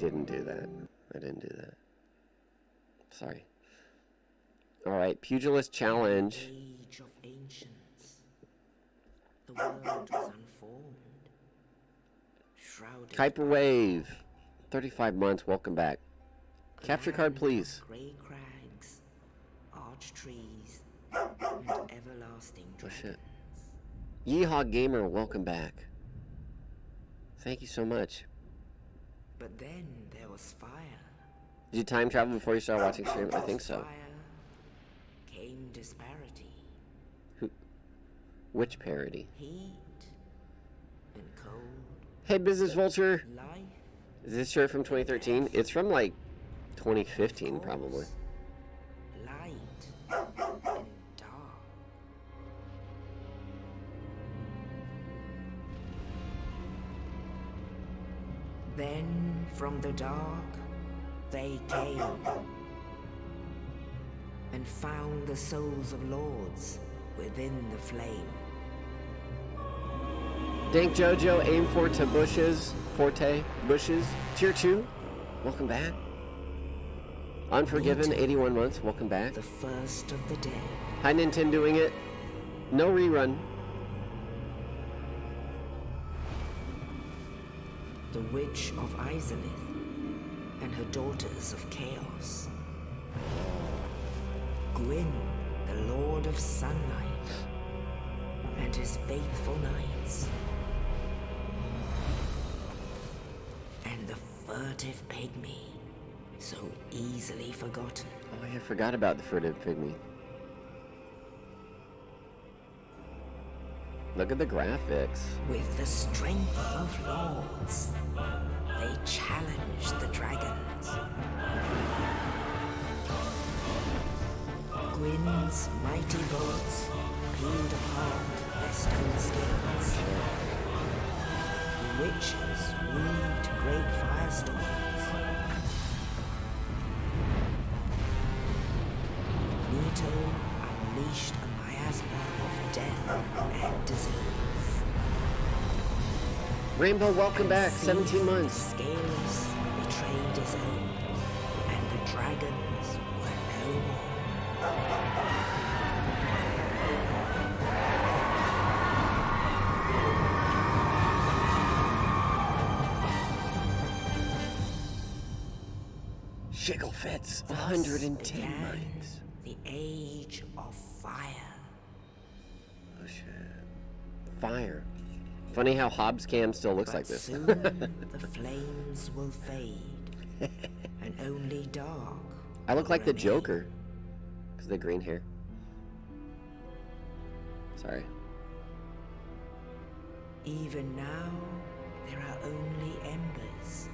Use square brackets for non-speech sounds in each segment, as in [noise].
didn't do that. I didn't do that. Sorry. All right, pugilist challenge. Age of ancients. The world was unformed. Shrouded Kuiper Wave. 35 months. Welcome back. Capture card, please. Grey crags, arch trees, and everlasting Oh, dragons. shit. Yeehaw Gamer, welcome back. Thank you so much. But then there was fire. Did you time travel before you started watching stream? I think so. Came disparity, Which parody? heat, and cold. Hey, Business Vulture. Life Is this shirt from 2013? It's from like 2015, probably. Then from the dark they came and found the souls of lords within the flame. Dank Jojo, aim for to bushes. Forte, bushes. Tier 2, welcome back. Unforgiven, 81 months, welcome back. The first of the day. Hi, Nintendo doing it. No rerun. The Witch of Izalith and her daughters of Chaos. Gwyn, the Lord of Sunlight, and his faithful knights. And the furtive pygmy, so easily forgotten. Oh, I forgot about the furtive pygmy. Look at the graphics. With the strength of lords, they challenged the dragons. Gwyn's mighty bolts peeled apart their stone skins. The witches weaved great firestorms. Nito unleashed and disease. Rainbow, welcome back. 17 months. Scaleless betrayed his own, and the dragons were no more. Shiggle fits. 110 began months. The age of fire. Oh, shit. Fire. Funny how Hobbs Cam still looks but like this. soon [laughs] the flames will fade, and only dark. I look like the remain. Joker. Because of the green hair. Sorry. Even now, there are only embers.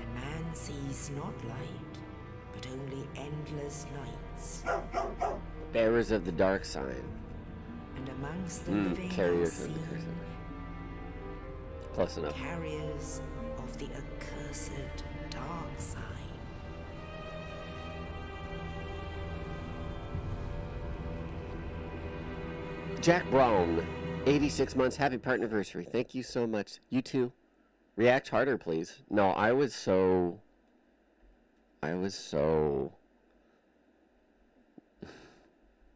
And man sees not light, but only endless nights. Bearers of the dark sign. And amongst the Mm, living carriers of the seen curse. Close enough. carriers of the accursed dark sign. Jack Brown, 86 months. Happy partner anniversary. Thank you so much. You too. React harder, please. No, I was so. I was so.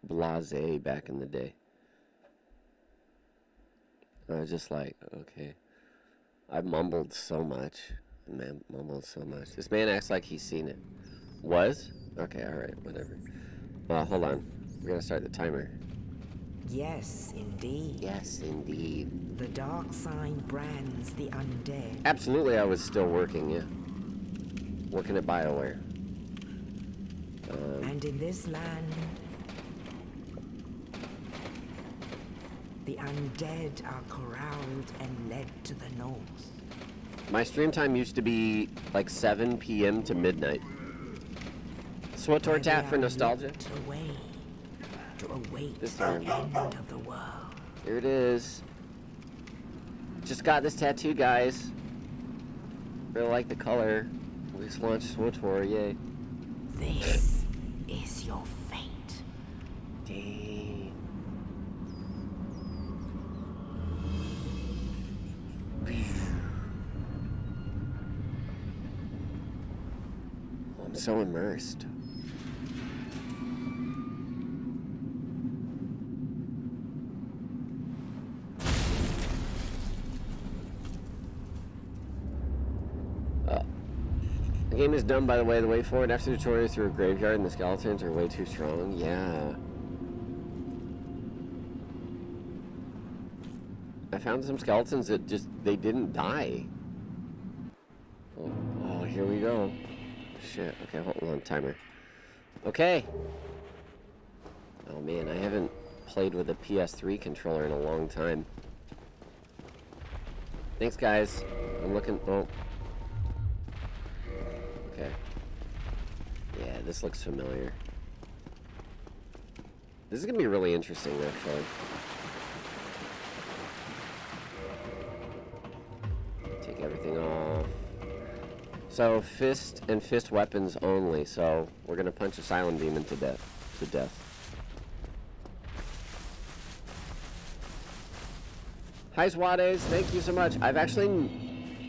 Blase back in the day. I was just like, okay. I mumbled so much. Man, mumbled so much. This man acts like he's seen it. Was? Okay, alright, whatever. Well, hold on. We're gonna start the timer. Yes, indeed. Yes, indeed. The dark sign brands the undead. Absolutely, I was still working, yeah. Working at BioWare. Um, And in this land, the undead are corralled and led to the north. my stream time used to be like 7 p.m. to midnight. SWTOR tap for nostalgia. away to await This the time. end of the world. Here it is. Just got this tattoo, guys. Really like the color. We just launched SWTOR, yay. This is your fate. Dang. I'm so immersed. Uh, the game is done by the way. The way forward after the tutorial through a graveyard and the skeletons are way too strong. Yeah. I found some skeletons that just, they didn't die. Oh, oh here we go. Shit. Okay, hold on. Timer. Okay. Oh man, I haven't played with a PS3 controller in a long time. Thanks, guys. I'm looking. Oh. Okay. Yeah, this looks familiar. This is gonna be really interesting, actually. Take everything off. So fist and fist weapons only. So we're gonna punch Asylum Demon to death. To death. Hi Swades, thank you so much. I've actually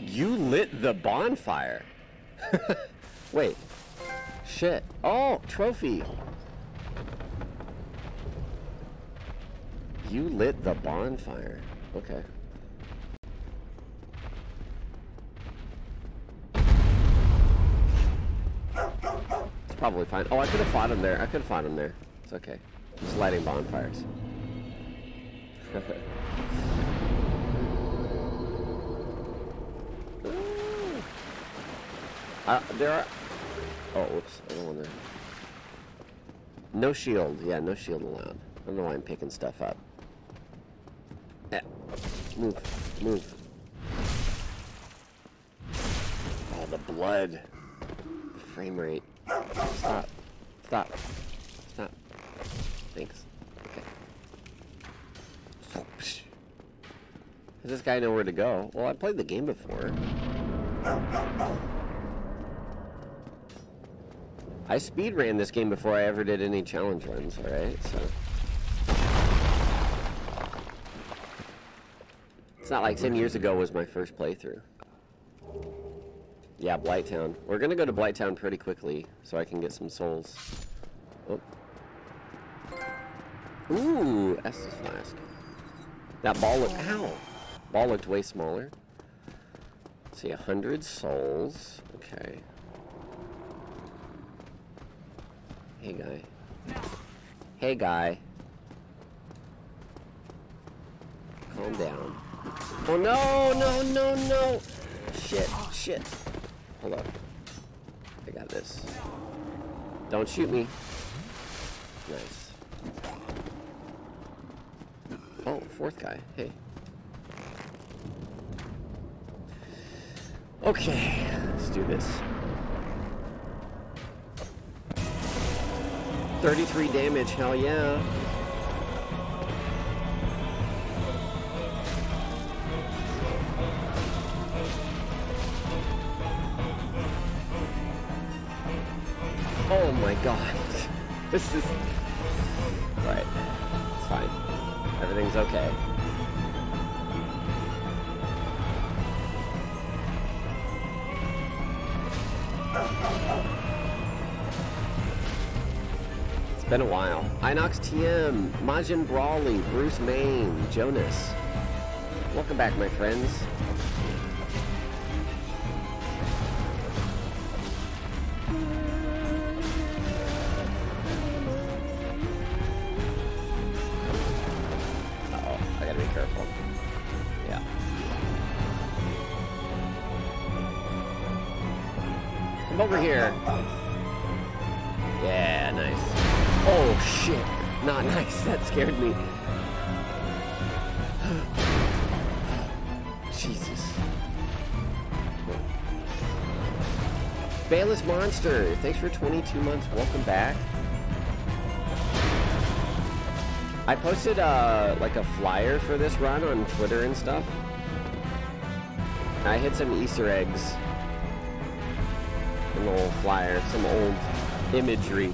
you lit the bonfire. [laughs] Wait. Shit. Oh, trophy. You lit the bonfire. Okay. Probably fine. Oh, I could have fought him there. I could have fought him there. It's okay. Just lighting bonfires. [laughs] uh, there are... Oh, whoops. I don't want to... No shield. Yeah, no shield allowed. I don't know why I'm picking stuff up. Yeah. Move. Move. Oh, the blood. The frame rate. Stop. Stop. Stop. Thanks. Okay. So. Does this guy know where to go? Well, I played the game before. I speed ran this game before I ever did any challenge runs, alright? So. It's not like 10 years ago was my first playthrough. Yeah, Blighttown. We're gonna go to Blighttown pretty quickly so I can get some souls. Oh. Ooh, Estus Flask. That ball looked, ow! Ball looked way smaller. Let's see, 100 souls. Okay. Hey, guy. Hey, guy. Calm down. Oh, no, no, no, no! Shit, shit. Hold on. I got this. Don't shoot me. Nice. Oh, fourth guy. Hey. Okay, let's do this. 33 damage, hell yeah. God. This is... Right. It's fine. Everything's okay. It's been a while. Inox TM, Majin Brawley, Bruce Main, Jonas. Welcome back, my friends. Thanks for 22 months. Welcome back. I posted uh, like a flyer for this run on Twitter and stuff. I hit some Easter eggs. An old flyer, some old imagery.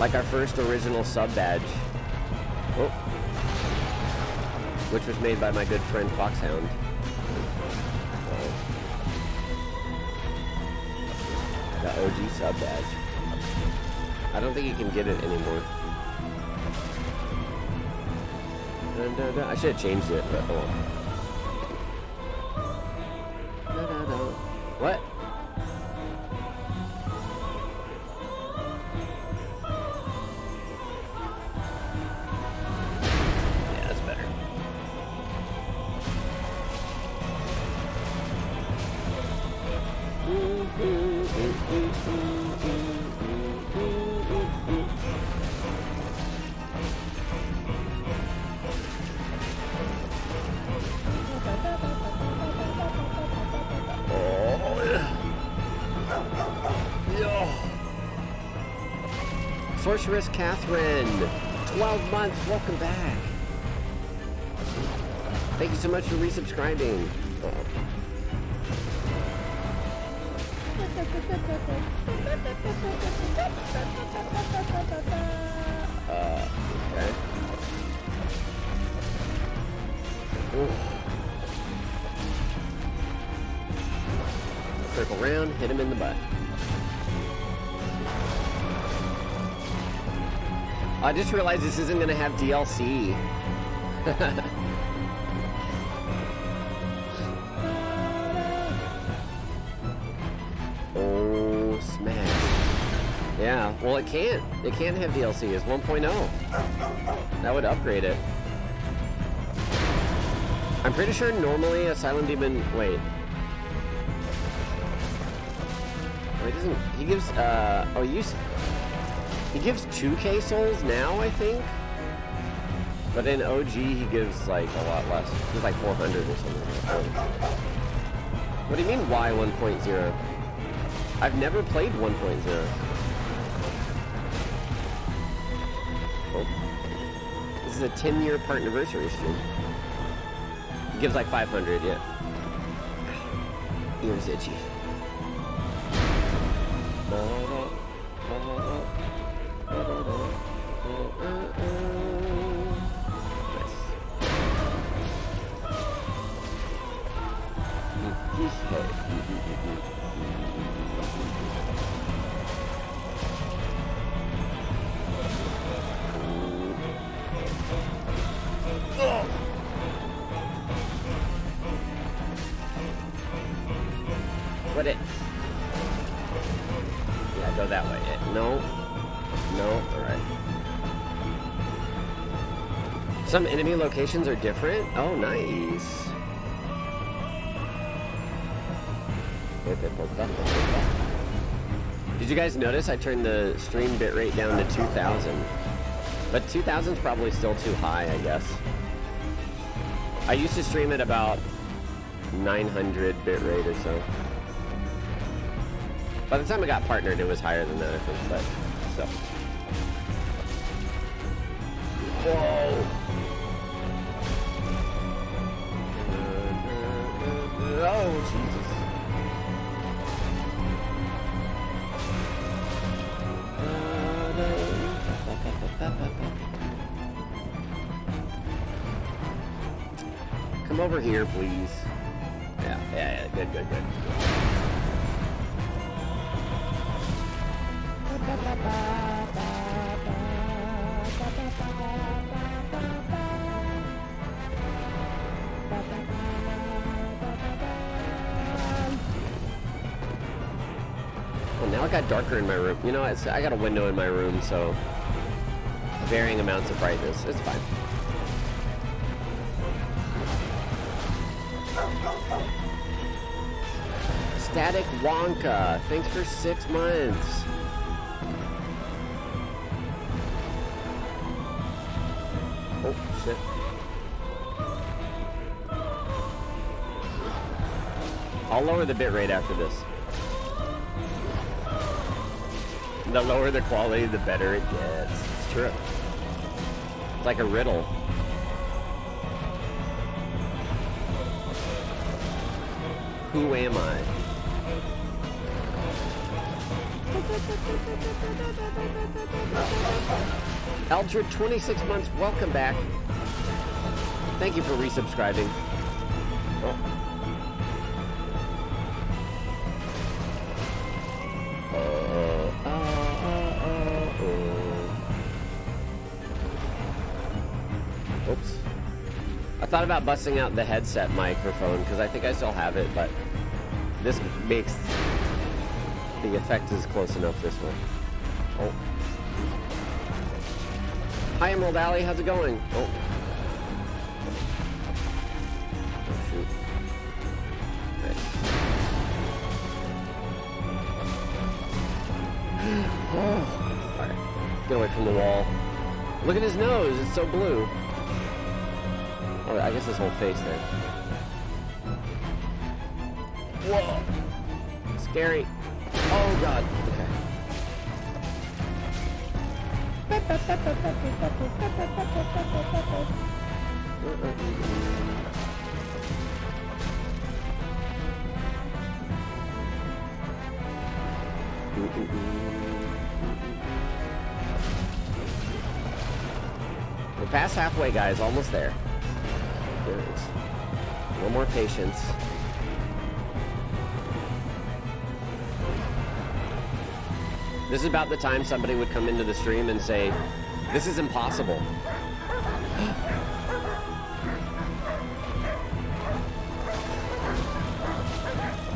Like our first original sub badge. Oh. Which was made by my good friend Foxhound. OG sub badge. I don't think you can get it anymore. Dun, dun, dun. I should have changed it, but oh. well. Sorceress Catherine, 12 months, welcome back. Thank you so much for resubscribing. Uh, okay. Oof. Circle round, hit him in the butt. I just realized this isn't gonna have DLC. [laughs] oh, smash. Yeah, well it can't. It can't have DLC. It's 1.0. That would upgrade it. I'm pretty sure normally Asylum Demon... Wait. Oh, he doesn't... He gives, uh... Oh, used... He gives 2k souls now, I think? But in OG, he gives, like, a lot less. He's like 400 or something. What do you mean, Y 1.0? I've never played 1.0. Oh. This is a 10-year part anniversary stream. He gives like 500, yeah. Ears itchy. No. No. Alright. Some enemy locations are different. Oh, nice. Did you guys notice I turned the stream bitrate down to 2000? But 2000 is probably still too high, I guess. I used to stream at about 900 bitrate or so. By the time I got partnered, it was higher than that, I think, but so. Whoa! Oh, Jesus. Come over here, please. Yeah, yeah, yeah, good, good, good. Now it got darker in my room. You know, I got a window in my room, so varying amounts of brightness. It's fine. Static Wonka, thanks for six months. Lower the bitrate after this. The lower the quality, the better it gets. It's true. It's like a riddle. Who am I? Eldred, 26 months, welcome back. Thank you for resubscribing. About busting out the headset microphone because I think I still have it, but this makes the effect is close enough this way. Oh. Hi, Emerald Alley. How's it going? Oh. Oh. [gasps] Get away from the wall. Look at his nose. It's so blue. I guess his whole face there. Whoa. Scary. Oh, God. [laughs] We're past halfway, guys. Almost there. One more patience. This is about the time somebody would come into the stream and say, This is impossible.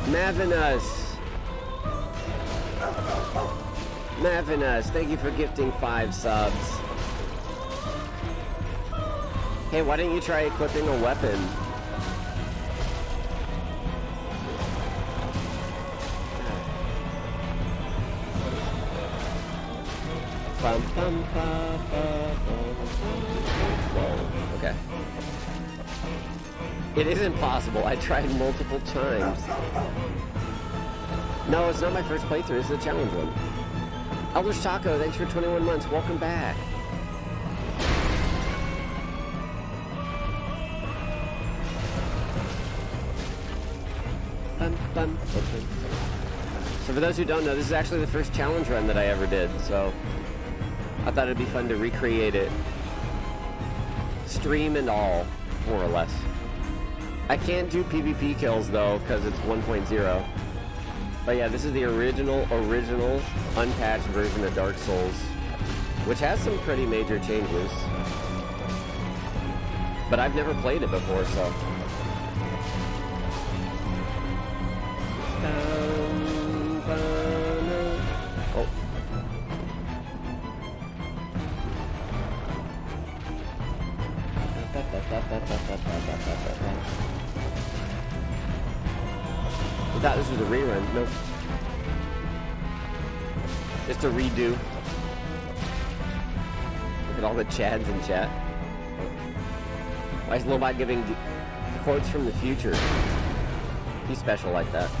Mavinus. Mavinus, thank you for gifting five subs. Hey, why didn't you try equipping a weapon? Impossible. I tried multiple times. No, it's not my first playthrough. It's a challenge one. Elder Taco, thanks for 21 months. Welcome back. Bum, bum, bum, so for those who don't know, this is actually the first challenge run that I ever did, so I thought it'd be fun to recreate it. Stream and all, more or less. I can't do PvP kills though, because it's 1.0. But yeah, this is the original, original, unpatched version of Dark Souls, which has some pretty major changes. But I've never played it before, so. Why is Lobot giving quotes from the future? He's special like that.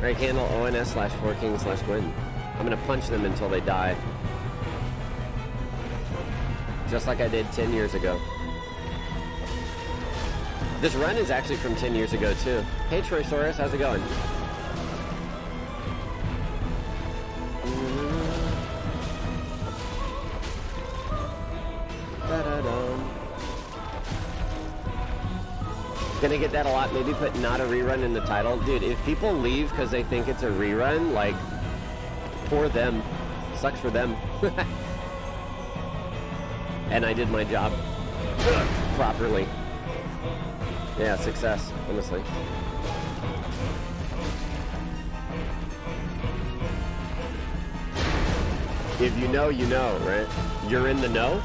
Right handle ONS slash 4king slash Gwyn. I'm gonna punch them until they die. Just like I did 10 years ago. This run is actually from 10 years ago, too. Hey, Troy Soros, how's it going? Gonna get that a lot. Maybe put not a rerun in the title. Dude, if people leave because they think it's a rerun, like, poor them. Sucks for them. [laughs] and I did my job properly. Yeah, success, honestly. If you know, you know, right? You're in the know?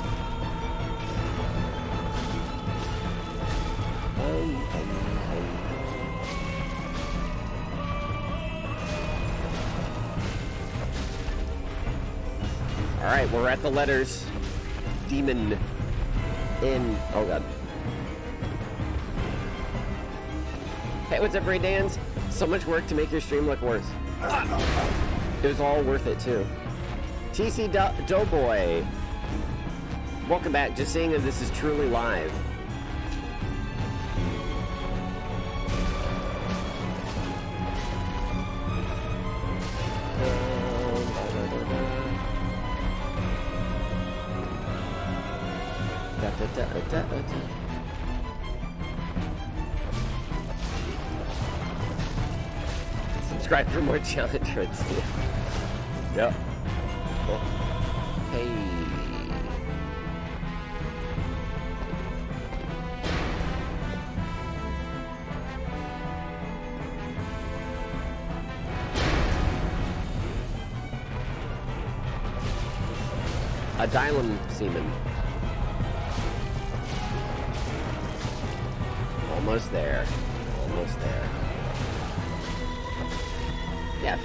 We're at the letters. Demon in. Oh god. Hey, what's up, Ray Dans? So much work to make your stream look worse. It was all worth it too. TC Do- Doughboy. Welcome back. Just seeing that this is truly live. challenge right here. Hey. A Dylan semen.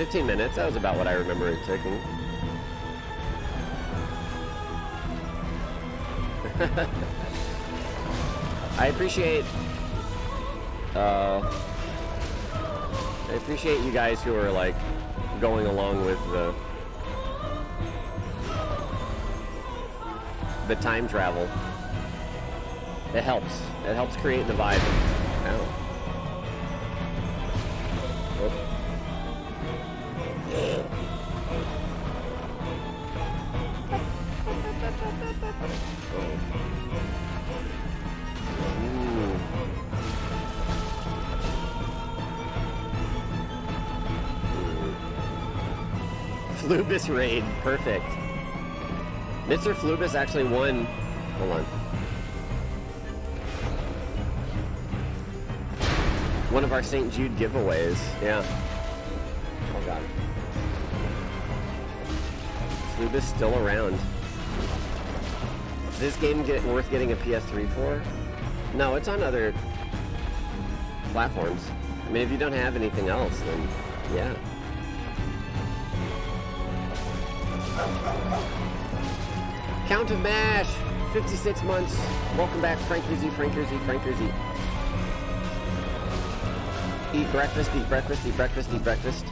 15 minutes. That was about what I remember it taking. [laughs] I appreciate uh, I appreciate you guys who are like going along with the the time travel. It helps. It helps create the vibe. Raid, perfect. Mr. Flubus actually won. Hold on. One of our St. Jude giveaways. Yeah. Oh god. Flubus still around. Is this game get worth getting a PS3 for? No, it's on other platforms. I mean, if you don't have anything else, then yeah. 56 months. Welcome back, Frank Rizzi, Frank Rizzi, Frank Rizzi. Eat breakfast, eat breakfast, eat breakfast, eat breakfast.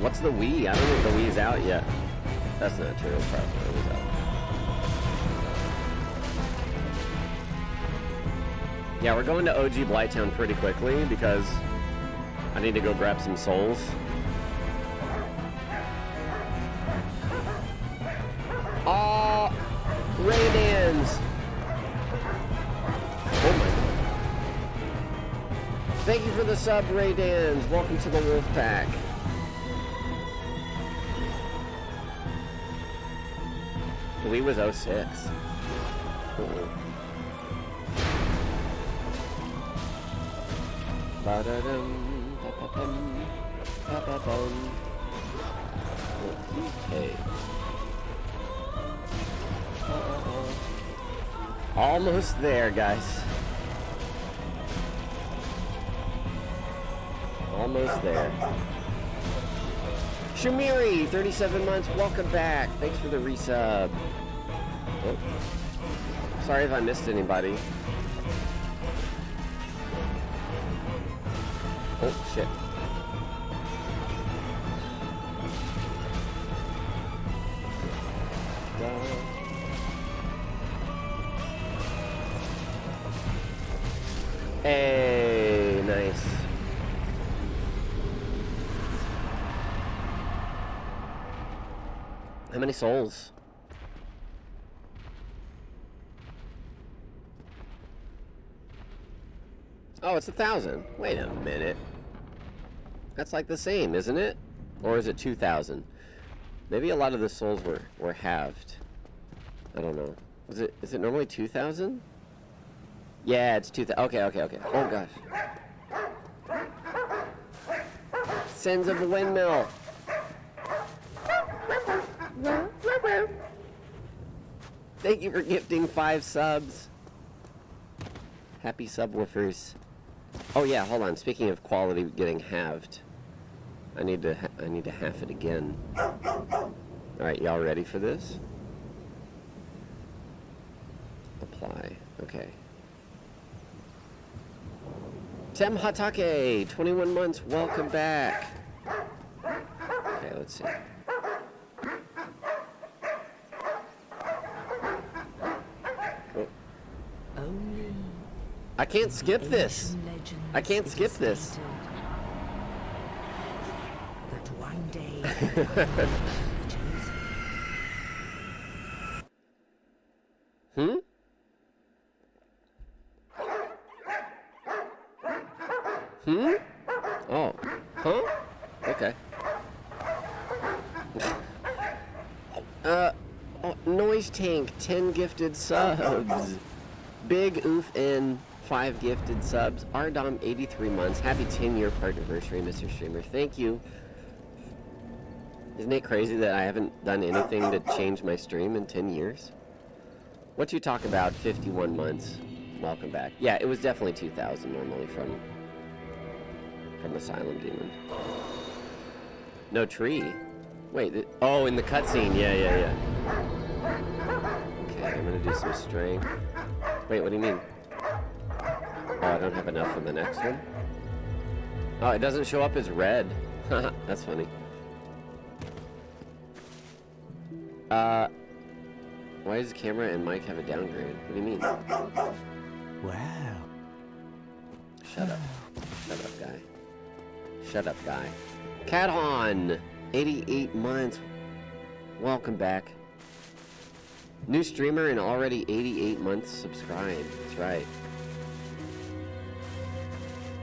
What's the Wii? I don't think the Wii's out yet. That's not true. It's probably out. Yeah, we're going to OG Blighttown pretty quickly because I need to go grab some souls. Sub, Raydans. Welcome to the Wolf Pack. Lee was 06. Ooh. Ba-da-dum, ba-ba-bum, ba-ba-bum. Okay. Almost there, guys. There. Shamiri, 37 months, welcome back. Thanks for the resub. Oh. Sorry if I missed anybody. Oh, shit. Souls? Oh, it's a thousand. Wait a minute. That's like the same, isn't it? Or is it 2,000? Maybe a lot of the souls were, were halved. I don't know. Is it is it normally 2,000? Yeah, it's 2,000. Okay, okay, okay. Oh, gosh. Sins of the windmill. Thank you for gifting five subs. Happy subwoofers. Oh yeah, hold on. Speaking of quality getting halved, I need to I need to half it again. All right, y'all ready for this? Apply. Okay. Tem Hatake, 21 months. Welcome back. Okay, let's see. Only I can't skip this. I can't skip this. That one day the [laughs] Hmm? Hmm? Oh. Huh? Okay. uh, oh, Noise Tank, 10 gifted subs. Big Oof in, 5 gifted subs. Ardom, 83 months. Happy 10 year part anniversary, Mr. Streamer. Thank you. Isn't it crazy that I haven't done anything to change my stream in 10 years? What you talk about 51 months. Welcome back. Yeah, it was definitely 2000 normally from from Asylum Demon. No tree. Wait, oh, in the cutscene. Yeah, yeah, yeah. Okay, I'm gonna do some strength. Wait, what do you mean? Oh, I don't have enough for the next one? Oh, it doesn't show up as red. [laughs] That's funny. Uh, why does the camera and mic have a downgrade? What do you mean? Wow. Shut up. Shut up, guy. Shut up, guy. Cathon! 88 months. Welcome back. New streamer and already 88 months subscribed. That's right.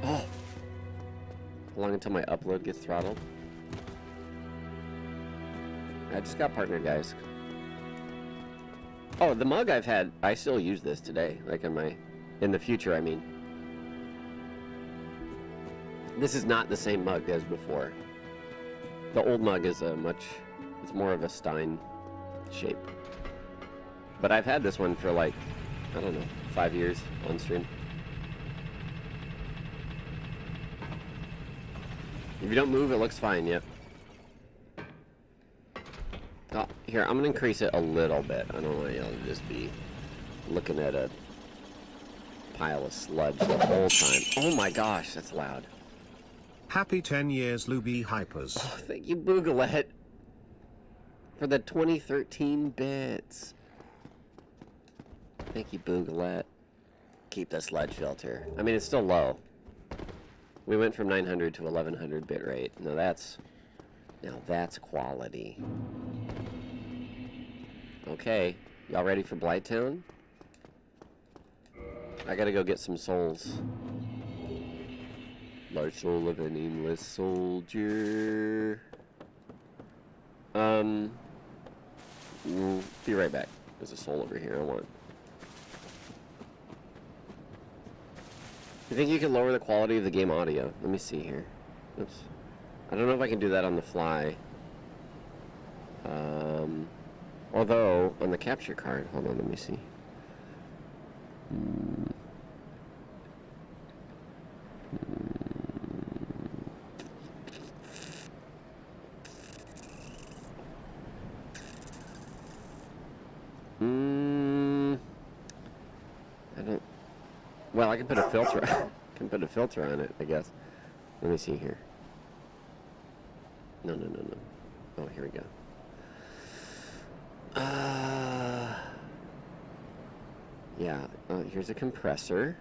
Oh! Long until my upload gets throttled? I just got partnered, guys. Oh, the mug I've had, I still use this today. Like in my, in the future, I mean. This is not the same mug as before. The old mug is a much, it's more of a Stein shape. But I've had this one for like, I don't know, five years on stream. If you don't move, it looks fine, yep. Oh, here, I'm gonna increase it a little bit. I don't want y'all to just be looking at a pile of sludge the whole time. Oh my gosh, that's loud. Happy 10 years, Luby Hypers. Oh, thank you, Boogalette, for the 2013 bits. Thank you, Boogalette. Keep the sludge filter. I mean, it's still low. We went from 900 to 1100 bit rate. Now that's, now that's quality. Okay, y'all ready for Blighttown? I gotta go get some souls. Large soul of an aimless soldier. Um, we'll be right back. There's a soul over here I want. You think you can lower the quality of the game audio? Let me see here. Oops. I don't know if I can do that on the fly. Um, although, on the capture card, hold on, let me see. Hmm. Hmm. I don't. Well, I can put a filter. [laughs] can put a filter on it, I guess. Let me see here. No, no, no, no. Oh, here we go. Uh. Yeah. Uh, here's a compressor.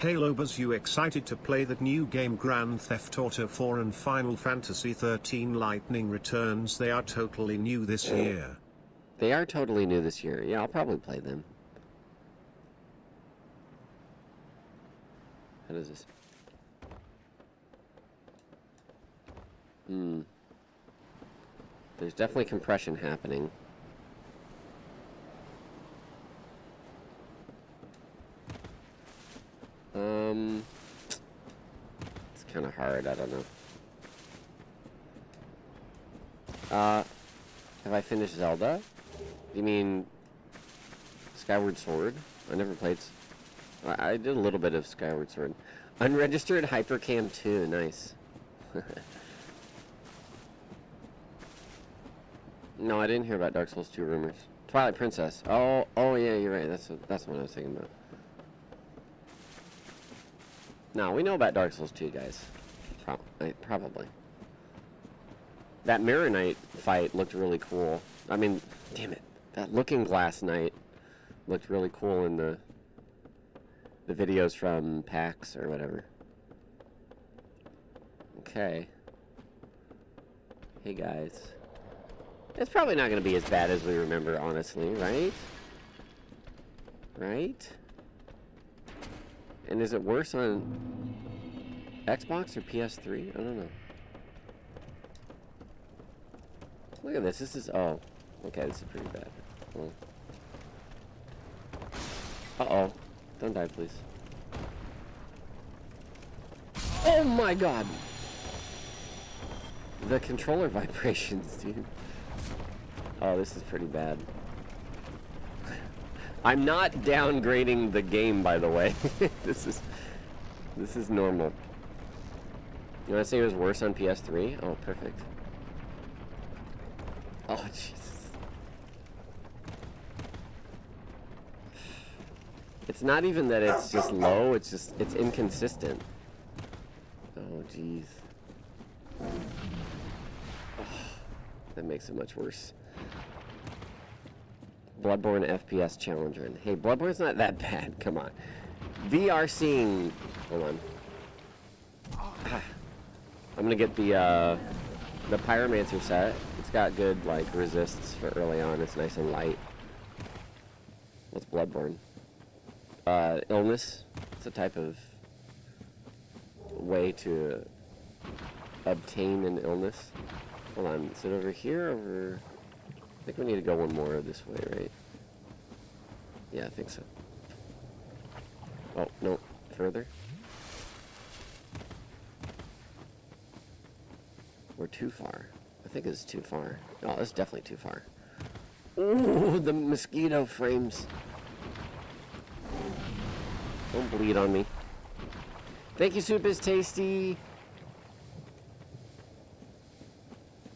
Hey Lobas, you excited to play that new game Grand Theft Auto 4 and Final Fantasy 13 Lightning Returns? They are totally new this year. They are totally new this year. Yeah, I'll probably play them. How does this? Hmm. There's definitely compression happening. Um, it's kind of hard. I don't know. Uh, have I finished Zelda? You mean Skyward Sword? I never played. I did a little bit of Skyward Sword. Unregistered Hypercam 2. Nice. [laughs] no, I didn't hear about Dark Souls 2 rumors. Twilight Princess. Oh, oh yeah, you're right. That's that's what I was thinking about. No, we know about Dark Souls 2, guys. Pro- I- probably. That Mirror Knight fight looked really cool. I mean, damn it. That Looking Glass Knight looked really cool in the the videos from PAX or whatever. Okay. Hey guys. It's probably not going to be as bad as we remember, honestly, right? Right? And is it worse on Xbox or PS3? I don't know. Look at this. This is oh, okay. This is pretty bad. Well. Uh oh, don't die, please. Oh my God! The controller [laughs] vibrations, dude. Oh, this is pretty bad. I'm not downgrading the game, by the way. [laughs] this is this is normal. You want to say it was worse on PS3? Oh, perfect. Oh, [laughs] Jesus. It's not even that it's just low, it's just, it's inconsistent. Oh, jeez. That makes it much worse. Bloodborne FPS Challenger. Hey, Bloodborne's not that bad. Come on. VR scene. Hold on. I'm gonna get the uh, the Pyromancer set. It's got good like resists for early on. It's nice and light. What's Bloodborne? Uh, illness. It's a type of way to obtain an illness. Hold on. Is it over here? Over. I think we need to go one more this way, right? Yeah, I think so. Oh, no. Further? We're too far. I think it's too far. Oh, it's definitely too far. Ooh, the mosquito frames. Don't bleed on me. Thank you, Soup is Tasty.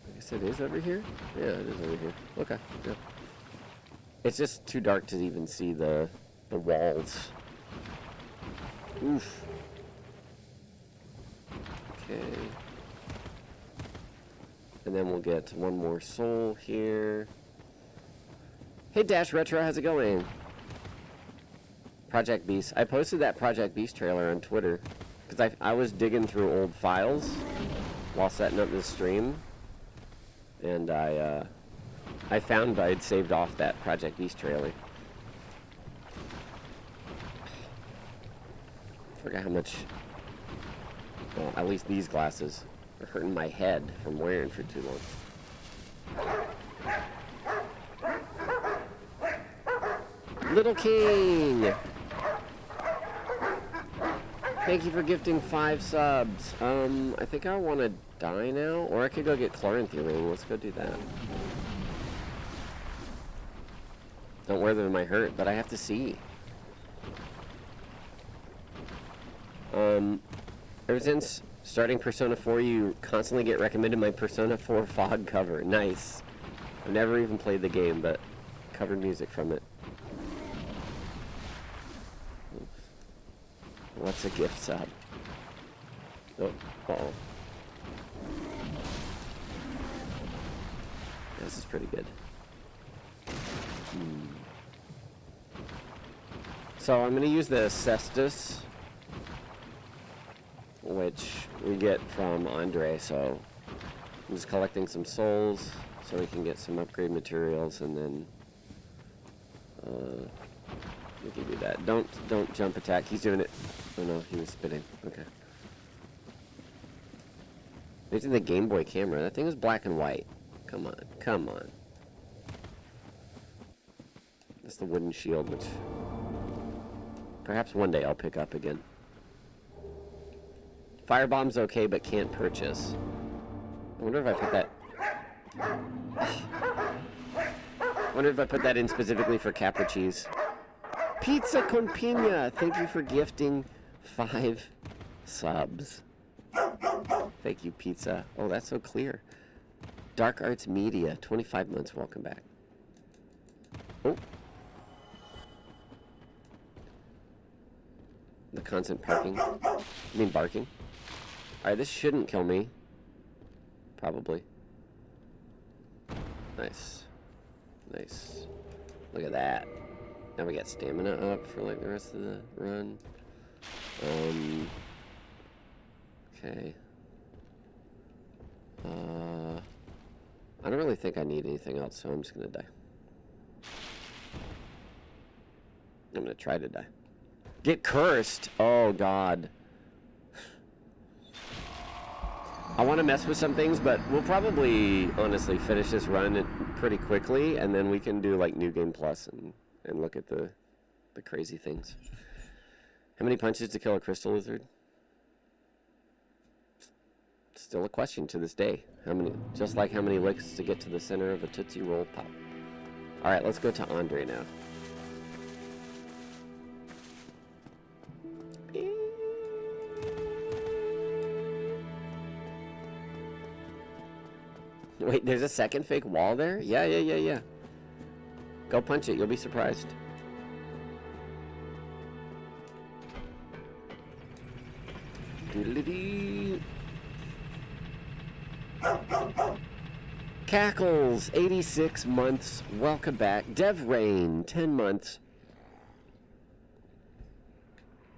I guess it is over here? Yeah, it is over here. Okay, yeah. It's just too dark to even see the the walls. Oof. Okay. And then we'll get one more soul here. Hey Dash Retro, how's it going? Project Beast. I posted that Project Beast trailer on Twitter because I, I was digging through old files while setting up this stream, and I uh, I found I'd saved off that Project Beast trailer. Forgot how much. Well, at least these glasses are hurting my head from wearing for too long. Little King! Thank you for gifting five subs. Um, I think I want to die now, or I could go get Chloranthy ring. Let's go do that. Don't wear them in my hurt, but I have to see. Um, ever since starting Persona 4, you constantly get recommended my Persona 4 Fog cover. Nice. I've never even played the game, but covered music from it. What's a gift sub? Oh, uh oh. This is pretty good. Hmm. So I'm going to use the Cestus, which we get from Andre, so I'm just collecting some souls so we can get some upgrade materials and then uh, we can do that. Don't don't jump attack. He's doing it. Oh no, he was spitting. Okay. Using the Game Boy camera. That thing was black and white. Come on, come on. That's the wooden shield, which perhaps one day I'll pick up again. Firebomb's okay, but can't purchase. I wonder if I put that... [sighs] I wonder if I put that in specifically for Capra cheese. Pizza con pina! Thank you for gifting five subs. Thank you, Pizza. Oh, that's so clear. Dark Arts Media, 25 months. Welcome back. Oh. The constant parking. I mean barking. Alright, this shouldn't kill me. Probably. Nice. Nice. Look at that. Now we got stamina up for like the rest of the run. Um. Okay. Uh. I don't really think I need anything else, so I'm just gonna die. I'm gonna try to die. Get cursed! Oh god. I want to mess with some things, but we'll probably, honestly, finish this run pretty quickly, and then we can do, like, New Game Plus and, and look at the, the crazy things. How many punches to kill a Crystal Lizard? Still a question to this day. How many? Just like how many licks to get to the center of a Tootsie Roll Pop. All right, let's go to Andre now. Wait, there's a second fake wall there? Yeah, yeah, yeah, yeah. Go punch it. You'll be surprised. Cackles, 86 months. Welcome back. Dev Rain, 10 months.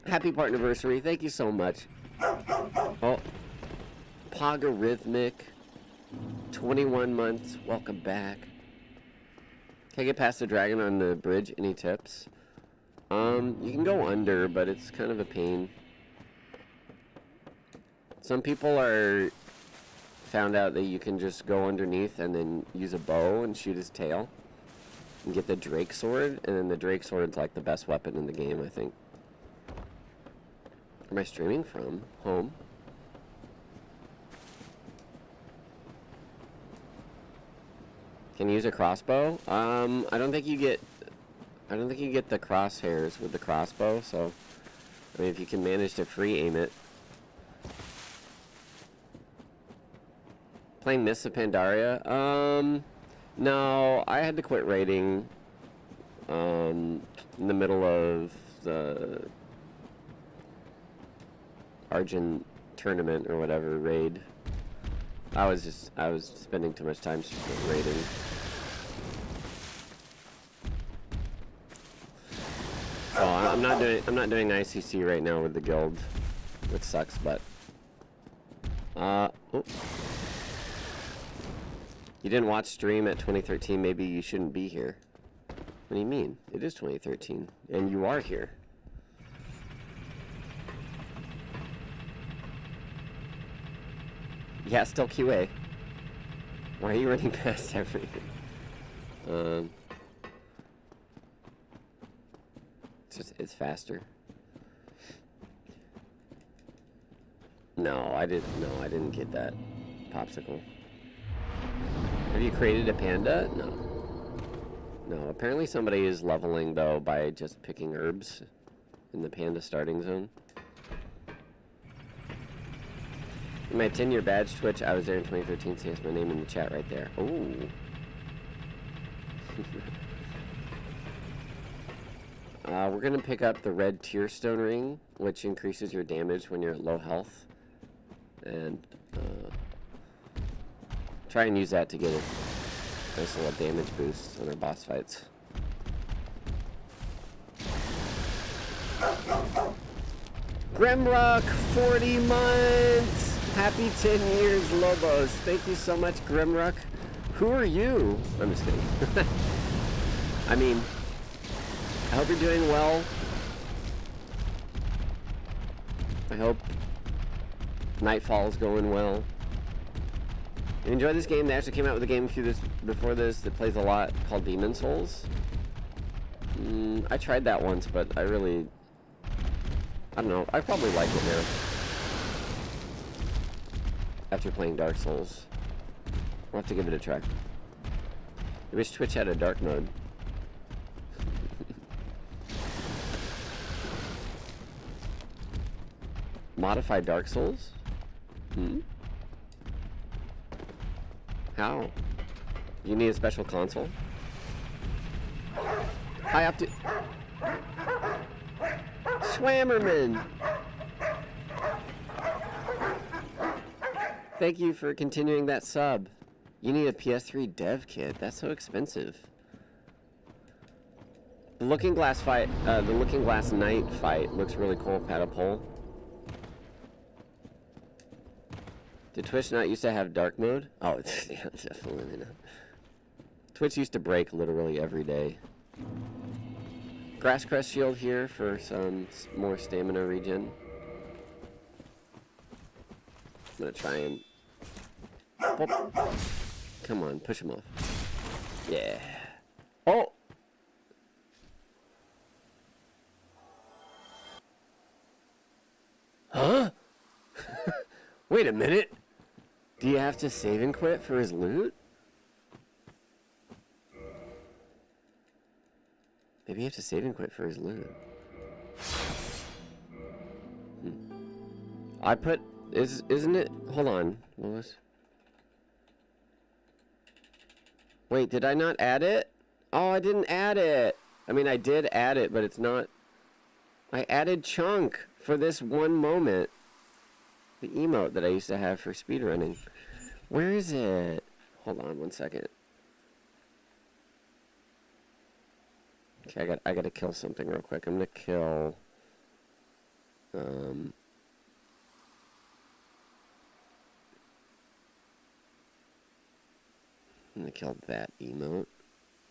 Happy part anniversary. Thank you so much. Oh, Pogarithmic, 21 months. Welcome back. Can I get past the dragon on the bridge? Any tips? Um, you can go under, but it's kind of a pain. Some people are found out that you can just go underneath and then use a bow and shoot his tail and get the Drake sword, and then the Drake sword's like the best weapon in the game, I think. Where am I streaming from? Home. Can you use a crossbow? Um, I don't think you get... I don't think you get the crosshairs with the crossbow, so... I mean, if you can manage to free aim it. Playing Mists of Pandaria? Um, no, I had to quit raiding um, in the middle of the Argent tournament or whatever raid. I was just I was spending too much time raiding. Oh, I'm not doing I'm not doing ICC right now with the guild, which sucks, but uh oh. You didn't watch stream at 2013, maybe you shouldn't be here. What do you mean? It is 2013, and you are here. Yeah, still QA. Why are you running past everything? Um, it's just it's faster. No, I didn't. No, I didn't get that popsicle. Have you created a panda? No. No. Apparently somebody is leveling though by just picking herbs in the panda starting zone. In my 10 year badge Twitch, I was there in 2013. so See, my name in the chat right there. Ooh. [laughs] uh, we're gonna pick up the red tear stone ring, which increases your damage when you're at low health. And uh, try and use that to get a nice little damage boost on our boss fights. Grimrock, 40 months! Happy 10 years, Lobos. Thank you so much, Grimrock. Who are you? I'm just kidding. [laughs] I mean, I hope you're doing well. I hope Nightfall is going well. You enjoy this game? They actually came out with a game a few this before this that plays a lot called Demon Souls. Mm, I tried that once, but I really... I don't know. I probably like it now after playing Dark Souls. I'll have to give it a try. I wish Twitch had a dark mode. [laughs] Modify Dark Souls? Hmm? How? You need a special console? I have to... Swammerman! Thank you for continuing that sub. You need a PS3 dev kit. That's so expensive. The Looking Glass fight, uh, the Looking Glass Knight fight looks really cool, Patapole. Did Twitch not used to have dark mode? Oh, [laughs] definitely not. Twitch used to break literally every day. Grass Crest Shield here for some more stamina regen. I'm gonna try and Oh. Come on, push him off. Yeah. Oh! Huh? [laughs] Wait a minute. Do you have to save and quit for his loot? Maybe you have to save and quit for his loot. Hmm. I put is isn't it? Hold on, Lewis. Wait, did I not add it? Oh, I didn't add it. I mean, I did add it, but it's not. I added chunk for this one moment. The emote that I used to have for speedrunning. Where is it? Hold on one second. Okay, I got I gotta kill something real quick. I'm gonna kill um I'm gonna kill that emote.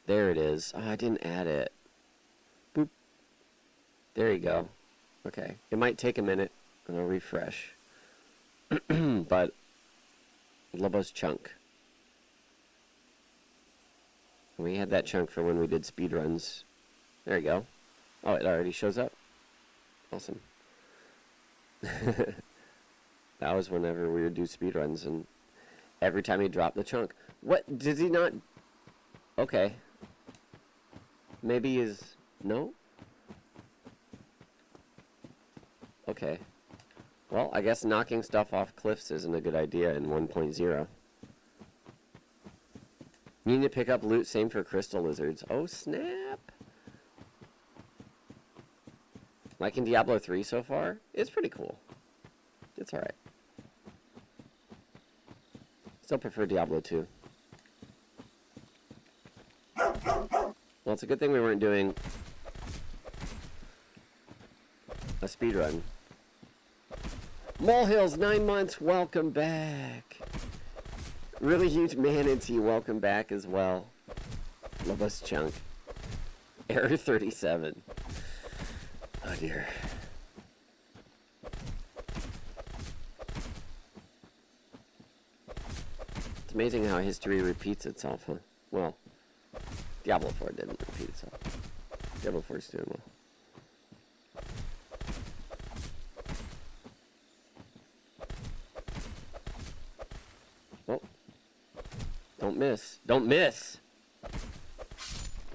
There it is. Oh, I didn't add it. Boop. There you go. Okay. It might take a minute and I'll refresh. [clears throat] but Lobo's chunk. We had that chunk for when we did speedruns. There you go. Oh, it already shows up. Awesome. [laughs] that was whenever we would do speedruns and every time he dropped the chunk. What did he not Okay. Maybe is no? Okay. Well, I guess knocking stuff off cliffs isn't a good idea in 1.0. Need to pick up loot, same for crystal lizards. Oh, snap! Like in Diablo 3 so far, it's pretty cool. It's alright. Still prefer Diablo 2. Well, it's a good thing we weren't doing a speed run. Molehills, nine months, welcome back. Really huge manatee, welcome back as well. Love us chunk. Error 37. Oh dear. It's amazing how history repeats itself, huh? Well, Diablo 4 didn't repeat itself. Diablo 4 is doing well. Oh. Don't miss. Don't miss!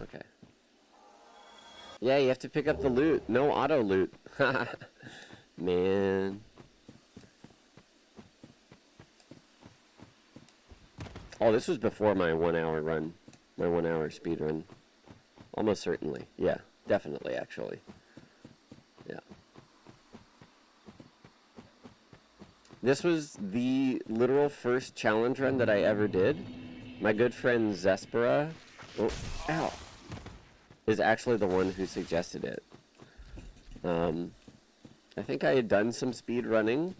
Okay. Yeah, you have to pick up the loot. No auto loot. [laughs] Man. Oh, this was before my one hour run. My one hour speed run. Almost certainly. Yeah, definitely, actually. Yeah. This was the literal first challenge run that I ever did. My good friend Zespera. Oh, ow is actually the one who suggested it. Um, I think I had done some speed running.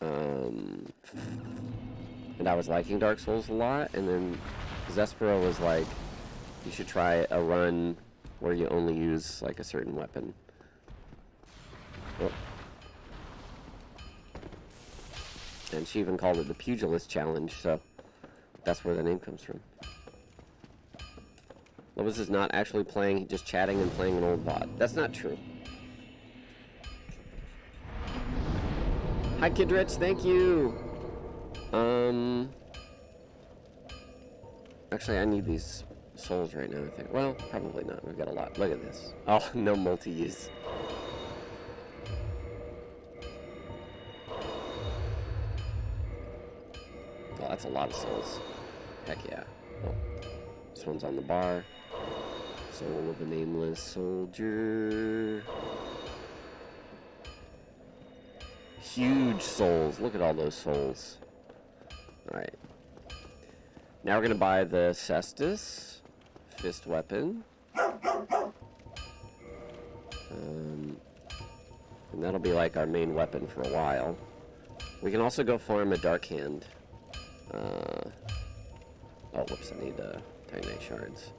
Um, and I was liking Dark Souls a lot, and then Zespera was like, you should try a run where you only use like a certain weapon. Oh. And she even called it the Pugilist Challenge, so that's where the name comes from. Lewis is not actually playing, just chatting and playing an old bot. That's not true. Hi, Kid Rich, thank you. Um, actually, I need these souls right now, I think. Well, probably not. We've got a lot. Look at this. Oh, [laughs] no multi-use. Oh, that's a lot of souls. Heck yeah. Oh, this one's on the bar. Soul of a nameless soldier. Huge souls. Look at all those souls. Alright. Now we're to buy the Cestus fist weapon. Um, and that'll be like our main weapon for a while. We can also go farm a Dark Hand. Uh, oh, whoops, I need uh, Titanite Shards.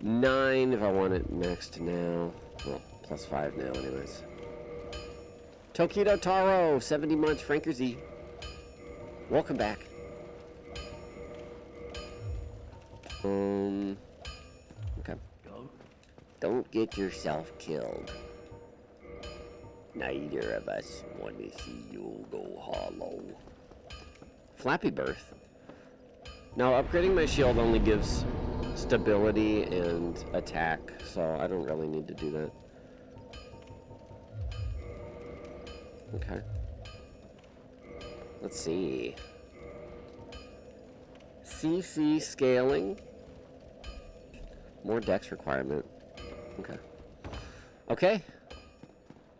Nine if I want it next now. Well, plus five now anyways. Tokido Taro, 70 months, Franker Z. Welcome back. Um, okay. Don't get yourself killed. Neither of us want to see you go hollow. Flappy Birth. Now, upgrading my shield only gives stability and attack, so I don't really need to do that. Okay. Let's see. CC scaling. More dex requirement. Okay. Okay.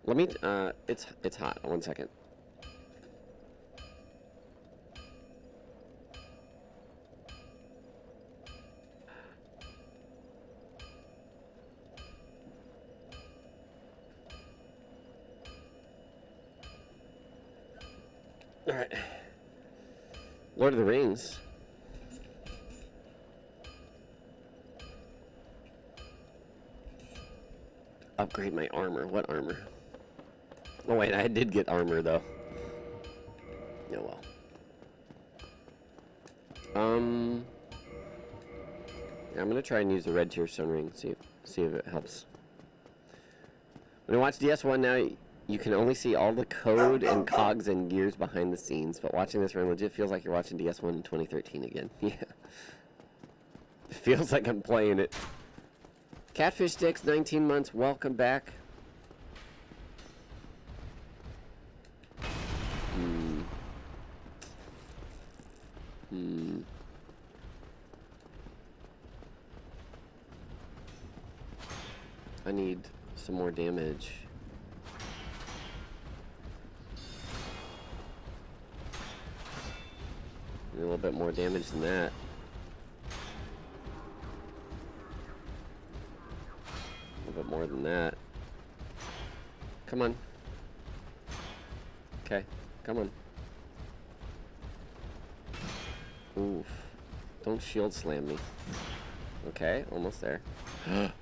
Let me, uh, it's, it's hot. One second. Alright. Lord of the Rings. Upgrade my armor. What armor? Oh wait, I did get armor though. Oh well. Um, I'm gonna try and use the red tier sun ring. See if see if it helps. When you watch DS1 now, you can only see all the code and cogs and gears behind the scenes. But watching this run legit feels like you're watching DS1 in 2013 again. [laughs] yeah, feels like I'm playing it. Catfish Sticks, 19 months. Welcome back. Hmm. Hmm. I need some more damage. A little bit more damage than that. A little bit more than that. Come on. Okay, come on. Oof. Don't shield slam me. Okay, almost there. [gasps]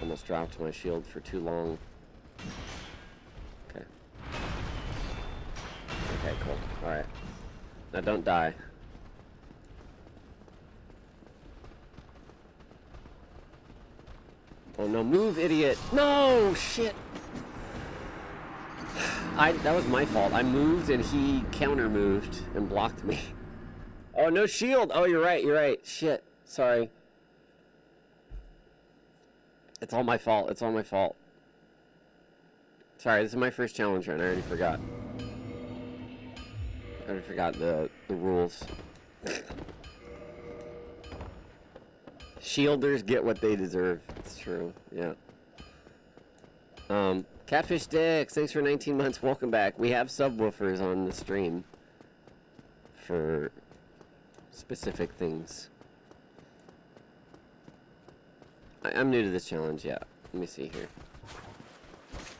almost dropped my shield for too long. Now don't die. Oh no, move, idiot! No, shit! I, that was my fault. I moved and he counter moved and blocked me. Oh, no shield! Oh, you're right, you're right. Shit. Sorry. It's all my fault. It's all my fault. Sorry, this is my first challenge run. I already forgot. I forgot the, the rules. Shielders get what they deserve. It's true. Yeah. Um, Catfish Sticks, thanks for 19 months. Welcome back. We have subwoofers on the stream for specific things. I, I'm new to this challenge, yeah. Let me see here.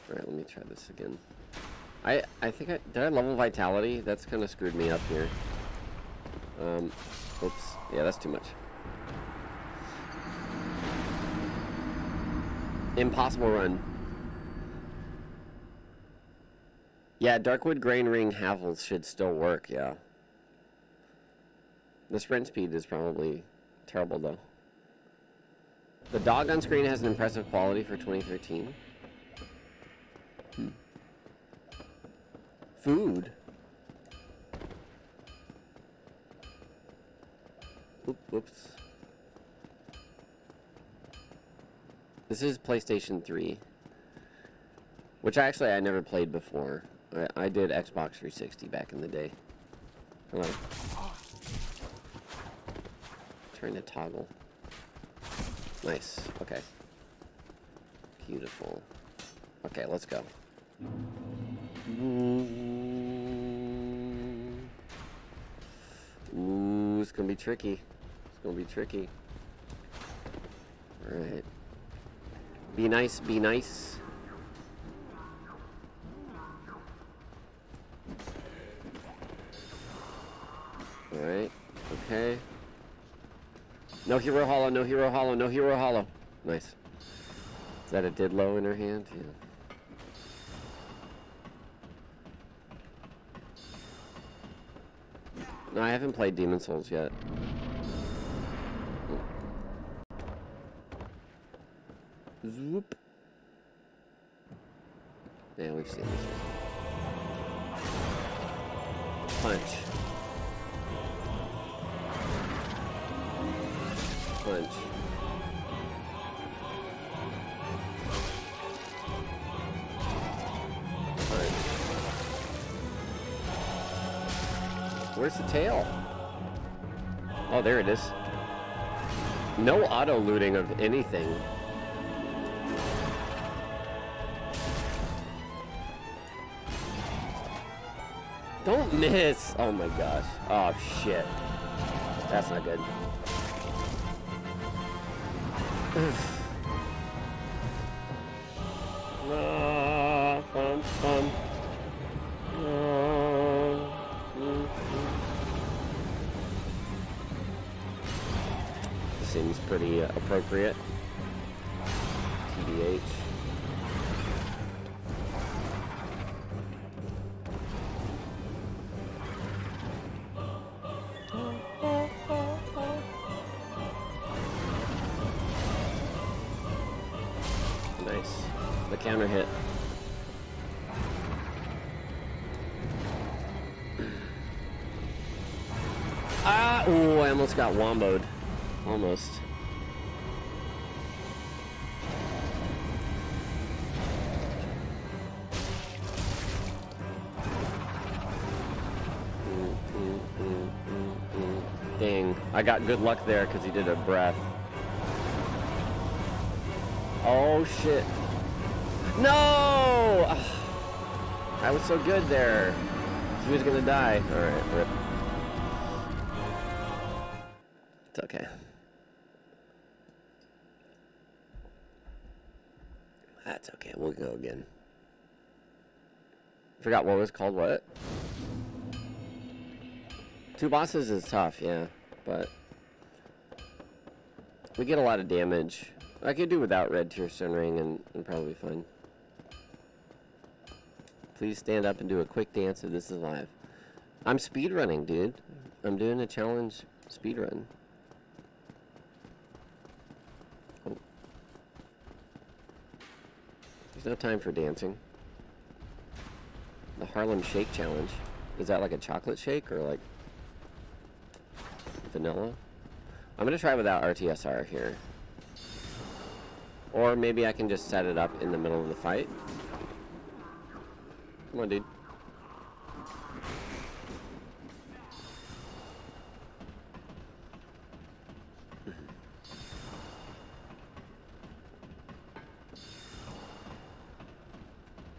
Alright, let me try this again. I, I think I, did I level Vitality? That's kind of screwed me up here. Um, oops. Yeah, that's too much. Impossible run. Yeah, Darkwood Grain Ring Havel's should still work, yeah. The sprint speed is probably terrible, though. The dog on screen has an impressive quality for 2013. Food. Oop, whoops. This is PlayStation 3. Which actually I never played before. I, I did Xbox 360 back in the day. Hello. Trying to toggle. Nice. Okay. Beautiful. Okay, let's go. Ooh, it's gonna be tricky. It's gonna be tricky. Alright. Be nice, be nice. Alright, okay. No hero hollow, no hero hollow, no hero hollow. Nice. Is that a Didlow in her hand? Yeah. No, I haven't played Demon Souls yet. Zoop. Yeah, we've seen this. Punch. Punch. Punch. Where's the tail? Oh, there it is. No auto looting of anything. Don't miss! Oh my gosh. Oh shit. That's not good. [sighs] Ah, pretty uh, appropriate. TBH. Nice. The counter hit. Ah! Ooh, I almost got womboed. Almost. I got good luck there because he did a breath. Oh shit. No! [sighs] I was so good there. He was gonna die. Alright, rip. It's okay. That's okay. We'll go again. Forgot what was called. What? Two bosses is tough, yeah, but we get a lot of damage. I could do without red tear stone ring and, and probably fine. Please stand up and do a quick dance if this is live. I'm speedrunning, dude. I'm doing a challenge speedrun. Oh. There's no time for dancing. The Harlem Shake Challenge. Is that like a chocolate shake or like vanilla? I'm gonna try without RTSR here. Or maybe I can just set it up in the middle of the fight. Come on, dude.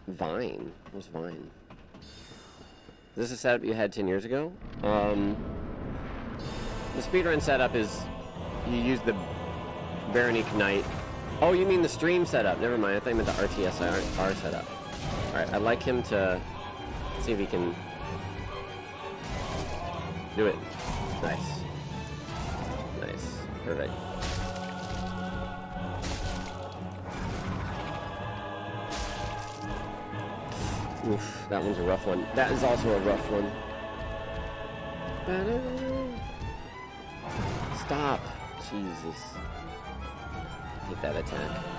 Vine? What's Vine? Is this a setup you had 10 years ago? Um, the speedrun setup is you use the Veronique Knight. Oh, you mean the stream setup? Never mind. I thought you meant the RTSR setup. Alright, I'd like him to see if he can do it. Nice. Nice. Perfect. Oof, that one's a rough one. That is also a rough one. Stop. Jesus. Hate that attack.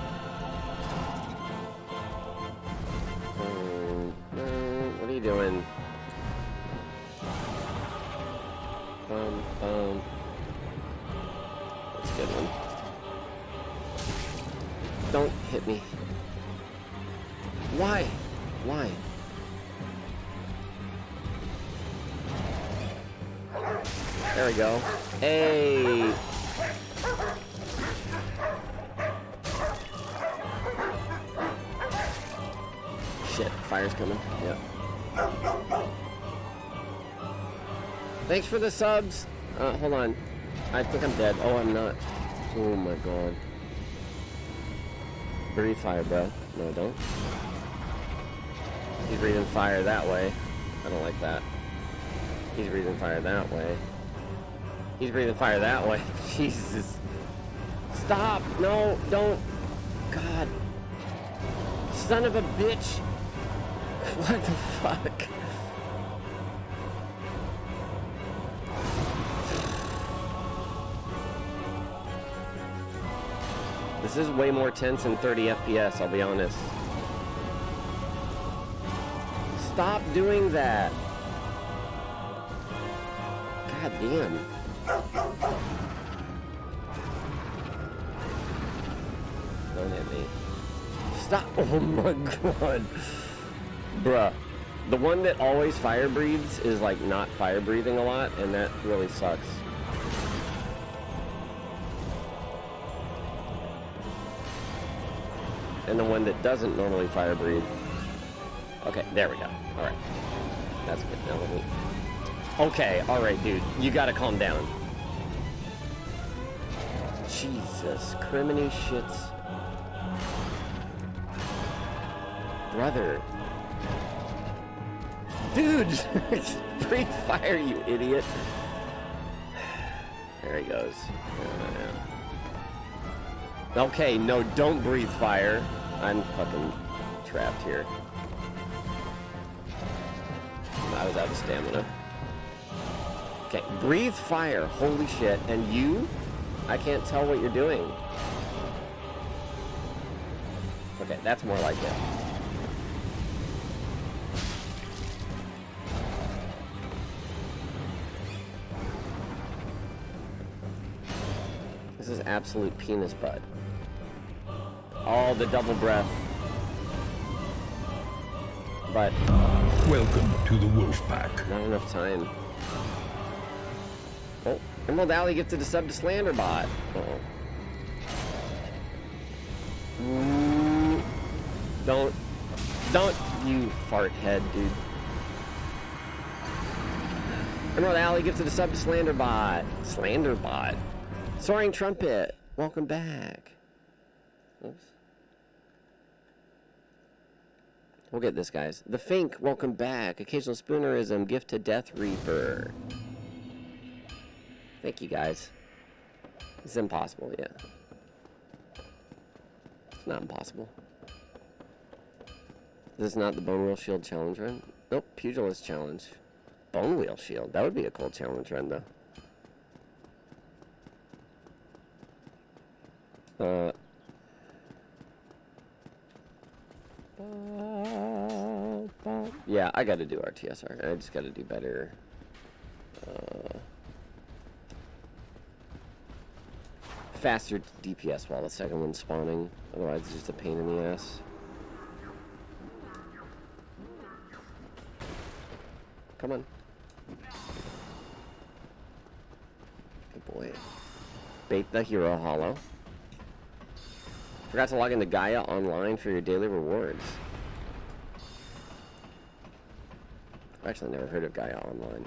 For the subs. Uh, hold on. I think I'm dead. Oh, I'm not. Oh my god. Breathe fire, bro. No, don't. He's breathing fire that way. I don't like that. He's breathing fire that way. He's breathing fire that way. [laughs] Jesus. Stop! No, don't. God. Son of a bitch. [laughs] What the fuck? This is way more tense than 30 FPS, I'll be honest. Stop doing that. God damn. Don't hit me. Stop. [laughs] Oh my god. Bruh. The one that always fire breathes is like not fire breathing a lot, and that really sucks. The one that doesn't normally fire breathe. Okay, there we go. Alright. That's good. Now let me. Okay, alright, dude. You gotta calm down. Jesus. Criminy shits. Brother. Dude! [laughs] Breathe fire, you idiot. There he goes. Uh, okay, no, don't breathe fire. I'm fucking trapped here. I was out of stamina. Okay, breathe fire. Holy shit. And you? I can't tell what you're doing. Okay, that's more like it. This is absolute penis butt. All the double breath. But Welcome to the wolf pack. not enough time. Oh, Emerald Alley gifted a sub to Slanderbot. Uh-oh. Ooh. Don't, don't you fart head, dude. Emerald Alley gifted a sub to Slanderbot. Slanderbot. Soaring Trumpet, welcome back. Oops. We'll get this, guys. The Fink, welcome back. Occasional Spoonerism, gift to Death Reaper. Thank you, guys. It's impossible, yeah. It's not impossible. This is not the Bone Wheel Shield challenge run? Nope, Pugilist challenge. Bone Wheel Shield. That would be a cool challenge run, though. Uh, yeah, I gotta do RTSR. I just gotta do better. Uh, faster DPS while the second one's spawning. Otherwise, it's just a pain in the ass. Come on. Good boy. Bait the hero hollow. Forgot to log into Gaia online for your daily rewards. I've actually never heard of Gaia online.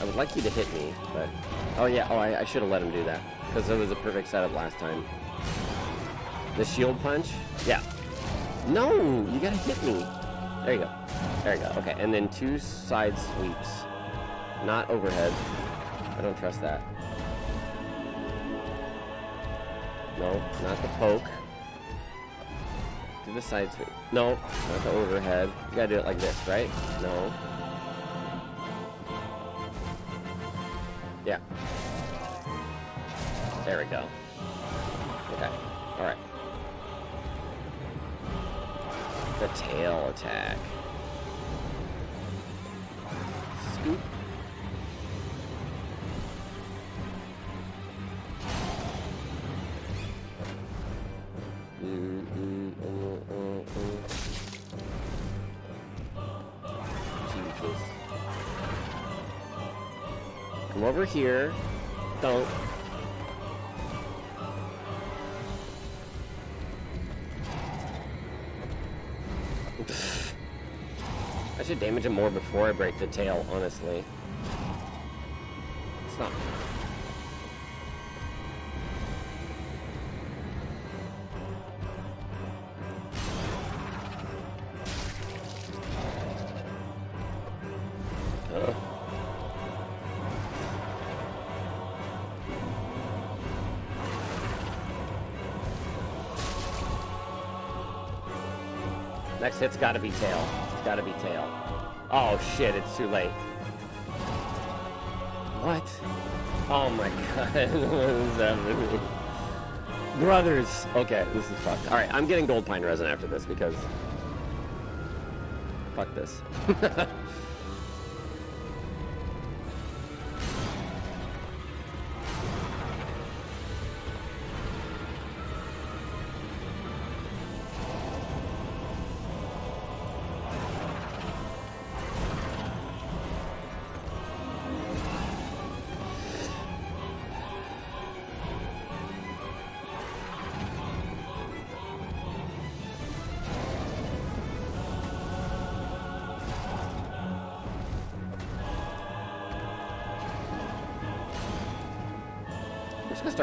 I would like you to hit me, but... Oh yeah, oh, I, I should have let him do that. Because it was a perfect setup last time. The shield punch? Yeah. No! You gotta hit me. There you go. There you go. Okay, and then two side sweeps. Not overhead. I don't trust that. No, not the poke. Do the side sweep. No, not the overhead. You gotta do it like this, right? No. Yeah. There we go. The tail attack. Scoop. Come over here. Don't. I should damage it more before I break the tail, honestly. It's not. Next hit's gotta be tail. Gotta be tail. Oh shit, it's too late. What? Oh my god? [laughs] Brothers! Okay, this is fucked. Alright, I'm getting gold pine resin after this because... Fuck this. [laughs]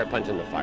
start punching the fire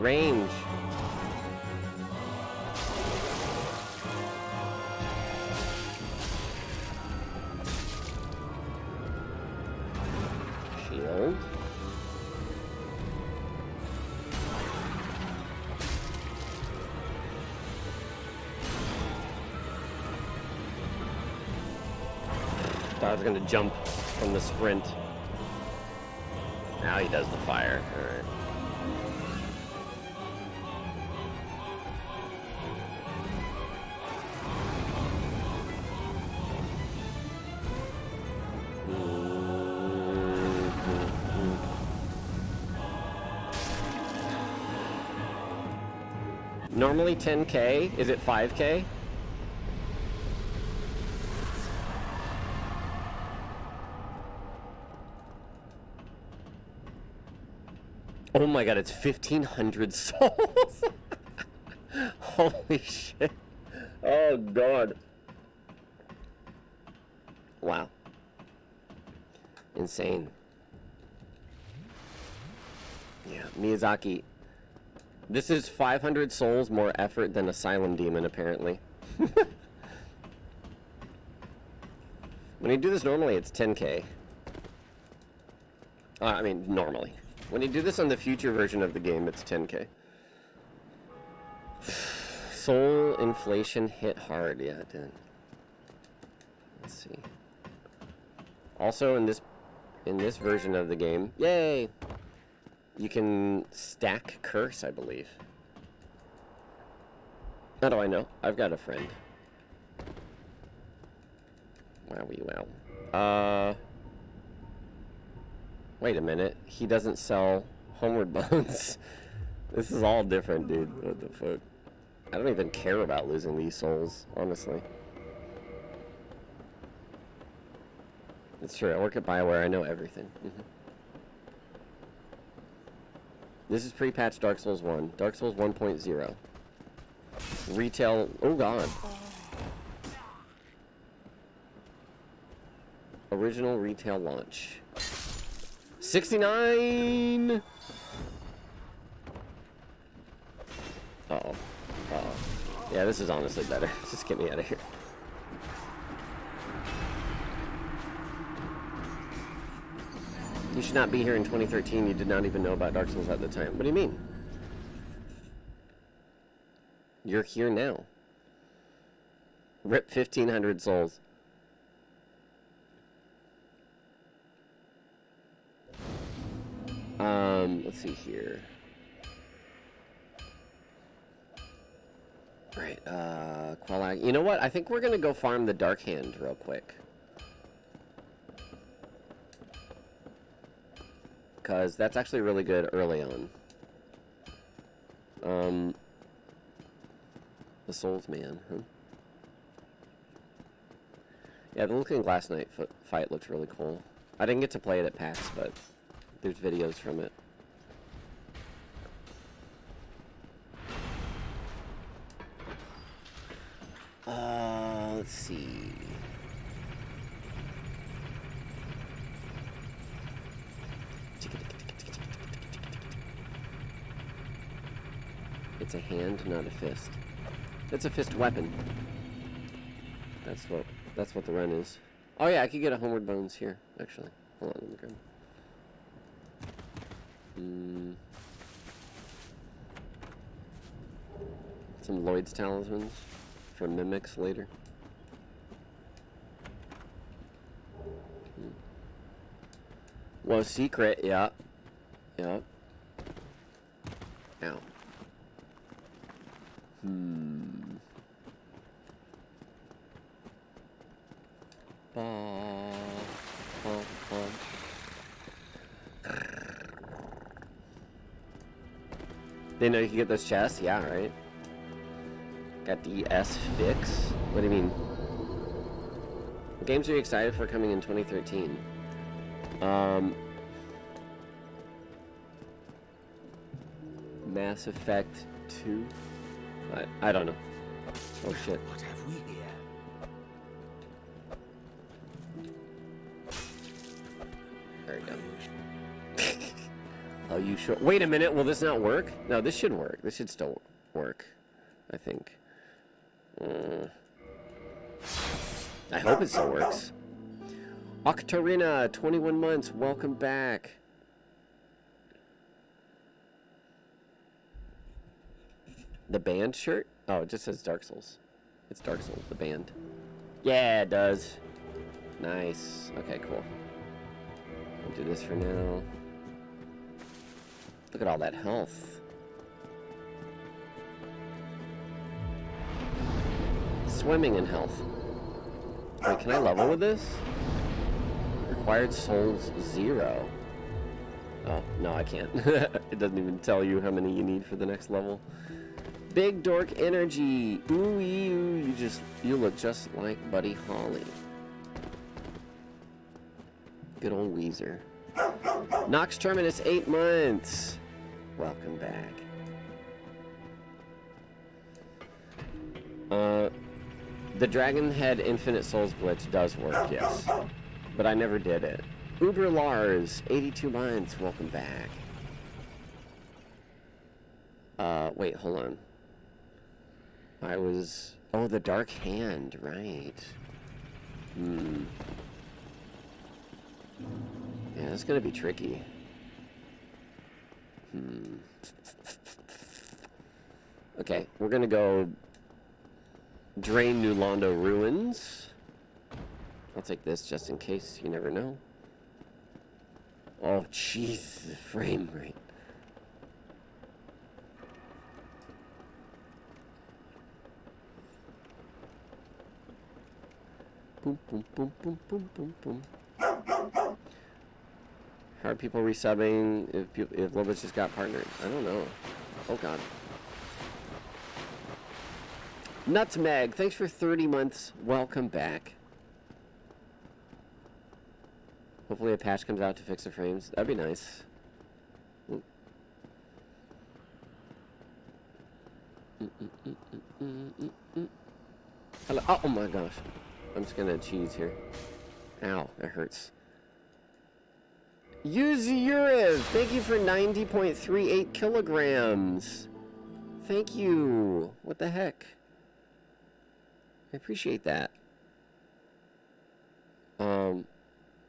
range? Shield. I was gonna jump from the sprint. Normally 10k, is it 5k? Oh my god, it's 1500 [laughs] souls! Holy shit. Oh god. Wow. Insane. Yeah, Miyazaki. This is 500 souls more effort than Asylum Demon, apparently. [laughs] when you do this normally, it's 10k. Uh, I mean, normally. When you do this on the future version of the game, it's 10k. [sighs] Soul inflation hit hard. Yeah, it did. Let's see. Also, in this in this version of the game, yay! You can stack curse, I believe. How do I know? I've got a friend. Wowie wow. Uh. Wait a minute. He doesn't sell Homeward [laughs] Bones. this is all different, dude. What the fuck? I don't even care about losing these souls, honestly. It's true. I work at Bioware. I know everything. This is pre-patch Dark Souls 1. Dark Souls 1.0. Retail... Oh, God. Original retail launch. 69! Uh-oh. Uh-oh. Yeah, this is honestly better. [laughs] Just get me out of here. Should not be here in 2013. You did not even know about Dark Souls at the time. What do you mean? You're here now. Rip 1500 souls. Um, let's see here. Right, uh, Quelaag. You know what? I think we're gonna go farm the Dark Hand real quick. Because that's actually really good early on. Um, the Souls Man, huh? Yeah, the Looking Glass Knight fight looks really cool. I didn't get to play it at PAX, but there's videos from it. Uh, let's see. A hand, not a fist. It's a fist weapon. That's what that's what the run is. Oh yeah, I could get a homeward bones here, actually. Hold on, let me grab. Mm. Some Lloyd's talismans from Mimics later. Hmm. Well, secret, yeah. Yeah. Ow. Hmm. They know you can get those chests? Yeah, right? Got the S fix? What do you mean? What games are you excited for coming in 2013? Um, Mass Effect 2? I, I don't know. Oh shit. What have we here? There we go. [laughs] oh, you sure? Wait a minute. Will this not work? No, this should work. This should still work. I think. Uh, I hope it still works. Octarina, 21 months. Welcome back. The band shirt? Oh, it just says Dark Souls. It's Dark Souls, the band. Yeah, it does. Nice. Okay, cool. We'll do this for now. Look at all that health. Swimming in health. Wait, can I level with this? Required souls zero. Oh, no, I can't. [laughs] it doesn't even tell you how many you need for the next level. Big Dork Energy. Ooh, you, you just, you look just like Buddy Holly. Good old Weezer. Nox Terminus, eight months. Welcome back. Uh, the Dragon Head Infinite Souls glitch does work, yes. But I never did it. Uber Lars, 82 months. Welcome back. Uh, wait, hold on. I was... Oh, the Dark Hand, right. Hmm. Yeah, it's gonna be tricky. Hmm. Okay, we're gonna go drain New Londo ruins. I'll take this just in case, you never know. Oh, jeez, the frame rate. Boom, boom, boom, boom, boom, boom, boom. How are people resubbing if people, if Lobos just got partnered? I don't know. Oh god. Nutmeg, thanks for 30 months. Welcome back. Hopefully a patch comes out to fix the frames. That'd be nice. Mm -mm -mm Hello. Oh, oh my gosh. I'm just gonna cheese here. Ow, that hurts. Yuzuriv, thank you for 90.38 kilograms. Thank you. What the heck? I appreciate that. Um,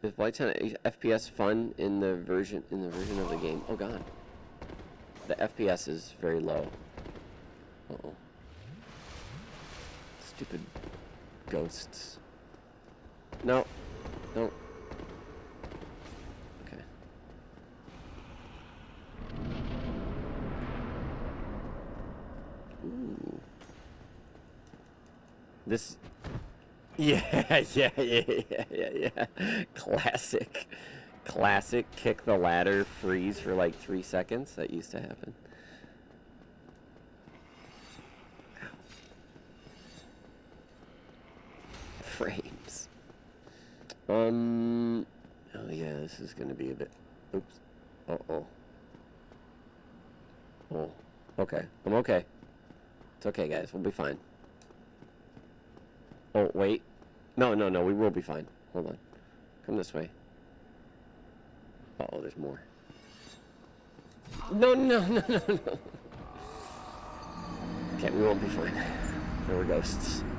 Is Blighttown FPS fun in the version in the version of the game? Oh god. The FPS is very low. Uh oh. Stupid ghosts. No. Don't. Okay. Ooh. This [laughs] yeah, yeah, yeah, yeah, yeah, yeah. Classic. Classic kick the ladder freeze for like three seconds. That used to happen. Frames. Um. Oh yeah, this is gonna be a bit. Oops. Uh oh. Oh. Okay. I'm okay. It's okay, guys. We'll be fine. Oh, wait. No, no, no, we will be fine. Hold on. Come this way. Uh oh there's more. No, no, no, no, no. Okay, we won't be fine. There were ghosts. Hold on,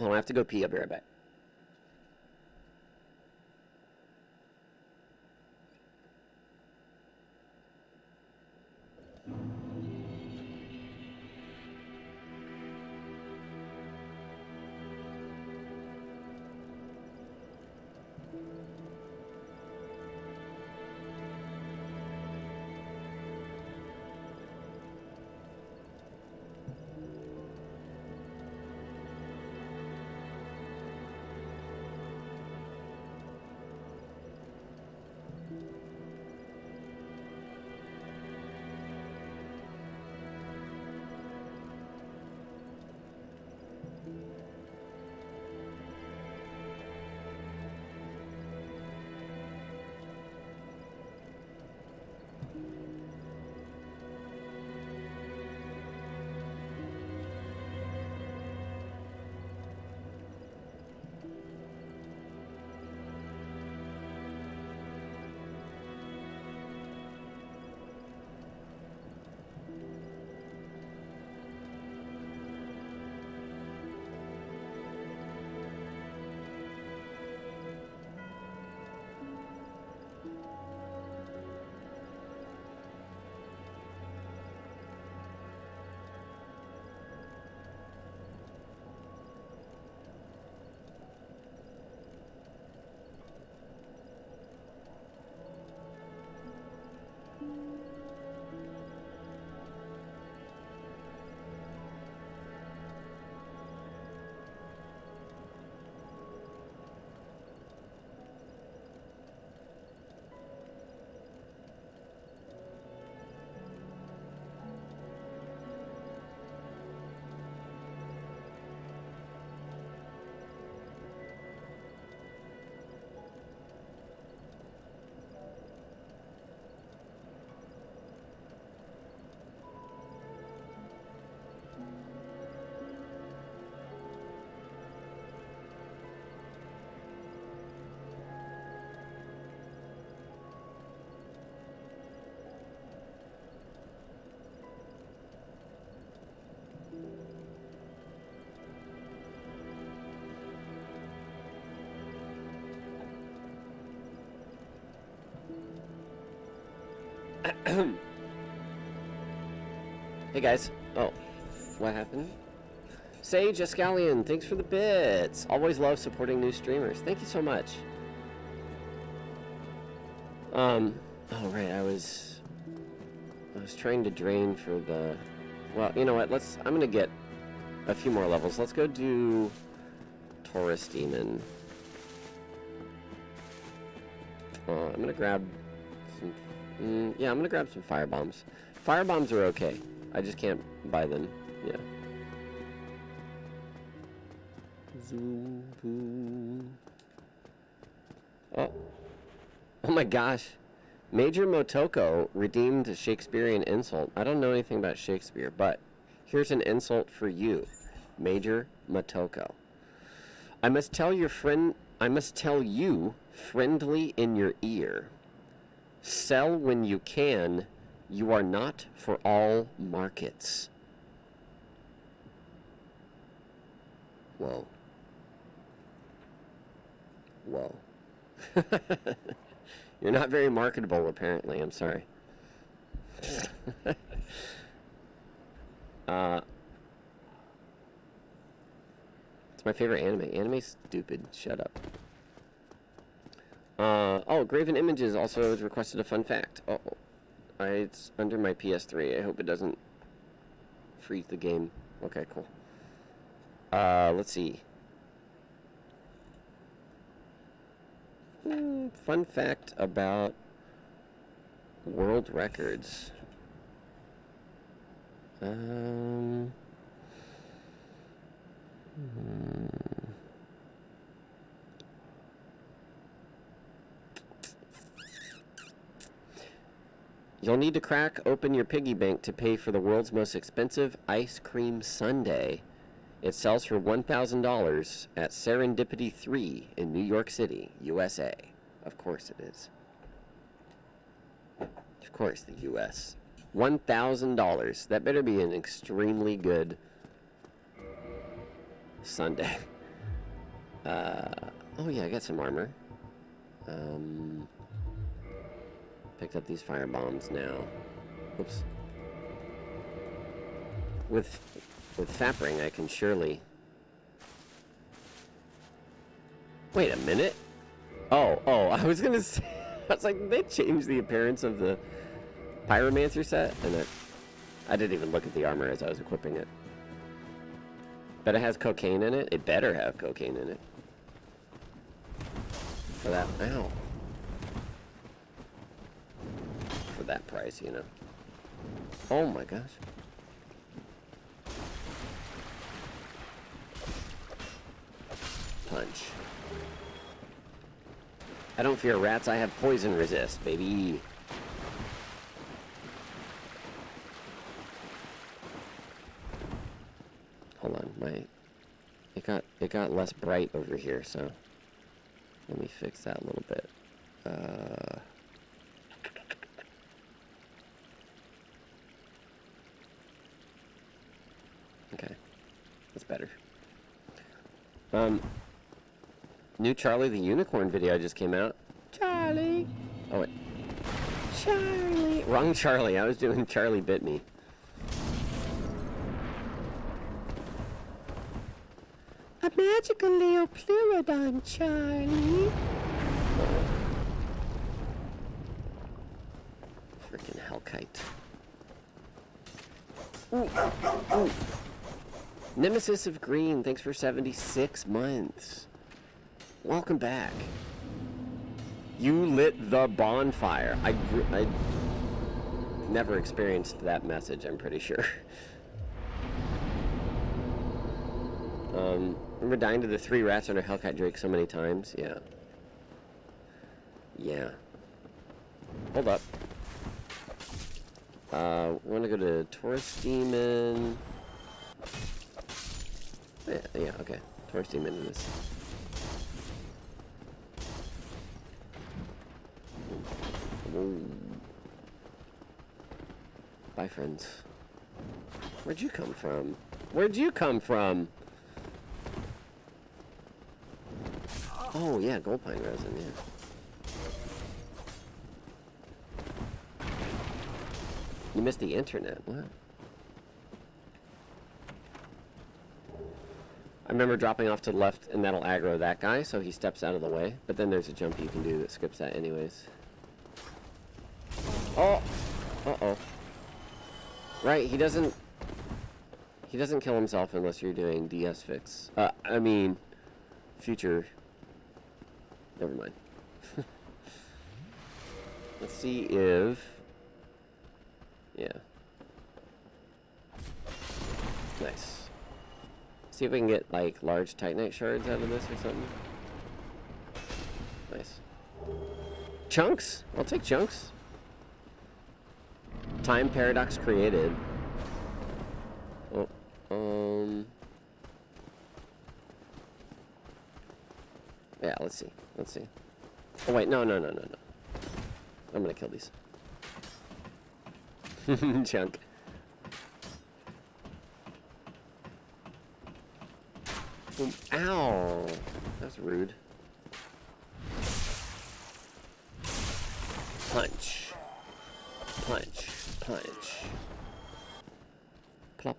I have to go pee. I'll be right back. [clears throat] hey guys. Oh, what happened? Sage Escallion, thanks for the bits. Always love supporting new streamers. Thank you so much. Um, oh right, I was, I was trying to drain for the, well, you know what? Let's. I'm gonna get a few more levels. Let's go do Taurus Demon. Uh, I'm gonna grab Mm, yeah, I'm gonna grab some fire bombs. Fire bombs are okay. I just can't buy them. Yeah. Zoom, boom. Oh. Oh my gosh. Major Motoko redeemed a Shakespearean insult. I don't know anything about Shakespeare, but here's an insult for you, Major Motoko. I must tell your friend. I must tell you, friendly in your ear. Sell when you can. You are not for all markets. Whoa. Whoa. [laughs] You're not very marketable, apparently. I'm sorry. [laughs] uh, it's my favorite anime. Anime's stupid. Shut up. Uh, oh, Graven Images also requested a fun fact. Oh, I, it's under my PS3. I hope it doesn't freeze the game. Okay, cool. Uh, let's see. Hmm, fun fact about world records. Um. hmm. You'll need to crack open your piggy bank to pay for the world's most expensive ice cream sundae. It sells for $1,000 at Serendipity 3 in New York City, USA. Of course it is. Of course, the US. $1,000. That better be an extremely good sundae. [laughs] Uh, oh yeah, I got some armor. Um, picked up these fire bombs now. Oops. With with Fapring, I can surely. Wait a minute. Oh, oh, [laughs] I was gonna say. I was like, they changed the appearance of the Pyromancer set, and it, I didn't even look at the armor as I was equipping it. But it has cocaine in it. It better have cocaine in it. For that, ow. For that price, you know. Oh my gosh. Punch. I don't fear rats, I have poison resist, baby. Hold on, my it got it got less bright over here, so let me fix that a little bit. Uh Okay. That's better. Um New Charlie the Unicorn video just came out. Charlie. Oh wait. Charlie. Wrong Charlie. I was doing Charlie bit me. A magical Liopleurodon, Charlie. Freaking Hellkite. Ooh, ooh. Nemesis of Green, thanks for 76 months. Welcome back. You lit the bonfire. I, I never experienced that message, I'm pretty sure. [laughs] Um, remember dying to the three rats under Hellkite Drake so many times? Yeah. Yeah. Hold up. Uh, we want to go to Taurus Demon. Yeah, yeah, okay. Taurus Demon in this. Bye, friends. Where'd you come from? Where'd you come from? Oh, yeah, gold pine resin, yeah. You missed the internet. What? I remember dropping off to the left, and that'll aggro that guy, so he steps out of the way. But then there's a jump you can do that skips that anyways. Oh! Uh-oh. Right, he doesn't... He doesn't kill himself unless you're doing DS fix. Uh, I mean... Future... Never mind. [laughs] Let's see if... Yeah. Nice. See if we can get, like, large Titanite shards out of this or something. Nice. Chunks? I'll take chunks time paradox created. Oh, um. Yeah, let's see. Let's see. Oh, wait. No, no, no, no, no. I'm going to kill these. [laughs] Chunk. Boom. Um, ow. That's rude. Punch. Punch. Punch. Plop.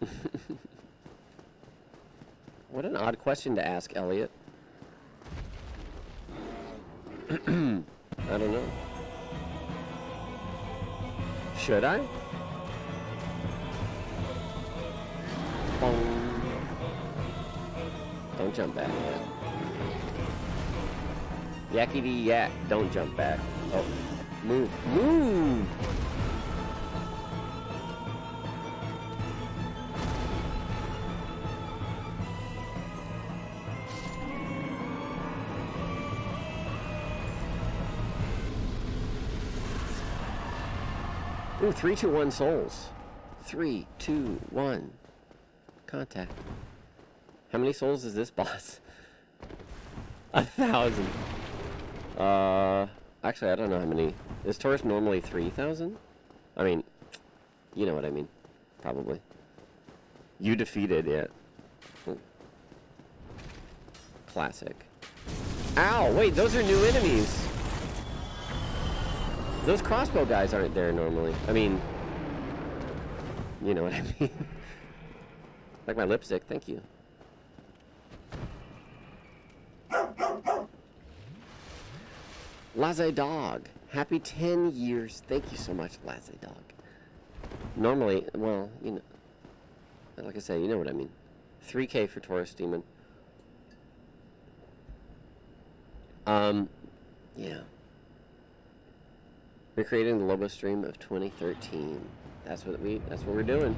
[laughs] what an odd question to ask, Elliot. [clears throat] I don't know. Should I? Bong. Don't jump back. Yakety yak, don't jump back. Oh, move, move! Ooh, three, two, one souls. Three, two, one. Contact. How many souls is this boss? [laughs] A thousand. Uh, actually, I don't know how many. Is Taurus normally 3,000? I mean, you know what I mean. Probably. You defeated it. Classic. Ow! Wait, those are new enemies! Those crossbow guys aren't there normally. I mean, you know what I [laughs] mean. like my lipstick, thank you. Laze Dog. Happy 10 years. Thank you so much, Laze Dog. Normally, well, you know, like I say, you know what I mean. 3k for Taurus Demon. Um, yeah. Recreating the Lobo stream of 2013. That's what we, that's what we're doing.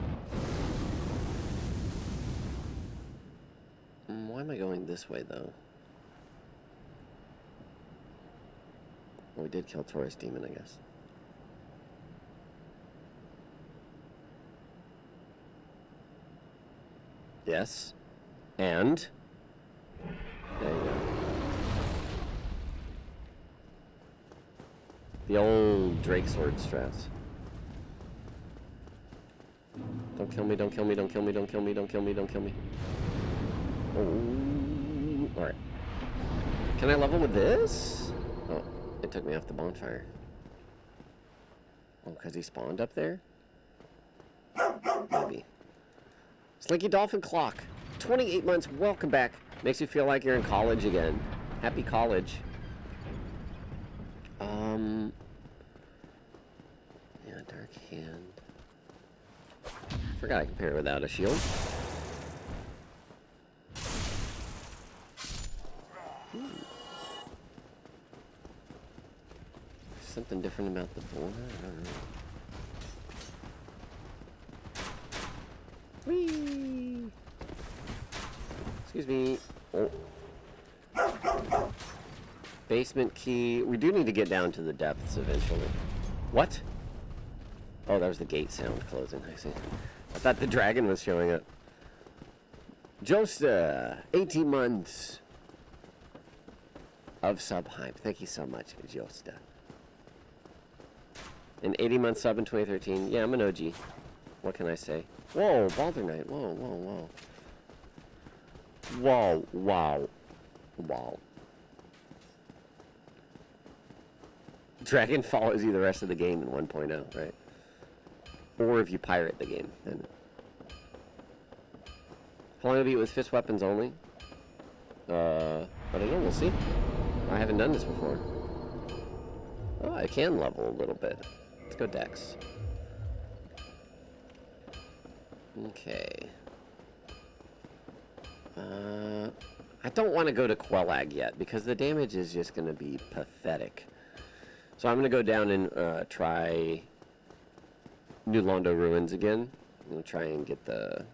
Mm, Why am I going this way, though? Well, we did kill Taurus Demon, I guess. Yes. And? There you go. The old Drake sword strats. Don't kill me, don't kill me, don't kill me, don't kill me, don't kill me, don't kill me. Oh, alright. Can I level with this? It took me off the bonfire. Oh, because he spawned up there? Maybe. Slinky Dolphin Clock. 28 months, welcome back. Makes you feel like you're in college again. Happy college. Um. Yeah, Dark Hand. Forgot I can pair it without a shield. Something different about the board? I don't know. Whee! Excuse me. Oh. Basement key. We do need to get down to the depths eventually. What? Oh, was the gate sound closing. I see. I thought the dragon was showing up. Josta, 18 months of sub hype. Thank you so much, Josta. An 80 month sub in 2013. Yeah, I'm an OG. What can I say? Whoa, Balder Knight. Whoa, whoa, whoa. Whoa, wow. Wow. Dragon follows you the rest of the game in 1.0, right? Or if you pirate the game, then. How long have you with fist weapons only? Uh, I don't know, we'll see. I haven't done this before. Oh, I can level a little bit. Let's go Dex. Okay. Uh, I don't want to go to Quelaag yet because the damage is just going to be pathetic. So I'm going to go down and uh, try New Londo Ruins again. I'm going to try and get the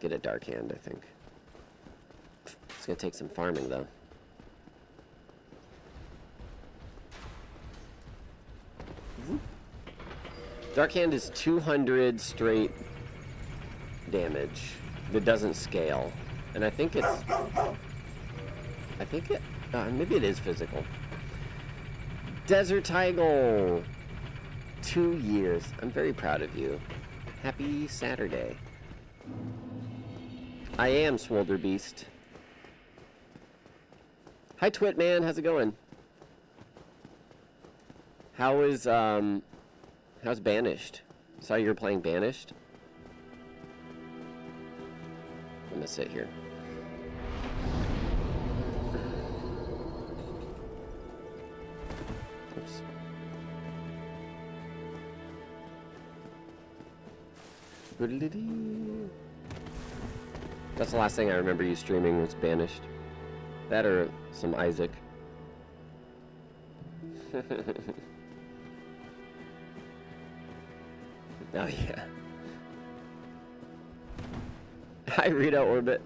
get a Dark Hand, I think. It's going to take some farming though. Dark Hand is 200 straight damage that doesn't scale. And I think it's... I think it... Uh, maybe it is physical. Desert Tiger! Two years. I'm very proud of you. Happy Saturday. I am Swolder Beast. Hi, Twit man. How's it going? How is um, how's Banished? Saw you were playing Banished. I'm gonna sit here. Oops. That's the last thing I remember you streaming was Banished. That or some Isaac. [laughs] oh yeah. Hi Rita Orbit.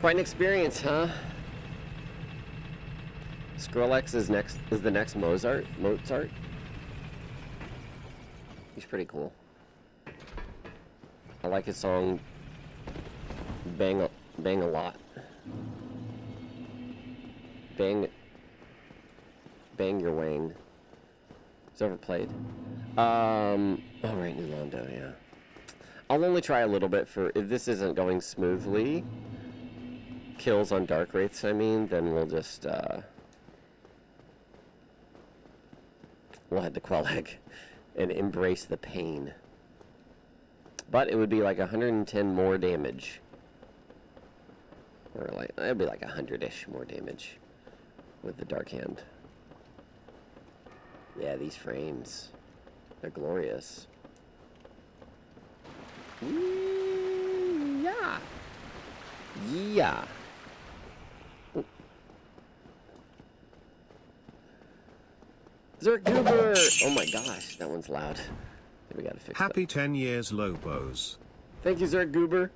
Quite an experience, huh? Skrillex is next is the next Mozart Mozart. He's pretty cool. I like his song Bang a, Bang a Lot. Bang Bang Your Wang. It's overplayed. Um oh right, New Londo, yeah. I'll only try a little bit for if this isn't going smoothly. Kills on dark wraiths, I mean, then we'll just uh we'll head to Quelaag and embrace the pain. But it would be like 110 more damage. Or like, it'd be like 100-ish more damage with the Dark Hand. Yeah, these frames. They're glorious. Yeah. Yeah. Oh. Zerk Goober! Oh my gosh, that one's loud. We gotta fix Happy 10 years, Lobos. Thank you, Zerk Goober.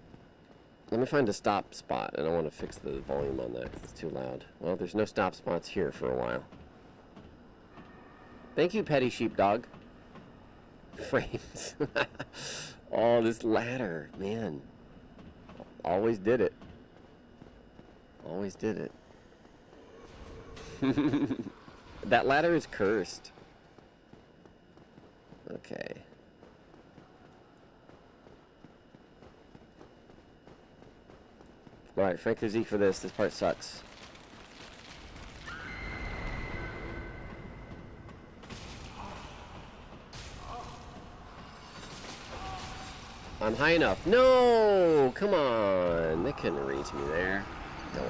Let me find a stop spot, and I want to fix the volume on that 'cause it's too loud. Well, there's no stop spots here for a while. Thank you, Petty Sheepdog. Frames. [laughs] oh, this ladder, man. Always did it. Always did it. [laughs] that ladder is cursed. Okay. Alright, Franker Z for this. This part sucks. I'm high enough. No! Come on. They couldn't reach me there. On.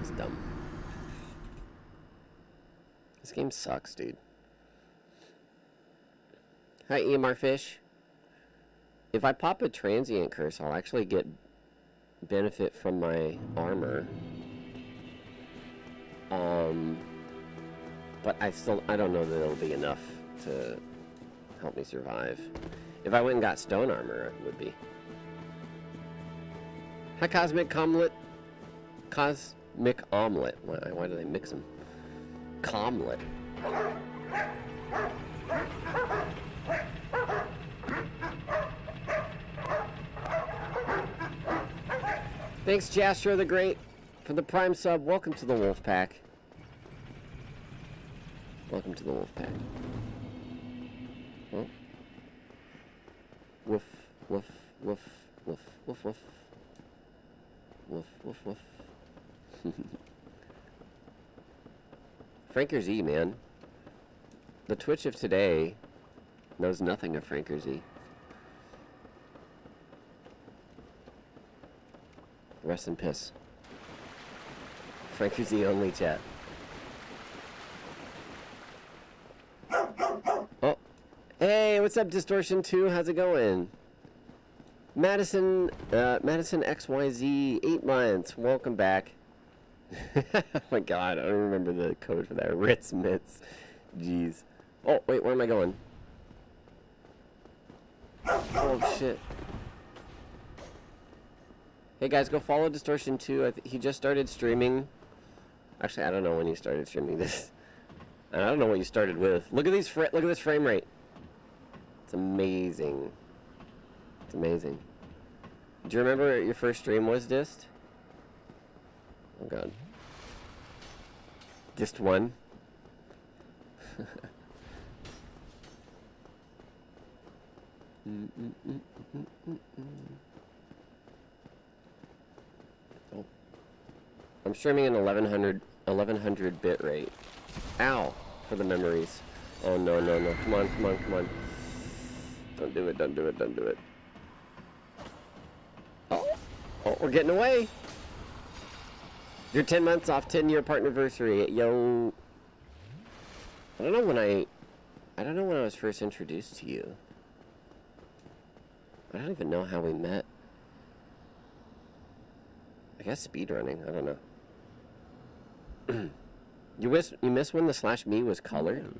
It's dumb. This game sucks, dude. Hi, EMR Fish. If I pop a transient curse, I'll actually get benefit from my armor. Um, but I still, I don't know that it'll be enough to help me survive. If I went and got stone armor, it would be. Hi, Cosmic Comlet. Cosmic Omelet. Why, why do they mix them? Comlet. Thanks, Jastro the Great, for the Prime sub. Welcome to the Wolf Pack. Welcome to the Wolf Pack. Woof, woof, woof, woof, woof, woof. Woof, woof, woof. [laughs] Franker Z, man. The Twitch of today knows nothing of Franker Z. Rest in piss. Frank is the only chat. Hey, what's up, Distortion 2? How's it going? Madison, uh, Madison XYZ, eight months. Welcome back. [laughs] oh my god, I don't remember the code for that. Ritz Mitz. Jeez. Oh, wait, where am I going? Oh, shit. Hey guys, go follow Distortion 2. He just started streaming. Actually, I don't know when he started streaming this. And [laughs] I don't know what you started with. Look at these. look at this frame rate. It's amazing. It's amazing. Do you remember your first stream was, Dist? Oh god. Dist one. [laughs] Oh. I'm streaming an 1100, 1100 bit rate. Ow! For the memories. Oh no, no, no. Come on, come on, come on. Don't do it! Don't do it! Don't do it! Oh! Oh! We're getting away! You're 10 months off 10 year partner anniversary. Yo! I don't know when I... I don't know when I was first introduced to you. I don't even know how we met. I guess speedrunning. I don't know. [clears throat] you miss you miss when the slash me was colored?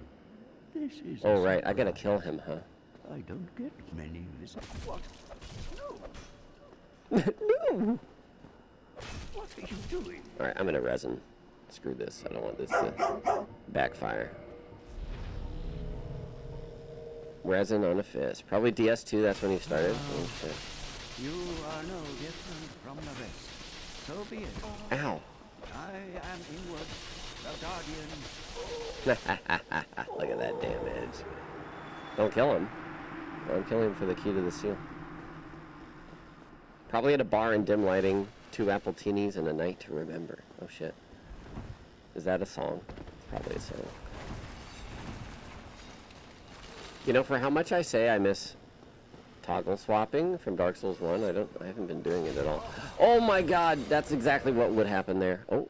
This is Oh right, I gotta kill him, huh? I don't get many visitors. What? no. no! [laughs] What are you doing? All right, I'm gonna resin. Screw this. I don't want this to backfire. Resin on a fist. Probably DS2. That's when he started. Oh, shit. You are no different from the rest. So be it. Ow. I am Ingward, the Guardian. [laughs] Look at that damage. Don't kill him. I'm killing him for the key to the seal. Probably at a bar in dim lighting, two appletinis and a night to remember. Oh shit. Is that a song? It's probably a song. You know, for how much I say I miss toggle swapping from Dark Souls 1, I don't I haven't been doing it at all. Oh my god, that's exactly what would happen there. Oh.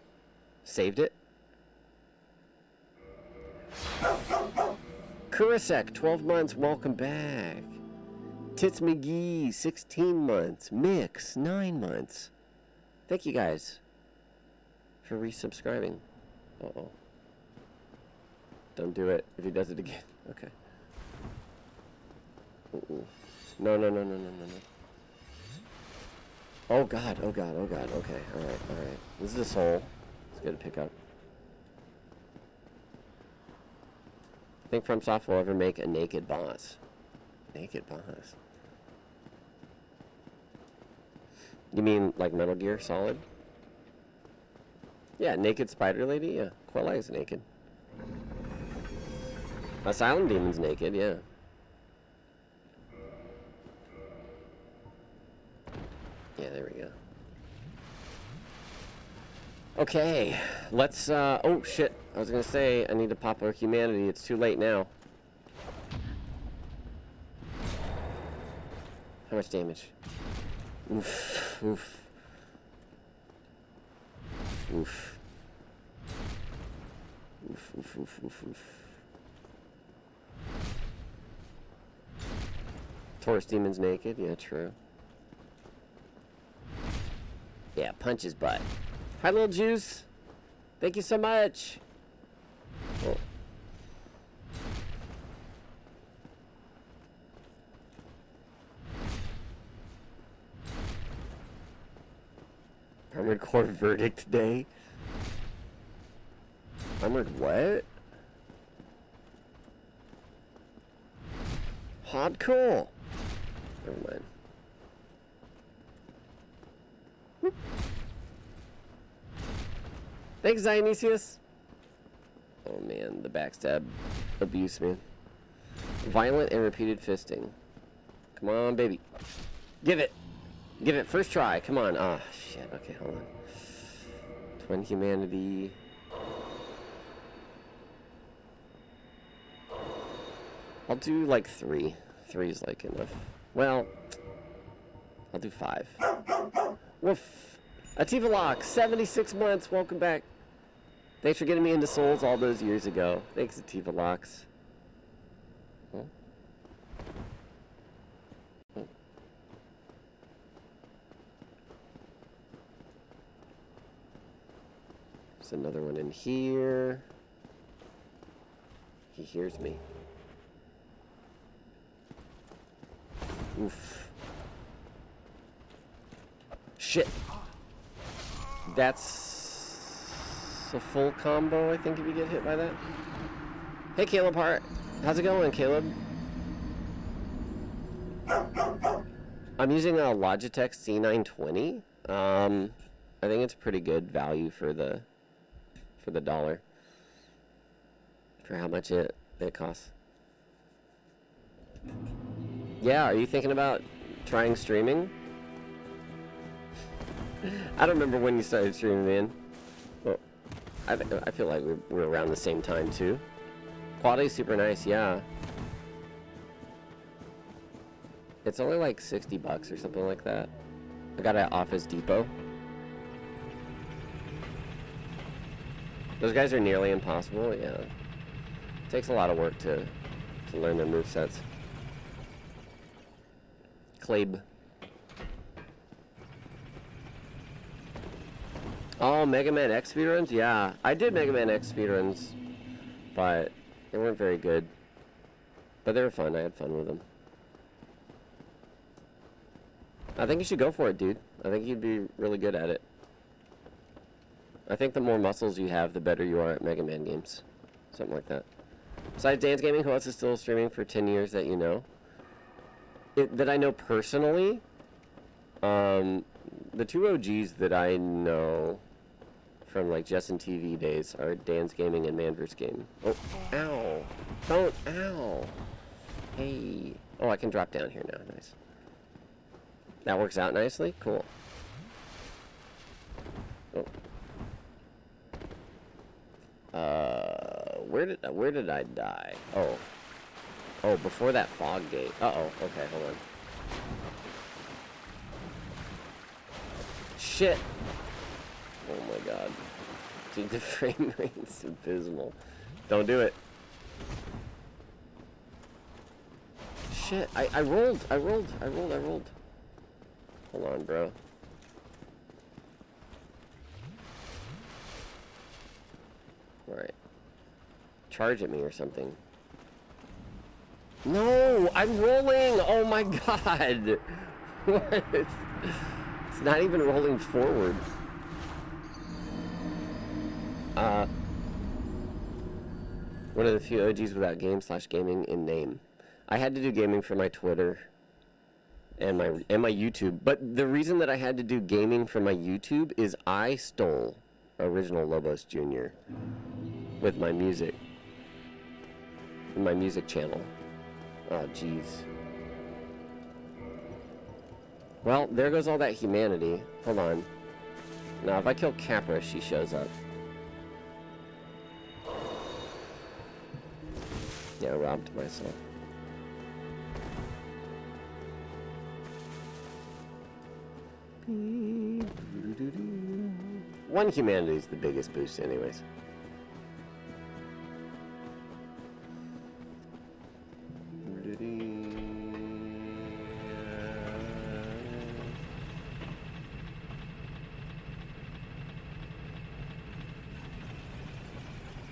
Saved it. Kurasek, 12 months, welcome back. Tits McGee, 16 months. Mix, 9 months. Thank you guys for resubscribing. Uh oh. Don't do it if he does it again. [laughs] Okay. Uh-uh. No, no, no, no, no, no, no. Oh god, oh god, oh god. Okay, alright, alright. This is a soul. It's good to pick up. Think FromSoft will ever make a naked boss. Naked boss. You mean like Metal Gear Solid? Yeah, naked spider lady. Yeah, Quelaag is naked. Asylum demon's naked. Yeah. Yeah, there we go. Okay, let's, uh, oh shit, I was gonna say, I need to pop our humanity, it's too late now. How much damage? Oof, oof. Oof. Oof, oof, oof, oof, oof. Taurus Demon's naked, yeah, true. Yeah, punch his butt. Hi, little juice. Thank you so much. Oh. Armored Core Verdict Day. Armored what? Hot Hardcore. Never mind. Thanks, Dionysius. Oh man, the backstab abuse, man. Violent and repeated fisting. Come on, baby. Give it. Give it. First try. Come on. Ah, shit. Okay, hold on. Twin humanity. I'll do like three. Three's like enough. Well, I'll do five. Woof. Ativa Lock, 76 months. Welcome back. Thanks for getting me into Souls all those years ago. Thanks, Ativa Locks. There's another one in here. He hears me. Oof. Shit. That's a full combo, I think, if you get hit by that. Hey, Caleb Hart. How's it going, Caleb? I'm using a Logitech C920. Um, I think it's pretty good value for the for the dollar. For how much it it costs. Yeah, are you thinking about trying streaming? [laughs] I don't remember when you started streaming, man. I, I feel like we're, we're around the same time too. Quality's super nice, yeah. It's only like 60 bucks or something like that. I got it at Office Depot. Those guys are nearly impossible, yeah. takes a lot of work to, to learn their movesets. Clabe. Oh, Mega Man X speedruns? Yeah, I did Mega Man X speedruns, but they weren't very good. But they were fun. I had fun with them. I think you should go for it, dude. I think you'd be really good at it. I think the more muscles you have, the better you are at Mega Man games. Something like that. Besides Dan's Gaming, who else is still streaming for 10 years that you know? It, that I know personally, um, the two OGs that I know from like Justin TV days are Dan's Gaming and ManvsGame. Oh, ow. Don't, ow. Hey. Oh, I can drop down here now. Nice. That works out nicely? Cool. Oh. Uh, where did where did I die? Oh. Oh, before that fog gate. Uh-oh. Okay, hold on. Shit. Oh my god. Dude, the [laughs] frame rate's abysmal. Don't do it. Shit, I, I rolled, I rolled, I rolled, I rolled. Hold on, bro. Alright. Charge at me or something. No! I'm rolling! Oh my [laughs] god! [laughs] What? It's not even rolling forward. Uh, one of the few OGs without game slash gaming in name. I had to do gaming for my Twitter and my and my YouTube, but the reason that I had to do gaming for my YouTube is I stole original Lobos Jr. with my music, my music channel. Oh, jeez. Well, there goes all that humanity. Hold on. Now, if I kill Capra, she shows up. Yeah, robbed myself. One humanity is the biggest boost anyways.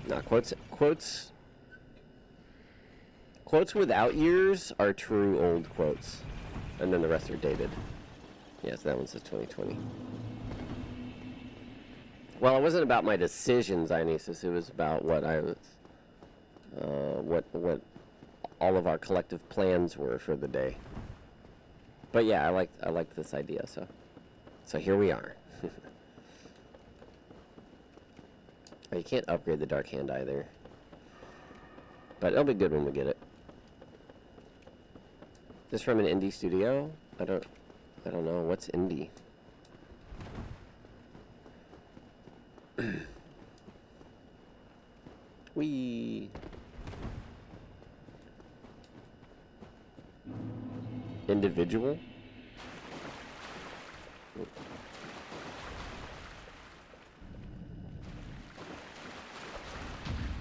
Now quotes quotes quotes without years are true old quotes, and then the rest are dated. Yes, that one says 2020. Well, it wasn't about my decisions, Ionesis. It was about what I was, uh, what what all of our collective plans were for the day. But yeah, I like I liked this idea. So, so here we are. [laughs] oh, you can't upgrade the dark hand either. But it'll be good when we get it. This from an indie studio? I don't I don't know. What's indie? [clears throat] we individual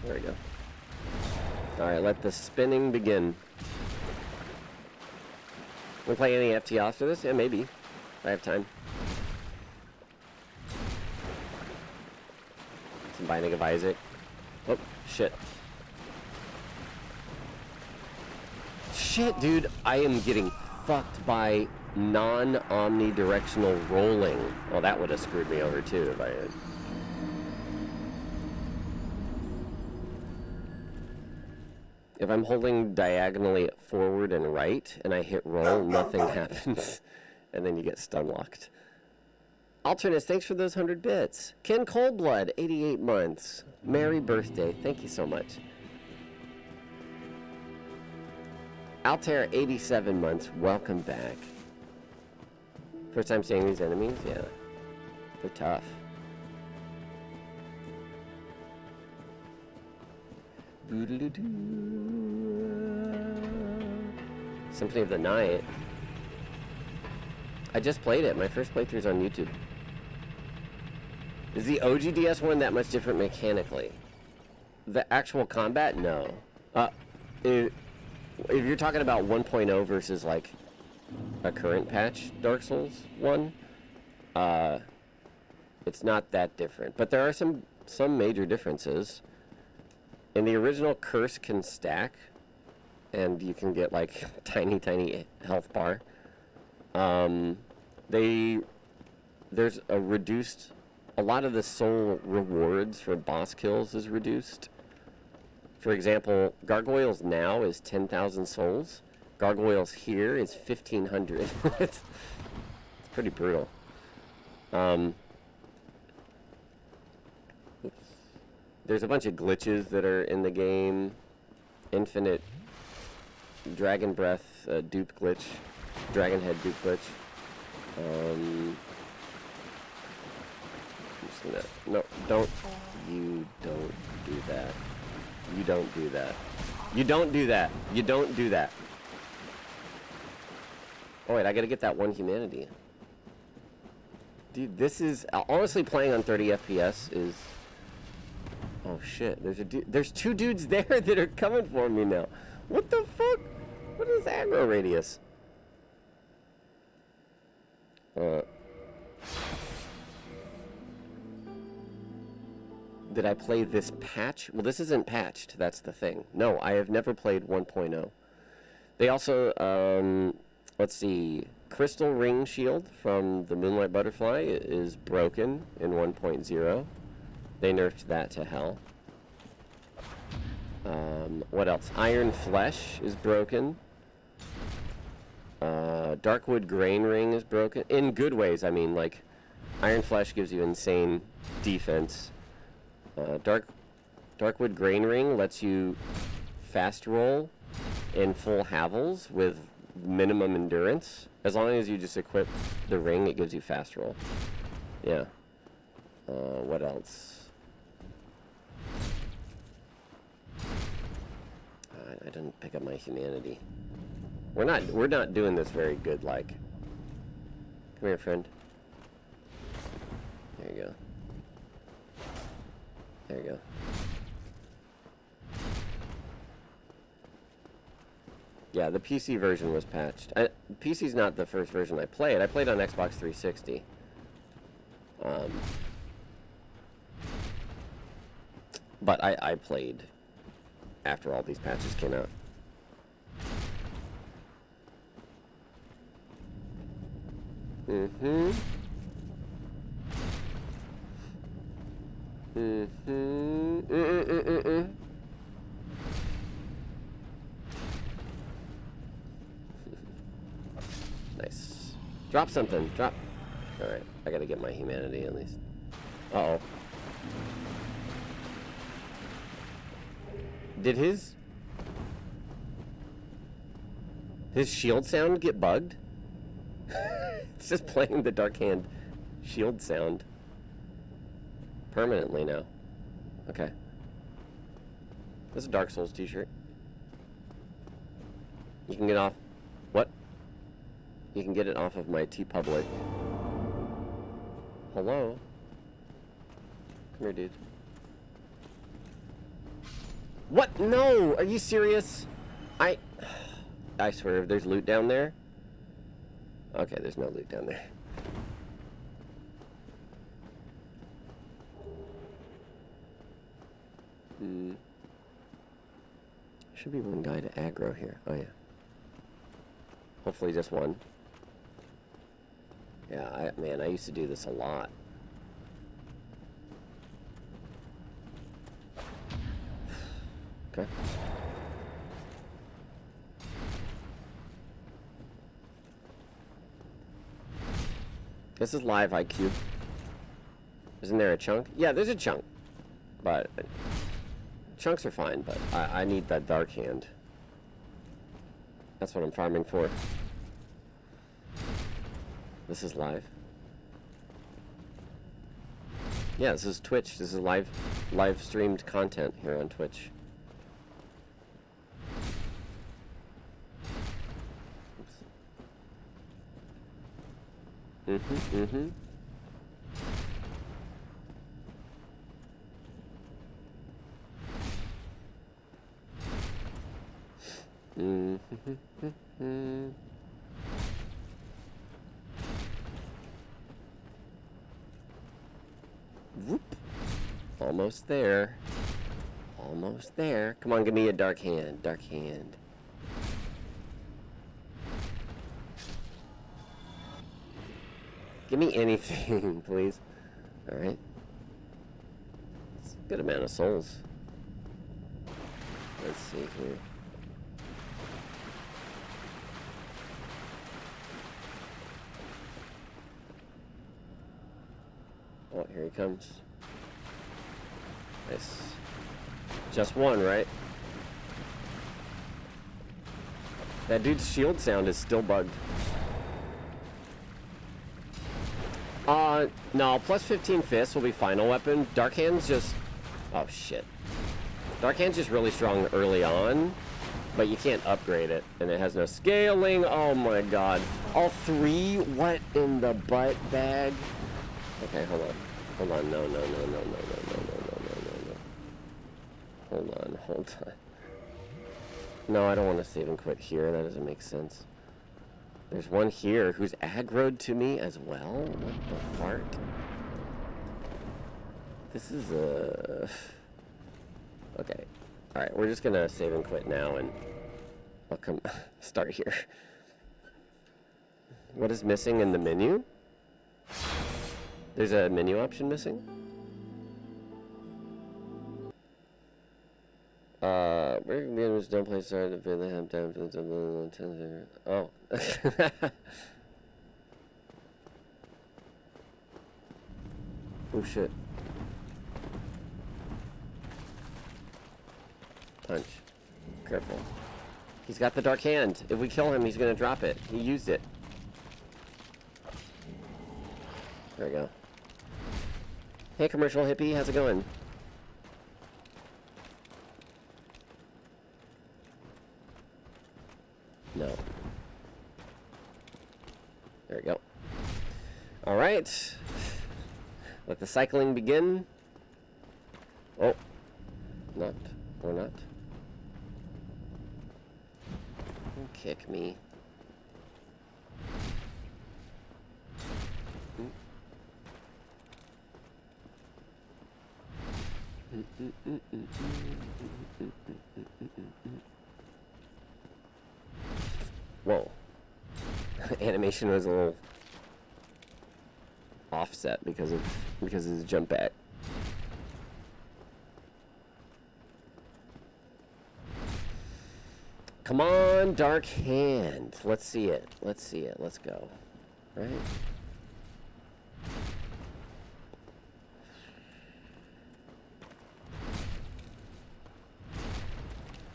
there we go all right let the spinning begin we play any FT after this? Yeah, maybe. If I have time. Some Binding of Isaac. Oh, shit. Shit, dude. I am getting fucked by non-omnidirectional rolling. Well, that would have screwed me over, too, if I had... If I'm holding diagonally forward and right and I hit roll, nothing [laughs] happens. and then you get stun locked. Alternus, thanks for those 100 bits. Ken Coldblood, 88 months. Merry birthday. Thank you so much. Altair, 87 months. Welcome back. First time seeing these enemies? Yeah. They're tough. Symphony of the Night. I just played it. My first playthrough's on YouTube. Is the OG DS one that much different mechanically? The actual combat? No. Uh, if, if you're talking about 1.0 versus like a current patch Dark Souls 1, uh, it's not that different. But there are some some major differences. In the original, Curse can stack, and you can get like [laughs] tiny, tiny health bar. Um, they there's a reduced. A lot of the soul rewards for boss kills is reduced. For example, Gargoyles now is 10,000 souls. Gargoyles here is 1,500. it's, [laughs] it's pretty brutal. Um, oops. There's a bunch of glitches that are in the game. Infinite Dragon Breath uh, dupe glitch. Dragon Head dupe glitch. Um, I'm just gonna, no, don't, you don't do that. You don't do that. You don't do that. You don't do that. Oh wait, I gotta get that one humanity. Dude, this is honestly playing on 30 FPS is. Oh shit! There's a there's two dudes [laughs] there that are coming for me now. What the fuck? What is aggro radius? Uh. Did I play this patch? Well, this isn't patched. That's the thing. No, I have never played 1.0. They also, um, let's see, Crystal Ring Shield from the Moonlight Butterfly is broken in 1.0. They nerfed that to hell. Um, what else? Iron Flesh is broken. Uh, Darkwood Grain Ring is broken. In good ways, I mean, like, Iron Flesh gives you insane defense. Uh, Dark Darkwood Grain Ring lets you fast roll in full Havels with minimum endurance. As long as you just equip the ring, it gives you fast roll. Yeah. Uh, what else? I, I didn't pick up my humanity. We're not we're not doing this very good. Like, come here, friend. There you go. There you go. Yeah, the PC version was patched. I, PC's not the first version I played. I played on Xbox 360. Um, but I, I played after all these patches came out. Mm-hmm. Mm-hmm. [laughs] Nice. Drop something. Drop. Alright. I gotta get my humanity at least. Uh-oh. Did his... His shield sound get bugged? [laughs] it's just playing the Dark Hand shield sound. Permanently now. Okay. This is a Dark Souls t-shirt. You can get off... What? You can get it off of my TeePublic. Hello? Come here, dude. What? No! Are you serious? I... I swear, if there's loot down there... Okay, there's no loot down there. Hmm. Should be one guy to aggro here. Oh, yeah. Hopefully just one. Yeah, I, man, I used to do this a lot. Okay. This is live IQ. Isn't there a chunk? Yeah, there's a chunk. But chunks are fine, but I, I need that dark hand. That's what I'm farming for. This is live. Yeah, this is Twitch. This is live live streamed content here on Twitch. Mm-hmm, mm-hmm. Mm-hmm. Whoop. Almost there. Almost there. Come on, give me a dark hand. Dark hand. Give me anything, [laughs] please. Alright. It's a good amount of souls. Let's see here. Oh, here he comes. Nice. Just one, right? That dude's shield sound is still bugged. Uh, no, plus 15 fists will be final weapon. Dark Hand's just... Oh, shit. Dark Hand's just really strong early on, but you can't upgrade it, and it has no scaling. Oh my god. All three? What in the butt bag? Okay, hold on. Hold on. No, no, no, no, no, no, no, no, no, no, no. Hold on, hold on. No, I don't want to save and quit here. That doesn't make sense. There's one here who's aggroed to me as well? What the fart? This is a... Okay. Alright, we're just gonna save and quit now and I'll come [laughs] start here. What is missing in the menu? There's a menu option missing? Uh, don't play feel the. Oh. [laughs] oh shit. Punch. Careful. He's got the dark hand. If we kill him, he's gonna drop it. He used it. There we go. Hey, commercial hippie, how's it going? No. There we go. All right. Let the cycling begin. Oh. Not. Or not. Kick me. Whoa. [laughs] Animation was a little offset because of because of his jump back. Come on, Dark Hand. Let's see it. Let's see it. Let's go. Right?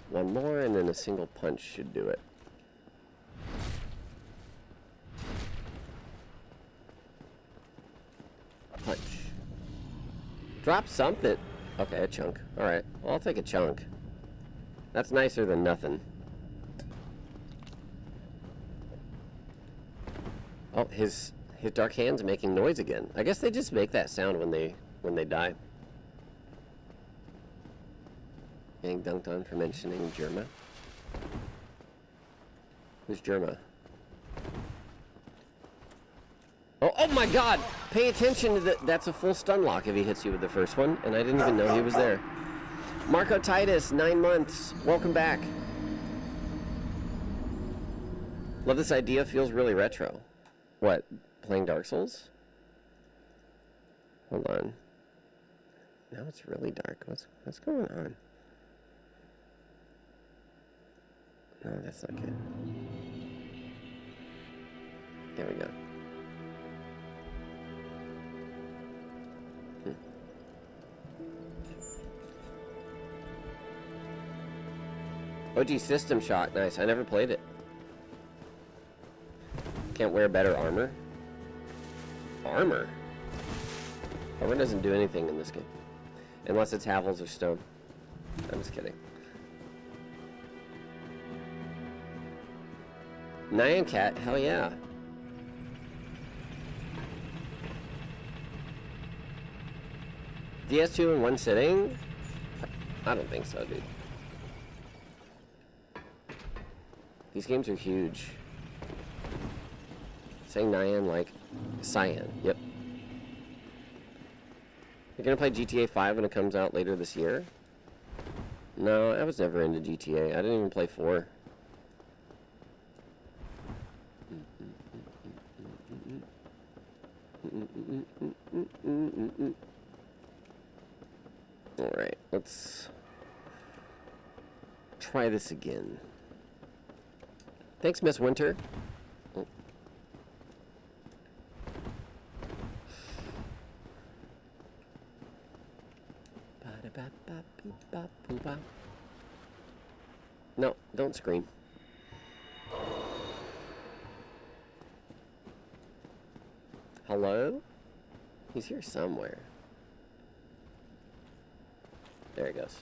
One more and then a single punch should do it. Punch. Drop something. Okay, a chunk. Alright, well, I'll take a chunk. That's nicer than nothing. Oh, his his dark hand's making noise again. I guess they just make that sound when they when they die. Getting dunked on for mentioning Jerma. Who's Jerma? Oh, oh my god! Pay attention to that. That's a full stun lock if he hits you with the first one, and I didn't even know he was there. Marco Titus, nine months. Welcome back. Love this idea. Feels really retro. What? Playing Dark Souls? Hold on. Now it's really dark. What's what's going on? No, that's not good. There we go. OG System Shock, nice. I never played it. Can't wear better armor? Armor? Armor doesn't do anything in this game. Unless it's Havels or Stone. I'm just kidding. Nyan Cat, hell yeah. DS2 in one sitting? I don't think so, dude. These games are huge. Saying Nyan like Cyan. Yep. You're gonna play GTA 5 when it comes out later this year? No, I was never into GTA. I didn't even play 4. Alright, let's try this again. Thanks, Miss Winter. No, don't scream. Hello? He's here somewhere. There he goes.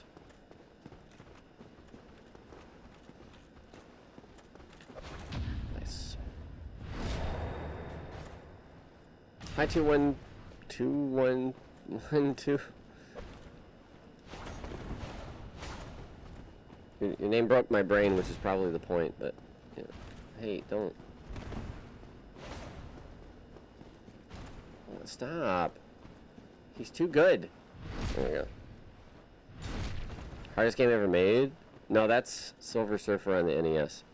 Nice. Hi, two one, two one, one two. Your, your name broke my brain, which is probably the point. But yeah. hey, don't. Oh, Stop. He's too good. There we go. Hardest game ever made? No, that's Silver Surfer on the NES.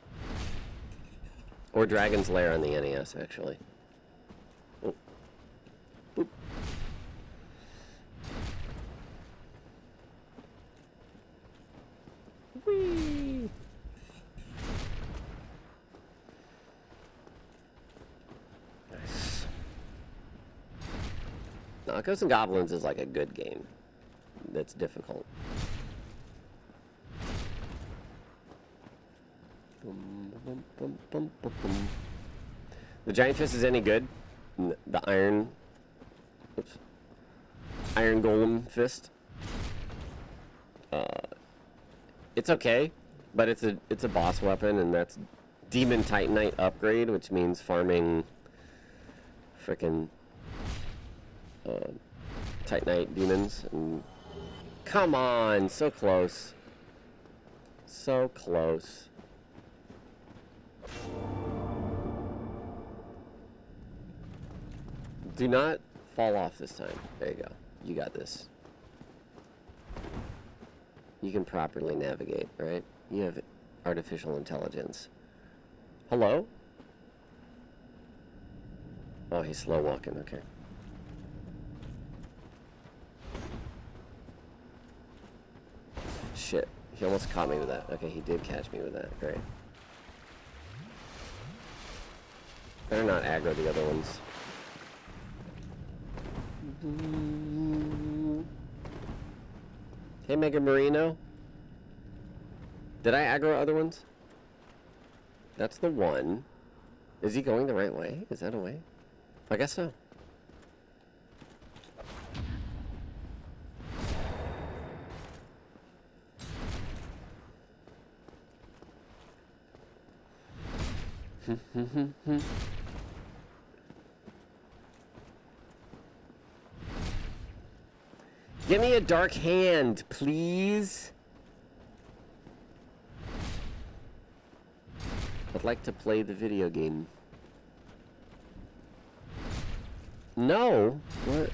Or Dragon's Lair on the NES, actually. Nice. No, Ghosts and Goblins is like a good game. That's difficult. The giant fist is any good? The iron, oops, iron golem fist. Uh, it's okay, but it's a it's a boss weapon, and that's demon titanite upgrade, which means farming freaking uh, titanite demons. And come on, so close, so close. Do not fall off this time. There you go. You got this. You can properly navigate, right? You have artificial intelligence. Hello? Oh, he's slow walking. Okay. Shit. He almost caught me with that. Okay, he did catch me with that. Great. Better not aggro the other ones. Mm-hmm. Hey, Mega Marino. Did I aggro other ones? That's the one. Is he going the right way? Is that a way? I guess so. [laughs] Give me a dark hand, please. I'd like to play the video game. No. What?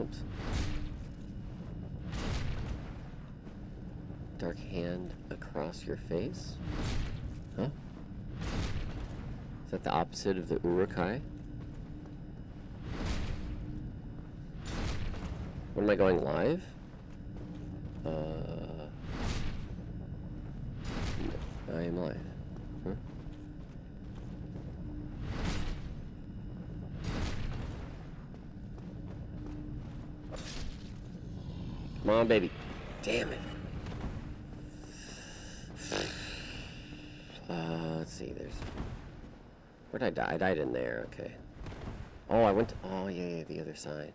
Oops. Dark hand across your face? Huh? Is that the opposite of the Uruk-hai? When am I going live? Uh, I am live. Huh? Come on, baby. Damn it. Uh, let's see. There's. Where'd I die? I died in there. Okay. Oh, I went. To... Oh, yeah, yeah, the other side.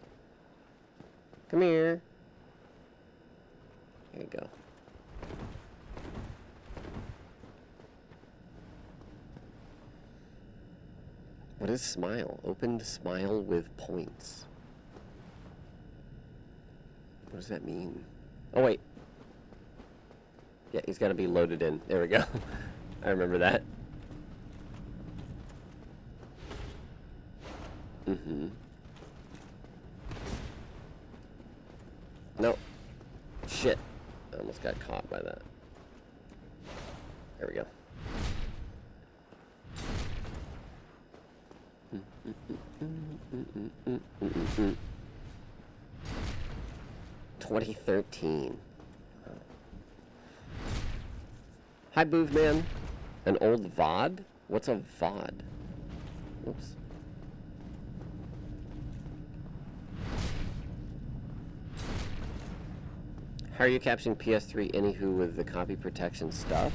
Come here. There you go. What is smile? Opened smile with points. What does that mean? Oh, wait. Yeah, he's got to be loaded in. There we go. [laughs] I remember that. Hi, Boov Man. An old VOD? What's a VOD? Oops. How are you capturing PS3 anywho with the copy protection stuff?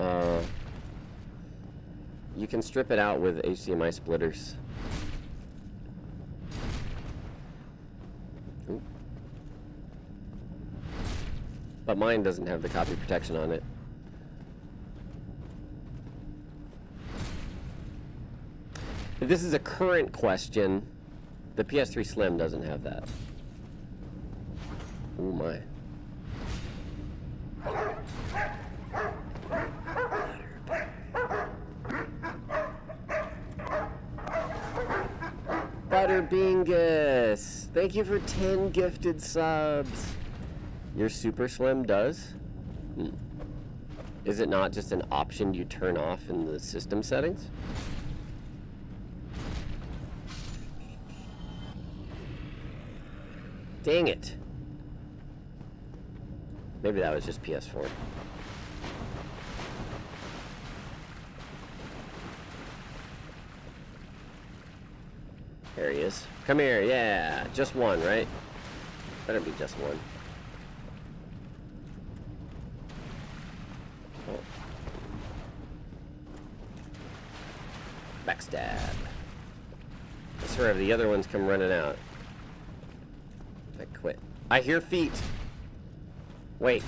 Uh, you can strip it out with HDMI splitters. Ooh. But mine doesn't have the copy protection on it. If this is a current question, the PS3 Slim doesn't have that. Oh my. Butterbingus! Thank you for 10 gifted subs. Your Super Slim does? Hmm. Is it not just an option you turn off in the system settings? Dang it. Maybe that was just PS4. There he is. Come here, yeah. Just one, right? Better be just one. Oh. Backstab. I swear if the other ones come running out. I hear feet. Wait.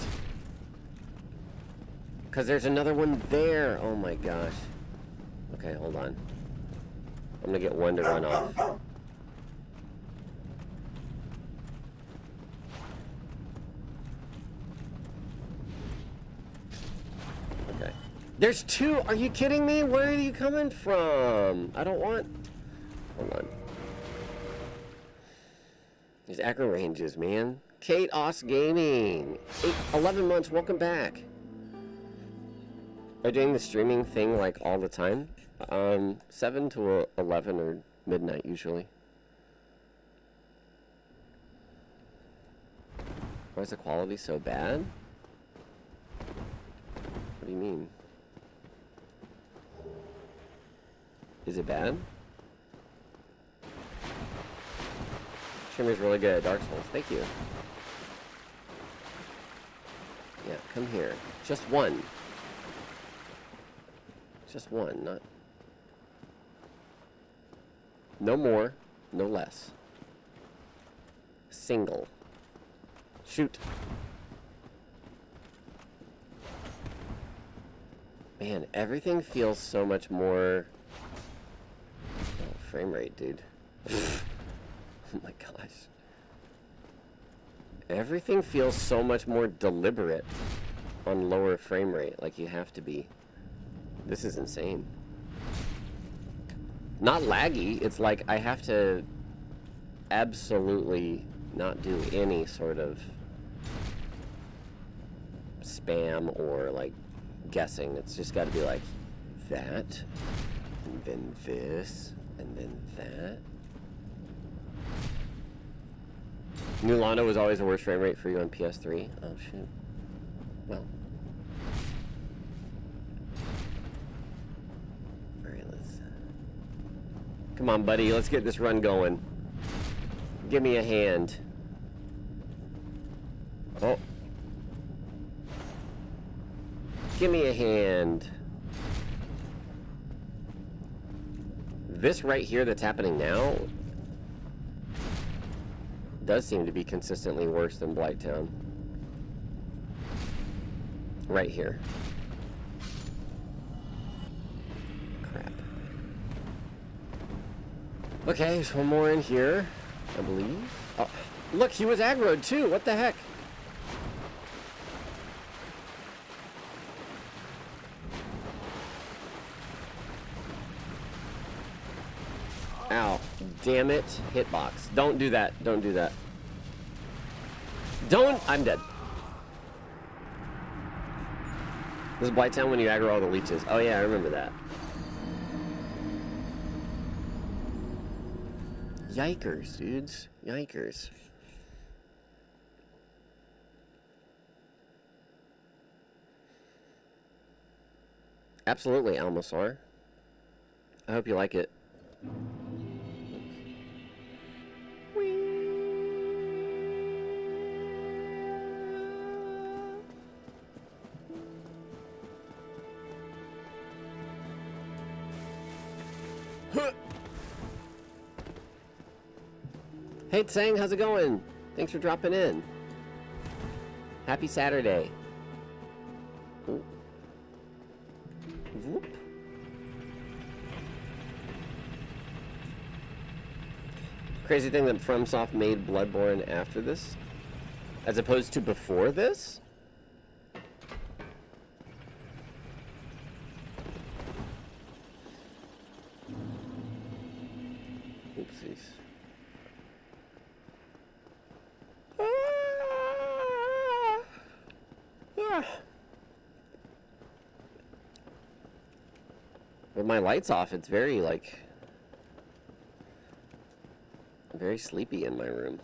Because there's another one there. Oh my gosh. Okay, hold on. I'm gonna get one to run off. Okay. There's two! Are you kidding me? Where are you coming from? I don't want... Hold on. These aggro ranges, man. Kate Os Gaming. Eight, 11 months, welcome back. Are doing the streaming thing like all the time? Um, 7 to 11 or midnight usually. Why is the quality so bad? What do you mean? Is it bad? Shimmer's really good at Dark Souls. Thank you. Yeah, come here. Just one. Just one, not... No more, no less. Single. Shoot. Man, everything feels so much more... Oh, frame rate, dude. [laughs] oh [laughs] my gosh. Everything feels so much more deliberate on lower frame rate, like you have to be. This is insane. Not laggy, it's like I have to absolutely not do any sort of spam or like guessing. It's just got to be like that, and then this, and then that. New Londo was always the worst frame rate for you on PS3. Oh shoot. Well. Alright, let's. Uh, come on, buddy. Let's get this run going. Give me a hand. Oh. Give me a hand. This right here that's happening now does seem to be consistently worse than Blighttown. Right here. Crap. Okay, there's one more in here, I believe. Oh, look, he was aggroed too. What the heck? Ow. Damn it. Hitbox. Don't do that. Don't do that. Don't. I'm dead. This is Blighttown when you aggro all the leeches. Oh yeah, I remember that. Yikers, dudes. Yikers. Absolutely, Almosaur. I hope you like it. [laughs] Hey Tsang, how's it going? Thanks for dropping in. Happy Saturday. Whoop. Crazy thing that FromSoft made Bloodborne after this? As opposed to before this? Oopsies. With my lights off, it's very like very sleepy in my room.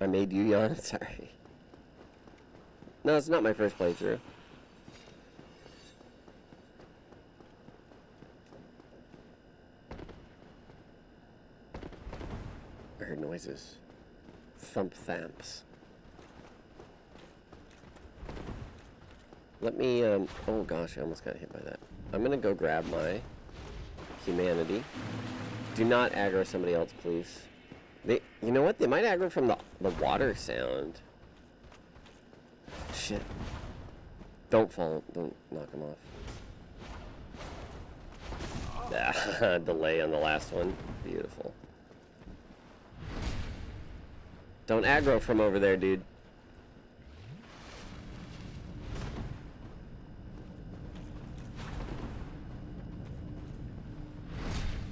I made you yawn. [laughs] Sorry. No, it's not my first playthrough. I heard noises. Thump thamps. Let me, um, oh gosh, I almost got hit by that. I'm gonna go grab my humanity. Do not aggro somebody else, please. They, you know what? They might aggro from the, the water sound. Shit. Don't fall, don't knock them off. Ah, [laughs] delay on the last one. Beautiful. Don't aggro from over there, dude.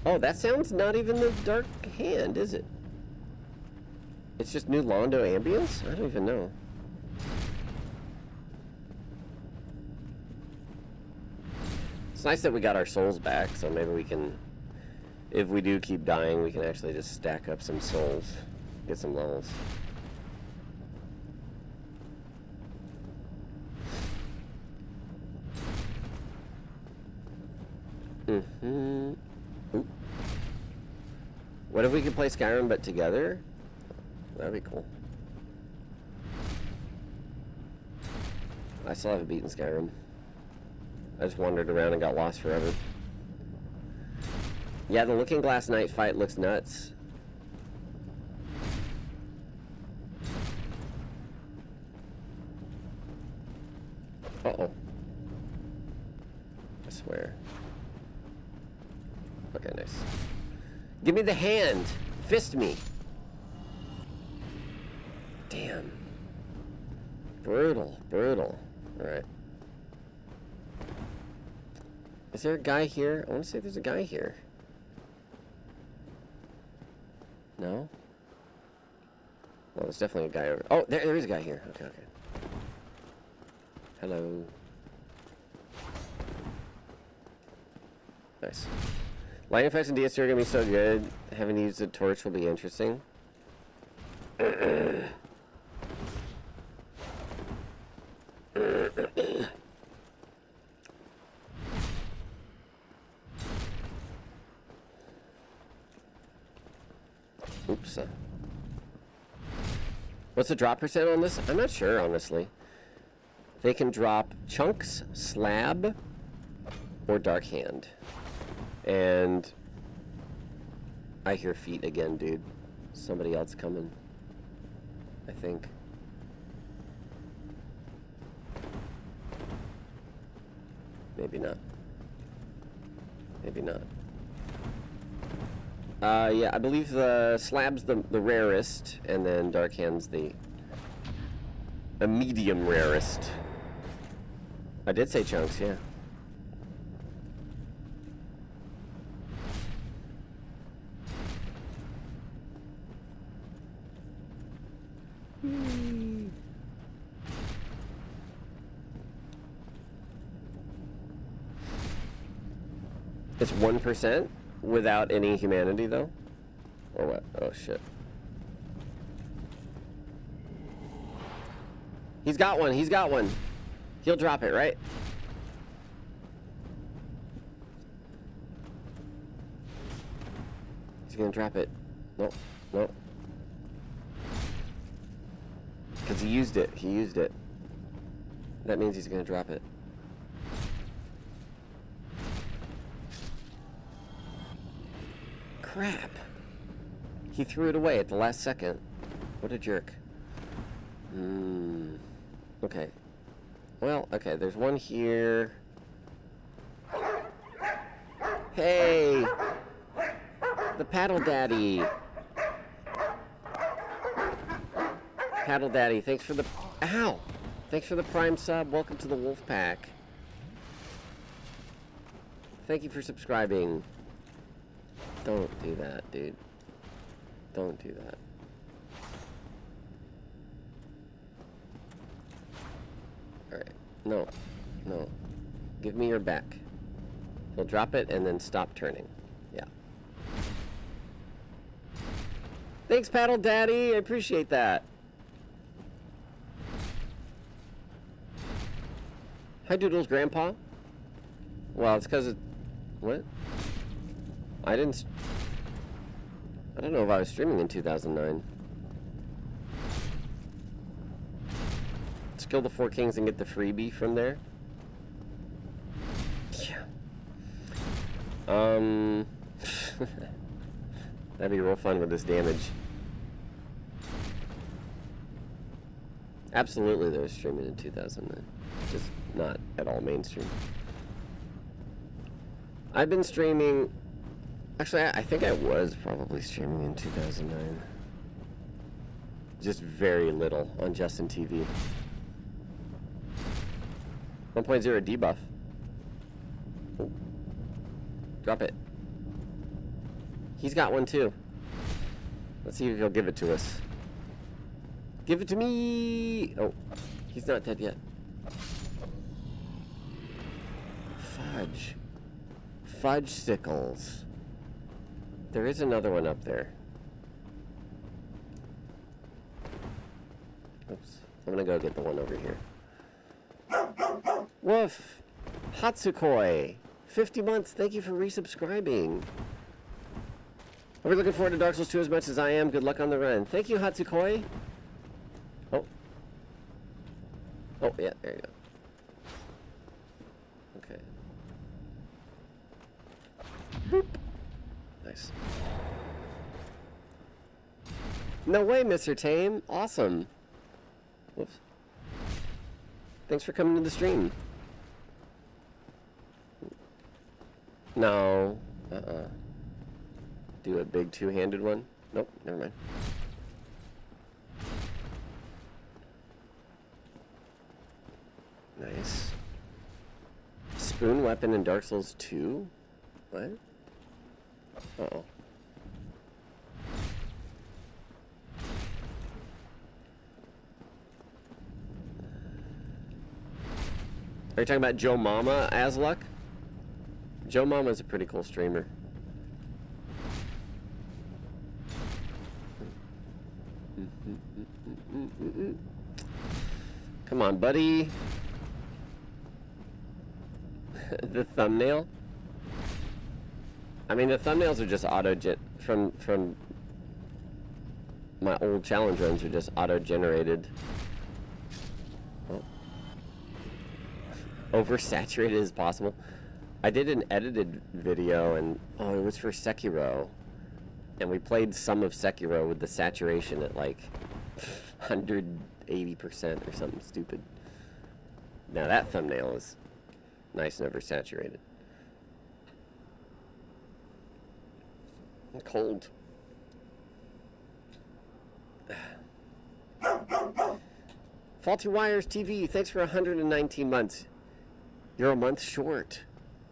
Oh, that sounds not even the Dark Hand, is it? It's just New Londo ambience? I don't even know. It's nice that we got our souls back, so maybe we can, if we do keep dying, we can actually just stack up some souls, get some levels. Mm-hmm. Oop. What if we could play Skyrim but together? That'd be cool. I still haven't beaten Skyrim. I just wandered around and got lost forever. Yeah, the Looking Glass Knight fight looks nuts. Uh-oh. Give me the hand. Fist me. Damn. Brutal, brutal. Alright. Is there a guy here? I want to say there's a guy here. No? Well, there's definitely a guy over... Oh, there, there is a guy here. Okay, okay. Hello. Nice. Light effects and DS2 are to be so good. Having to use the torch will be interesting. [coughs] Oops. What's the drop percent on this? I'm not sure, honestly. They can drop chunks, slab, or dark hand. And I hear feet again, dude. Somebody else coming. I think. Maybe not. Maybe not. Uh, yeah, I believe the slab's the, the rarest, and then dark hand's the a medium rarest. I did say chunks, yeah. It's 1% without any humanity, though? Or what? Oh, shit. He's got one. He's got one. He'll drop it, right? He's gonna drop it. Nope. Nope. Because he used it. He used it. That means he's gonna drop it. Crap. He threw it away at the last second. What a jerk. Hmm. Okay. Well, okay, there's one here. Hey! The Paddle Daddy! Paddle Daddy, thanks for the... Ow! Thanks for the Prime sub. Welcome to the Wolf Pack. Thank you for subscribing. Don't do that, dude. Don't do that. Alright. No. No. Give me your back. He'll drop it and then stop turning. Yeah. Thanks, Paddle Daddy. I appreciate that. Hi, Doodles Grandpa. Well, it's because it... What? I didn't... I don't know if I was streaming in 2009. Let's kill the four kings and get the freebie from there. Yeah. Um... [laughs] That'd be real fun with this damage. Absolutely, they were streaming in 2009. Just not at all mainstream. I've been streaming. Actually, I, think I was probably streaming in 2009. Just very little on Justin TV. 1.0 debuff. Oh. Drop it. He's got one too. Let's see if he'll give it to us. Give it to me! Oh, he's not dead yet. Fudge. Fudge sickles. There is another one up there. Oops. I'm gonna go get the one over here. Woof! Hatsukoi! 50 months, thank you for resubscribing. Are we looking forward to Dark Souls 2 as much as I am? Good luck on the run. Thank you, Hatsukoi. Oh. Oh, yeah, there you go. Okay. Boop. No way, Mr. Tame. Awesome. Whoops. Thanks for coming to the stream. No. Uh-uh. Do a big two-handed one? Nope, never mind. Nice. Spoon weapon in Dark Souls 2? What? Uh-oh. Are you talking about Joe Mama, Asluck? Joe Mama's a pretty cool streamer. Come on, buddy. [laughs] the thumbnail? I mean, the thumbnails are just auto gen from from my old challenge runs are just auto generated. Oh. Oversaturated as possible. I did an edited video and oh, it was for Sekiro. And we played some of Sekiro with the saturation at like 180% or something stupid. Now that thumbnail is nice and oversaturated. I'm cold. [sighs] Faulty Wires TV, thanks for 119 months. You're a month short.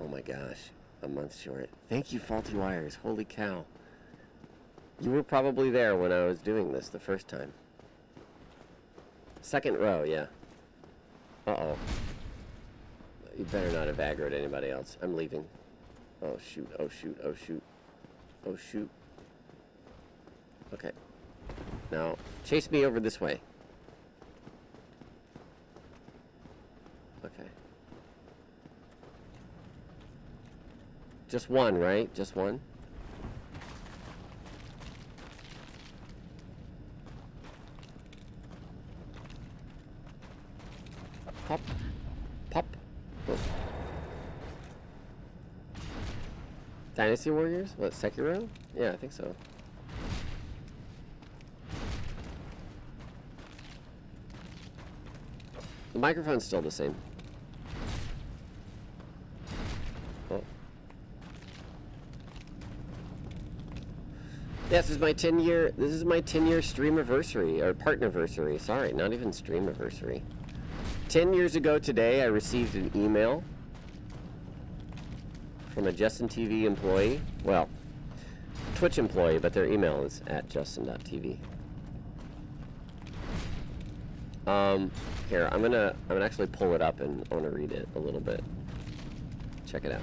Oh my gosh, a month short. Thank you, Faulty Wires. Holy cow. You were probably there when I was doing this the first time. Second row, yeah. Uh-oh. You better not have aggroed anybody else. I'm leaving. Oh, shoot. Oh, shoot. Oh, shoot. Oh, shoot. Okay. Now, chase me over this way. Okay. Just one, right? Just one? Pop. Pop. Oh. Dynasty Warriors? What, Sekiro? Yeah, I think so. The microphone's still the same. Oh. Yes, this is my 10 year this is my 10 year stream anniversary or partnerversary. Sorry, not even stream anniversary. 10 years ago today, I received an email from a Justin TV employee. Well, Twitch employee, but their email is at justin.tv. Um, here, I'm gonna, I'm gonna actually pull it up and I wanna read it a little bit. Check it out.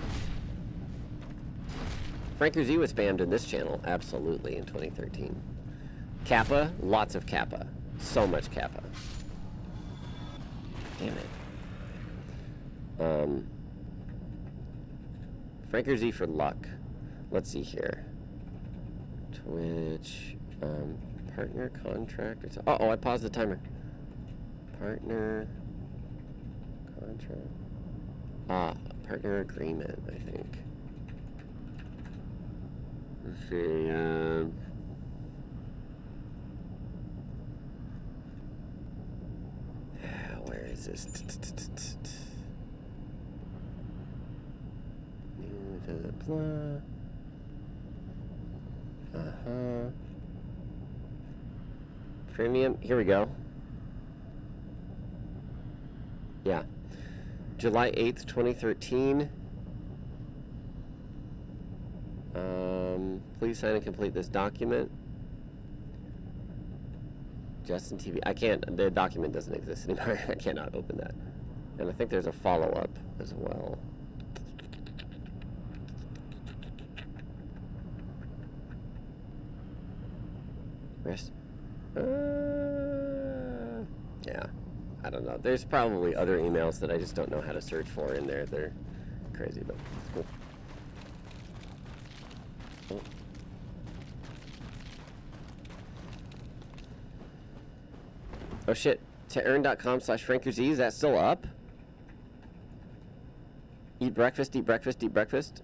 Franker Z was spammed in this channel, absolutely, in 2013. Kappa, lots of Kappa. So much Kappa. Damn it. Um, Franker Z for luck. Let's see here. Twitch, um, partner contract. Uh oh, I paused the timer. Partner contract. Ah, partner agreement, I think. Let's see, um, where is this? Blah. Uh-huh. Premium, here we go. Yeah. July 8th, 2013. Um, please sign and complete this document. Justin TV. I can't, the document doesn't exist anymore. [laughs] I cannot open that. And I think there's a follow-up as well. Rest. Uh, yeah. I don't know. There's probably other emails that I just don't know how to search for in there. They're crazy, but cool. Oh. Oh shit. To earn.com slash frankerz. Is that still up? Eat breakfast, eat breakfast, eat breakfast.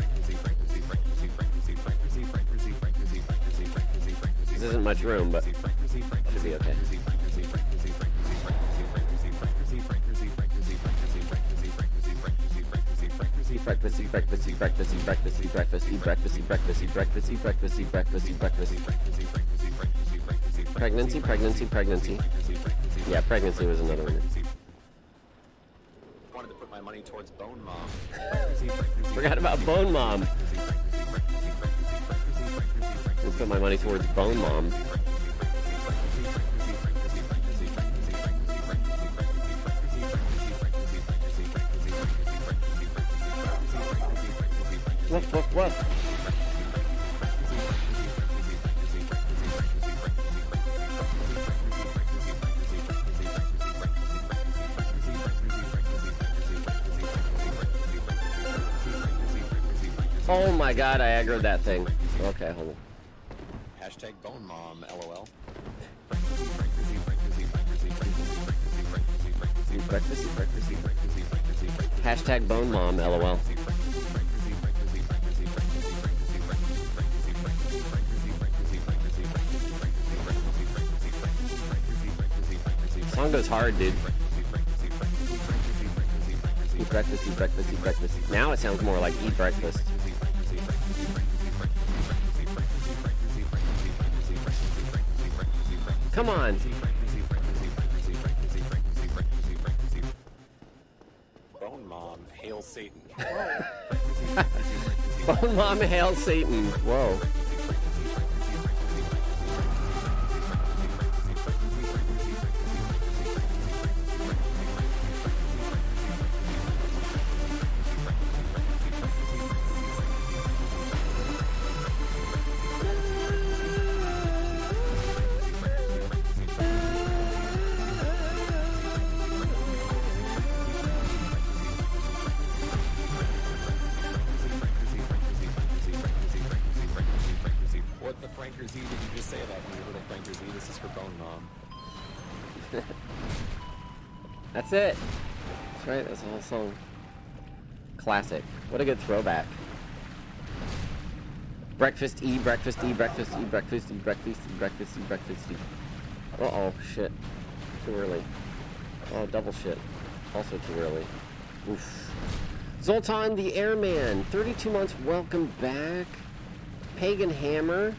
This isn't much room, but should be okay. Franker Z, eat breakfast, eat breakfast, eat breakfast, eat breakfast, eat breakfast, eat breakfast, eat breakfast, eat breakfast, eat breakfast, eat breakfast, eat breakfast. Pregnancy, pregnancy, pregnancy. Yeah, pregnancy was another one. Wanted to put my money towards Bone Mom. [laughs] Forgot about Bone Mom and put my money towards Bone Mom. Woof, woof, woof. Oh my god, I aggroed that thing. Okay, hold on. Hashtag bone mom, lol. Hashtag bone mom, lol. Song goes hard, dude. Eat breakfast, eat breakfast, eat breakfast. Now it sounds more like eat breakfast. Come on. Bone mom, hail Satan. [laughs] Bone mom, hail Satan. Whoa. That's it. That's right, that's the whole song. Classic. What a good throwback. Breakfast, e, breakfast, e, breakfast, e, breakfast, e, breakfast, e, breakfast, e, breakfast, e. Uh oh, shit. Too early. Oh, double shit. Also too early. Oof. Zoltan the Airman, 32 months, welcome back. Pagan Hammer,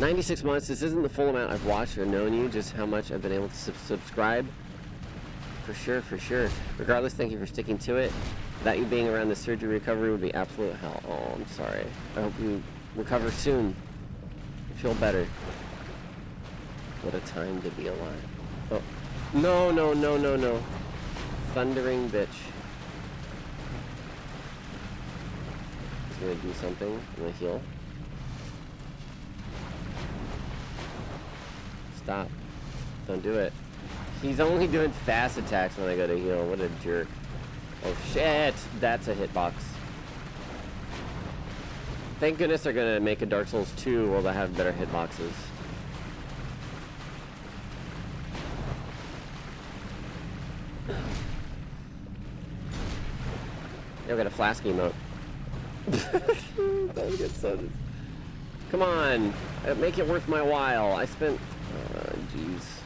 96 months. This isn't the full amount I've watched or known you, just how much I've been able to sub- subscribe. For sure, for sure. Regardless, thank you for sticking to it. Without you being around, the surgery recovery would be absolute hell. Oh, I'm sorry. I hope you recover soon. Feel better. What a time to be alive. Oh. No, no, no, no, no. Thundering bitch. He's gonna do something. I'm gonna heal. Stop. Don't do it. He's only doing fast attacks when I go to heal. What a jerk. Oh shit! That's a hitbox. Thank goodness they're gonna make a Dark Souls 2 where they have better hitboxes. Yo, got a flask emote. [laughs] Don't get so. Come on, uh, make it worth my while. I spent. Oh, jeez.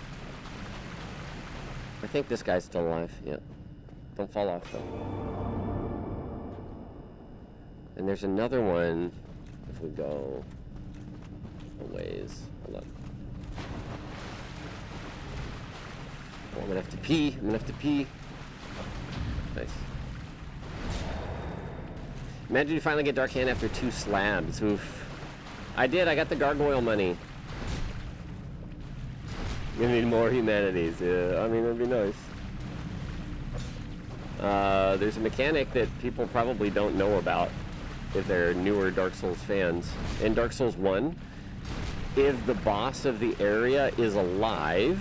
I think this guy's still alive. Yeah. Don't fall off though. And there's another one. If we go a ways. Hold up. Oh, I'm gonna have to pee. I'm gonna have to pee. Nice. Imagine you finally get Dark Hand after two slabs. Oof. I did. I got the gargoyle money. We need more humanities. Yeah, I mean that'd be nice. Uh, there's a mechanic that people probably don't know about if they're newer Dark Souls fans. In Dark Souls 1, if the boss of the area is alive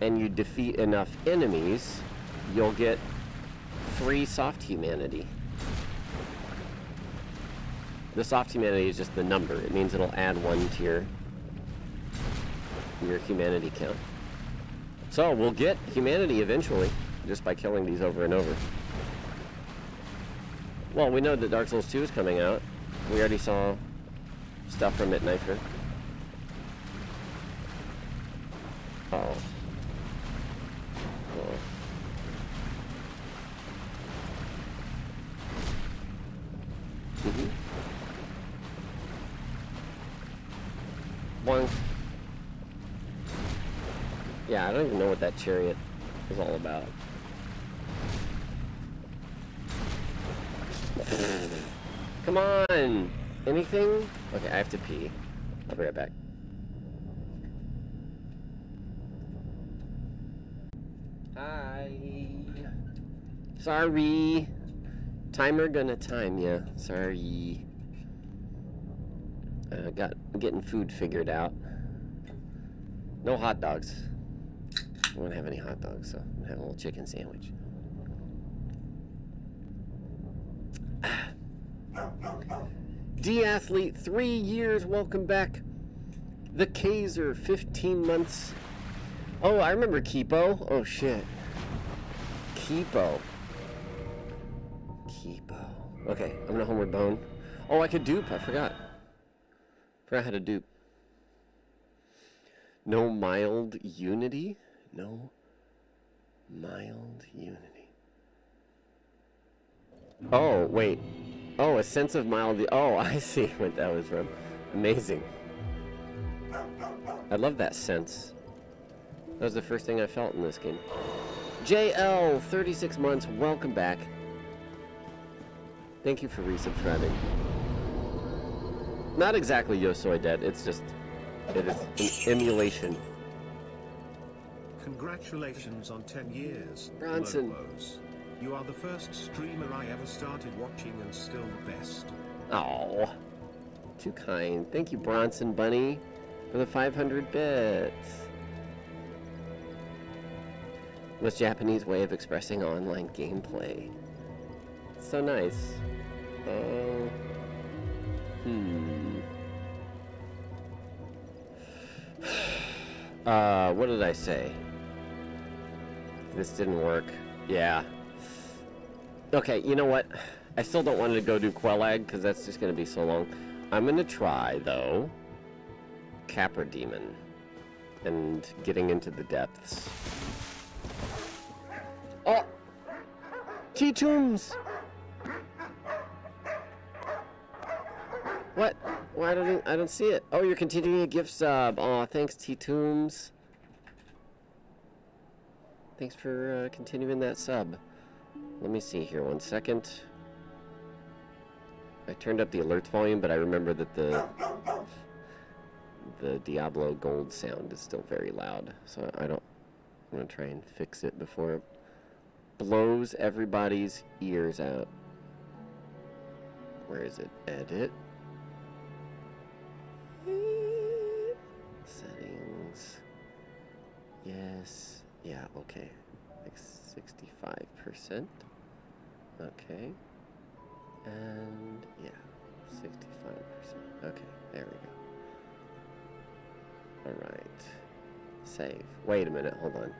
and you defeat enough enemies, you'll get free soft humanity. The soft humanity is just the number. It means it'll add one to your humanity count. So we'll get humanity eventually, just by killing these over and over. Well, we know that Dark Souls 2 is coming out. We already saw stuff from it, Knifer. Oh. Mhm. Boink. Yeah, I don't even know what that chariot is all about. [sighs] Come on! Anything? Okay, I have to pee. I'll be right back. Hi. Sorry. Timer gonna time ya. Sorry. Uh, got getting food figured out. No hot dogs. I won't have any hot dogs, so having a little chicken sandwich. [sighs] D athlete, three years. Welcome back. The Kaiser, 15 months. Oh, I remember Kipo. Oh shit. Kipo. Kipo. Okay, I'm gonna homeward bone. Oh, I could dupe. I forgot. Forgot how to dupe. No mild unity? No mild unity. Oh, wait. Oh, a sense of mild. Oh, [laughs] I see what that was from. Amazing. I love that sense. That was the first thing I felt in this game. JL, 36 months, welcome back. Thank you for resubscribing. Not exactly Yosoi Dead, it's just, it is an emulation. Congratulations on 10 years. Bronson. Lobos. You are the first streamer I ever started watching and still the best. Oh, too kind. Thank you, Bronson Bunny, for the 500 bits. Most Japanese way of expressing online gameplay. So nice. Oh. Hmm. [sighs] Uh, what did I say? This didn't work. Yeah. Okay, you know what? I still don't want to go do Quelaag because that's just going to be so long. I'm going to try, though, Capra Demon and getting into the depths. Oh! T-Tombs! What? Why don't I, don't see it? Oh, you're continuing a gift sub. Aw, thanks, T-Tombs. Thanks for uh, continuing that sub. Let me see here one second. I turned up the alerts volume, but I remember that the the Diablo Gold sound is still very loud. So I don't. I'm gonna try and fix it before it blows everybody's ears out. Where is it? Edit. Settings. Yes. Yeah. Okay. Like 65%. Okay. And yeah, 65%. Okay, there we go. Alright. Save. Wait a minute, hold on.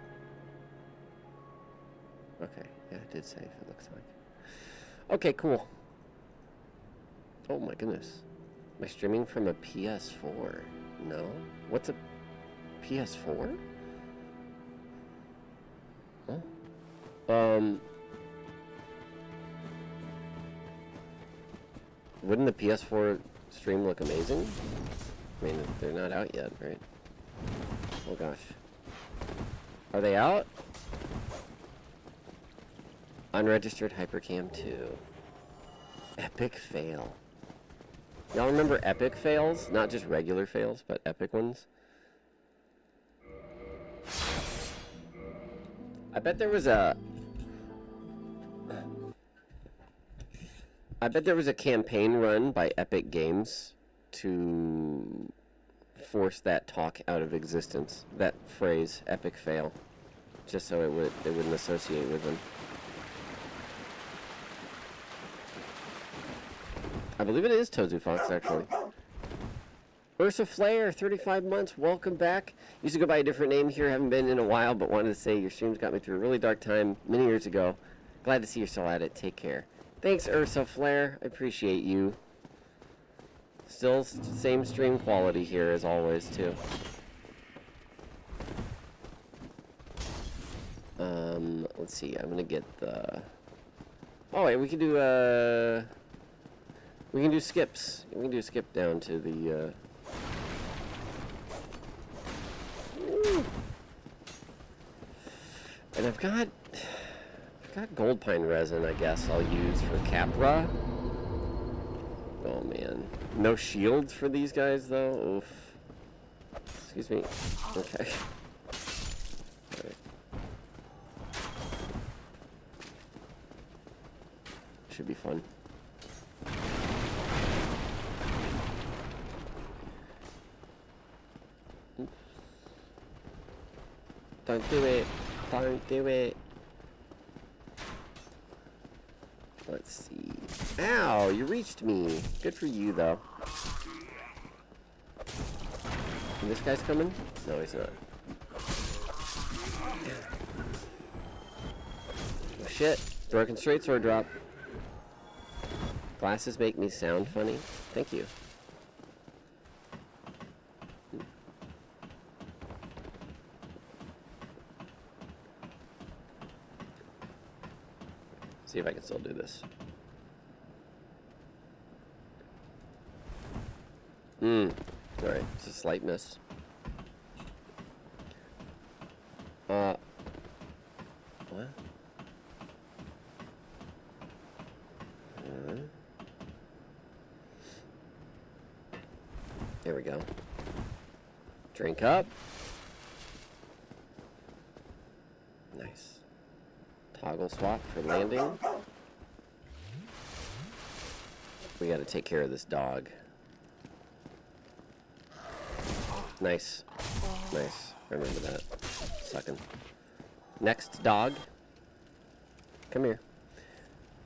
Okay, yeah, it did save, it looks like. Okay, cool. Oh my goodness. Am I streaming from a PS4? No? What's a PS4? Um... Wouldn't the PS4 stream look amazing? I mean, they're not out yet, right? Oh gosh. Are they out? Unregistered Hypercam 2. Epic fail. Y'all remember epic fails? Not just regular fails, but epic ones? I bet there was a I bet there was a campaign run by Epic Games to force that talk out of existence. That phrase, epic fail. Just so it would they wouldn't associate with them. I believe it is Tozu Fox actually. Ursa Flair, 35 months, welcome back. Used to go by a different name here, haven't been in a while, but wanted to say your streams got me through a really dark time many years ago. Glad to see you're still at it. Take care. Thanks, Ursa Flare. I appreciate you. Still same stream quality here as always, too. Um, let's see. I'm gonna get the... Oh, wait, we can do, uh... We can do skips. We can do skip down to the, uh... And I've got... Got gold pine resin, I guess, I'll use for Capra. Oh, man. No shields for these guys, though? Oof. Excuse me. Okay. should be fun. Don't do it. Don't do it. Let's see. Ow, you reached me. Good for you, though. And this guy's coming? No, he's not. Oh, shit. Broken straight sword drop. Glasses make me sound funny. Thank you. See if I can still do this. Hmm. Alright, it's a slight miss. Uh. What? There we go. Drink up. Nice. Toggle swap for landing. We gotta take care of this dog. Nice. Nice. Remember that. Sucking. Next dog. Come here.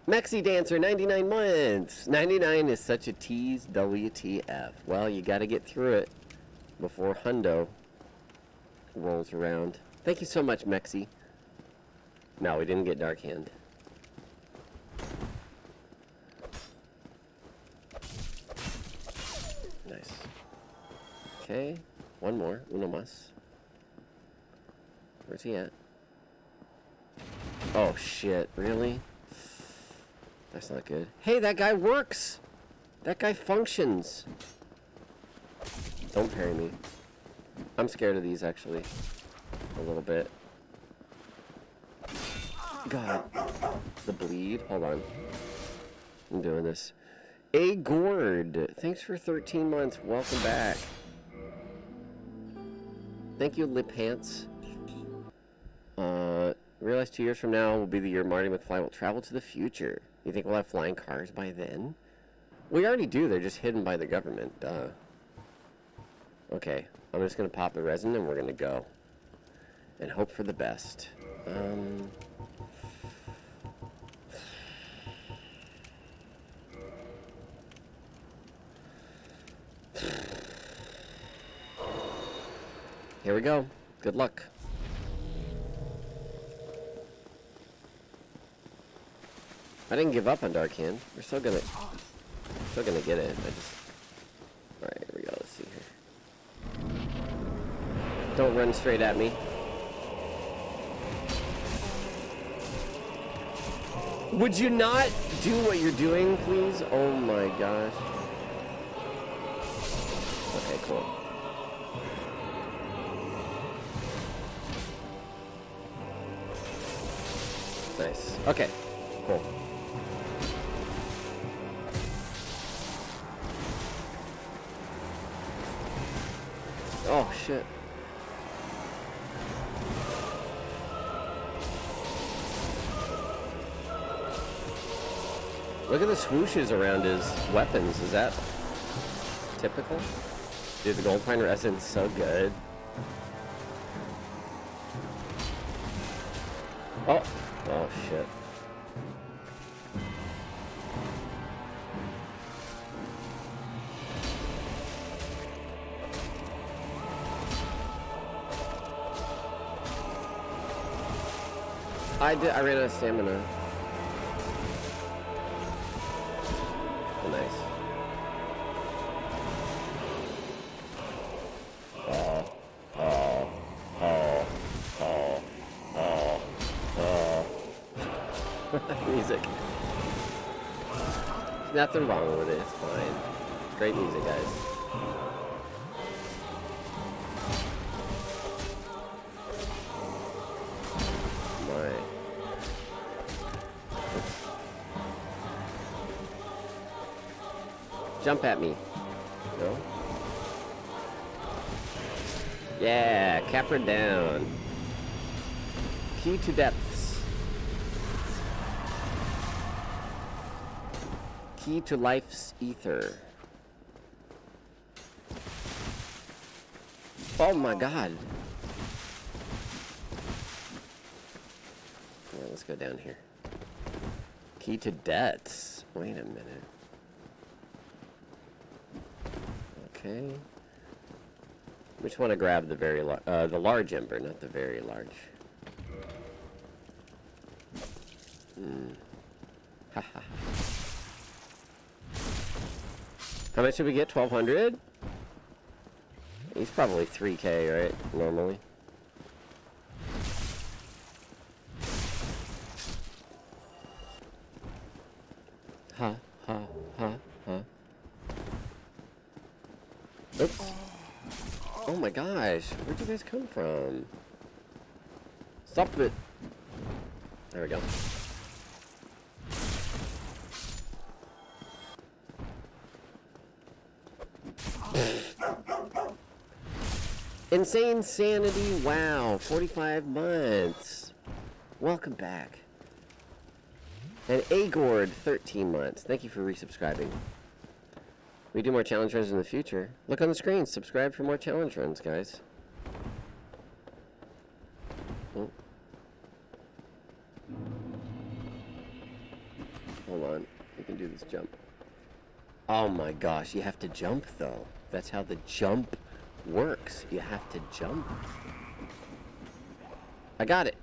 Mexi Dancer, 99 months. 99 is such a tease, WTF. Well, you gotta get through it before Hundo rolls around. Thank you so much, Mexi. No, we didn't get Dark Hand. Nice. Okay, one more. Uno más. Where's he at? Oh shit, really? That's not good. Hey, that guy works! That guy functions! Don't parry me. I'm scared of these, actually. A little bit. God. The bleed. Hold on. I'm doing this. A Gourd. Thanks for 13 months. Welcome back. Thank you, Lip Pants. Uh, realize two years from now will be the year Marty McFly will travel to the future. You think we'll have flying cars by then? We already do. They're just hidden by the government. Duh. Okay. I'm just to pop the resin and we're to go. And hope for the best. Um... Here we go. Good luck. I didn't give up on Dark Hand. We're still gonna still gonna get it. I just Alright, here we go. Let's see here. Don't run straight at me. Would you not do what you're doing, please? Oh my gosh. Okay, cool. Nice. Okay, cool. Oh shit. Look at the swooshes around his weapons. Is that typical? Dude, the gold pine resin's so good. Oh, oh shit. I did. I ran out of stamina. Nothing wrong with it. It's fine. Great music, guys. My. Jump at me. No? Yeah, Capra down. Key to depths. Key to life's ether. Oh my god. Well, let's go down here. Key to Depths. Wait a minute. Okay. We just want to grab the very lar- uh, the large ember, not the very large. Hmm. How much did we get? Twelve hundred. He's probably three K, right? Normally. Ha ha ha ha. Oops. Oh my gosh, where'd you guys come from? Stop it. There we go. Insane Sanity, wow, 45 months. Welcome back. And Agord, 13 months. Thank you for resubscribing. We do more challenge runs in the future. Look on the screen. Subscribe for more challenge runs, guys. Oh. Hold on. We can do this jump. Oh my gosh, you have to jump though. That's how the jump works. You have to jump. I got it.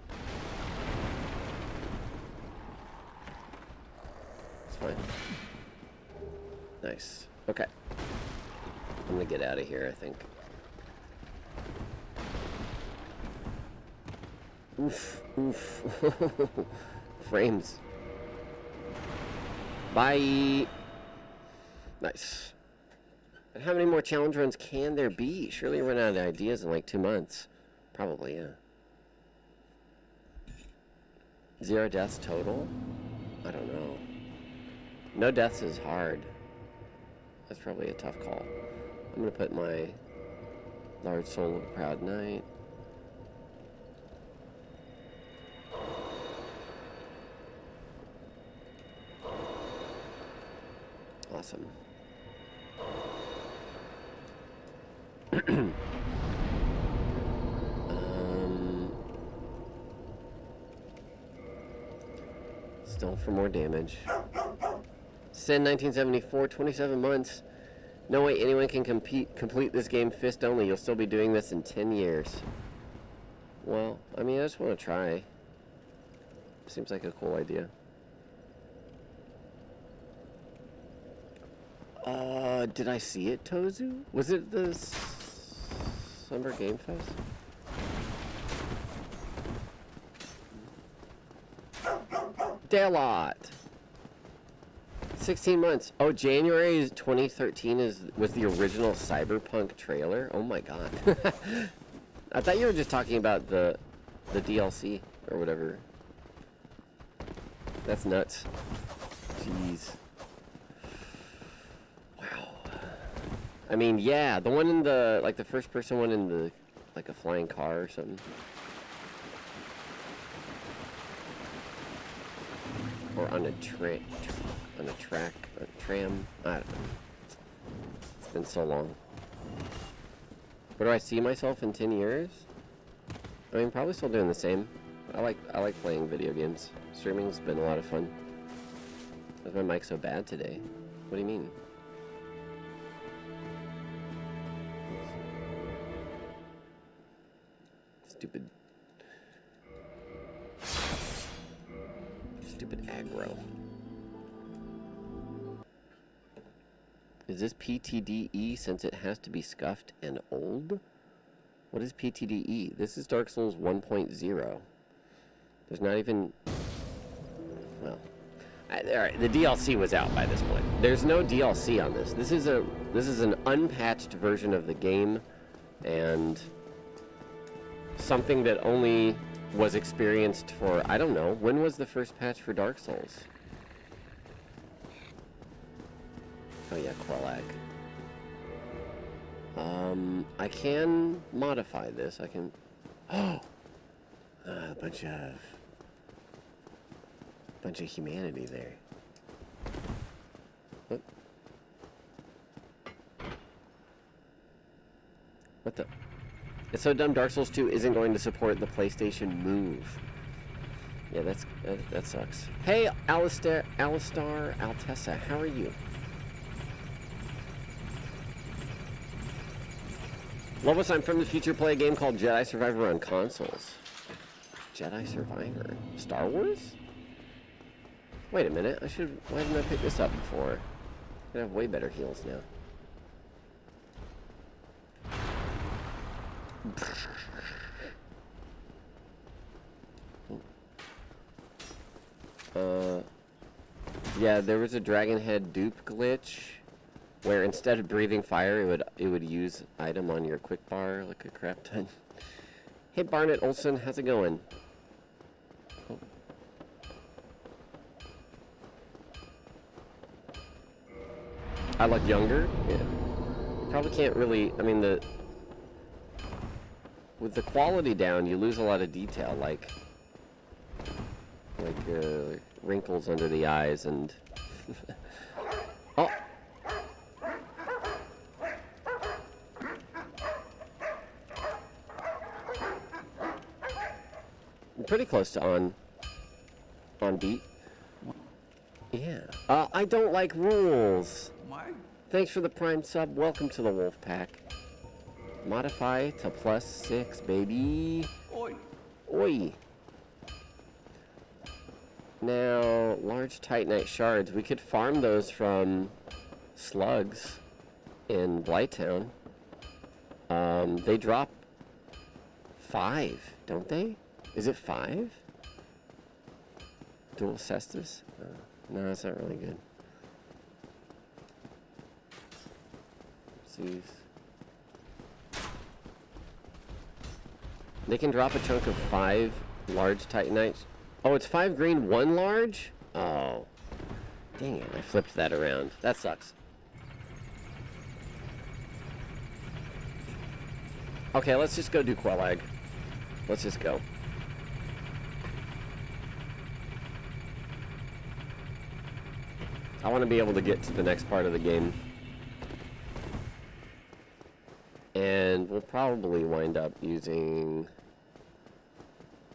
It's fine. Nice. Okay. I'm gonna get out of here, I think. Oof, oof. [laughs] Frames. Bye. Nice. How many more challenge runs can there be? Surely run out of ideas in like two months. Probably, yeah. Zero deaths total? I don't know. No deaths is hard. That's probably a tough call. I'm gonna put my large soul of proud knight. Awesome. Um, still for more damage. Sin 1974, 27 months. No way anyone can compete, complete this game fist only. You'll still be doing this in 10 years. Well, I mean, I just want to try. Seems like a cool idea. Uh, did I see it, Tozu? Was it the S- Summer Game Fest? Dalot. 16 months. Oh, January is 2013 is was the original Cyberpunk trailer. Oh my god. [laughs] I thought you were just talking about the the DLC or whatever. That's nuts. Jeez. I mean, yeah, the one in the like the first person one in the like a flying car or something. Or on a tra- on a track, a tram. I don't know. It's been so long. Where do I see myself in 10 years? I mean, probably still doing the same. I like I like playing video games. Streaming's been a lot of fun. Why is my mic so bad today? What do you mean? Stupid. Stupid aggro. Is this PTDE since it has to be scuffed and old? What is PTDE? This is Dark Souls 1.0. There's not even... Well... I, Alright, the DLC was out by this point. There's no DLC on this. This is a this is an unpatched version of the game and something that only was experienced for, I don't know, when was the first patch for Dark Souls? Oh yeah, Quelaag. Um, I can modify this. I can... Oh! [gasps] A bunch of... bunch of humanity there. What? What the... It's so dumb. Dark Souls 2 isn't going to support the PlayStation Move. Yeah, that's that, that sucks. Hey, Alistair, Alistar, Altessa, how are you? Lobos, I'm from the future. Play a game called Jedi Survivor on consoles. Jedi Survivor, Star Wars? Wait a minute. I should. Why didn't I pick this up before? I have way better heals now. Uh, yeah, there was a dragon head dupe glitch where instead of breathing fire, it would it would use item on your quick bar like a crap ton. Hey Barnett Olson, how's it going? I look younger. Yeah. Probably can't really. I mean the with the quality down, you lose a lot of detail, like like uh, wrinkles under the eyes and. [laughs] oh. Pretty close to on on beat. Yeah. Uh, I don't like rules. Thanks for the prime sub. Welcome to the wolf pack. Modify to plus six, baby. Oi. Oi. Now, large titanite shards. We could farm those from slugs in Blighttown. Um, they drop five, don't they? Is it five? Dual cestus? Uh, no, that's not really good. See. They can drop a chunk of five large titanites. Oh, it's five green, one large? Oh. Dang it, I flipped that around. That sucks. Okay, let's just go do Quelaag. Let's just go. I want to be able to get to the next part of the game. And we'll probably wind up using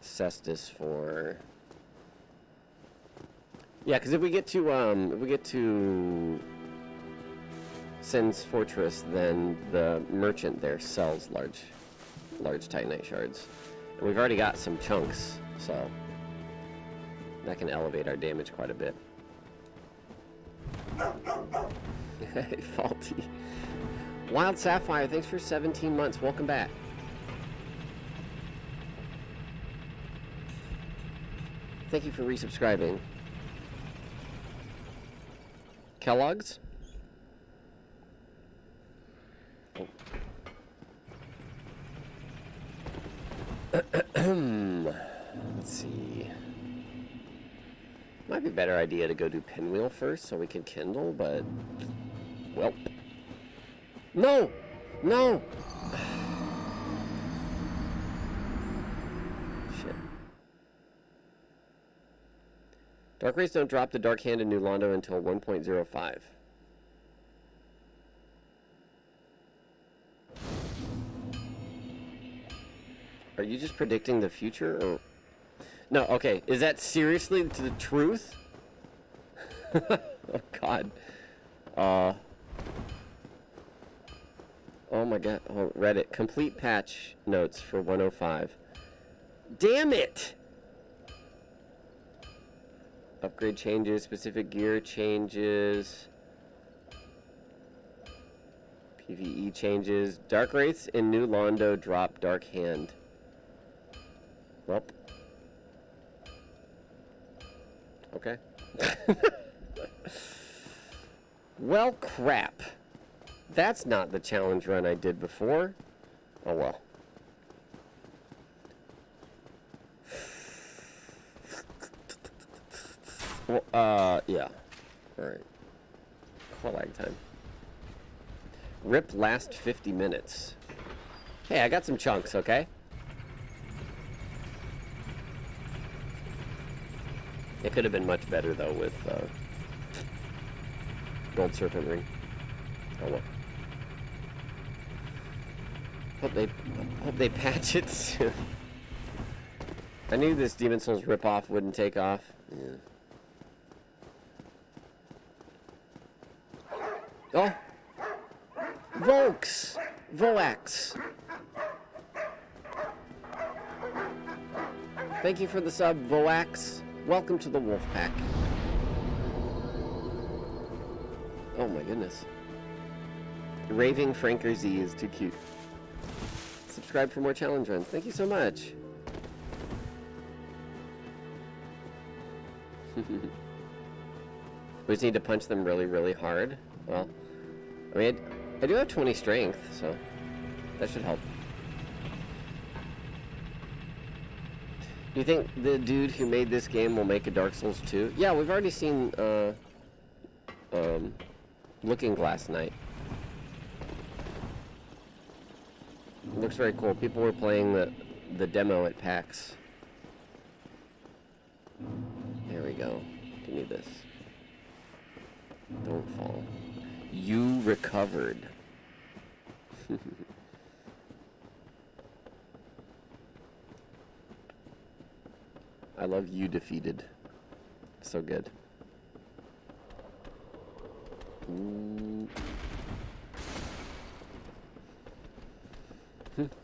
Cestus for... Yeah, because if we get to, um, if we get to Sen's Fortress, then the merchant there sells large, large Titanite shards. And we've already got some chunks, so that can elevate our damage quite a bit. [laughs] Faulty. Wild Sapphire, thanks for 17 months. Welcome back. Thank you for resubscribing. Kellogg's? [clears throat] Let's see. Might be a better idea to go do pinwheel first so we can kindle, but... Well. No! No! Shit. Dark Wraiths don't drop the Dark Hand in New Londo until 1.05. Are you just predicting the future, or... No, okay. Is that seriously the truth? [laughs] oh, God. Uh... Oh my god. Oh, Reddit. Complete patch notes for 105. Damn it! Upgrade changes, specific gear changes. PvE changes. Dark Wraiths in New Londo drop Dark Hand. Well. Okay. [laughs] well, crap. That's not the challenge run I did before. Oh well. Well, uh, yeah. Alright. Quelaag time. Rip last 50 minutes. Hey, I got some chunks, okay? It could have been much better, though, with, uh, Gold Serpent Ring. Oh well. Hope they hope they [laughs] patch it soon. I knew this Demon Souls ripoff wouldn't take off. Yeah. Oh! Volks! Voax! Thank you for the sub, Voax. Welcome to the Wolf Pack. Oh my goodness. Raving Franker Z is too cute. Subscribe for more challenge runs. Thank you so much. [laughs] we just need to punch them really, really hard. Well, I mean, I, do have 20 strength, so that should help. Do you think the dude who made this game will make a Dark Souls 2? Yeah, we've already seen uh, um, Looking Glass Knight. looks very cool. People were playing the, the demo at PAX. There we go. Give me this. Don't fall. You recovered. [laughs] I love you defeated. So good. [laughs] Am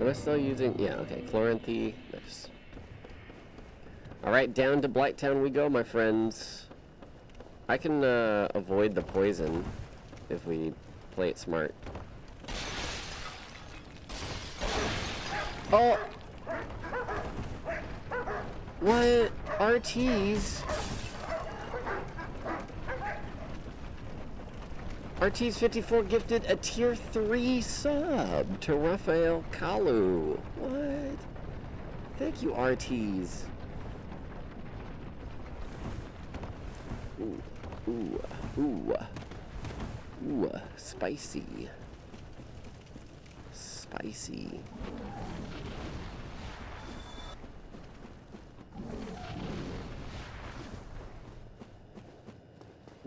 I still using? Yeah, okay. Chloranthy. Nice. Alright, down to Blighttown we go, my friends. I can uh, avoid the poison if we play it smart. Oh! What? RTs? RT's54 gifted a tier 3 sub to Rafael Kalu. What? Thank you, RTs. Ooh, ooh, ooh, ooh, spicy. Spicy.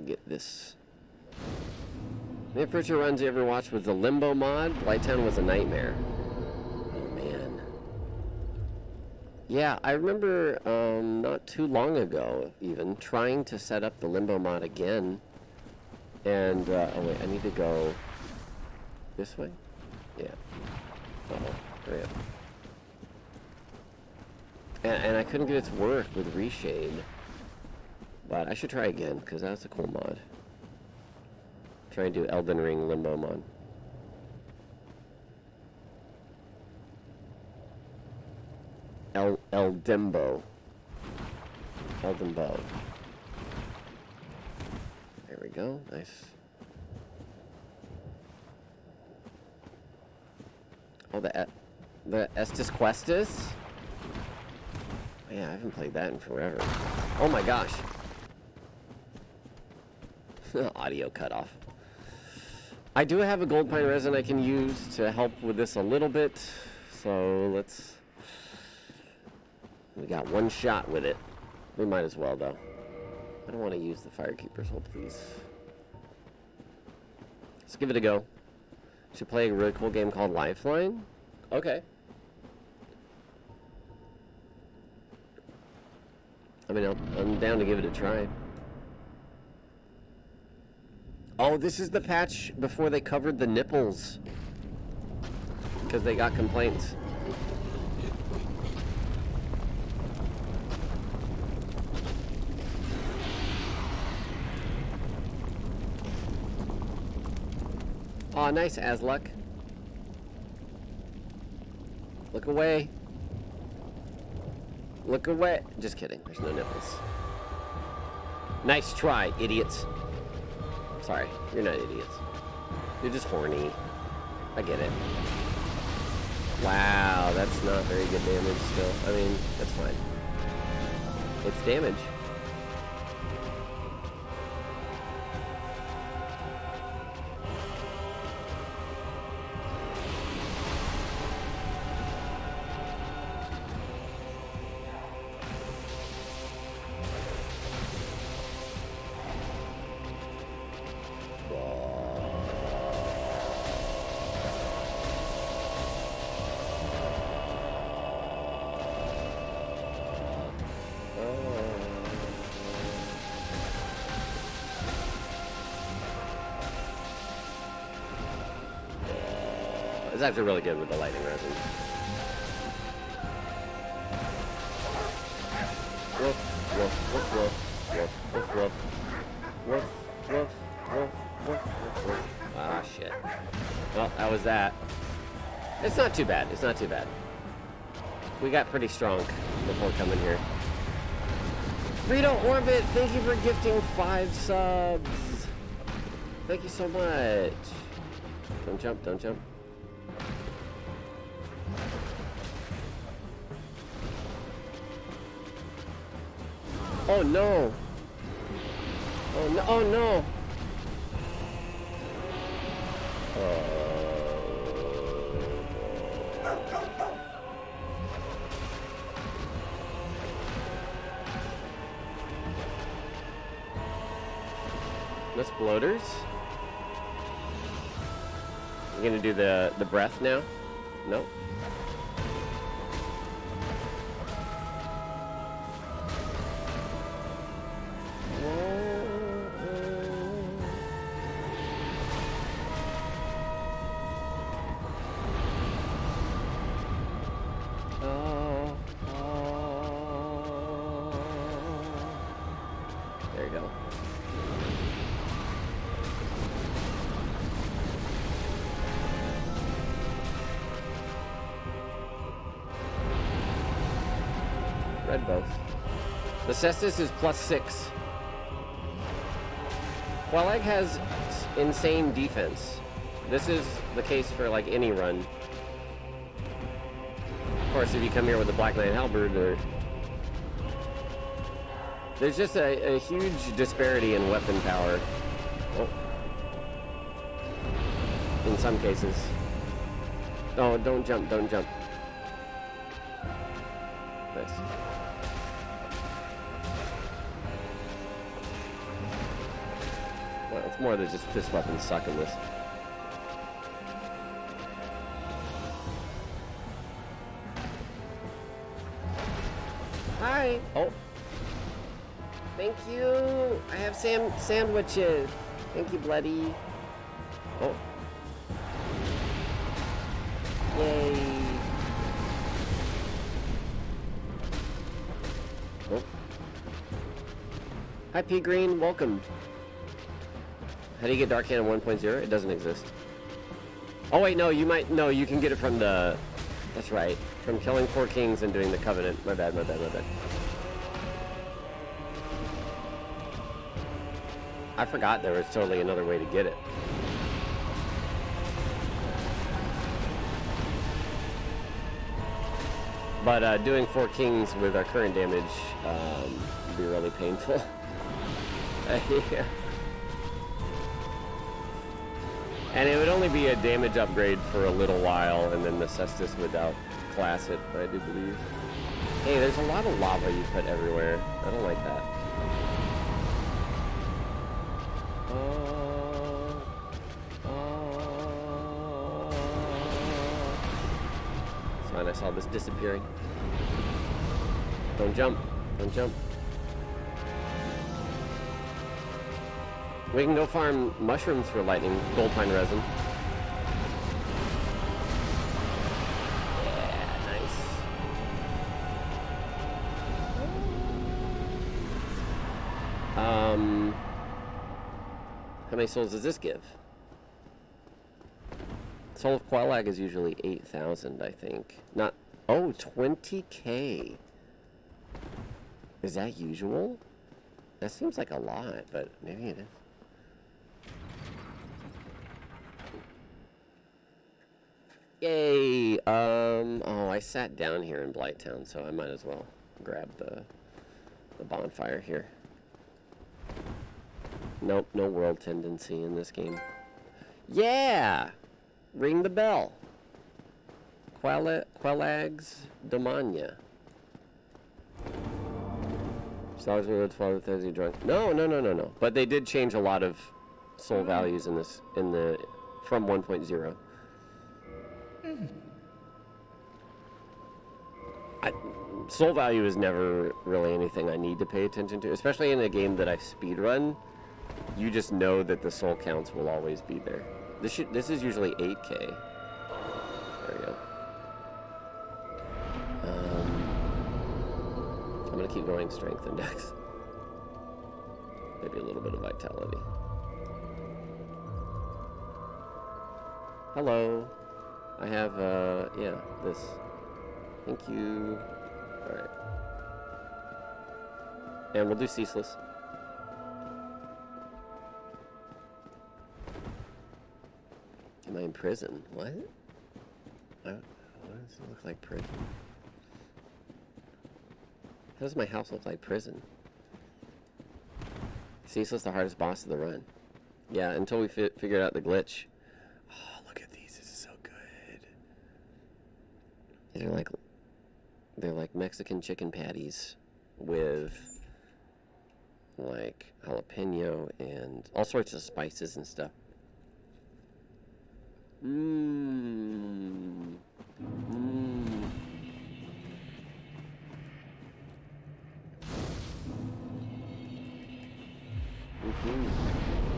Get this the first runs you ever watched was the Limbo mod. Blighttown was a nightmare. Yeah, I remember um, not too long ago, even trying to set up the Limbo mod again. And uh, oh wait, I need to go this way. Yeah. Uh oh, hurry up. And, and I couldn't get it to work with Reshade. But I should try again because that's a cool mod. Try and do Elden Ring Limbo Mon. El El Dembo. Eldembo. There we go. Nice. Oh, the the Estus Questus. Oh, yeah, I haven't played that in forever. Oh my gosh. [laughs] Audio cut off. I do have a gold pine resin I can use to help with this a little bit. So let's... We got one shot with it. We might as well, though. I don't want to use the Firekeeper's Hole, please. Let's give it a go. Should play a really cool game called Lifeline? Okay. I mean, I'm down to give it a try. Oh, this is the patch before they covered the nipples. Because they got complaints. Oh, nice, Asluck. Look away. Look away. Just kidding. There's no nipples. Nice try, idiots. Sorry, you're not idiots. You're just horny. I get it. Wow, that's not very good damage still. I mean, that's fine. It's damage. Actually really good with the lightning resin. Woof, woof, woof, woof, woof, woof, woof, woof, woof, woof, woof, woof, woof. Ah, shit. Well, that was that. It's not too bad. It's not too bad. We got pretty strong before coming here. Rito Orbit, thank you for gifting five subs. Thank you so much. Don't jump, don't jump. Oh no. Oh no, oh no. Uh. That's bloaters. I'm gonna do the the breath now. No. Cestus is plus six. While Egg has insane defense. This is the case for like any run. Of course, if you come here with the Black Knight Halberd, or there's just a, a huge disparity in weapon power. Oh. In some cases. Oh, don't jump, don't jump. More than just fist weapons suck in this. Hi. Oh. Thank you. I have sam sandwiches. Thank you, Bloody. Oh. Yay. Oh. Hi, P Green. Welcome. How do you get Dark Cannon 1.0? It doesn't exist. Oh wait, no, you might no, you can get it from the That's right. From killing four kings and doing the covenant. My bad, my bad, my bad. I forgot there was totally another way to get it. But uh, doing four kings with our current damage um, would be really painful. [laughs] yeah. And it would only be a damage upgrade for a little while, and then the Cestus would outclass it, I do believe. Hey, there's a lot of lava you put everywhere. I don't like that. Oh. It's fine, I saw this disappearing. Don't jump. Don't jump. We can go farm mushrooms for lightning, gold pine resin. Yeah, nice. Um, how many souls does this give? Soul of Quelaag is usually 8,000, I think. Not, oh, 20k. Is that usual? That seems like a lot, but maybe it is. Yay! Um, oh, I sat down here in Blighttown, so I might as well grab the, the bonfire here. Nope, no world tendency in this game. Yeah! Ring the bell. Quella, Quelaag's Domania. Stars with Father Thursday drunk. No, no, no, no, no. But they did change a lot of soul values in this in the from 1.0. I, soul value is never really anything I need to pay attention to, especially in a game that I speedrun. You just know that the soul counts will always be there. This should, this is usually 8k. There we go. Um, I'm gonna keep going strength index. Maybe a little bit of vitality. Hello. I have, uh, yeah, this. Thank you. Alright. And we'll do ceaseless. Am I in prison? What? What does it look like prison? How does my house look like prison? Ceaseless, the hardest boss of the run. Yeah, until we fi figured out the glitch. Oh, look at these. This is so good. They're like, they're like Mexican chicken patties with like jalapeno and all sorts of spices and stuff. Mmm. Mmm. Mm-hmm.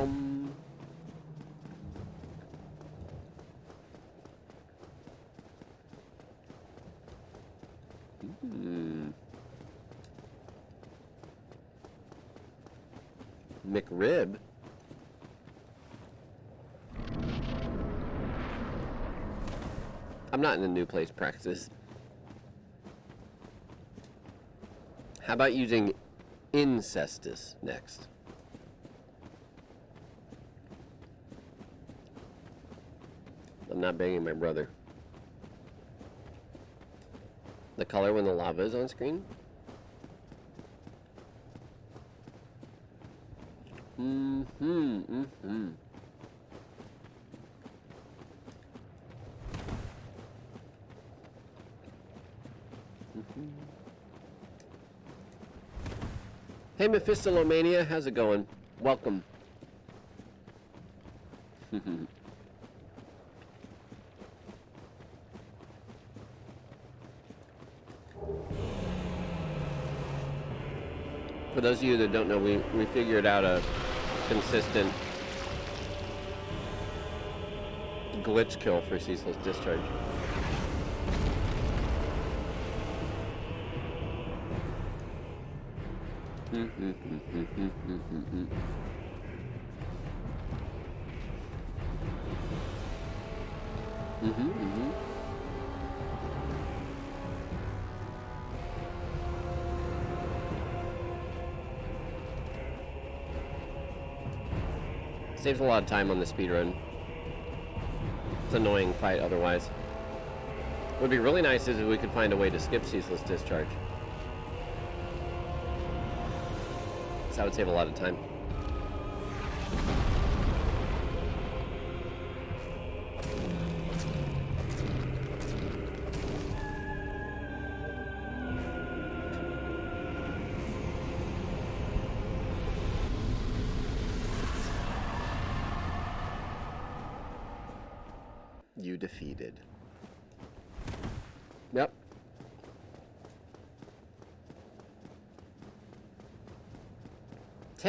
Um. Mm. McRib. I'm not in a new place practice. How about using incestus next? Not banging my brother. The color when the lava is on screen? Mm-hmm, mm-hmm. Hey, Mephistolomania, how's it going? Welcome. [laughs] For those of you that don't know, we, we figured out a consistent glitch kill for Ceaseless Discharge. Mm-hmm, mm-hmm. Saves a lot of time on the speed run. It's an annoying fight otherwise. What would be really nice is if we could find a way to skip ceaseless discharge. So that would save a lot of time.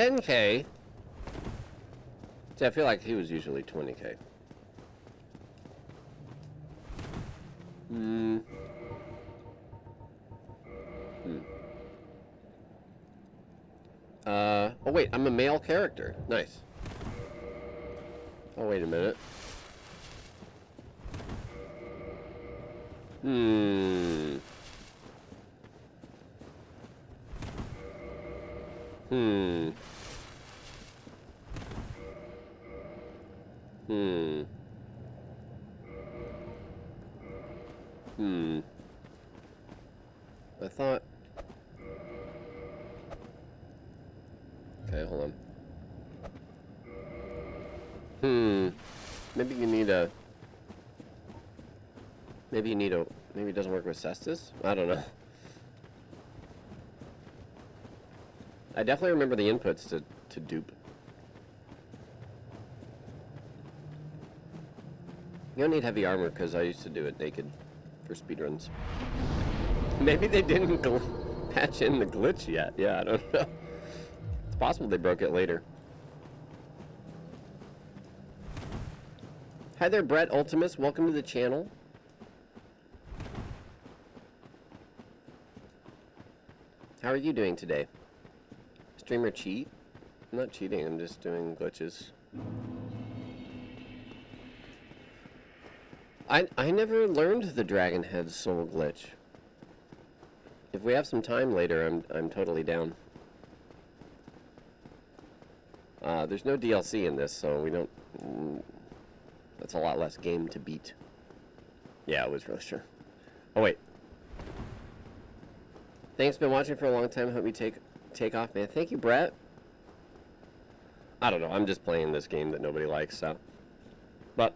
10k. See, I feel like he was usually 20k. Hmm. Hmm. Uh, oh wait, I'm a male character. Nice. Oh, wait a minute. Hmm. Hmm. Cestus? I don't know. I definitely remember the inputs to, to dupe. You don't need heavy armor because I used to do it naked for speedruns. Maybe they didn't [laughs] patch in the glitch yet. Yeah, I don't know. It's possible they broke it later. Hi there, Brett Ultimus. Welcome to the channel. How are you doing today? Streamer cheat? I'm not cheating, I'm just doing glitches. I, I never learned the Dragon Head soul glitch. If we have some time later, I'm, I'm totally down. Uh, there's no DLC in this, so we don't... that's a lot less game to beat. Yeah, it was really sure. Oh, wait. Thanks, been watching for a long time. Hope you take take off, man. Thank you, Brett. I don't know. I'm just playing this game that nobody likes, so. But.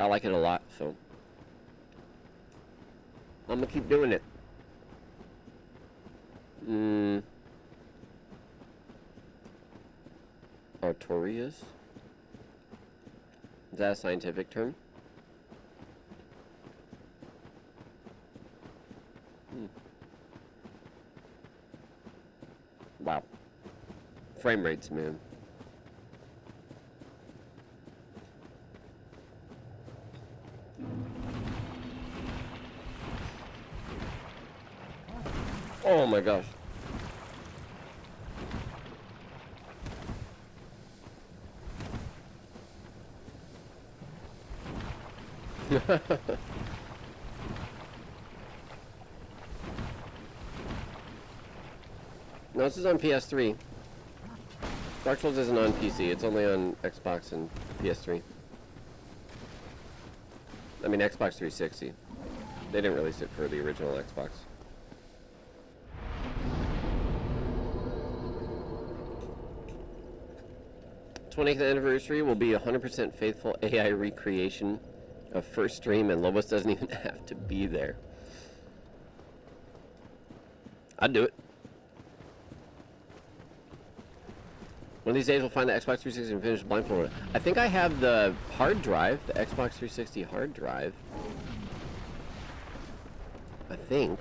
I like it a lot, so. I'm gonna keep doing it. Hmm. Artorias? Is that a scientific term? Hmm. Wow. Frame rates, man. Oh my gosh. [laughs] no, this is on PS3. Dark Souls isn't on PC. It's only on Xbox and PS3. I mean, Xbox 360. They didn't release it for the original Xbox. Twentieth anniversary will be 100% faithful AI recreation of first stream, and Lobos doesn't even [laughs] have to be there. I'd do it. One of these days we'll find the Xbox 360 and finish blindfolded. I think I have the hard drive, the Xbox 360 hard drive. I think.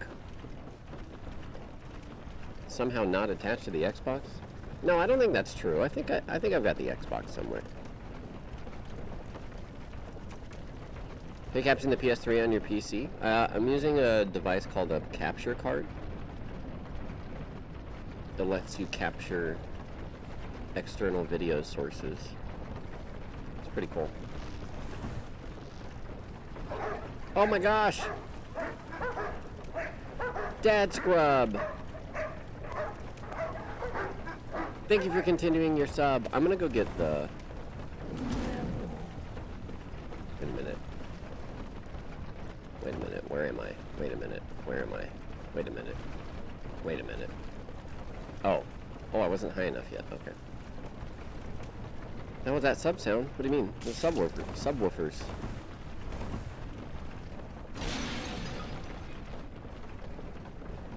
Somehow not attached to the Xbox? No, I don't think that's true. I think I, I think I've got the Xbox somewhere. Are capturing the PS3 on your PC? Uh, I'm using a device called a capture card. That lets you capture external video sources. It's pretty cool. Oh my gosh! Dad Scrub! Thank you for continuing your sub. I'm gonna go get the... Wait a minute. Wait a minute, where am I? Wait a minute, where am I? Wait a minute. Wait a minute. Oh. Oh, I wasn't high enough yet, okay. Was that sub sound? What do you mean? The subwoofer, subwoofers.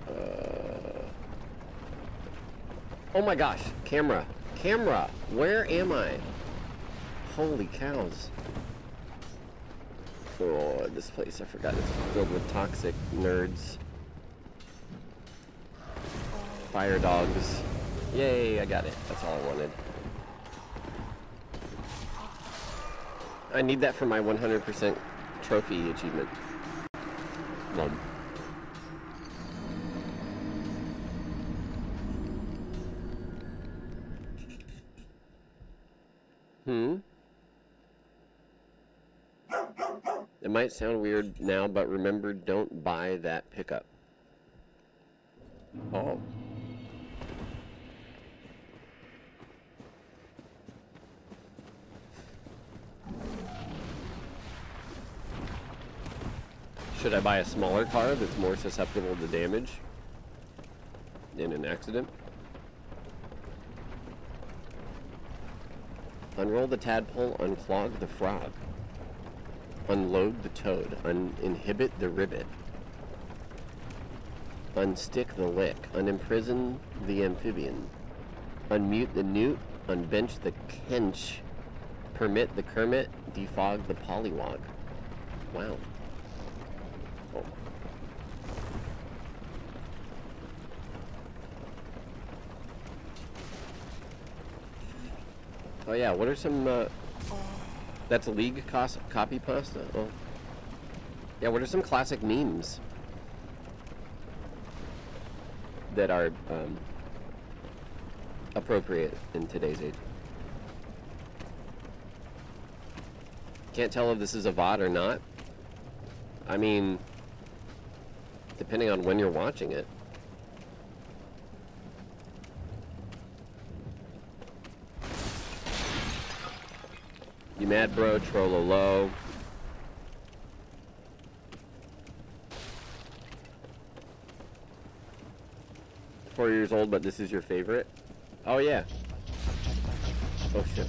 Uh... Oh my gosh, camera. Camera, where am I? Holy cows. Oh, this place, I forgot, it's filled with toxic nerds. Fire dogs. Yay, I got it. That's all I wanted. I need that for my 100% trophy achievement. One. Hmm? It might sound weird now, but remember, don't buy that pickup. Oh. Should I buy a smaller car that's more susceptible to damage in an accident? Unroll the tadpole, unclog the frog. Unload the toad, uninhibit the ribbit. Unstick the lick, unimprison the amphibian. Unmute the newt, unbench the kench. Permit the kermit, defog the pollywog. Wow. Oh. Oh yeah, what are some, uh, that's a league copy pasta? Oh. Yeah, what are some classic memes? That are, um, appropriate in today's age. Can't tell if this is a VOD or not. I mean, depending on when you're watching it. Mad, bro? Trollo low. Four years old, but this is your favorite? Oh, yeah. Oh, shit.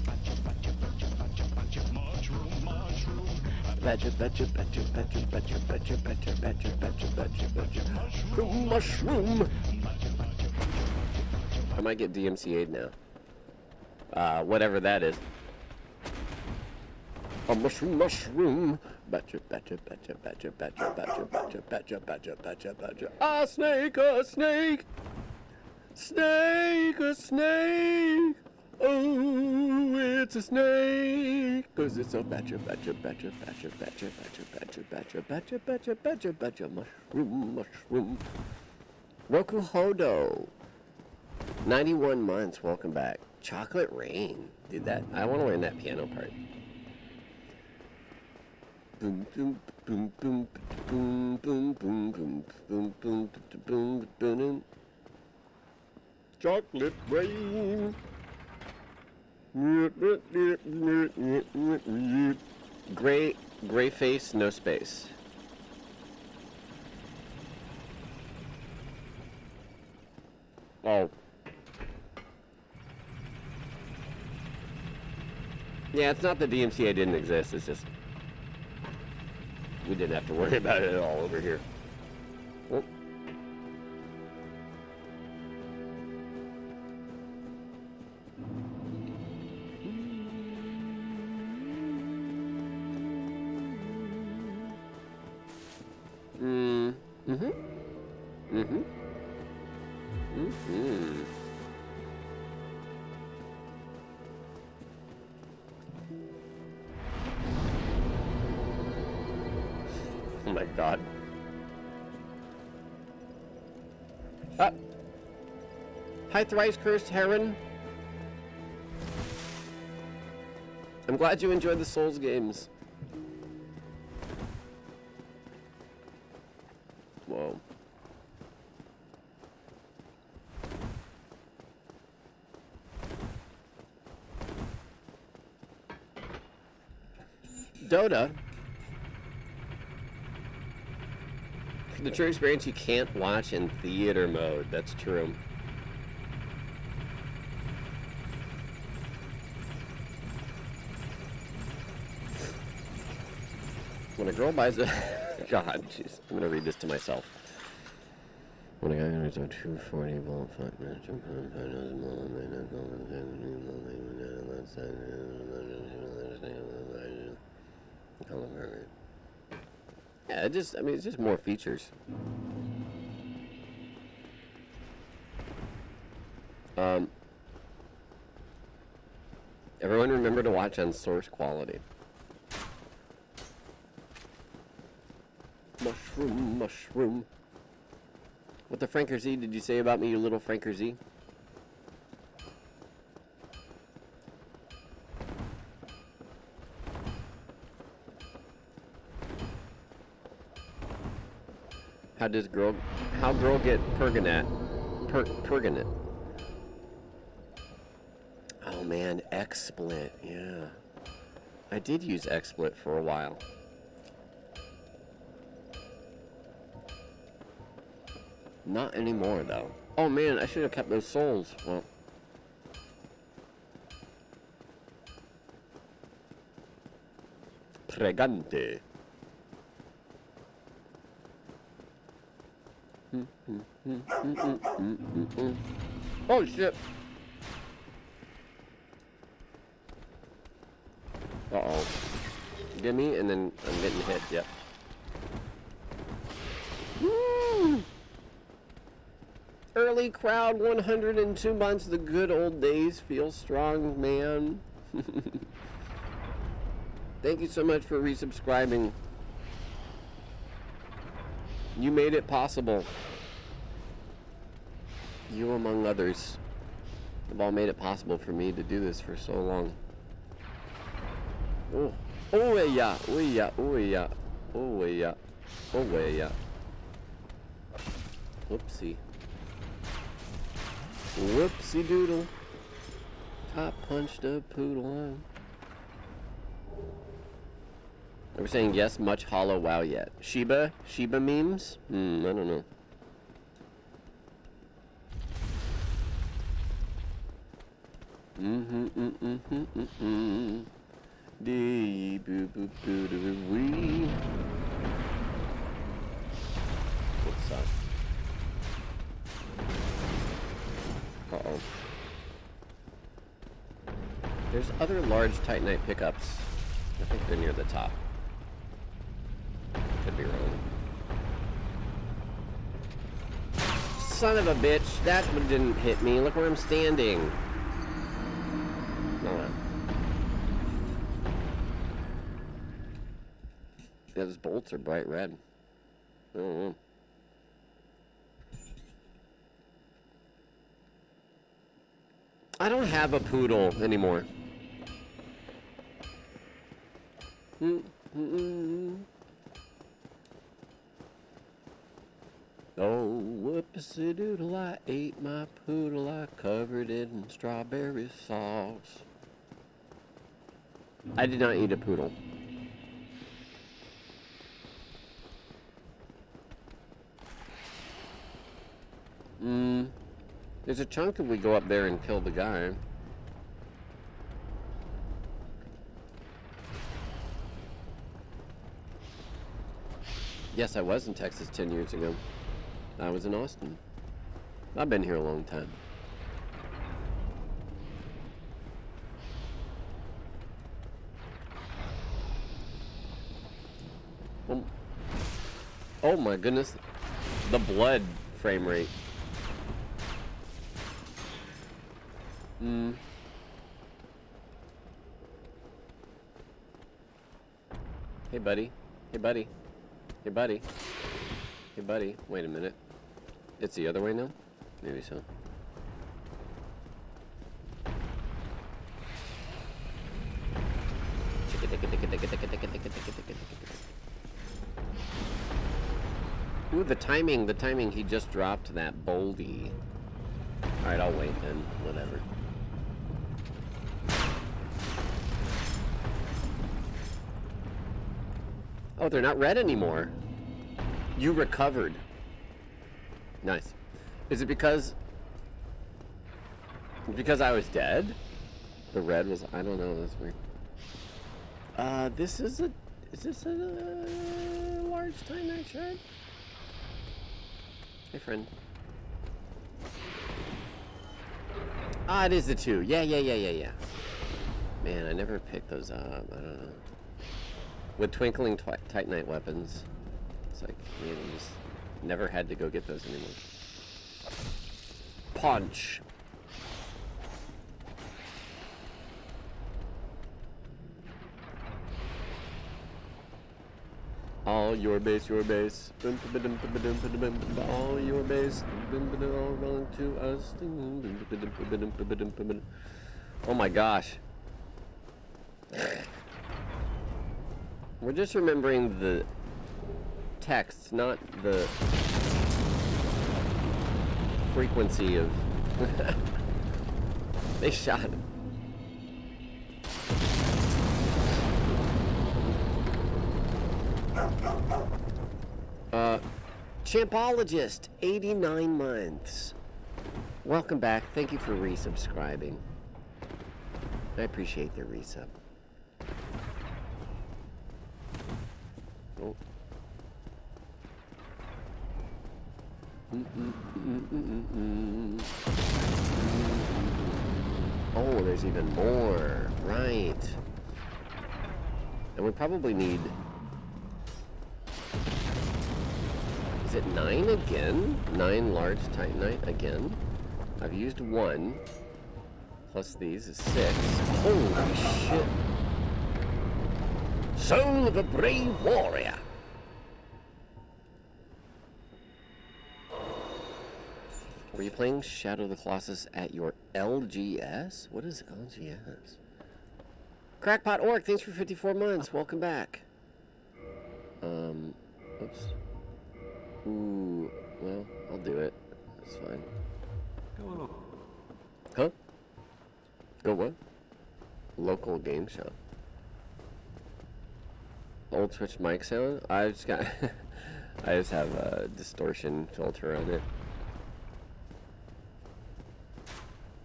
Mushroom, mushroom. I might get DMCA'd now. Uh, whatever that is. A mushroom, mushroom. Badger, badger, badger, badger, badger, badger, badger, badger, badger, badger, badger. A snake, a snake. Snake, a snake. Oh, it's a snake. Cause it's a badger, badger, badger, badger, badger, badger, badger, badger, badger, badger, badger, badger, mushroom, mushroom. Roku Hodo. 91 months, welcome back. Chocolate Rain. Dude, that, I want to learn that piano part. Boom, boom, boom, boom, boom, boom, boom, boom, boom, boom, boom, boom, boom. Chocolate Rain. Gray, gray face, no space. Oh. Yeah, it's not the DMCA didn't exist, it's just... We didn't have to worry [laughs] about it at all over here. Oh. Mm. Mm-hmm. Mm-hmm. Mm-hmm. Hi, thrice cursed heron. I'm glad you enjoyed the Souls games. Whoa. Dota. The true experience, you can't watch in theater mode. That's true. When a girl. God, jeez. I'm gonna read this to myself. When guy gonna do 240 volt, 5 minutes, jump on, 5 dozen mile, and then that's all I'm saying, and then I'll leave it down, let's say, Color variant. Yeah, it just, I mean, it's just more features. Um, everyone remember to watch on source quality. Mushroom, mushroom. What the Franker Z did you say about me, you little Franker Z? How does girl, how girl get pergonat? Per. Oh man, XSplit, yeah. I did use XSplit for a while. Not anymore, though. Oh man, I should have kept those souls. Well. Pregante. Hmm, hmm, hmm, oh shit. Uh oh. Get me, and then I'm getting hit. Yep. Woo! Crowd, 102 months. The good old days. Feel strong, man. [laughs] Thank you so much for resubscribing. You made it possible. You, among others, have all made it possible for me to do this for so long. Oh, oh yeah, oh yeah, oh yeah, oh yeah, oh yeah. Whoopsie. Whoopsie doodle. Top punched a poodle on. We're saying yes, much hollow wow yet. Shiba? Shiba memes? Hmm, I don't know. Mm-hmm, mm-hmm, mm-hmm, mm-hmm. Dee boo boo boo doo wee. Uh-oh. There's other large Titanite pickups. I think they're near the top. Could be wrong. Son of a bitch, that one didn't hit me. Look where I'm standing. Hold on. Those bolts are bright red. I don't know. I don't have a poodle anymore. Mm, mm, mm. Oh, whoopsie doodle, I ate my poodle, I covered it in strawberry sauce. I did not eat a poodle. Hmm. There's a chunk if we go up there and kill the guy. Yes, I was in Texas 10 years ago. I was in Austin. I've been here a long time. Oh, oh my goodness. The blood frame rate. Hmm. Hey, buddy. Hey, buddy. Hey, buddy. Hey, buddy. Wait a minute. It's the other way now? Maybe so. Ooh, the timing, the timing, he just dropped that boldy. Alright, I'll wait then. Whatever. Oh, they're not red anymore. You recovered. Nice. Is it because... Because I was dead? The red was... I don't know, that's weird. Uh, this is a... Is this a large Titanite shard? Hey, friend. Ah, it is the two. Yeah, yeah, yeah, yeah, yeah. Man, I never picked those up. I don't know. With twinkling twi Titanite weapons, it's like, man, you just never had to go get those anymore. Punch. All your base, your base. All your base. All belong to us. Oh my gosh. We're just remembering the text, not the frequency of... [laughs] they shot him. Uh, Champologist, 89 months. Welcome back. Thank you for resubscribing. I appreciate the resub. Oh. Oh, there's even more. Right. And we probably need... Is it nine again? Nine large titanite again? I've used one. plus these is six. Holy shit. Soul of a brave warrior. Were you playing Shadow of the Colossus at your LGS? What is LGS? Crackpot Orc, thanks for 54 months. Welcome back. Um, oops. Ooh, well, I'll do it. That's fine. Go look. Huh? Go what? Local game shop. Old Twitch mic sound? I just got. [laughs] I just have a distortion filter on it.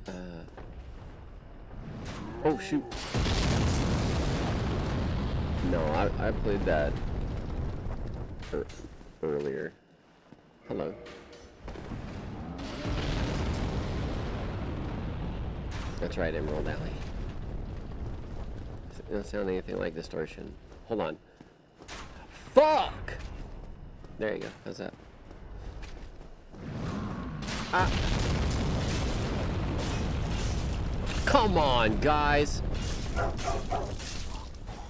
Uh. Oh shoot. No, I I played that ear- earlier. Hello. That's right, Emerald Alley. Don't sound anything like distortion. Hold on. Fuck! There you go. How's that? Ah. Come on, guys.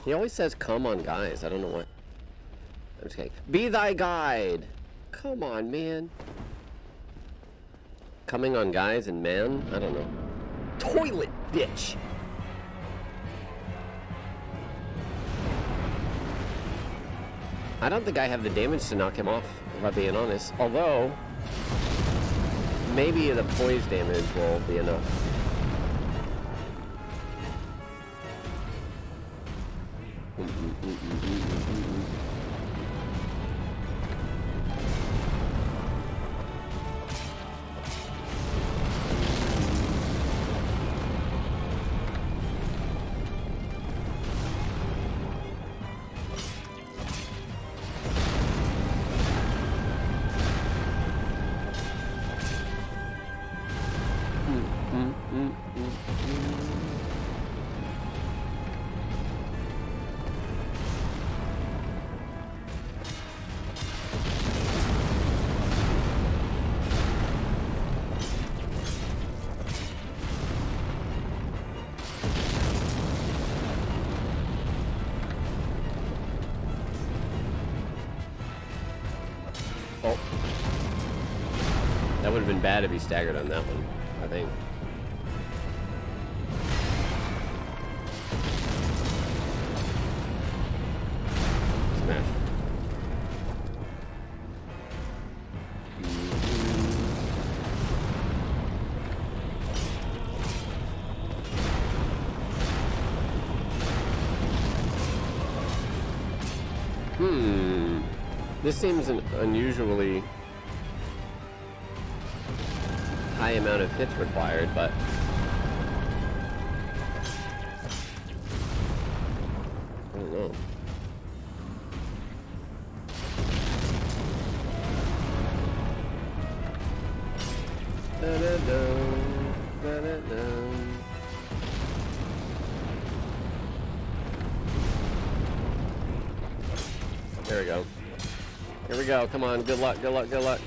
He always says, come on, guys. I don't know what. I'm just kidding. Be thy guide. Come on, man. Coming on guys and man? I don't know. Toilet, bitch. I don't think I have the damage to knock him off, if I'm being honest. Although, maybe the poise damage will be enough. Oh. That to he staggered on that one, I think. Smash. Hmm. This seems an unusually hits required, but I don't know. Da-da-dum, da-da-dum. There we go. Here we go. Come on. Good luck. Good luck. Good luck.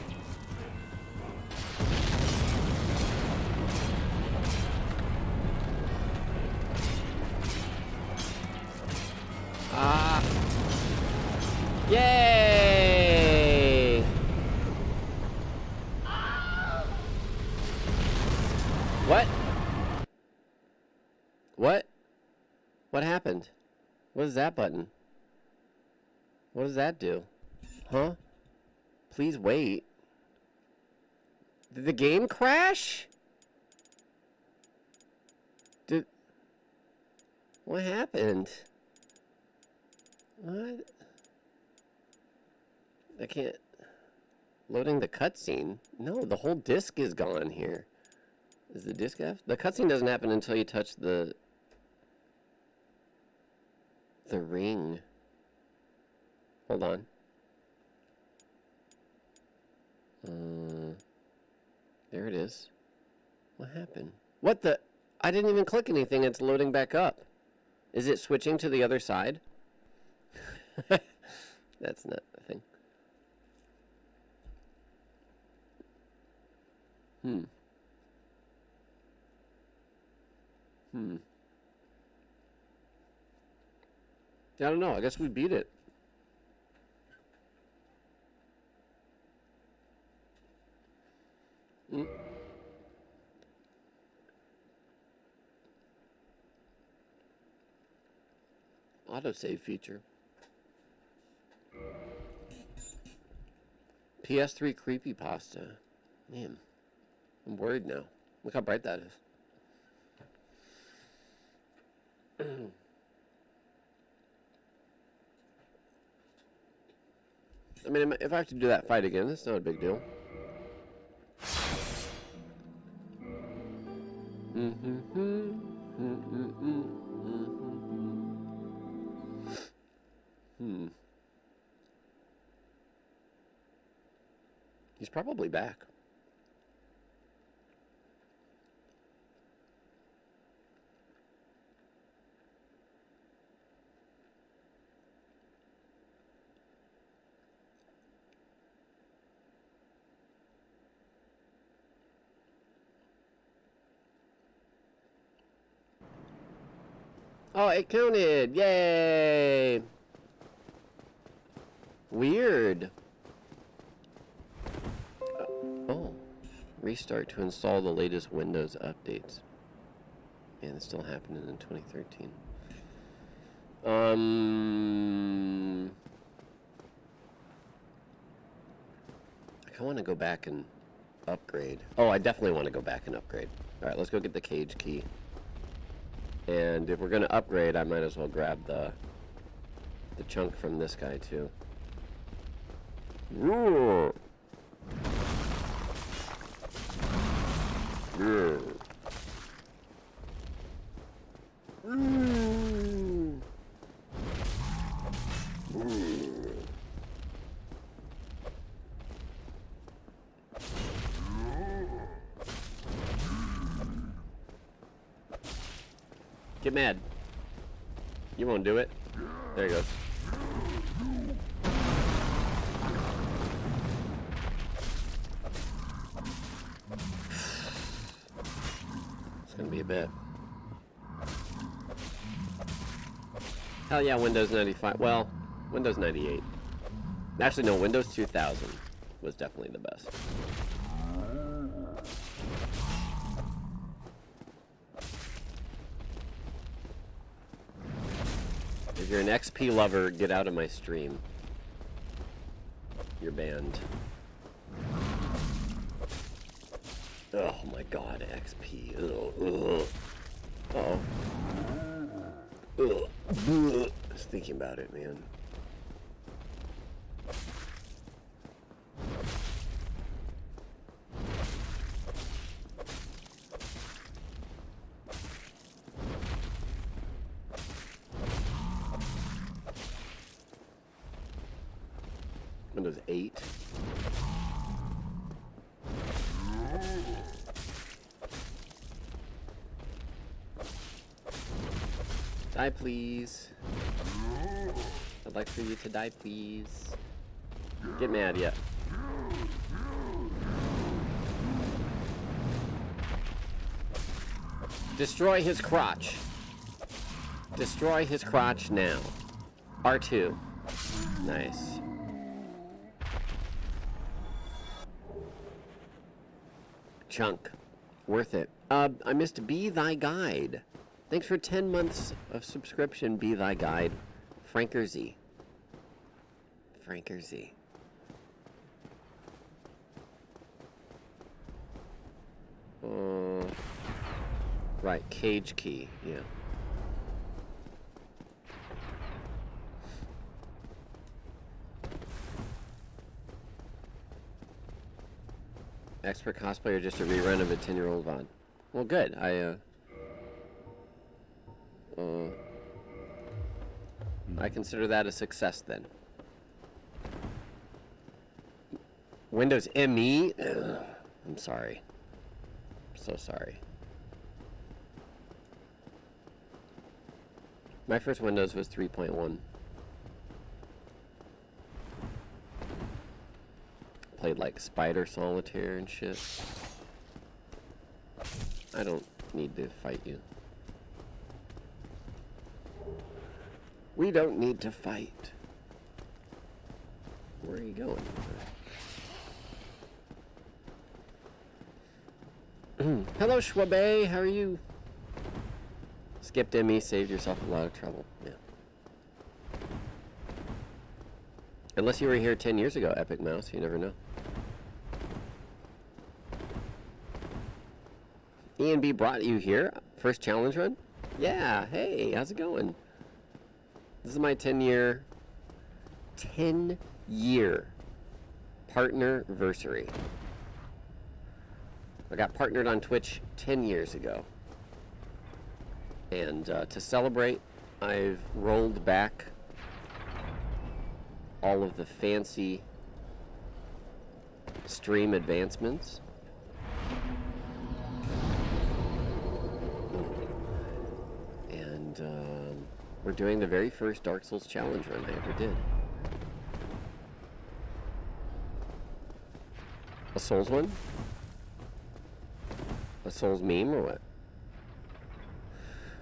Is that button? What does that do? Huh? Please wait. Did the game crash? Did... What happened? What? I can't... Loading the cutscene? No, the whole disc is gone here. Is the disc F? The cutscene doesn't happen until you touch the... The ring. Hold on. Uh, there it is. What happened? What the? I didn't even click anything. It's loading back up. Is it switching to the other side? [laughs] That's not the thing. Hmm. Hmm. Yeah, I don't know. I guess we beat it. Mm. Autosave feature. PS3 creepy pasta. Man, I'm worried now. Look how bright that is. [clears throat] I mean, if I have to do that fight again, that's not a big deal. Hmm. He's probably back. Oh, it counted! Yay! Weird. Oh. Restart to install the latest Windows updates. Man, it's still happening in 2013. Um... I want to go back and upgrade. Oh, I definitely want to go back and upgrade. Alright, let's go get the cage key. And if we're going to upgrade, I might as well grab the the chunk from this guy too. Roar. Roar. Mm. Get mad. You won't do it. There he goes. It's gonna be a bit. Hell yeah, Windows 95. Well, Windows 98. Actually, no, Windows 2000 was definitely the best. You're an XP lover, get out of my stream. You're banned. Oh my god, XP. Ugh, ugh. Uh, uh, uh, uh. oh. Ugh. Just thinking about it, man. Windows 8. Die, please. I'd like for you to die, please. Get mad yet. Destroy his crotch. Destroy his crotch now. R2. Nice. Chunk. Worth it. Uh, I missed Be Thy Guide. Thanks for 10 months of subscription, Be Thy Guide. Franker Z. Franker Z. Uh, right, cage key, yeah. Expert cosplay or just a rerun of a 10 year old VOD? Well, good. I, uh. Uh. I consider that a success then. Windows ME? Ugh, I'm sorry. I'm so sorry. My first Windows was 3.1. Played like Spider Solitaire and shit. I don't need to fight you. We don't need to fight. Where are you going? [clears throat] Hello, Schwabe. How are you? Skipped ME, saved yourself a lot of trouble. Yeah. Unless you were here 10 years ago, Epic Mouse. You never know. Ian B brought you here. First challenge run? Yeah. Hey, how's it going? This is my 10 year 10 year partner versary. I got partnered on Twitch 10 years ago. And uh, to celebrate, I've rolled back all of the fancy stream advancements. And um, we're doing the very first Dark Souls challenge run I ever did. A Souls one? A Souls meme or what?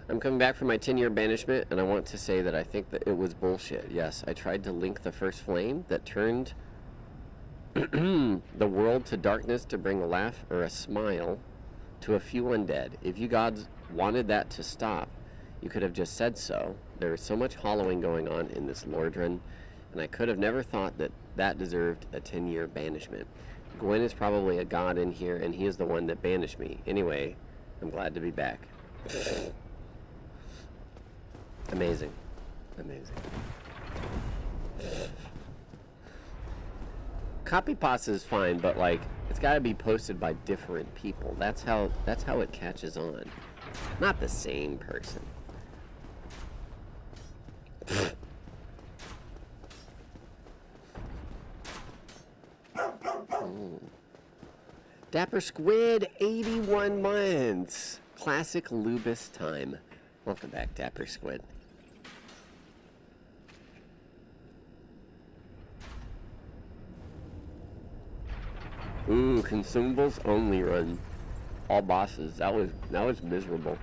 I'm coming back from my 10 year banishment, and I want to say that I think that it was bullshit. Yes, I tried to link the first flame that turned [clears throat] the world to darkness to bring a laugh or a smile to a few undead. If you gods wanted that to stop, you could have just said so. There is so much hollowing going on in this Lordran, and I could have never thought that that deserved a 10 year banishment. Gwen is probably a god in here, and he is the one that banished me. Anyway, I'm glad to be back. Amazing. Amazing. Copy pasta is fine, but like it's got to be posted by different people. That's how that's how it catches on. Not the same person. Dapper Squid, 81 months. Classic Lobos time. Welcome back, Dapper Squid. Ooh, consumables only run. All bosses. That was that was miserable.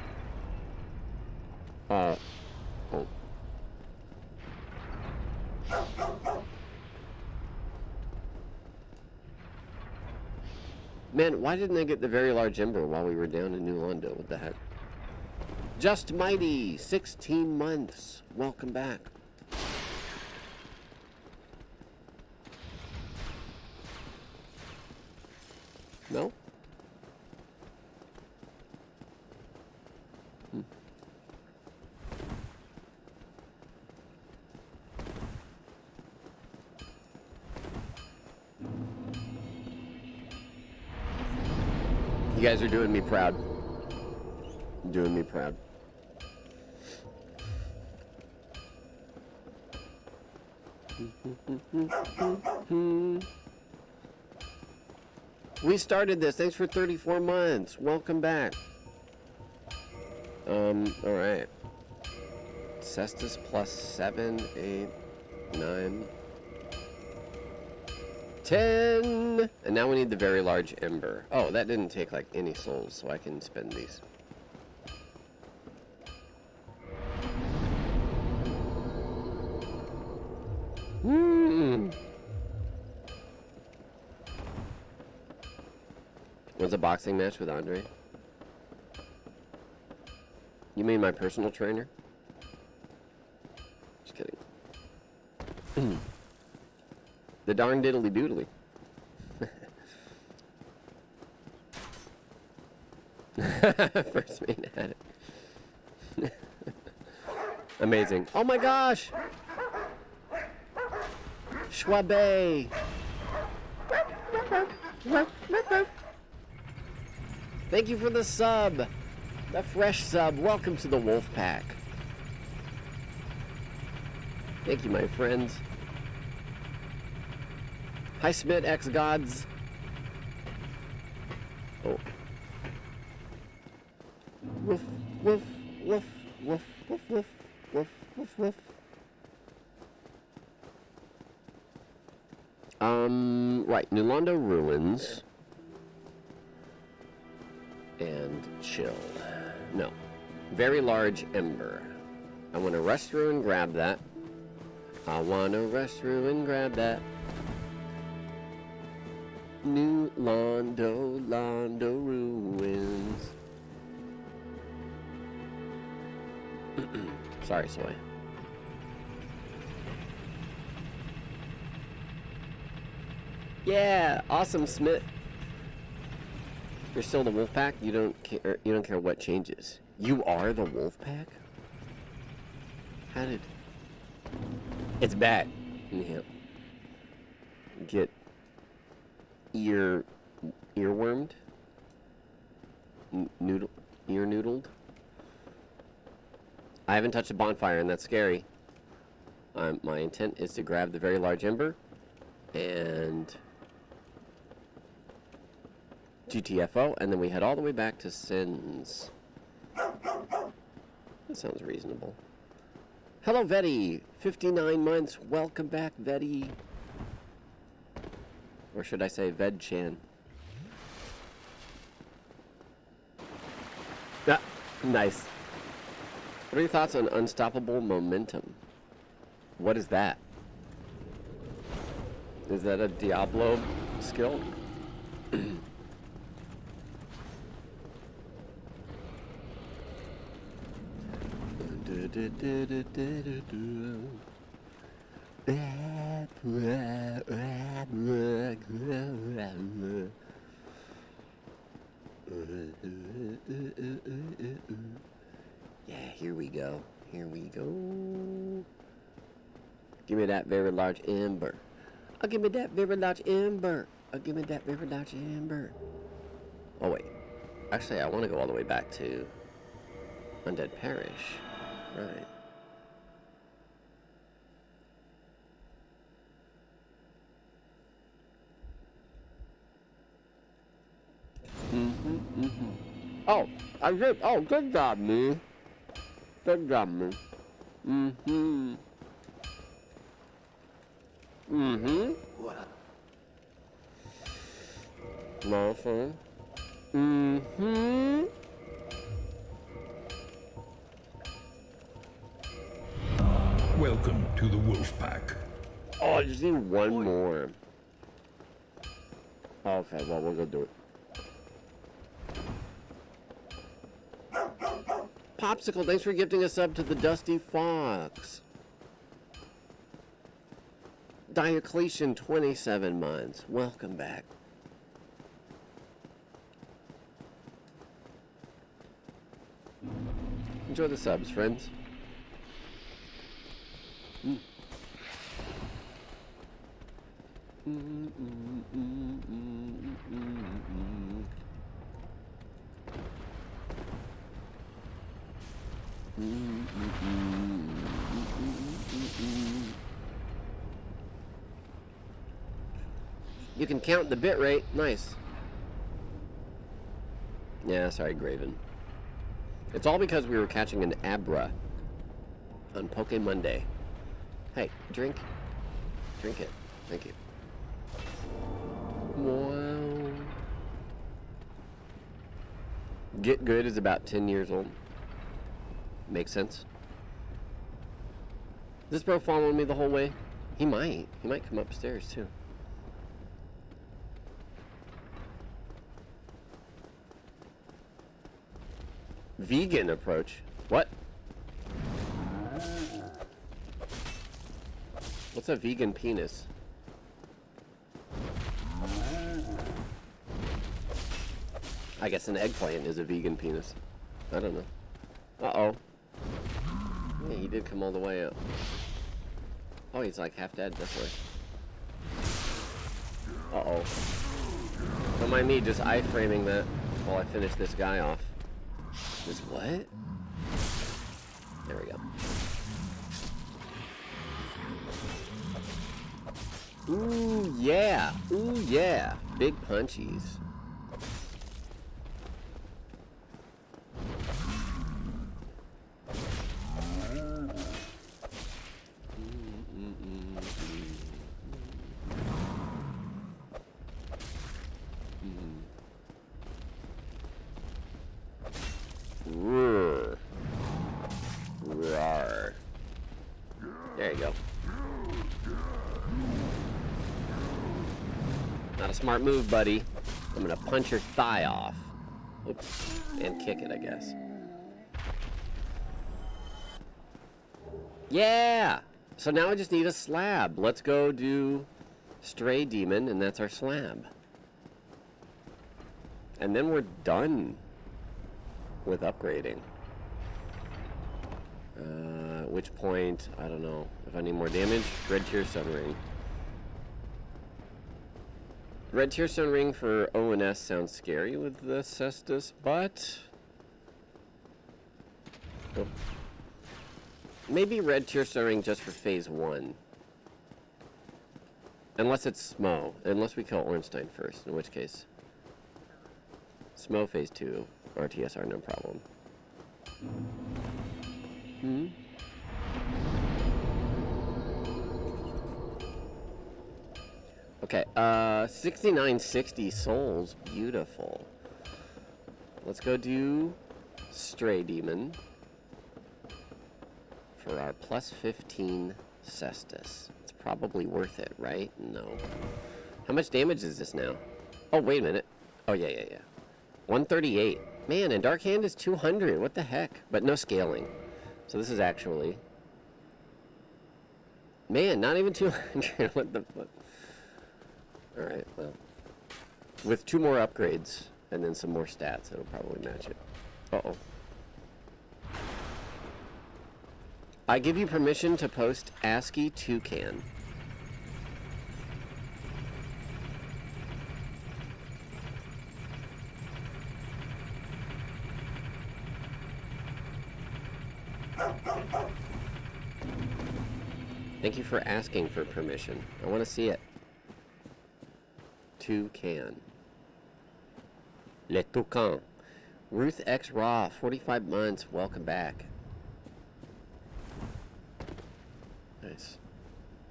Uh oh. Man, why didn't I get the very large ember while we were down in New Londo? What the heck? Just Mighty, 16 months. Welcome back. No? Guys are doing me proud. Doing me proud. We started this. Thanks for 34 months. Welcome back. Um, alright. Cestus plus 7, 8, 9, 10. And now we need the very large ember. Oh, that didn't take like any souls, so I can spend these. Hmm. Was a boxing match with Andre? You mean my personal trainer? Just kidding. [clears throat] the darn diddly doodly. [laughs] First main at it. Amazing. Oh my gosh! Schwabe! Thank you for the sub. The fresh sub. Welcome to the Wolf Pack. Thank you, my friends. Hi, Smith X Gods. Oh. Woof, woof, woof, woof, woof, woof, woof, woof, woof. Um, right, New Londo Ruins. And chill. No. Very large ember. I want to rush through and grab that. I want to rush through and grab that. New Londo, Londo ruins. [clears throat] Sorry, Soy. Yeah, awesome, Smith. You're still the wolf pack. You don't care. You don't care what changes. You are the wolf pack. How did? It's back. Yeah. Get ear earwormed. N- noodle ear noodled. I haven't touched a bonfire, and that's scary. Um, my intent is to grab the very large ember and GTFO, and then we head all the way back to Sins. That sounds reasonable. Hello, Vetty. 59 months. Welcome back, Vetty. Or should I say Vedchan? Ah, nice. What are your thoughts on unstoppable momentum? What is that? Is that a Diablo skill? [clears throat] [clears throat] Yeah, here we go. Here we go. Give me that very large ember. Oh, give me that very large ember. Oh, give me that very large ember. Oh, wait. Actually, I want to go all the way back to Undead Parish. Right. Mm-hmm, mm-hmm. Oh, I did. Oh, good job, me. Good job, me. Mm-hmm. Mm-hmm. No fun. Mm-hmm. Welcome to the Wolf Pack. Oh, I just need one more. Okay, well, we'll go do it. Popsicle, thanks for gifting us up to the Dusty Fox. Diocletian, 27 months. Welcome back. Enjoy the subs, friends. Mm. Mm, mm, You can count the bit rate. Nice. Yeah, sorry, Graven. It's all because we were catching an Abra on Poke Monday. Hey, drink. Drink it. Thank you. Wow. Get Good is about 10 years old. Makes sense. This bro following me the whole way? He might. He might come upstairs too. Vegan approach. What? What's a vegan penis? I guess an eggplant is a vegan penis. I don't know. Uh-oh. Yeah, he did come all the way up. Oh, he's like half dead this way. Uh-oh. Don't mind me just iframing that while I finish this guy off. This what? There we go. Ooh, yeah. Ooh, yeah. Big punchies. Move, buddy. I'm gonna punch your thigh off. Oops. And kick it, I guess. Yeah! So now I just need a slab. Let's go do Stray Demon, and that's our slab. And then we're done with upgrading. Uh, at which point, I don't know. If I need more damage, Red Tearstone Ring. Red Tearstone Ring for ONS sounds scary with the Cestus, but... Oh. Maybe Red Tearstone Ring just for Phase 1. Unless it's Smough. Unless we kill Ornstein first, in which case... Smough Phase 2, RTSR, no problem. Hmm? Okay, uh, 6960 souls. Beautiful. Let's go do Stray Demon for our plus 15 Cestus. It's probably worth it, right? No. How much damage is this now? Oh, wait a minute. Oh, yeah, yeah, yeah. 138. Man, and Dark Hand is 200. What the heck? But no scaling. So this is actually... Man, not even 200. [laughs] what the fuck? Alright, well. With two more upgrades, and then some more stats, it'll probably match it. Uh-oh. I give you permission to post ASCII toucan. Thank you for asking for permission. I want to see it. Toucan. Le Toucan. Ruth X Raw, 45 months. Welcome back. Nice.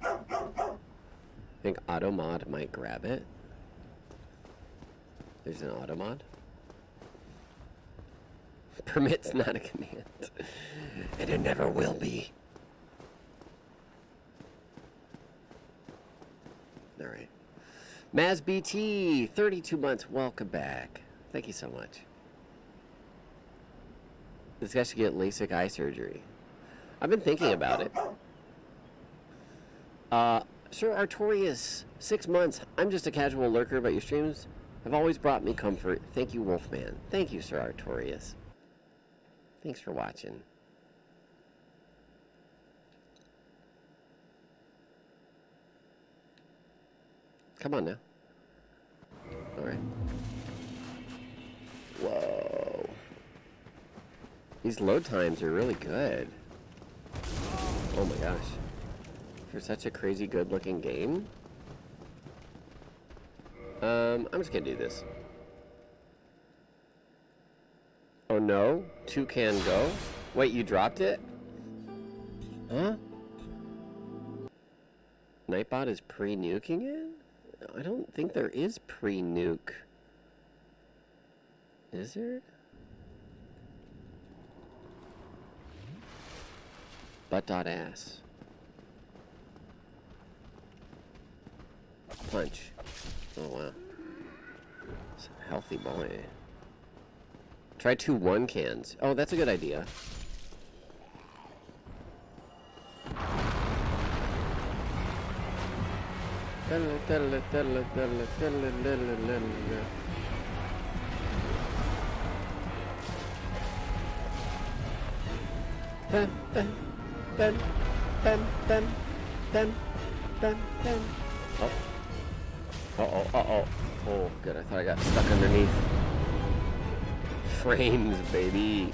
I think Automod might grab it. There's an Automod. [laughs] Permit's not a command. and it never will be. Alright. Maz BT, 32 months, welcome back. Thank you so much. This guy should get LASIK eye surgery. I've been thinking about it. Uh, Sir Artorius, six months. I'm just a casual lurker, but your streams have always brought me comfort. Thank you, Wolfman. Thank you, Sir Artorius. Thanks for watching. Come on now. Alright. Whoa. These load times are really good. Oh my gosh. For such a crazy good looking game. Um, I'm just gonna do this. Oh no? Two can go? Wait, you dropped it? Huh? Nightbot is pre-nuking it? I don't think there is pre-nuke. Is there? Butt dot ass. Punch. Oh wow. It's a healthy boy. Try two one cans. Oh, that's a good idea. Telle, telle, telle, telle, telle, telle, telle. Ten, ten, ten, ten, ten, ten, ten, ten. Oh. Uh-oh, uh-oh. Oh, good, I thought I got stuck underneath. Frames, baby.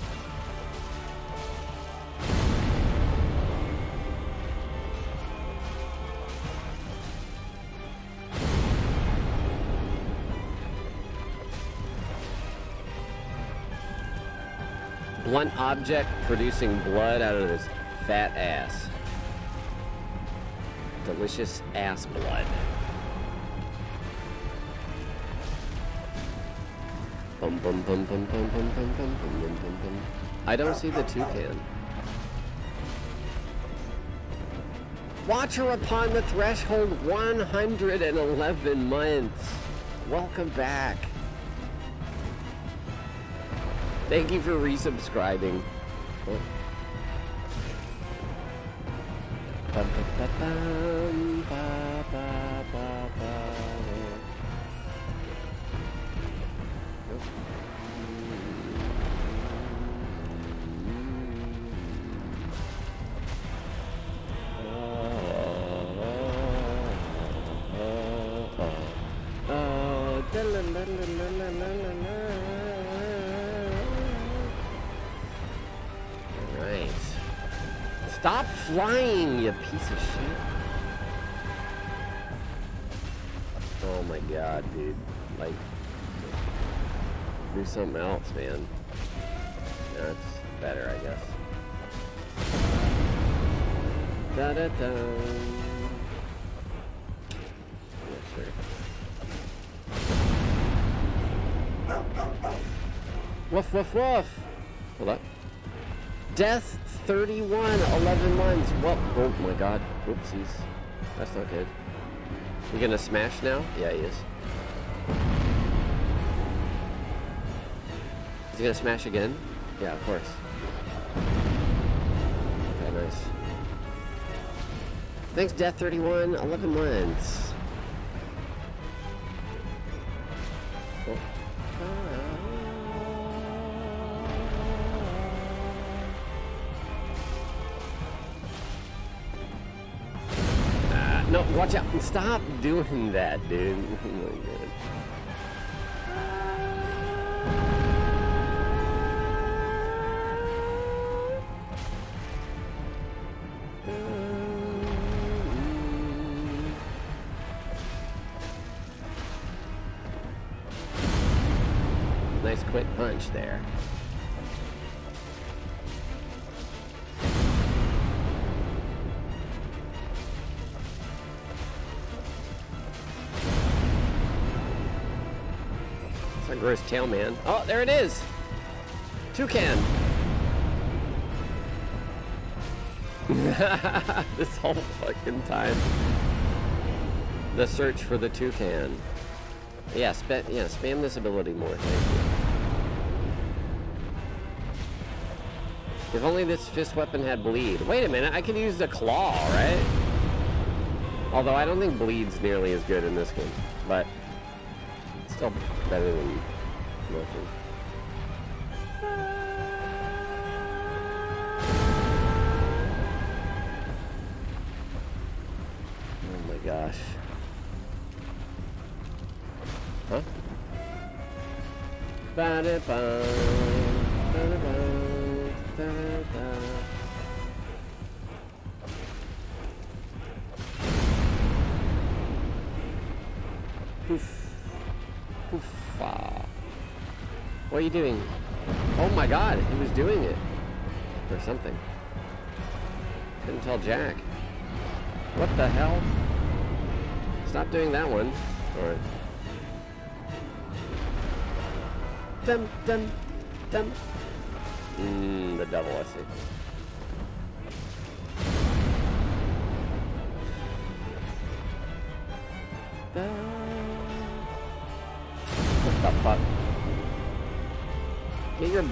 Blunt object producing blood out of his fat ass. Delicious ass blood. Bum bum bum bum bum bum bum bum bum bum bum bum. I don't see the toucan. Watcher upon the threshold 111 months. Welcome back. Thank you for resubscribing. Flying, you piece of shit. Oh my god, dude. Like, do something else, man. That's better, I guess. Da da da. Yeah, sure. Woof woof woof. Hold up. Death 31, 11 months. Oh my god. Whoopsies. That's not good. You gonna smash now? Yeah, he is. Is he gonna smash again? Yeah, of course. Okay, nice. Thanks, Death 31, 11 months. Watch out. Stop doing that, dude. [laughs] Oh my god. Nice quick punch there. It's a gross tail man. Oh, there it is! Toucan! [laughs] this whole fucking time. The search for the toucan. Yeah, spa yeah, spam this ability more. Thank you. If only this fist weapon had bleed. Wait a minute, I could use the claw, right? Although I don't think bleed's nearly as good in this game, but still better than nothing. You doing? Oh my god, he was doing it. Or something. Couldn't tell Jack. What the hell? Stop doing that one. Alright. Dum dum dum. Mmm, the devil, I see.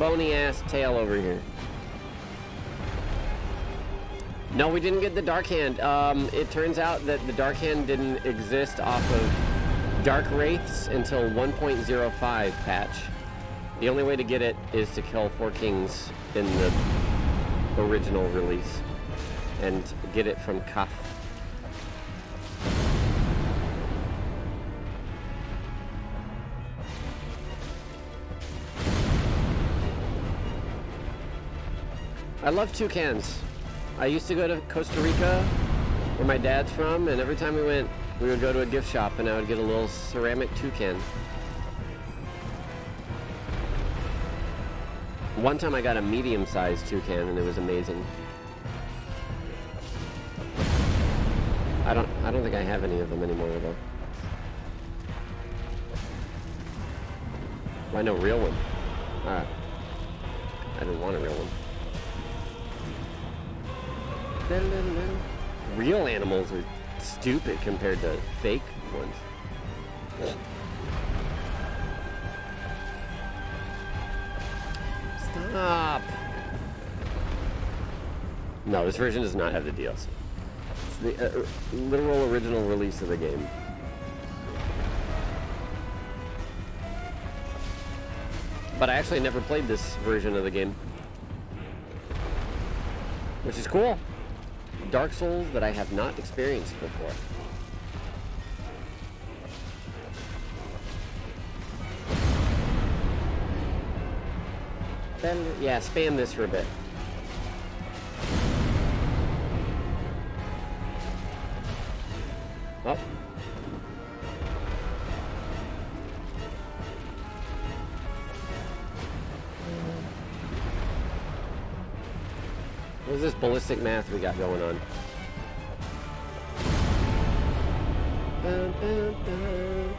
Bony ass tail over here. No, we didn't get the Dark Hand. Um, it turns out that the Dark Hand didn't exist off of Dark Wraiths until 1.05 patch. The only way to get it is to kill four kings in the original release and get it from. I love toucans. I used to go to Costa Rica, where my dad's from, and every time we went, we would go to a gift shop and I would get a little ceramic toucan. One time I got a medium-sized toucan and it was amazing. I don't I don't think I have any of them anymore though. Why no real one? Ah. I didn't want a real one. Real animals are stupid compared to fake ones. Stop. No, this version does not have the DLC. It's the uh, literal original release of the game. But I actually never played this version of the game. Which is cool. Dark Souls that I have not experienced before. Then, yeah, spam this for a bit. Ballistic math we got going on? Dun, dun, dun.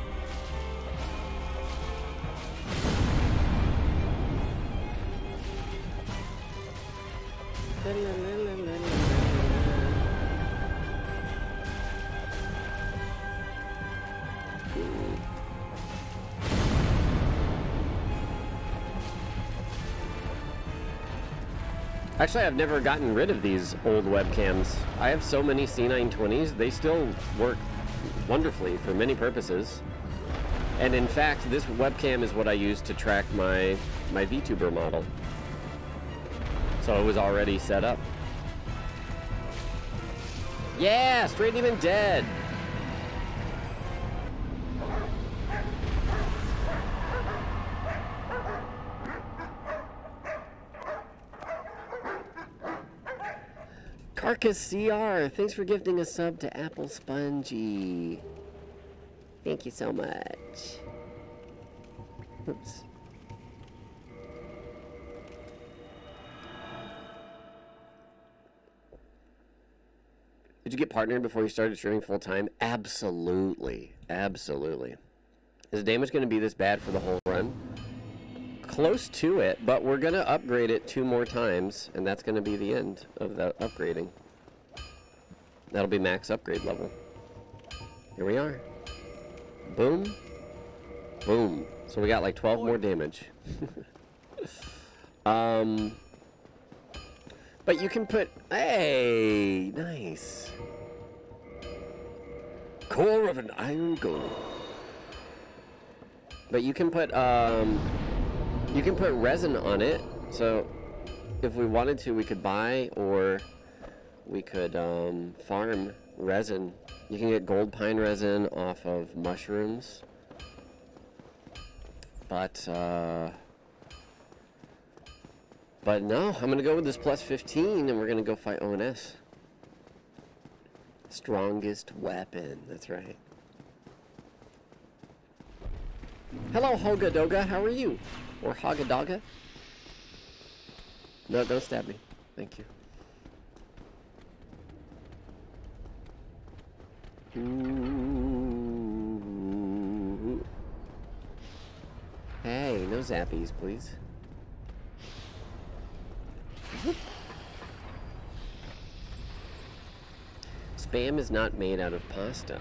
Actually, I've never gotten rid of these old webcams. I have so many C920s, they still work wonderfully for many purposes. And in fact, this webcam is what I use to track my, my VTuber model. So it was already set up. Yeah, Stray Demon dead. Carcass CR, thanks for gifting a sub to Apple Spongy. Thank you so much. Oops. Did you get partnered before you started streaming full time? Absolutely. Absolutely. Is damage going to be this bad for the whole run? Close to it, but we're going to upgrade it two more times, and that's going to be the end of the upgrading. That'll be max upgrade level. Here we are. Boom. Boom. So we got like 12 more damage. [laughs] um, but you can put... Hey! Nice. Core of an iron golem. But you can put, um... You can put resin on it. So, if we wanted to, we could buy or we could um, farm resin. You can get gold pine resin off of mushrooms. But, uh... But no, I'm gonna go with this plus 15 and we're gonna go fight ONS. Strongest weapon, that's right. Hello, Hoga Doga, how are you? Or Haga Doga? No, don't stab me. Thank you. Ooh. Hey, no zappies, please. Spam is not made out of pasta.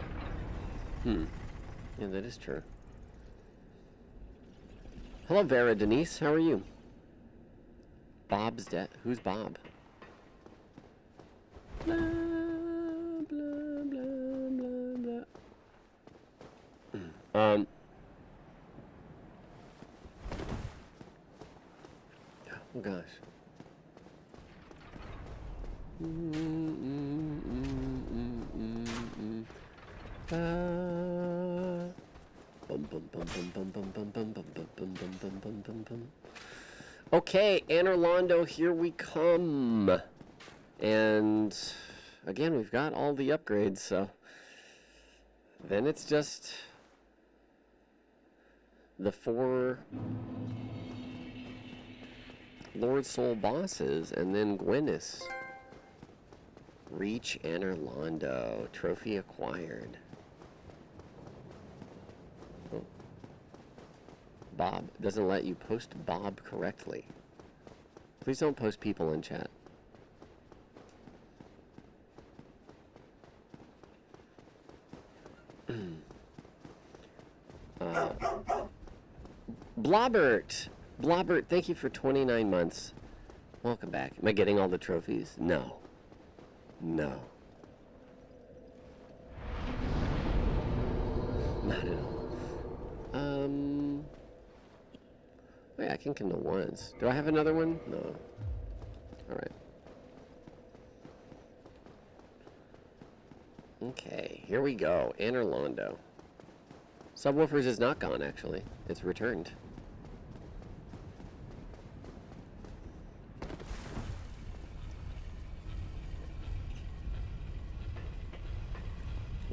Hmm. Yeah, that is true. Hello, Vera Denise. How are you? Bob's dead. Who's Bob? Um, oh gosh. Okay, Anor Londo, here we come. And again, we've got all the upgrades, so then it's just the four Lord Soul bosses, and then Gwynnis. Reach Anor Londo. Trophy acquired. Oh. Bob doesn't let you post Bob correctly. Please don't post people in chat. [clears throat] uh, Blobbert! Blobbert, thank you for 29 months. Welcome back. Am I getting all the trophies? No. No. Not at all. Um. Wait, I can kindle once. Do I have another one? No. Alright. Okay, here we go. Anor Londo. Subwoofers is not gone, actually. It's returned.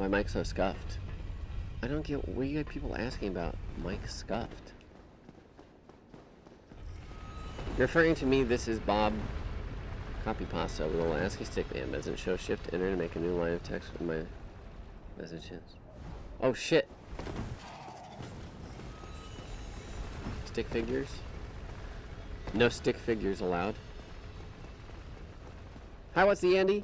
Why Mike so scuffed? I don't get what you got people asking about Mike scuffed. Referring to me, this is Bob Copy pasta with a little ASCII stick man. Doesn't show shift enter to make a new line of text with my messages. Oh shit! Stick figures? No stick figures allowed. Hi, what's the Andy?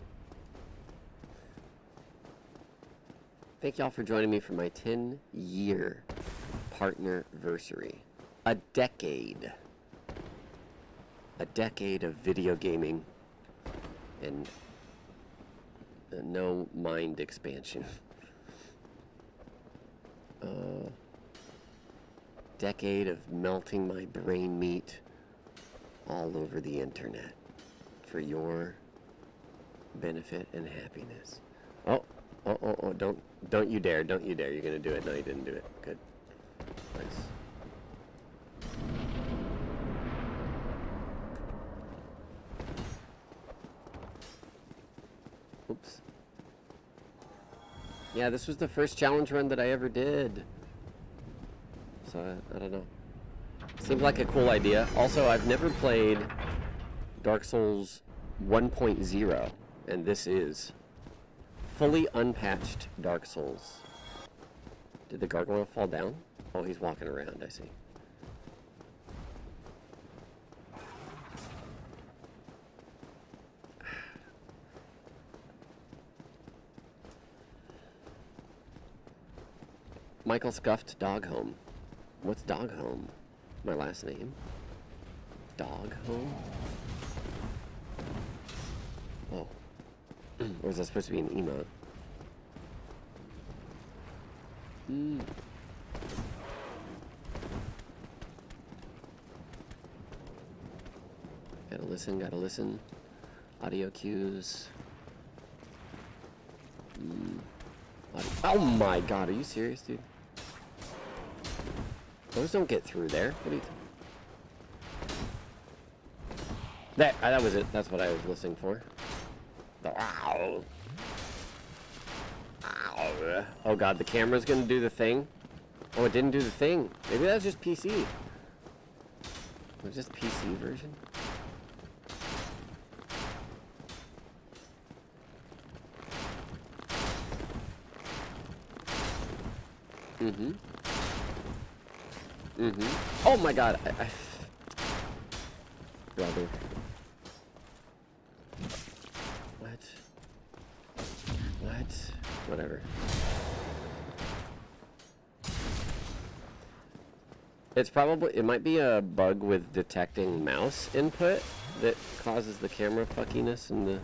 Thank y'all for joining me for my 10 year partner versary. A decade. A decade of video gaming and no mind expansion. Uh, decade of melting my brain meat all over the internet for your benefit and happiness. Oh, oh, oh, oh, don't, don't you dare, don't you dare. You're gonna do it. No, you didn't do it. Good. Nice. Oops. Yeah, this was the first challenge run that I ever did. So, I, I don't know. Seemed like a cool idea. Also, I've never played Dark Souls 1.0, and this is fully unpatched Dark Souls. Did the gargoyle fall down? Oh, he's walking around, I see. Michael Scuffed Dog Home. What's Dog Home? My last name? Dog Home? Oh. Or is that supposed to be an emote? Hmm. Gotta listen, gotta listen. Audio cues. Hmm. Audio- Oh my god, are you serious, dude? Those don't get through there. What do you That, uh, that was it. That's what I was listening for. Ow. Ow. Oh god, the camera's gonna do the thing. Oh, it didn't do the thing. Maybe that's just PC. Was just PC version? Mm-hmm. Mm-hmm. Oh my god, I, I... Brother. What? What? Whatever. It's probably, it might be a bug with detecting mouse input that causes the camera fuckiness and the,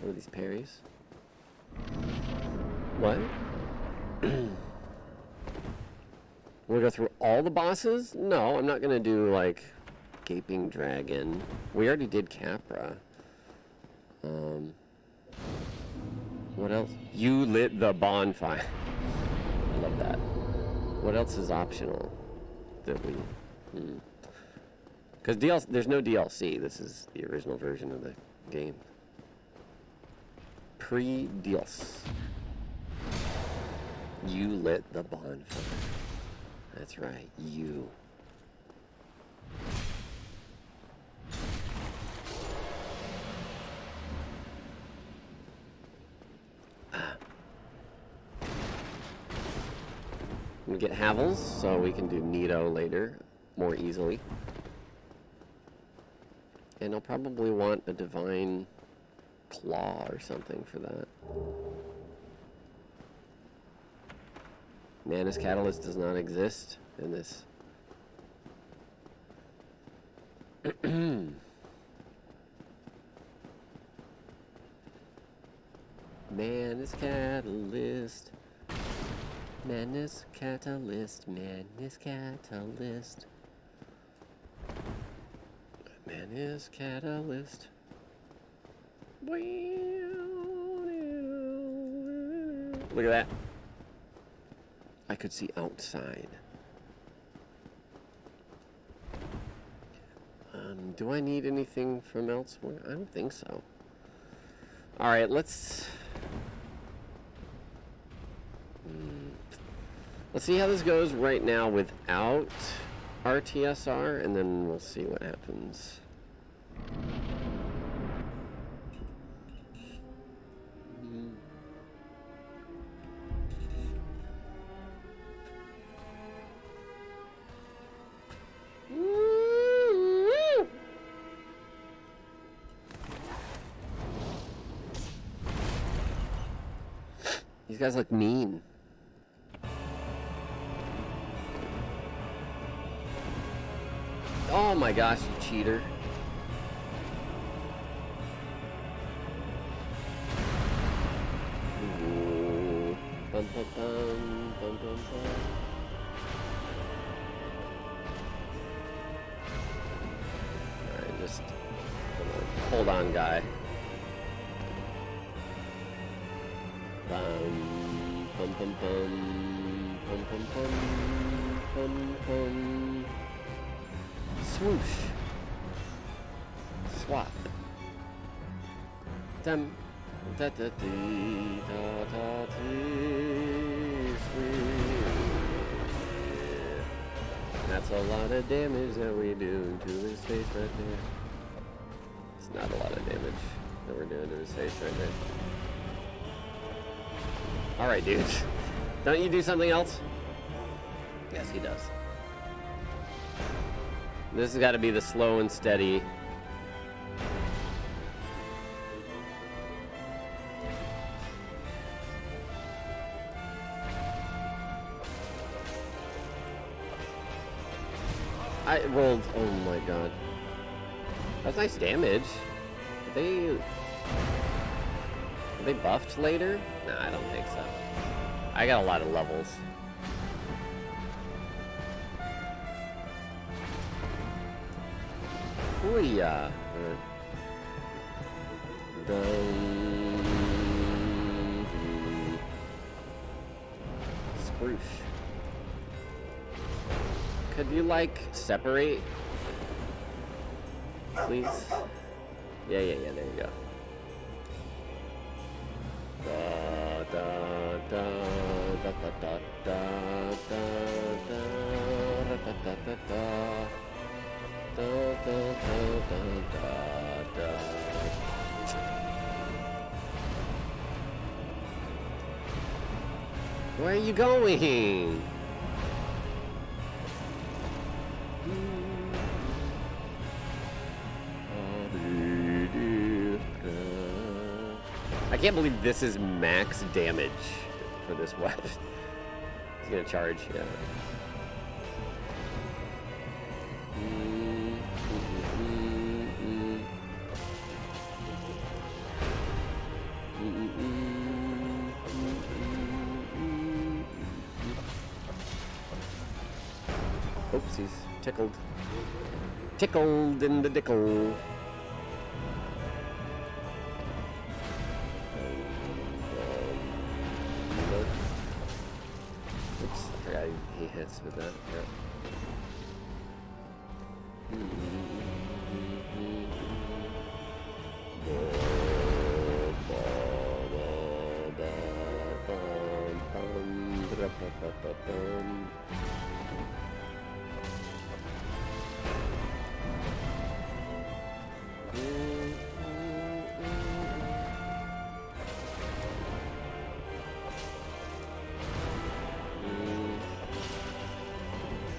what are these parries? What? [clears throat] We'll go through all the bosses? No, I'm not gonna do like Gaping Dragon. We already did Capra. Um, what else? You lit the bonfire. I love that. What else is optional that we? Hmm. Because DLC, there's no DLC. This is the original version of the game. Pre-DLC. You lit the bonfire. That's right, you. We get Havels, so we can do Nito later more easily. And I'll probably want a Divine Claw or something for that. Manus Catalyst does not exist in this. [clears throat] Manus Catalyst. Manus Catalyst. Madness Catalyst. Madness Catalyst. Look at that. I could see outside. Um, do I need anything from elsewhere? I don't think so. All right, let's. Let's see how this goes right now without RTSR, and then we'll see what happens. These guys look mean. Oh my gosh, you cheater. Dun, dun, dun. Dun, dun, dun. Alright, just hold on, guy. Bum, bum, bum, bum, bum, bum, bum, bum. Swoosh. Swap. Dum. Da da dee da da dee. That's a lot of damage that we do to his face right there. It's not a lot of damage that we're doing to his face right there. Alright, dudes. Don't you do something else? Yes, he does. This has got to be the slow and steady. I rolled. Oh my god. That's nice damage. Are they. Are they buffed later? No, I don't think so. I got a lot of levels. Hooyah. Spruce. Could you like separate? Please? Yeah, yeah, yeah, there you go. Da da da da da da da da da da da da da Where are you going? I can't believe this is max damage for this weapon. [laughs] He's gonna charge, yeah. Tickled in the dickle.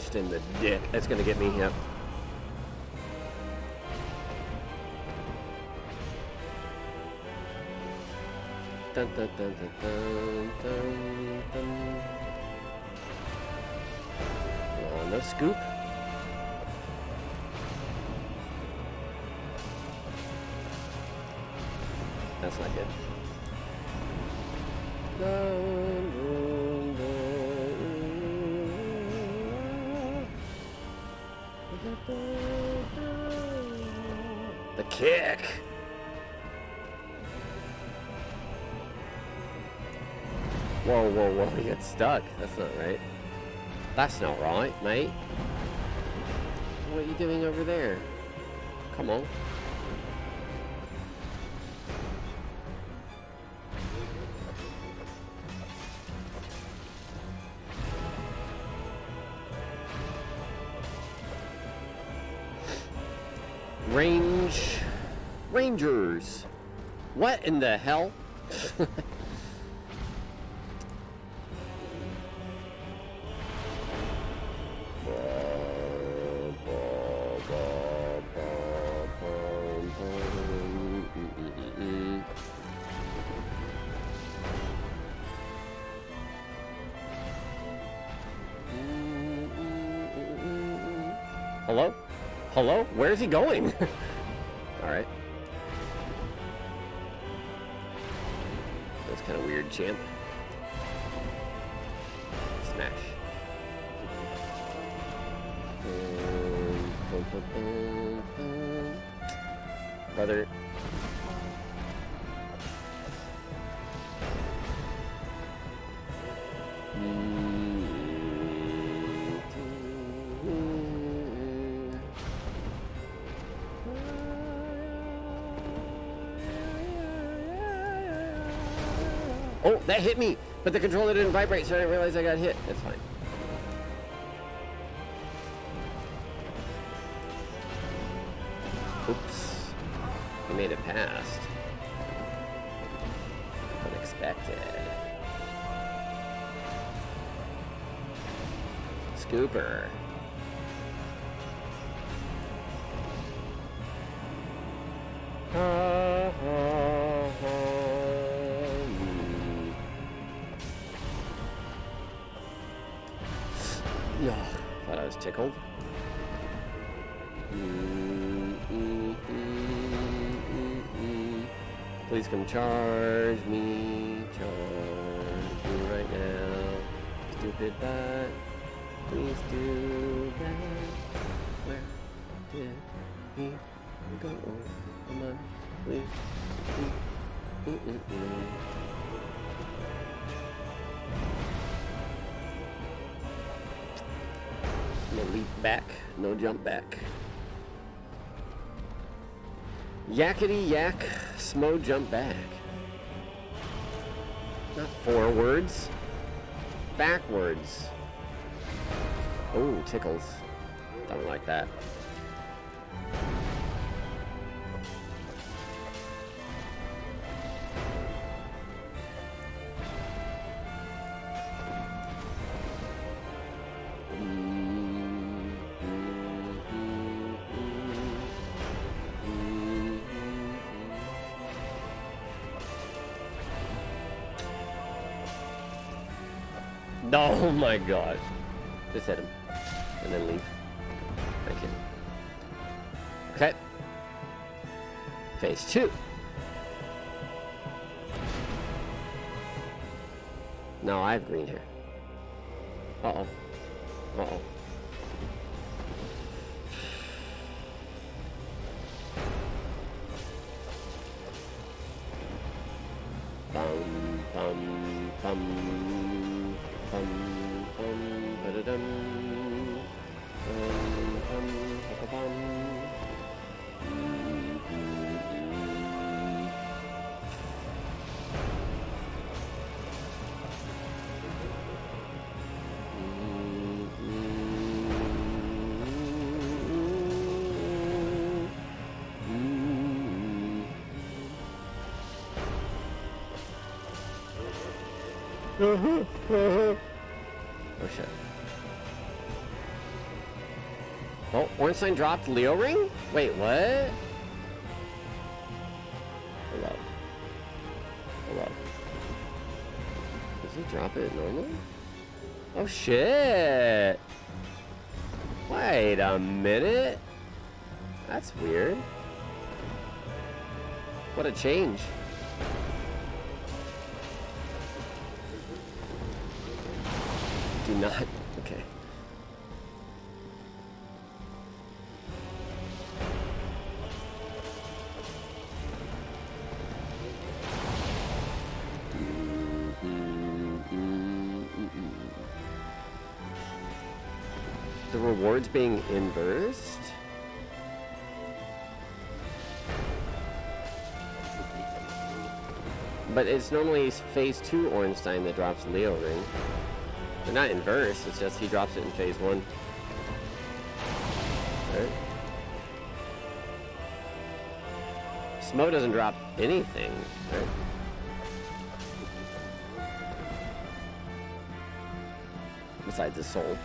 Punched in the dick. That's gonna get me, yep. Dun, dun, dun. Uh, no scoop. Stuck. That's not right. That's not right, mate. What are you doing over there? Come on. Range... Rangers. What in the hell? [laughs] going? [laughs] Alright. That's kind of weird, champ. Oh, that hit me, but the controller didn't vibrate, so I didn't realize I got hit. That's fine. Jump back. Yakety yak, Smough jump back. Not forwards, backwards. Oh, tickles. Don't like that. My gosh. Just hit him. And then leave. Thank you. Okay. Phase two. No, I have green hair. Ornstein dropped Leo Ring? Wait, what? Hold up. Hold. Does he drop it normally? Oh shit! Wait a minute. That's weird. What a change. Being inversed? But it's normally phase two Ornstein that drops Leo Ring. They're not inverse, it's just he drops it in phase one. Right? Smough doesn't drop anything, right? Besides his soul.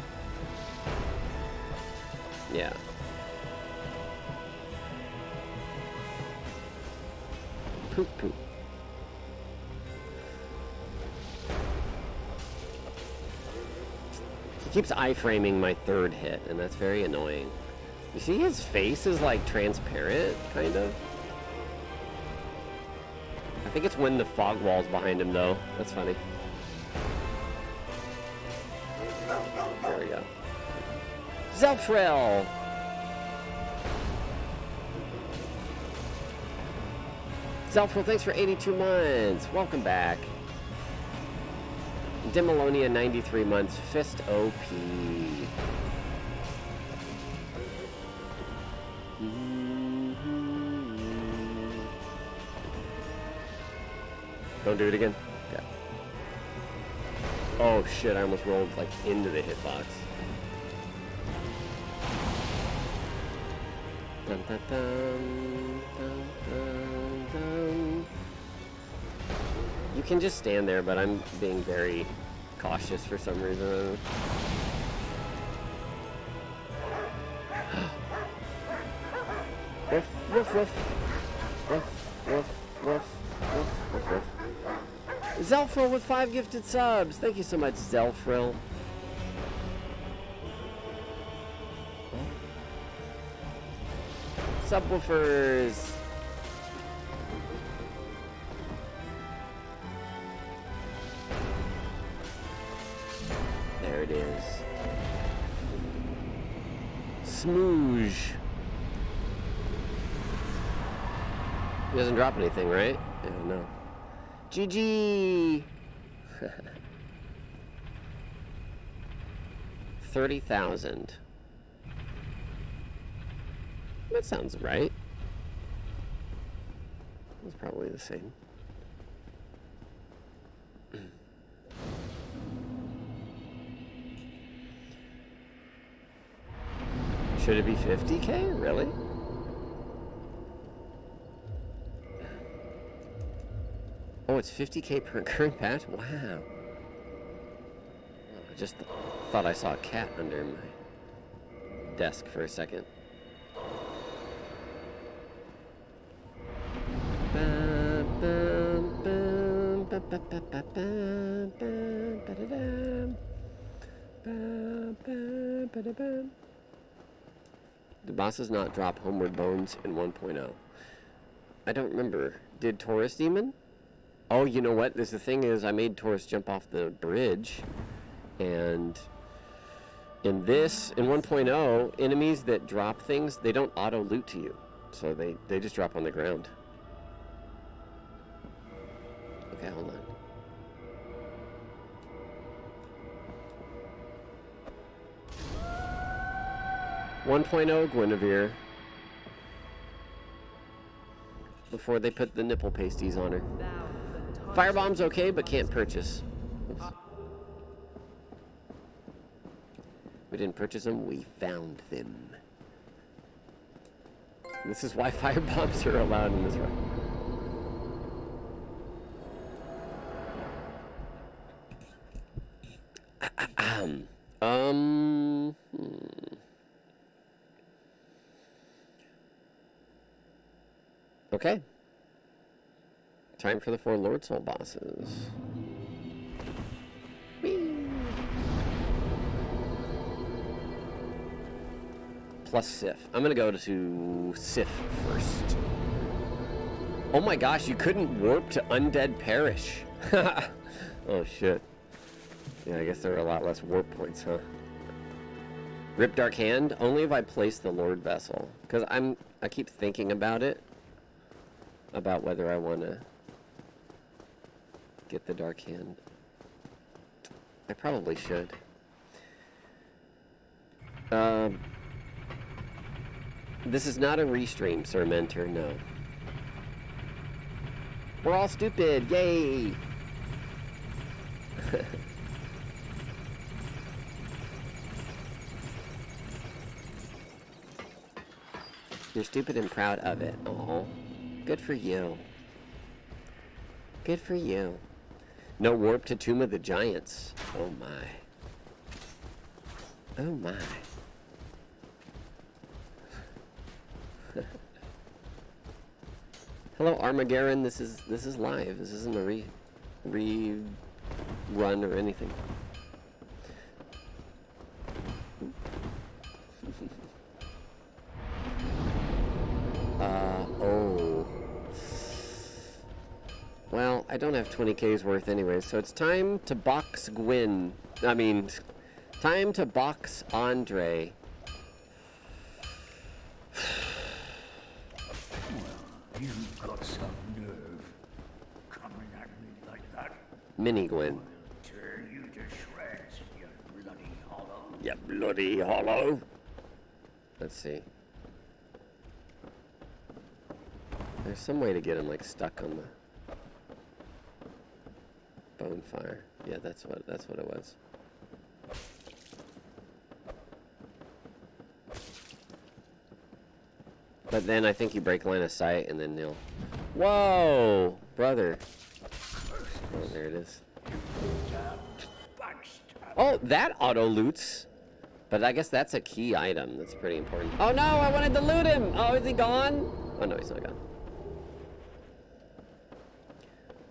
Keeps iframing my third hit, and that's very annoying. You see his face is like transparent, kind of? I think it's when the fog wall's behind him, though. That's funny. There we go. Zelfrill! Zelfrill, thanks for 82 months. Welcome back. Demolonia, 93 months. Fist OP. Don't do it again? Okay. Oh shit, I almost rolled like into the hitbox. Dun, dun, dun. You can just stand there, but I'm being very cautious for some reason. Woof, woof, woof. Woof, woof, woof, woof, woof, woof. Zelfrill with five gifted subs. Thank you so much, Zelfril. Subwoofers. Doesn't drop anything, right? Yeah, no. GG! [laughs] 30,000. That sounds right. It's probably the same. [clears throat] Should it be 50k? Really? Oh, it's 50k per current patch? Wow. Oh, I just th thought I saw a cat under my desk for a second. The bosses not drop Homeward Bones in 1.0. I don't remember. Did Taurus Demon? Oh, you know what? There's the thing is, I made Taurus jump off the bridge, and in this, in 1.0, enemies that drop things, they don't auto loot to you, so they they just drop on the ground. Okay, hold on. One oh Guinevere. Before they put the nipple pasties on her. Firebomb's okay, but can't purchase. We didn't purchase them, we found them. This is why [laughs] firebombs are allowed in this room. [clears throat] um. hmm. Okay. Time for the four Lord Soul bosses. Whee! Plus Sif. I'm gonna go to Sif first. Oh my gosh, you couldn't warp to Undead Parish. [laughs] oh shit. Yeah, I guess there are a lot less warp points, huh? Rip Dark Hand, only if I place the Lord Vessel. Because I'm I keep thinking about it. About whether I wanna get the Dark Hand. I probably should. Um this is not a restream, Sir Mentor, no. We're all stupid, yay! [laughs] You're stupid and proud of it. Oh, good for you. Good for you. No warp to Tomb of the Giants. Oh my. Oh my. [laughs] Hello, Armageddon. This is this is live. This isn't a re re run or anything. [laughs] uh oh. Well, I don't have 20k's worth anyway, so it's time to box Gwyn. I mean, time to box Andre. Well, [sighs] You've got some nerve. Coming at me like that. Mini Gwyn. Tear you to shreds, you bloody hollow. Yeah, bloody hollow. Let's see. There's some way to get him like stuck on the bonfire. Yeah, that's what that's what it was. But then I think you break line of sight and then they'll Whoa! Brother. Oh, there it is. Oh, that auto loots. But I guess that's a key item. That's pretty important. Oh no, I wanted to loot him! Oh, is he gone? Oh no, he's not gone.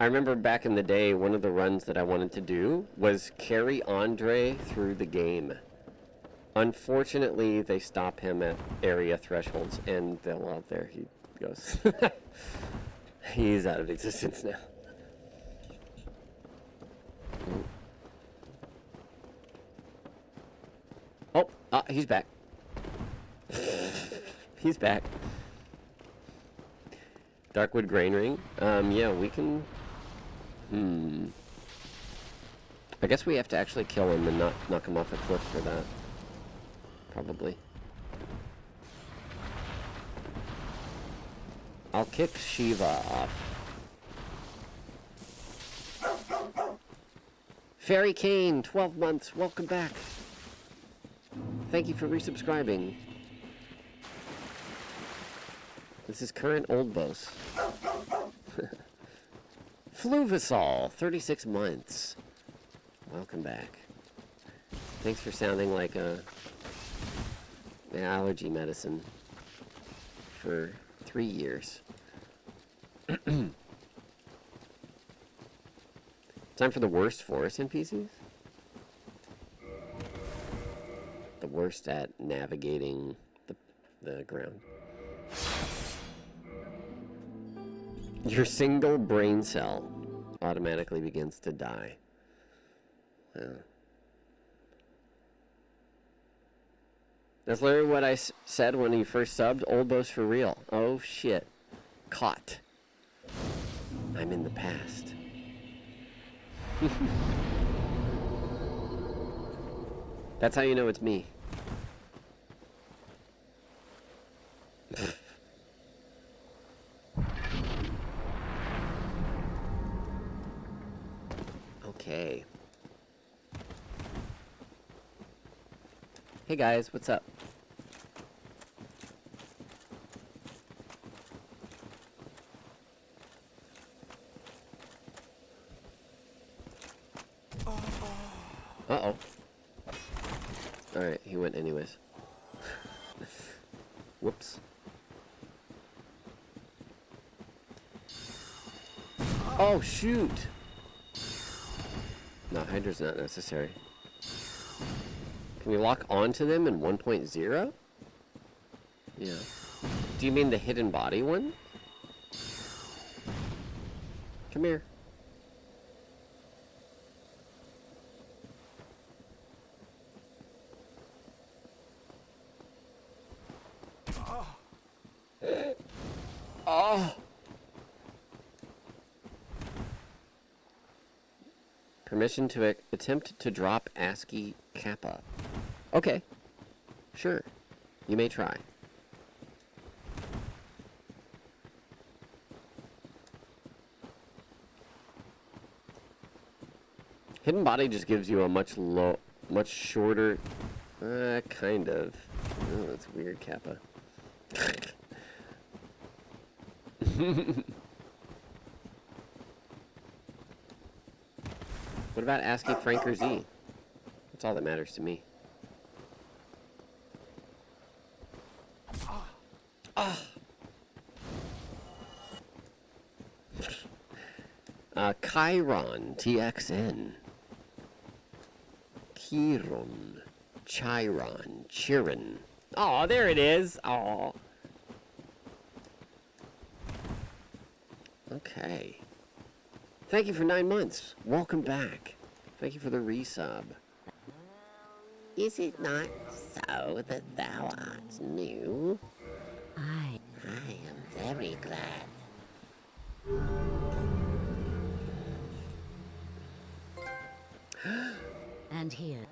I remember back in the day, one of the runs that I wanted to do was carry Andre through the game. Unfortunately, they stop him at area thresholds, and then, well, there he goes. [laughs] He's out of existence now. Oh, uh, he's back. [laughs] he's back. Darkwood Grain Ring. Um, yeah, we can... Hmm. I guess we have to actually kill him and not knock him off a cliff for that. Probably. I'll kick Shiva off. Fairy Kane, 12 months, welcome back. Thank you for resubscribing. This is current old boss. Fluvisol, 36 months. Welcome back. Thanks for sounding like a an allergy medicine for three years. [clears throat] Time for the worst forest NPCs? The worst at navigating the, the ground. Your single brain cell automatically begins to die. Yeah. That's literally what I said when you first subbed. Old boss for real. Oh shit. Caught. I'm in the past. [laughs] That's how you know it's me. [laughs] okay. Hey guys, what's up? Uh-oh. Alright, he went anyways. [laughs] Whoops. Oh, shoot! No, Hydra's not necessary. Can we lock onto them in 1.0? Yeah. Do you mean the hidden body one? Come here. Oh! [gasps] Permission to attempt to drop ASCII Kappa. Okay. Sure. You may try. Hidden body just gives you a much low, much shorter, uh, kind of. Oh, that's weird, Kappa. [laughs] [laughs] what about asking Franker Z? That's all that matters to me. Uh, Chiron, TXN. Chiron. Chiron. Chiron. Oh, there it is. Oh. Okay. Thank you for nine months. Welcome back. Thank you for the resub. Is it not so that thou art new? I I am very glad. [gasps] and here.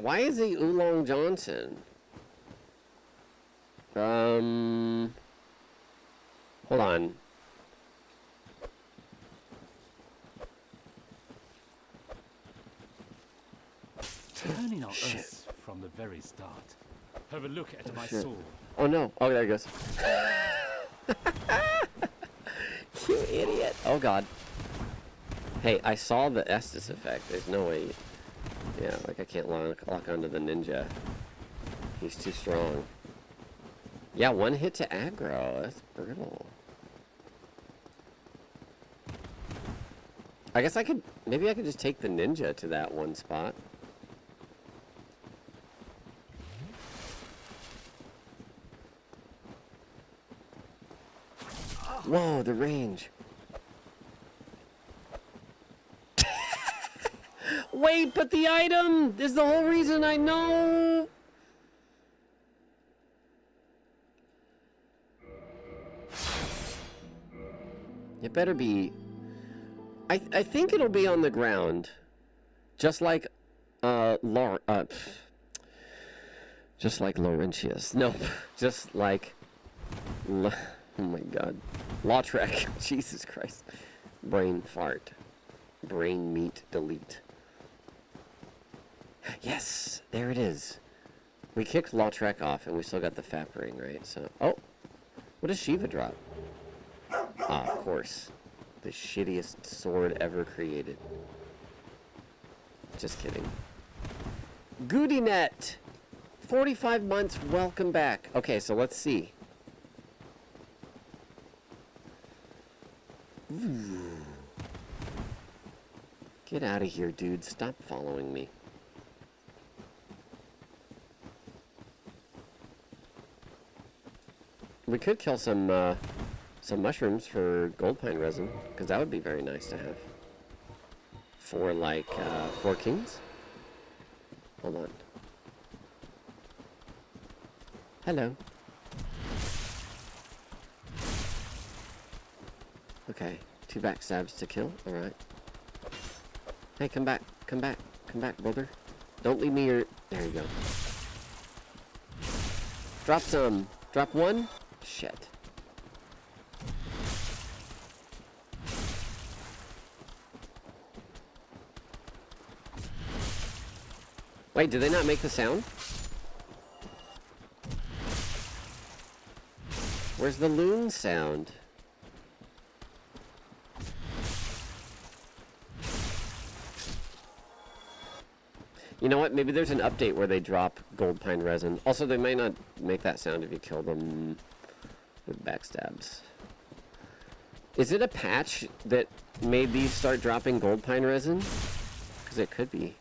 Why is he Oolong Johnson? Um. Hold on. Turning on us from the very start. Have a look at my shit. sword. Oh no. Oh, there he goes. you idiot. Oh god. Hey, I saw the Estus effect. There's no way. Yeah, like I can't lock, lock onto the ninja. He's too strong. Yeah, one hit to aggro. That's brutal. I guess I could. Maybe I could just take the ninja to that one spot. Whoa, the range. [laughs] Wait, but the item This is the whole reason I know. It better be. I I think it'll be on the ground, just like uh Lar uh, just like Laurentius. Nope, [laughs] just like. Oh my God, Lautrec. [laughs] Jesus Christ, brain fart, brain meat delete. Yes, there it is. We kicked Lautrec off, and we still got the ring, right? So, oh, what does Shiva drop? Ah, of course. The shittiest sword ever created. Just kidding. GoodyNet! 45 months, welcome back. Okay, so let's see. Get out of here, dude. Stop following me. We could kill some, uh, some mushrooms for gold pine resin, because that would be very nice to have. For, like, uh, four kings? Hold on. Hello. Okay, two backstabs to kill, alright. Hey, come back, come back, come back, brother. Don't leave me your... There you go. Drop some. Drop one. Shit. Wait, did they not make the sound? Where's the loon sound? You know what? Maybe there's an update where they drop gold pine resin. Also, they may not make that sound if you kill them with backstabs. Is it a patch that made these start dropping gold pine resin? Because it could be.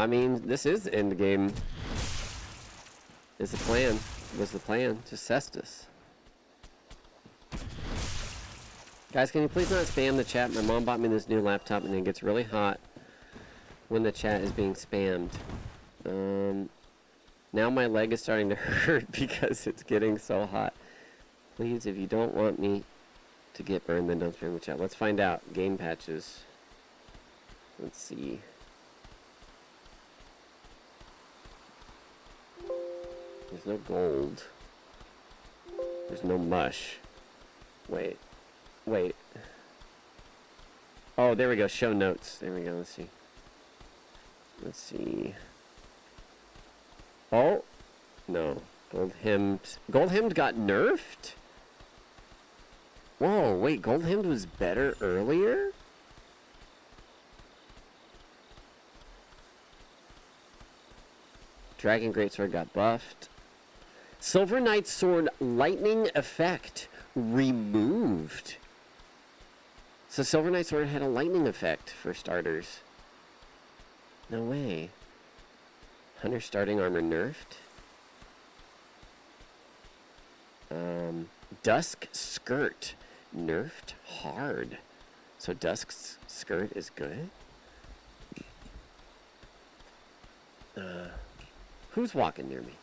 I mean, this is end game. Is the plan? Was the plan? to Cestus. Guys, can you please not spam the chat? My mom bought me this new laptop and it gets really hot when the chat is being spammed. Um, now my leg is starting to [laughs] hurt because it's getting so hot. Please, if you don't want me to get burned, then don't spam the chat. Let's find out. Game patches. Let's see. There's no gold. There's no mush. Wait. Wait. Oh, there we go. Show notes. There we go. Let's see. Let's see. Oh. No. Gold hemmed. Gold hemmed got nerfed? Whoa, wait. Gold hemmed was better earlier? Dragon Greatsword got buffed. Silver Knight Sword Lightning Effect removed. So Silver Knight Sword had a lightning effect for starters. No way. Hunter starting armor nerfed. Um, Dusk Skirt nerfed hard. So Dusk's skirt is good. Uh, who's walking near me?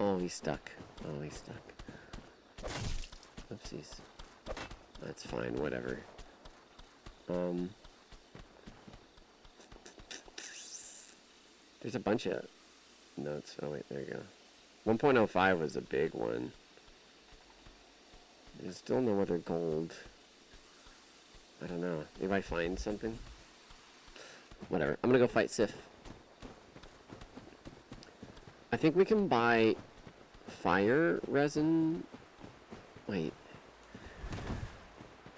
Oh, he's stuck. Oh, he's stuck. Oopsies. That's fine, whatever. Um... There's a bunch of notes. Oh, wait, there you go. 1.05 was a big one. There's still no other gold. I don't know. Maybe I find something? Whatever. I'm gonna go fight Sif. I think we can buy fire resin. Wait.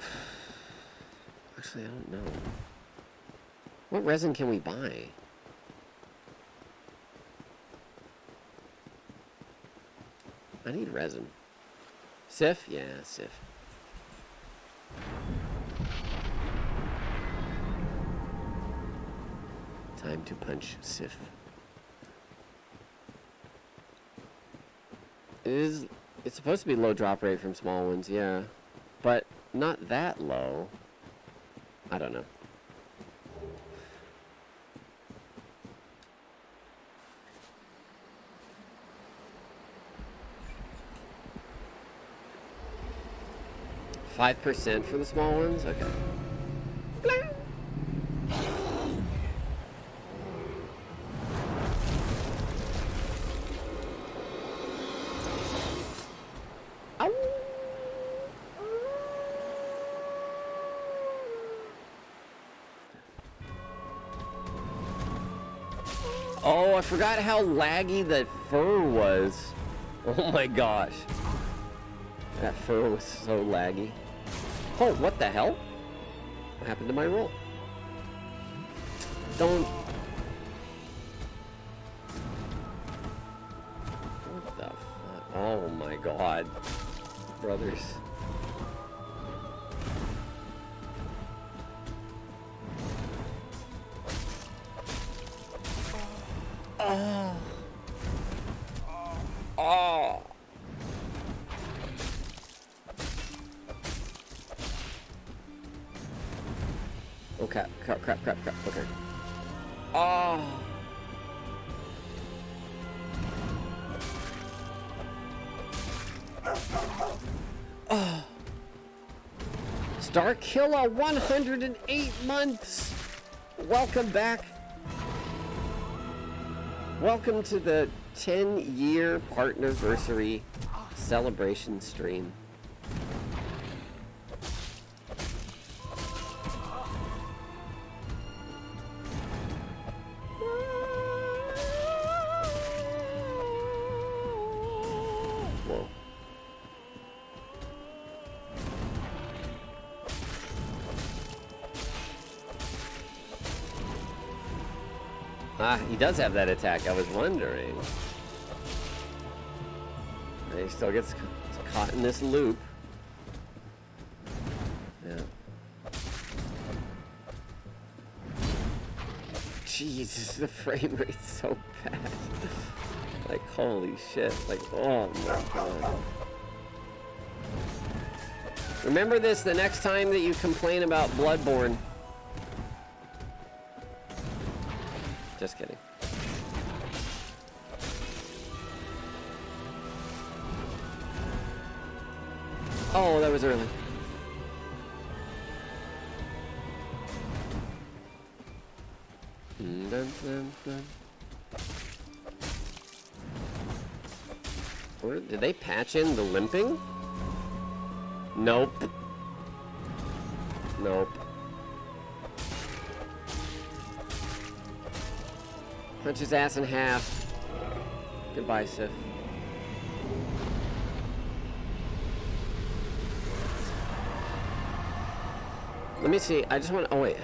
[sighs] Actually, I don't know. What resin can we buy? I need resin. Sif? Yeah, Sif. Time to punch Sif. It is. It's supposed to be low drop rate from small ones, yeah. But not that low. I don't know. Five percent for the small ones? Okay. Forgot how laggy that fur was. Oh my gosh. That fur was so laggy. Oh, what the hell? What happened to my roll? Don't... What the fuck? Oh my god. Brothers. Star 108 months. Welcome back. Welcome to the 10 year partnerversary celebration stream. He does have that attack. I was wondering. And he still gets caught in this loop. Yeah. Jesus, the frame rate's so bad. like, holy shit. Like, oh my god. Remember this the next time that you complain about Bloodborne. The limping? Nope. Nope. Punch his ass in half. Goodbye, Sif. Let me see. I just want. Oh wait.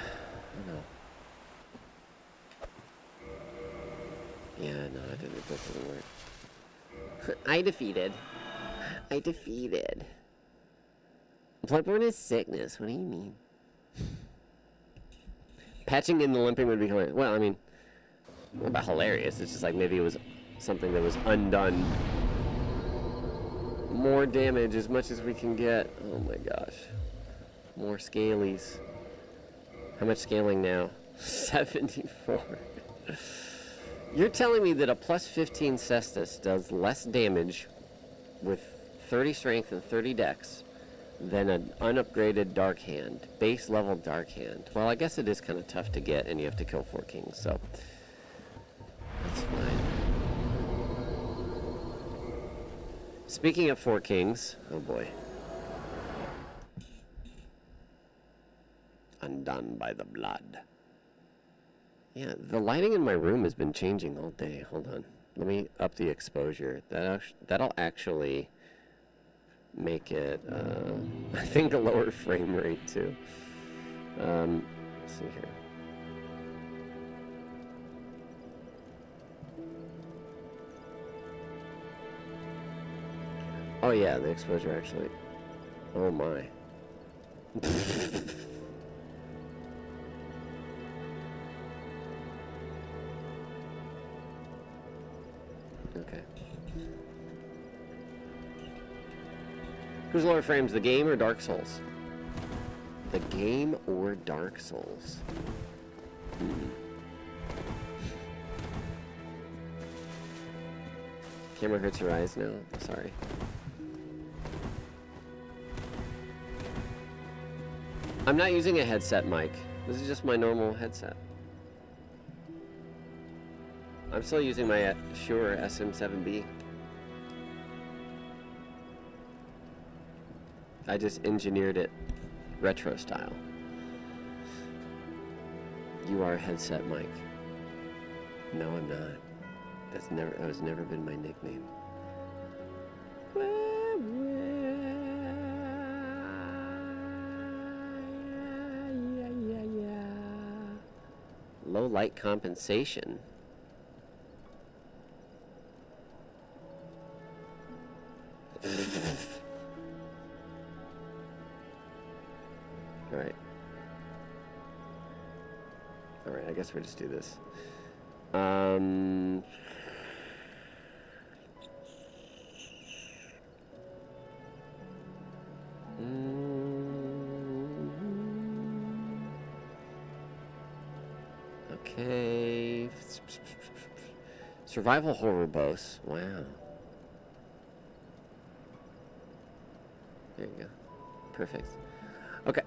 No. Yeah, no, I didn't. That didn't work. [laughs] I defeated. I defeated. Bloodborne is sickness. What do you mean? Patching in the limping would be hilarious. Well, I mean, what about hilarious? It's just like maybe it was something that was undone. More damage as much as we can get. Oh my gosh. More scalies. How much scaling now? [laughs] 74. You're telling me that a plus 15 Cestus does less damage with 30 strength and 30 dex than an unupgraded Dark Hand, base level Dark Hand. Well, I guess it is kind of tough to get, and you have to kill four kings, so that's fine. Speaking of four kings, oh boy. Undone by the blood. Yeah, the lighting in my room has been changing all day. Hold on. Let me up the exposure. That that'll actually make it, uh, [laughs] I think, a lower frame rate too. Um, let's see here. Oh yeah, the exposure actually. Oh my. [laughs] Who's lower frames, the game or Dark Souls? The game or Dark Souls? Hmm. Camera hurts your eyes now? Sorry. I'm not using a headset mic. This is just my normal headset. I'm still using my uh, Shure SM7B. I just engineered it retro style. You are a headset mic. No, I'm not. That's never. That has never been my nickname. Low light compensation. I we'll just do this. Um. mm, Okay. Survival horror boss. Wow. There you go. Perfect. Okay.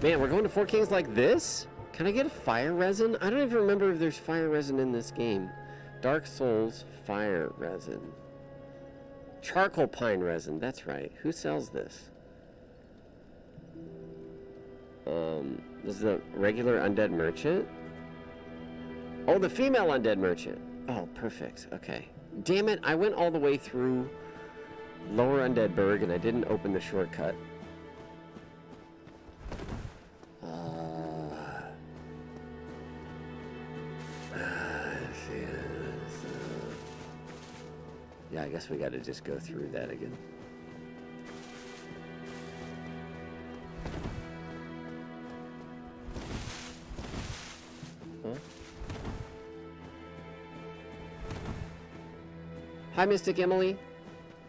Man, we're going to Four Kings like this? Can I get a fire resin? I don't even remember if there's fire resin in this game. Dark Souls fire resin. Charcoal pine resin, that's right. Who sells this? Um, this is the regular undead merchant? Oh, the female undead merchant. Oh, perfect. Okay. Damn it, I went all the way through Lower Undead Burg and I didn't open the shortcut. Guess we got to just go through that again. Huh? Hi, Mystic Emily.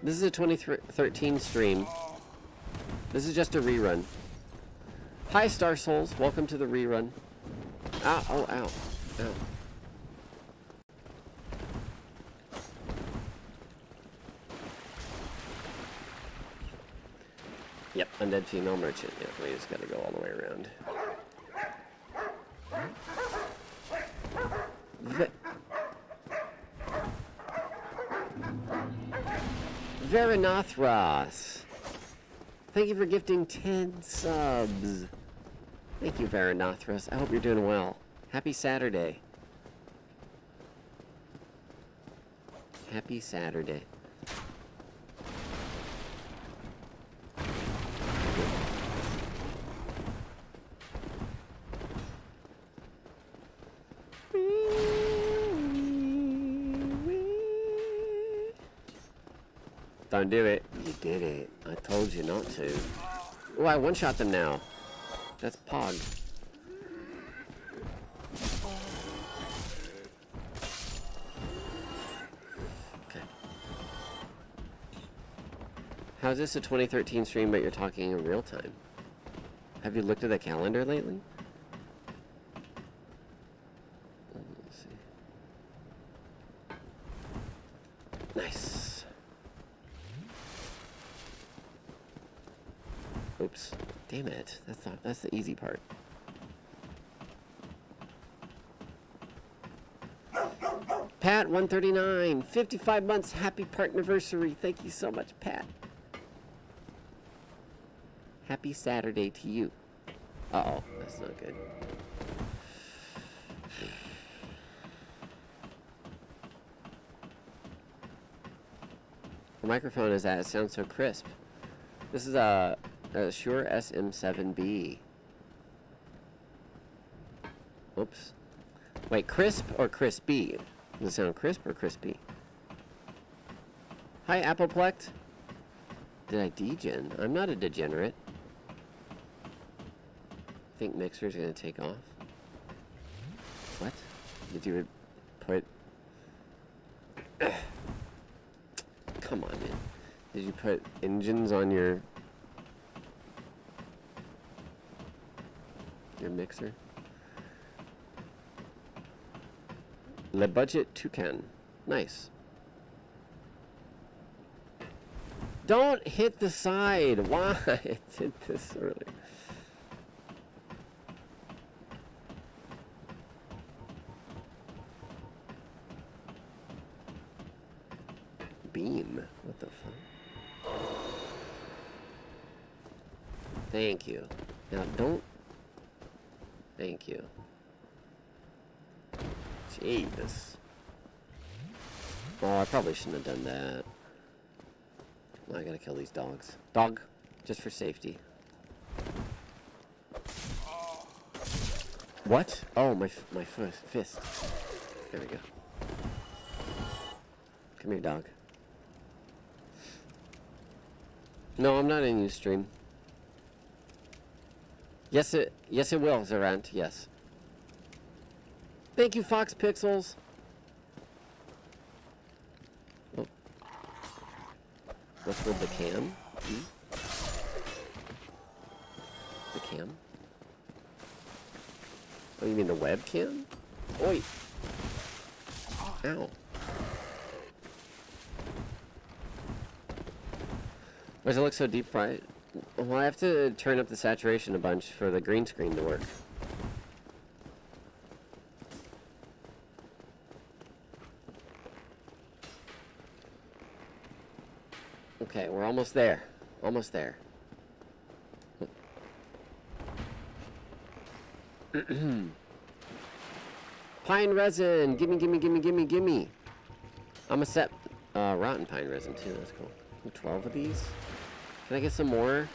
This is a 2013 stream. This is just a rerun. Hi, Star Souls. Welcome to the rerun. Ow, oh, ow, ow. Undead female merchant. Yeah, we just gotta go all the way around. Ve Verinothros. Thank you for gifting 10 subs. Thank you, Verinothros. I hope you're doing well. Happy Saturday. Happy Saturday. Don't do it. You did it. I told you not to. Oh, I one-shot them now. That's Pog. Okay. How's this a 2013 stream, but you're talking in real time? Have you looked at the calendar lately? Let's see. Nice. Oops. Damn it. That's not that's the easy part. Pat 139, 55 months, happy partnerversary. Thank you so much, Pat. Happy Saturday to you. Uh-oh, that's not good. [sighs] The microphone is at, it sounds so crisp. This is a, Uh, a Shure SM7B. Oops. Wait, crisp or crispy? Does it sound crisp or crispy? Hi, Appleplect. Did I degen? I'm not a degenerate. Think Mixer's gonna take off. What? Did you put... [clears throat] Come on, man. Did you put engines on your... Your mixer? Le budget toucan. Nice. Don't hit the side. [laughs] Why? I did this earlier. Beam. What the fuck? Thank you. Now don't. Thank you. Jesus. Oh, I probably shouldn't have done that. I gotta kill these dogs. Dog, just for safety. What? Oh, my my fist. There we go. Come here, dog. No, I'm not in your stream. Yes, it yes it will, Zarant. Yes. Thank you, Fox Pixels. With the cam? The cam? Oh, you mean the webcam? Oi! Ow. Why does it look so deep fried? Well, I have to turn up the saturation a bunch for the green screen to work. Okay, we're almost there. Almost there. [clears throat] pine resin! Gimme, gimme, gimme, gimme, gimme! I'm a set uh, rotten pine resin too, that's cool. 12 of these? Can I get some more?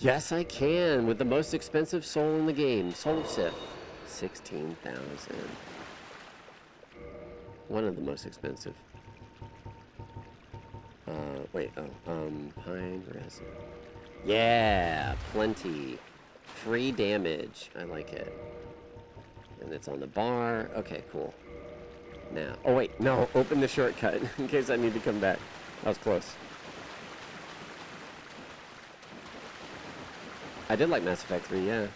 Yes, I can, with the most expensive soul in the game, Soul of Sif. 16,000. One of the most expensive. Uh, wait, oh, um, pine resin. Yeah, plenty. Free damage. I like it. And it's on the bar. Okay, cool. Now, oh wait, no, [laughs] open the shortcut [laughs] in case I need to come back. That was close. I did like Mass Effect 3, yeah.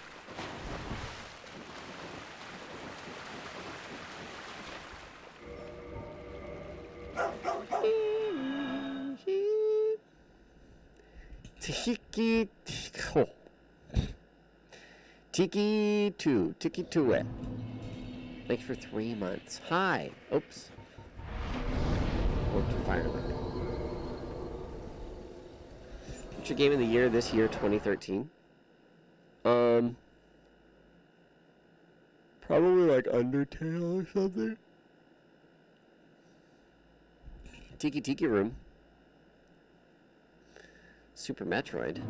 Tiki Tiko. Tiki 2. Tiki 2 it. Thanks for three months. Hi. Oops. Worked fireman. What's your game of the year this year, 2013? Um. Probably like Undertale or something. Tiki Tiki Room. Super Metroid.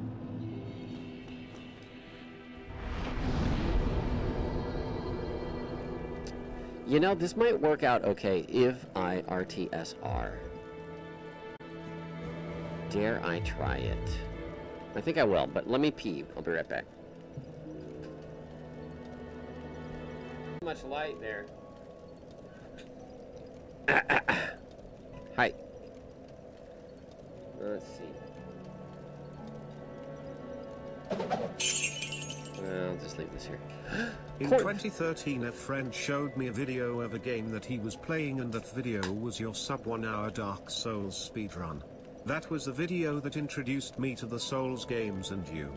You know, this might work out okay if I RTSR. Dare I try it? I think I will, but let me pee. I'll be right back. Too much light there. [coughs] Hi. Let's see. I'll just leave this here. In 2013 a friend showed me a video of a game that he was playing and that video was your sub 1 hour Dark Souls speedrun. That was the video that introduced me to the Souls games and you.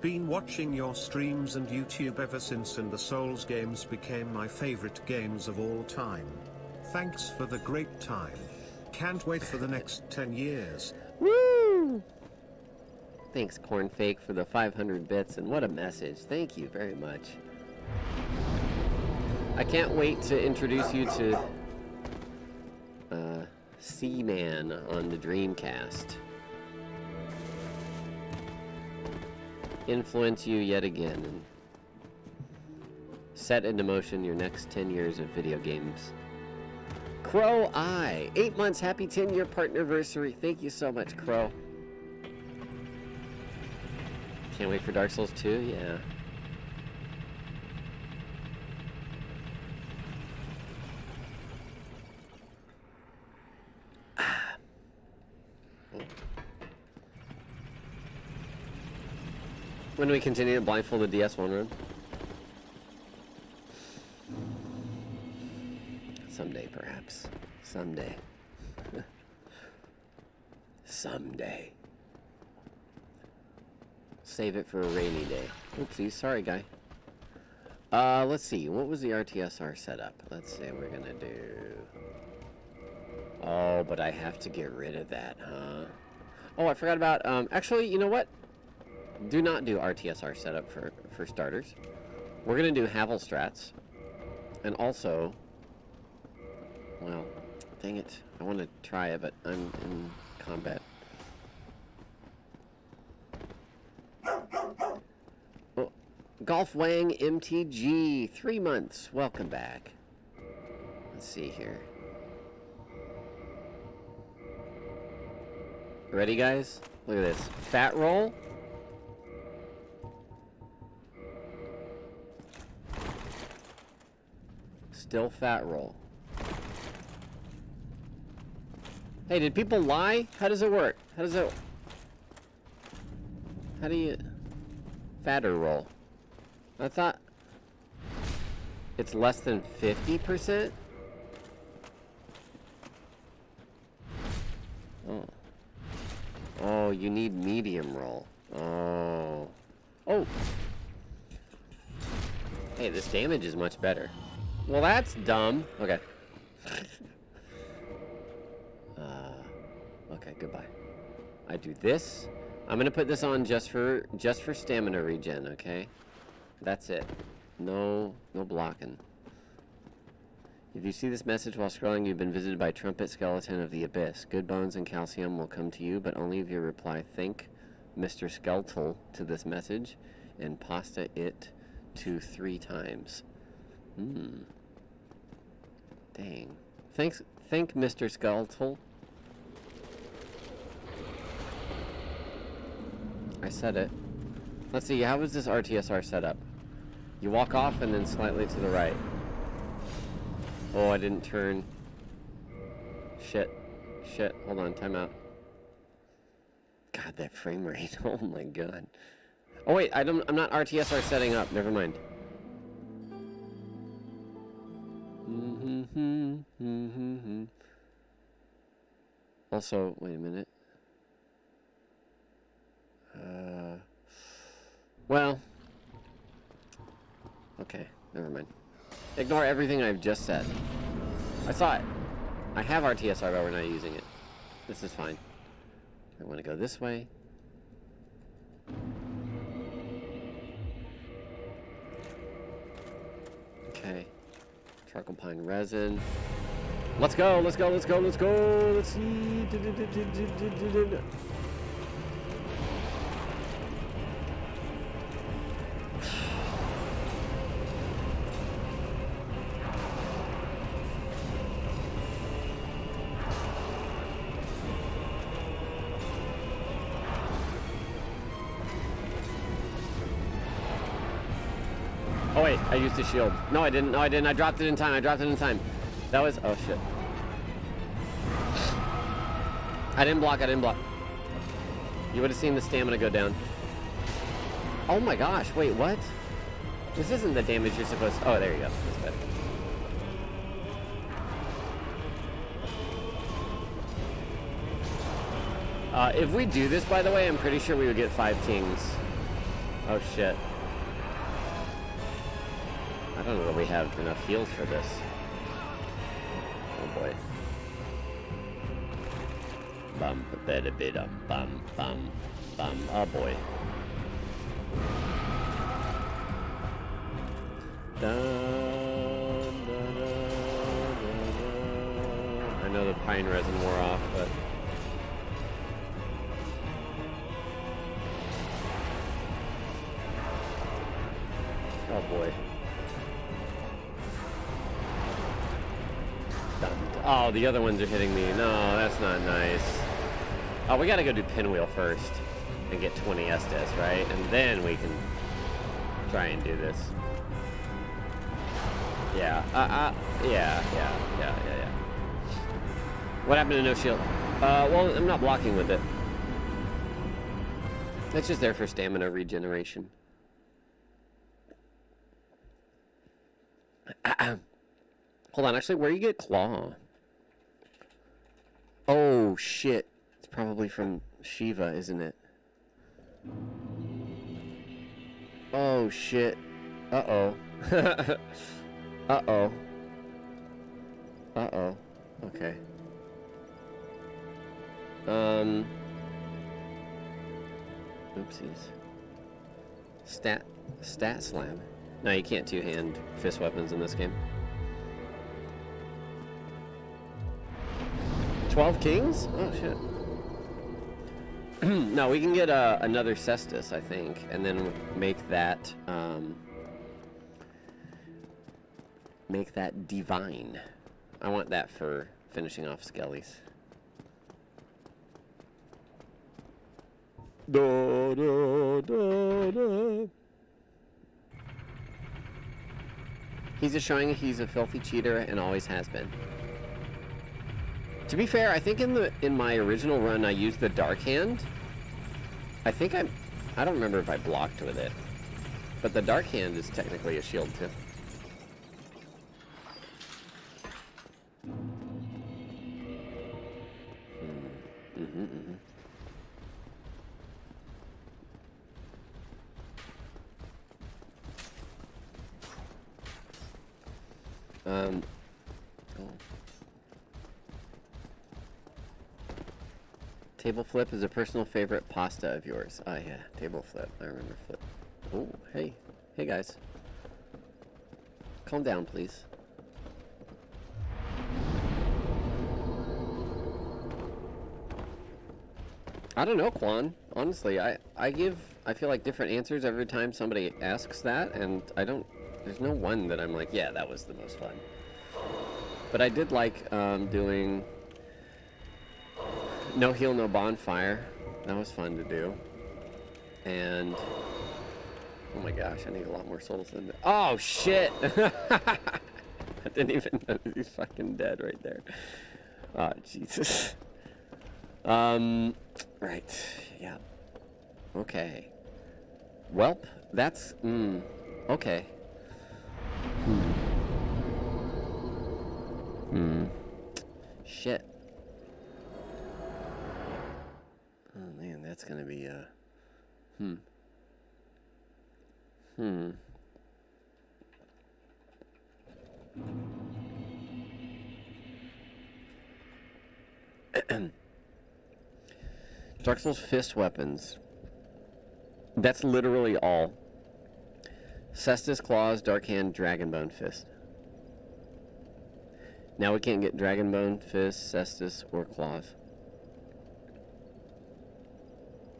Been watching your streams and YouTube ever since and the Souls games became my favorite games of all time. Thanks for the great time. Can't wait for the next 10 years. Woo! Thanks, Cornfake, for the 500 bits, and what a message. Thank you very much. I can't wait to introduce you to uh, Seaman on the Dreamcast. Influence you yet again and set into motion your next 10 years of video games. Crow Eye, eight months, happy 10 year partner anniversary. Thank you so much, Crow. Can't wait for Dark Souls 2, yeah. When do we continue to blindfold the DS1 room? Someday, perhaps. Someday. [laughs] Someday. Save it for a rainy day. Oopsie, sorry, guy. Uh, let's see. What was the RTSR setup? Let's say we're gonna do... Oh, but I have to get rid of that, huh? Oh, I forgot about... Um, actually, you know what? Do not do RTSR setup for, for starters. We're gonna do Havel strats. And also... Well, dang it. I want to try it, but I'm in combat. Golf Wang MTG, three months. Welcome back. Let's see here. Ready, guys? Look at this. Fat roll. Still fat roll. Hey, did people lie? How does it work? How does it... How do you... Fatter roll? I thought... It's less than 50%? Oh. Oh, you need medium roll. Oh. Oh! Hey, this damage is much better. Well, that's dumb. Okay. uh, okay, goodbye. I do this. I'm gonna put this on just for just for stamina regen. Okay. That's it. No, no blocking. If you see this message while scrolling, you've been visited by Trumpet Skeleton of the Abyss. Good bones and calcium will come to you, but only if you reply "Thank Mr. Skeletal" to this message, and pasta it to three times. Hmm. Dang. Thanks, thank Mr. Skeletal. I said it. Let's see, how is this RTSR set up? You walk off and then slightly to the right. Oh, I didn't turn. Shit. Shit. Hold on, time out. God, that frame rate. [laughs] Oh my god. Oh wait, I don't I'm not RTSR setting up. Never mind. Also, wait a minute. Uh, well, okay, never mind. Ignore everything I've just said. I saw it. I have RTSR, but we're not using it. This is fine. I want to go this way. Okay. Charcoal pine resin. Let's go, let's go, let's go, let's go. Let's see. A shield. No, I didn't. No, I didn't. I dropped it in time. I dropped it in time. That was. Oh shit. I didn't block. I didn't block. You would have seen the stamina go down. Oh my gosh! Wait, what? This isn't the damage you're supposed. To... Oh, there you go. That's better. Uh, if we do this, by the way, I'm pretty sure we would get five kings. Oh shit. Don't know we have enough heals for this. Oh boy. Bum da bit um bum bum bum. Oh boy. Dun, dun, dun. I know the pine resin wore off, but Oh, the other ones are hitting me. No, that's not nice. Oh, we gotta go do pinwheel first and get 20 Estus, right? And then we can try and do this. Yeah, uh, uh, yeah, yeah, yeah, yeah, yeah. What happened to no shield? Uh, well, I'm not blocking with it. It's just there for stamina regeneration. [clears throat] Hold on, actually, where do you get claw? Oh, shit. It's probably from Shiva, isn't it? Oh, shit. Uh-oh. [laughs] Uh-oh. Uh-oh. Okay. Um... Oopsies. Stat... Stat slam. No, you can't two-hand fist weapons in this game. 12 kings? Oh, shit. [clears throat] no, we can get uh, another Cestus, I think, and then make that, um, make that divine. I want that for finishing off Skellies. Da, da, da. He's just showing he's a filthy cheater and always has been. To be fair, I think in the in my original run I used the dark hand. I think I'm—I don't remember if I blocked with it. But the dark hand is technically a shield too. Hmm. Mm-hmm, mm-hmm. Um, oh. Table flip is a personal favorite pasta of yours. Ah, yeah, table flip. I remember flip. Oh, hey. Hey, guys. Calm down, please. I don't know, Quan. Honestly, I, I give, I feel like different answers every time somebody asks that, and I don't, there's no one that I'm like, yeah, that was the most fun. But I did like um, doing No Heal, No Bonfire. That was fun to do. And oh my gosh, I need a lot more souls than that. Oh shit! [laughs] I didn't even know he's fucking dead right there. Oh Jesus. Um, right, yeah. Okay. Welp, that's mm, okay. Hmm. Hmm. Shit. That's gonna be uh. Hmm. Hmm. [clears throat] Dark Souls fist weapons. That's literally all. Cestus Claws, Dark Hand, Dragonbone Fist. Now we can't get Dragonbone Fist, Cestus, or Claws.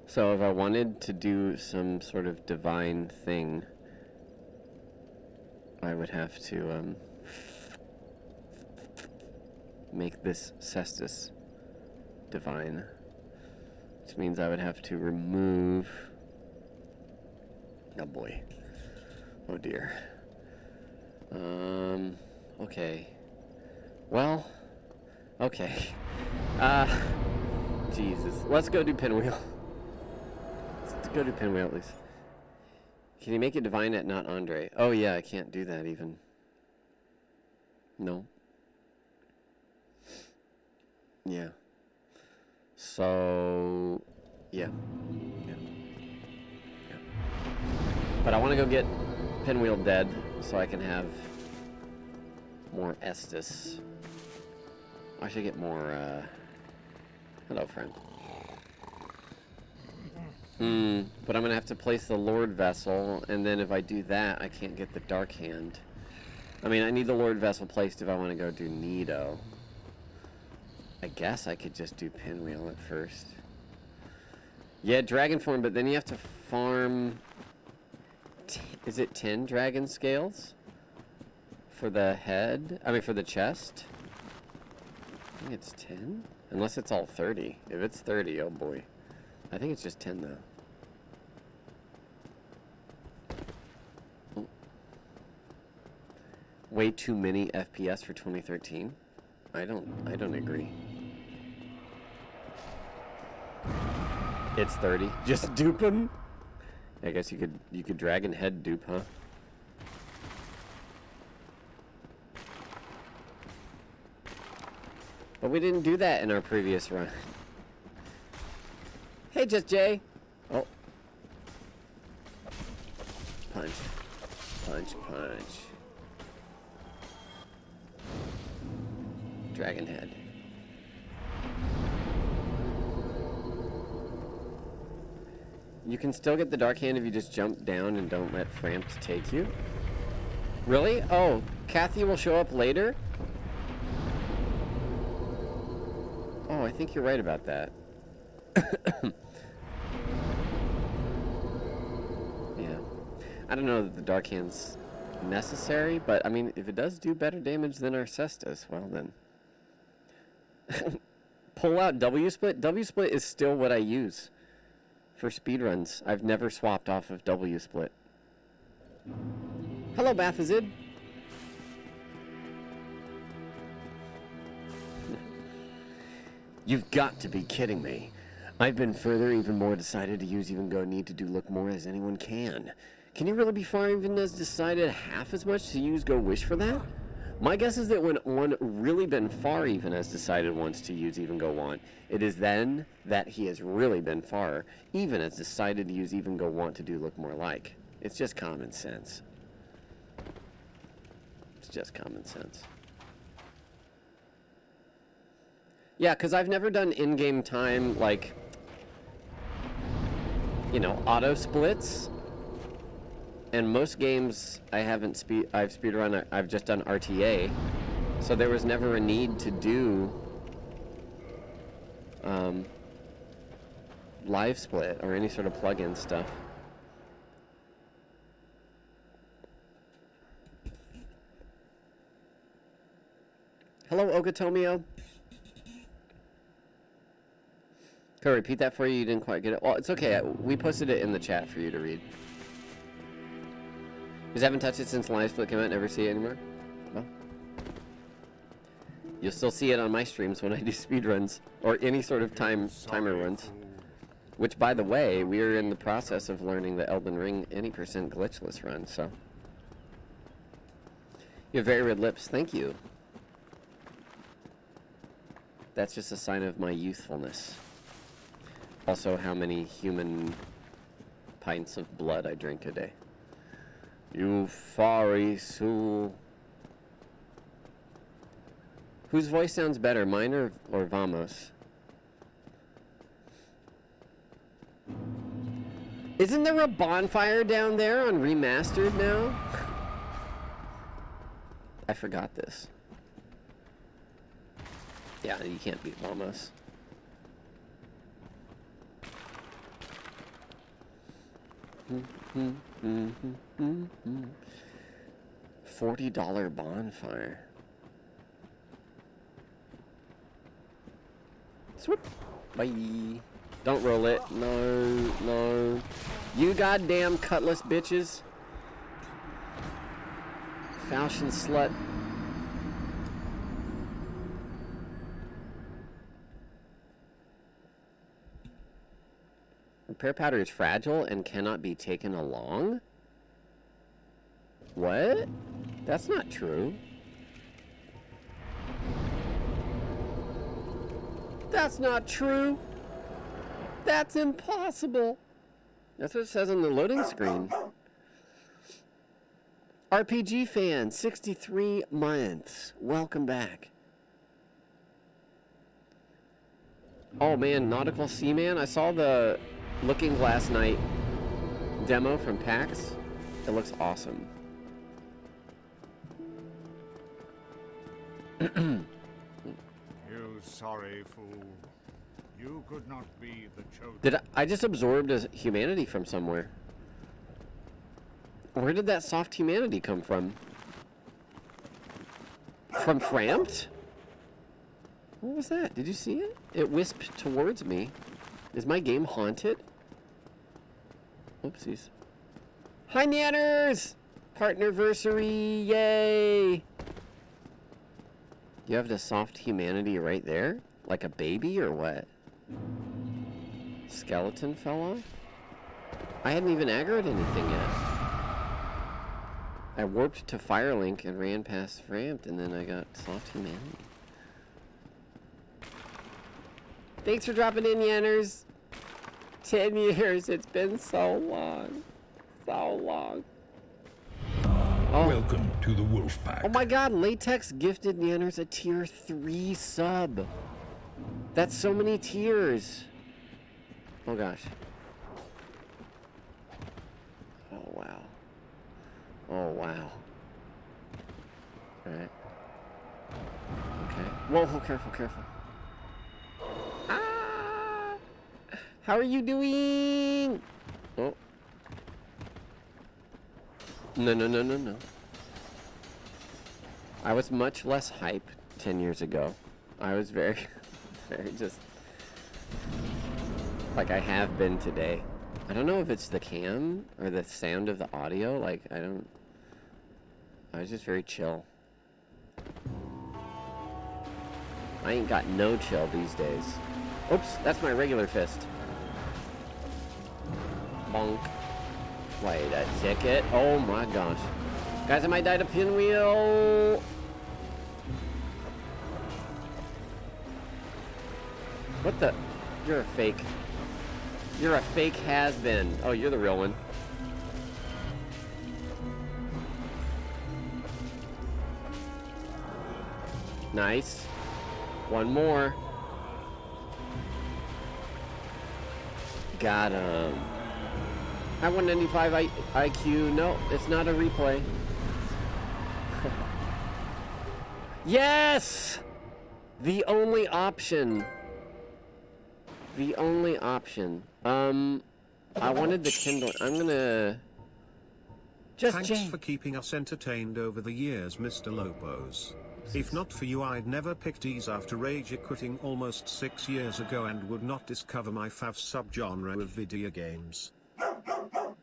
So if I wanted to do some sort of divine thing, I would have to um, make this Cestus divine. Which means I would have to remove... Oh boy. Oh dear. Um, okay. Well, okay. Uh, Jesus. Let's go do pinwheel. Let's go to least. Can you make it divine at not Andre? Oh yeah, I can't do that even. No. Yeah. So, yeah. Yeah. yeah. But I want to go get Pinwheel dead so I can have more Estus. I should get more, uh... Hello, friend. Hmm, but I'm gonna have to place the Lord Vessel, and then if I do that, I can't get the Dark Hand. I mean, I need the Lord Vessel placed if I want to go do Nito. I guess I could just do Pinwheel at first. Yeah, Dragon Form, but then you have to farm... is it 10 Dragon Scales? For the head? I mean, for the chest? I think it's 10? Unless it's all 30. If it's 30, oh boy. I think it's just 10 though. Oh. Way too many FPS for 2013? I don't I don't agree. It's 30. Just dupe him? I guess you could you could dragon head dupe, huh? But we didn't do that in our previous run. Hey, Just Jay. Oh. Punch. Punch, punch. Dragon head. You can still get the Dark Hand if you just jump down and don't let Frampt take you. Really? Oh, Kaathe will show up later? Oh, I think you're right about that. [coughs] yeah. I don't know that the Dark Hand's necessary, but I mean, if it does do better damage than our Cestus, well then. Pull out WSplit. W split is still what I use for speedruns. I've never swapped off of WSplit. Hello, Bathazid. You've got to be kidding me. I've been further, even more decided to use even go need to do look more as anyone can. Can you really be far even as decided half as much to use go wish for that? My guess is that when one really been far even has decided once to use even go want, it is then that he has really been far even has decided to use even go want to do look more like. It's just common sense. It's just common sense. Yeah, because I've never done in-game time, like, you know, auto splits and most games I haven't speed I've speedrun I've just done RTA so there was never a need to do um, live split or any sort of plug-in stuff Hello, Ogatomio. Can I repeat that for you? You didn't quite get it. Well, it's okay. We posted it in the chat for you to read. Because I haven't touched it since LiveSplit came out. Never see it anymore. Well, you'll still see it on my streams when I do speed runs or any sort of time timer runs. Which, by the way, we're in the process of learning the Elden Ring any percent glitchless run. So you have very red lips. Thank you. That's just a sign of my youthfulness. Also, how many human pints of blood I drink a day. You fari. Whose voice sounds better, mine or, or Vamos? Isn't there a bonfire down there on remastered now? [laughs] I forgot this. Yeah, you can't beat Vamos. Hmm, hmm. Forty dollar bonfire. Swoop. Bye. Don't roll it. No, no. You goddamn cutlass bitches. Falchion slut. Repair powder is fragile and cannot be taken along? What? That's not true. That's not true. That's impossible. That's what it says on the loading screen. RPG fan, 63 months. Welcome back. Oh man, Nautical Seaman. I saw the Looking Glass Knight demo from PAX. It looks awesome. [clears throat] You sorry fool. You could not be the chosen. Did I, I just absorbed a humanity from somewhere? Where did that soft humanity come from? From Frampt? What was that? Did you see it? It wisped towards me. Is my game haunted? Oopsies. Hi, Nanners! Partnerversary! Yay! You have the soft humanity right there? Like a baby or what? Skeleton fell off? I hadn't even aggroed anything yet. I warped to Firelink and ran past Frampt, and then I got soft humanity. Thanks for dropping in, Yanners. Ten years. It's been so long. So long. Oh, Welcome to the Wolf Pack. oh my god, Latex gifted Yanners a tier 3 sub. That's so many tiers. Oh gosh. Oh wow. Oh wow. Alright. Okay. Whoa, whoa, careful, careful. Ah! How are you doing? Oh. No, no, no, no, no. I was much less hype 10 years ago. I was very, [laughs] very just like I have been today. I don't know if it's the cam or the sound of the audio. Like, I don't. I was just very chill. I ain't got no chill these days. Oops, that's my regular fist. Bonk. Wait a ticket. Oh my gosh. Guys, I might die to pinwheel. What the? You're a fake. You're a fake has-been. Oh, you're the real one. Nice. One more. Got him. I 195 I IQ. No, it's not a replay. [laughs] yes! The only option. The only option. Um, I wanted the Kindle. I'm gonna. Just Thanks for keeping us entertained over the years, Mr. Lobos. If not for you, I'd never pick these after rage quitting almost six years ago and would not discover my fav subgenre of video games.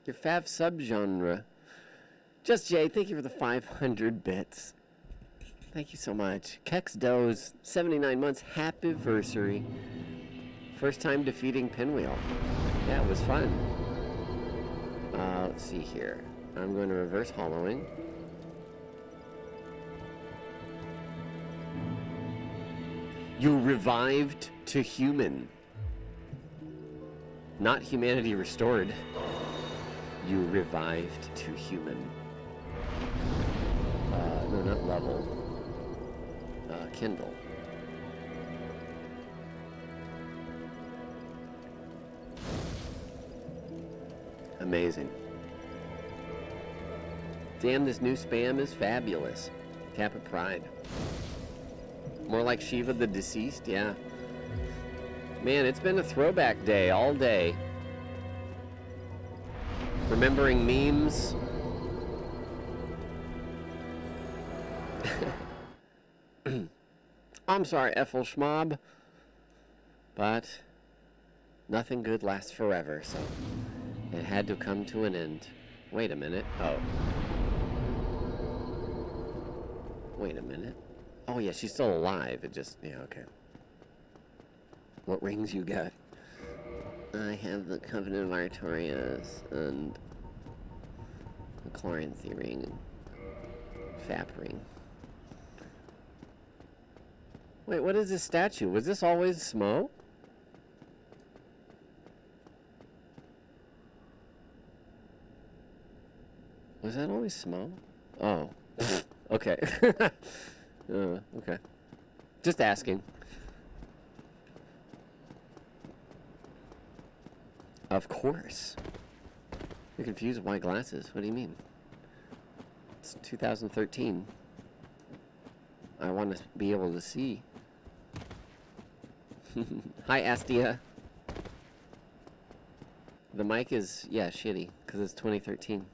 Your fav subgenre. Just Jay, thank you for the 500 bits. Thank you so much. Kex Doze, 79 months, happy anniversary. First time defeating Pinwheel. Yeah, it was fun. Uh, let's see here. I'm going to reverse hollowing. You revived to human. Not humanity restored. You revived to human. Uh, no, not level. Uh, Kindle. Amazing. Damn, this new spam is fabulous. Tap of pride. More like Shiva the deceased, yeah. Man, it's been a throwback day all day. Remembering memes. [laughs] I'm sorry, Ethel Schmob. But nothing good lasts forever, so it had to come to an end. Wait a minute. Oh. Wait a minute. Oh, yeah, she's still alive. It just, yeah, okay. What rings you got? I have the Covenant of Artorias and the Chloranthy ring and Fap ring. Wait, what is this statue? Was this always Smough? Was that always Smough? Oh. [laughs] okay. [laughs] uh, okay. Just asking. Of course. You're confused with white glasses. What do you mean? It's 2013. I want to be able to see. [laughs] Hi, Astia. The mic is, yeah, shitty, because it's 2013.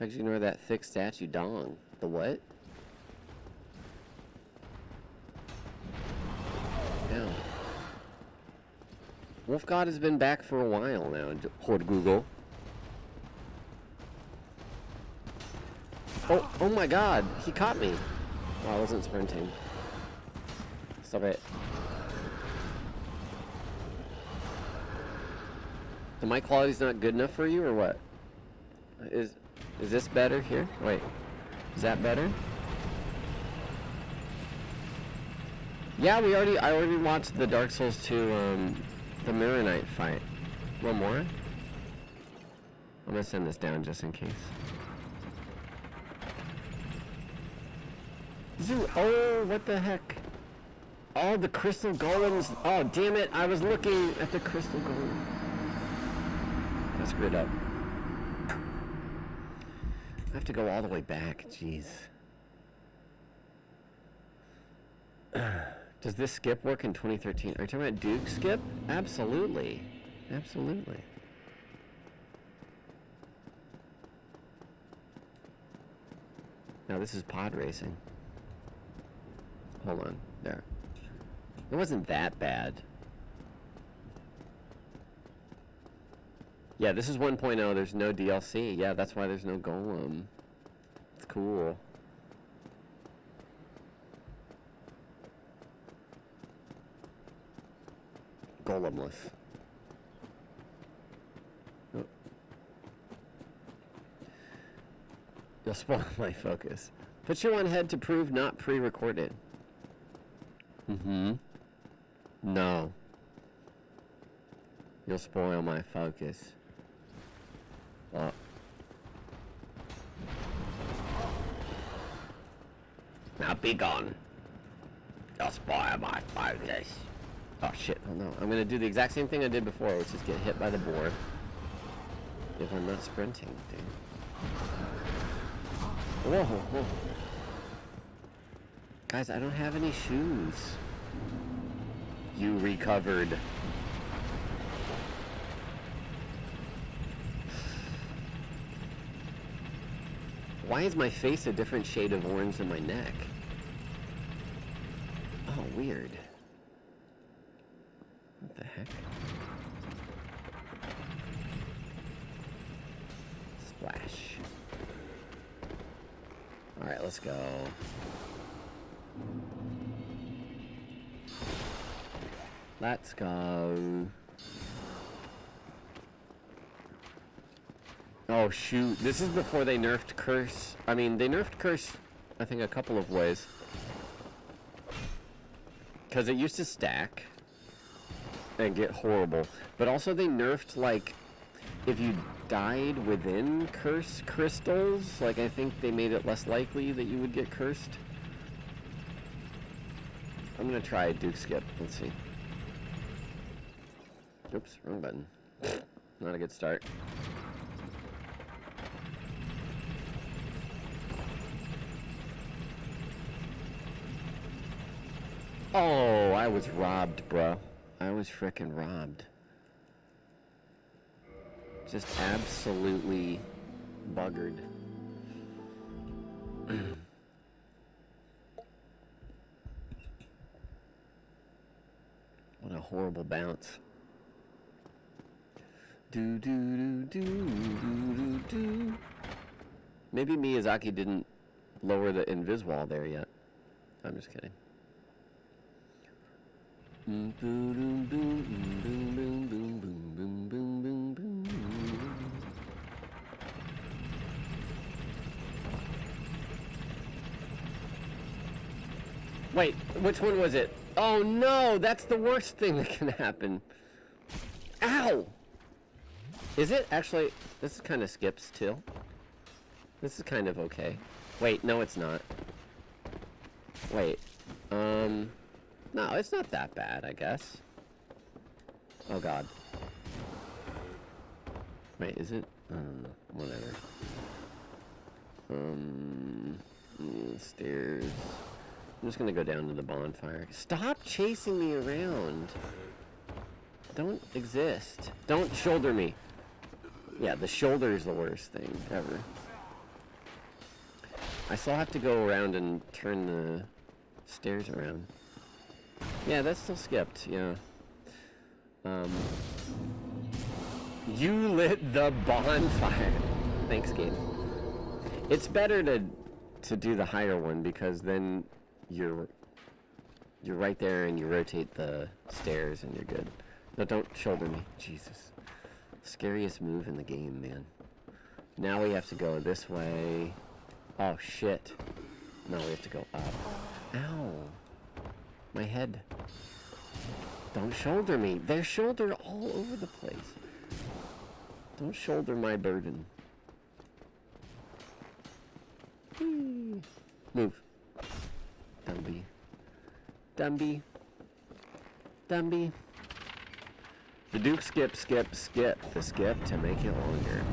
How could you ignore that thick statue dong? The what? Yeah. Wolf God has been back for a while now, Horde Google. Oh, oh my god, he caught me. Oh, I wasn't sprinting. Stop it. The mic quality's not good enough for you, or what? Is is this better here? Wait, is that better? Yeah, we already. I already watched the Dark Souls 2, um, the Mirror Knight fight. One more. I'm gonna send this down just in case. Zoo. Oh, what the heck? All the crystal golems. Oh, damn it! I was looking at the crystal golem. I screwed up. I have to go all the way back. Jeez. [clears throat] Does this skip work in 2013? Are you talking about Duke skip? Absolutely. Absolutely. Now this is pod racing. Hold on. There. It wasn't that bad. Yeah, this is 1.0. There's no DLC. Yeah, that's why there's no golem. It's cool. Golemless. You'll spoil [laughs] my focus. Put you on head to prove not pre-recorded. Mm-hmm. No. You'll spoil my focus. Oh. Now be gone. You'll spoil my focus. Oh shit, oh no. I'm gonna do the exact same thing I did before, which is get hit by the board. If I'm not sprinting, dude. Whoa, whoa. Guys, I don't have any shoes. You recovered. Why is my face a different shade of orange than my neck? Oh, weird. Splash. Alright, let's go. Let's go. Oh shoot, this is before they nerfed Curse. I mean, they nerfed Curse, I think, a couple of ways. Because it used to stack and get horrible. But also they nerfed, like, if you died within Curse crystals, like, I think they made it less likely that you would get cursed. I'm gonna try Duke Skip. Let's see. Oops, wrong button. Not a good start. Oh, I was robbed, bro. I was frickin' robbed. Just absolutely buggered. what a horrible bounce. Do do do do do do do. Maybe Miyazaki didn't lower the invis wall there yet. I'm just kidding. Wait, which one was it? Oh no, that's the worst thing that can happen. Ow! Is it? Actually, this kind of skips too. This is kind of okay. Wait, no it's not. Wait. Um... No, it's not that bad, I guess. Oh god. Wait, is it? Whatever. Um... Stairs. I'm just gonna go down to the bonfire. Stop chasing me around! Don't exist. Don't shoulder me. Yeah, the shoulder is the worst thing ever. I still have to go around and turn the stairs around. Yeah, that's still skipped, yeah. Um, you lit the bonfire. Thanks, game. It's better to to do the higher one because then you're you're right there and you rotate the stairs and you're good. No, don't shoulder me. Jesus. Scariest move in the game, man. Now we have to go this way. Oh, shit. No, we have to go up. Ow. My head. Don't shoulder me. They're all over the place. Don't shoulder my burden. Whee. Move. Dumby. Dumby. Dumby. The Duke skip, skip, skip the skip to make it longer.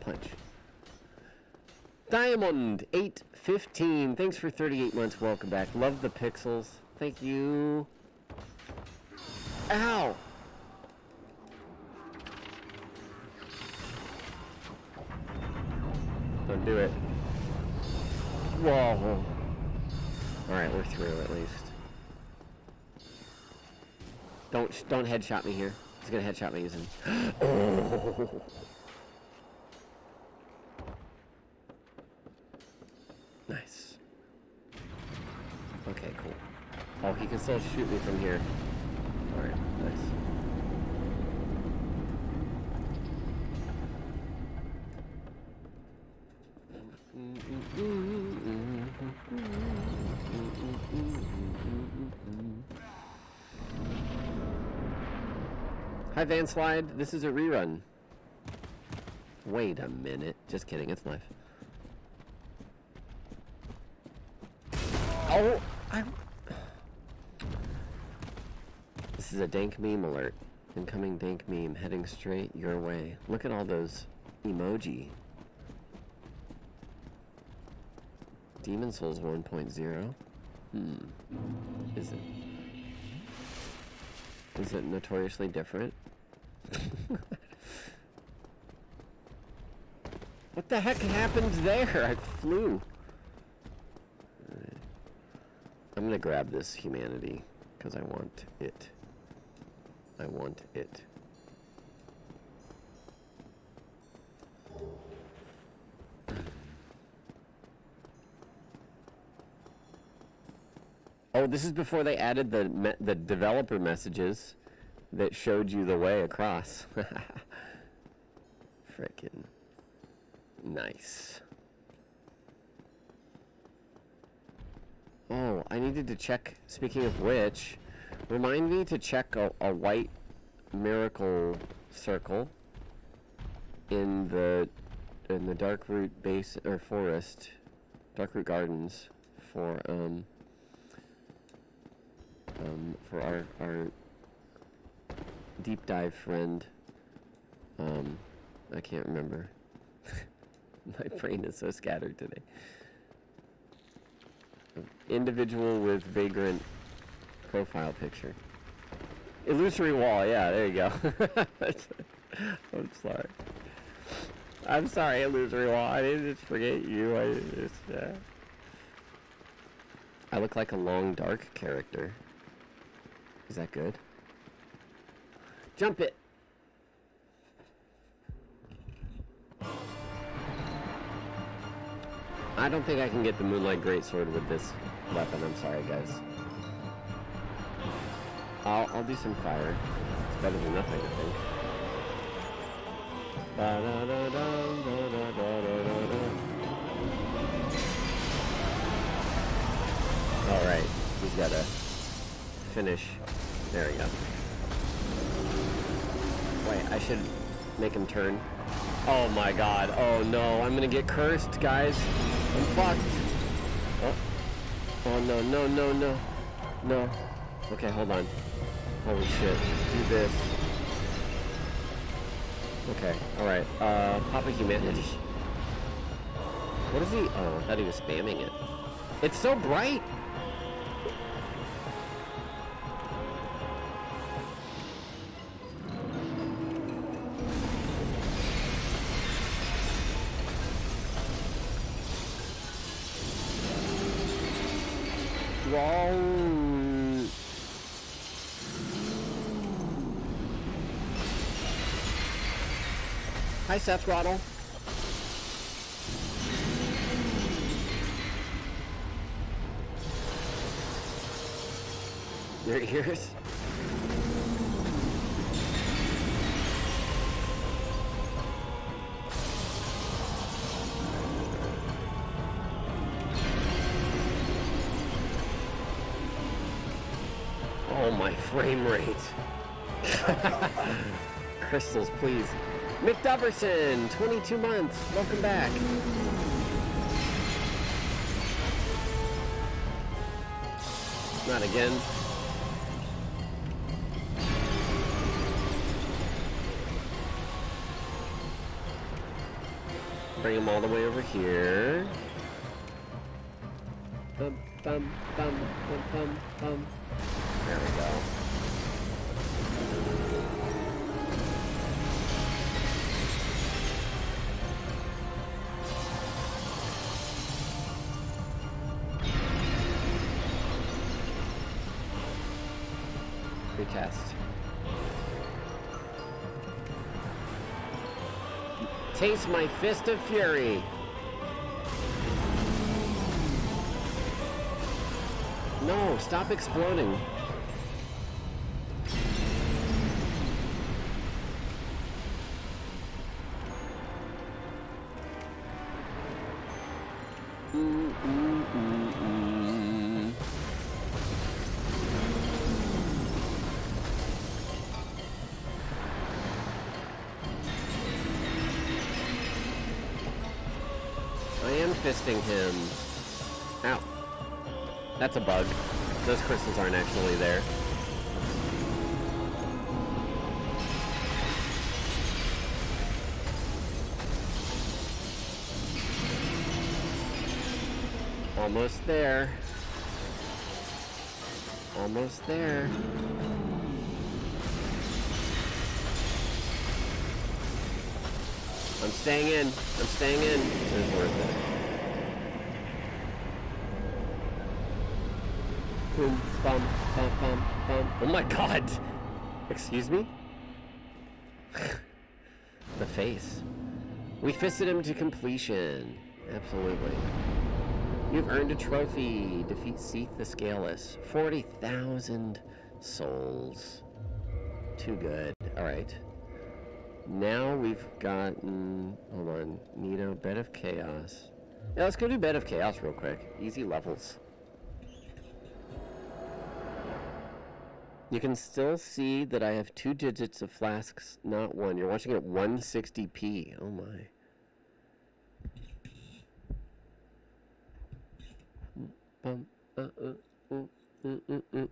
Punch. Diamond 815. Thanks for 38 months. Welcome back. Love the pixels. Thank you. Ow. Don't do it. Whoa. Alright, we're through at least. Don't don't headshot me here. He's gonna headshot me using. [gasps] Nice. Okay, cool. Oh, he can still shoot me from here. Alright, nice. Hi, Van Slide. This is a rerun. Wait a minute. Just kidding. It's live. Oh, I'm. This is a dank meme alert. Incoming dank meme heading straight your way. Look at all those emoji. Demon Souls 1.0. Hmm. Is it? Is it notoriously different? [laughs] what the heck happened there? I flew. I'm gonna grab this humanity because I want it. I want it. Oh, this is before they added the the developer messages that showed you the way across. [laughs] Frickin' nice. Oh, I needed to check. Speaking of which, remind me to check a, a white miracle circle in the in the Darkroot base or forest, Darkroot Gardens for um um for our our deep dive friend. Um, I can't remember. [laughs] My brain is so scattered today. Individual with vagrant profile picture. Illusory wall, yeah, there you go. [laughs] I'm sorry. I'm sorry, illusory wall. I didn't just forget you. I just, uh... I look like a long dark character. Is that good? Jump it! I don't think I can get the Moonlight Greatsword with this weapon. I'm sorry, guys. I'll, I'll do some fire. It's better than nothing, I think. Alright, he's gotta finish. There we go. Wait, I should make him turn. Oh my god. Oh no, I'm gonna get cursed, guys. I'm fucked. Oh. Oh no, no, no, no. No. Okay, hold on. Holy shit. Do this. Okay, alright. Uh, Papa Humanity. What is he? Oh, I thought he was spamming it. It's so bright! Hi, Seth Throttle. Your ears? Oh, my frame rate. [laughs] Crystals, please. Mick Duberson, 22 months. Welcome back. Not again. Bring him all the way over here. Bum, bum, bum, bum, bum, bum. There we go. Taste my fist of fury. No, stop exploding. I him. Ow. That's a bug. Those crystals aren't actually there. Almost there. Almost there. I'm staying in. I'm staying in. Worth it. Boom, bum, bum, bum, bum. Oh my god! Excuse me? the face. We fisted him to completion. Absolutely. You've earned a trophy. Defeat Seath the Scaleless. 40,000 souls. Too good. Alright. Now we've gotten... Hold on. Nito, Bed of Chaos. Yeah, let's go do Bed of Chaos real quick. Easy levels. You can still see that I have two digits of flasks, not one. You're watching at 160p. Oh my. Uh, uh, mm.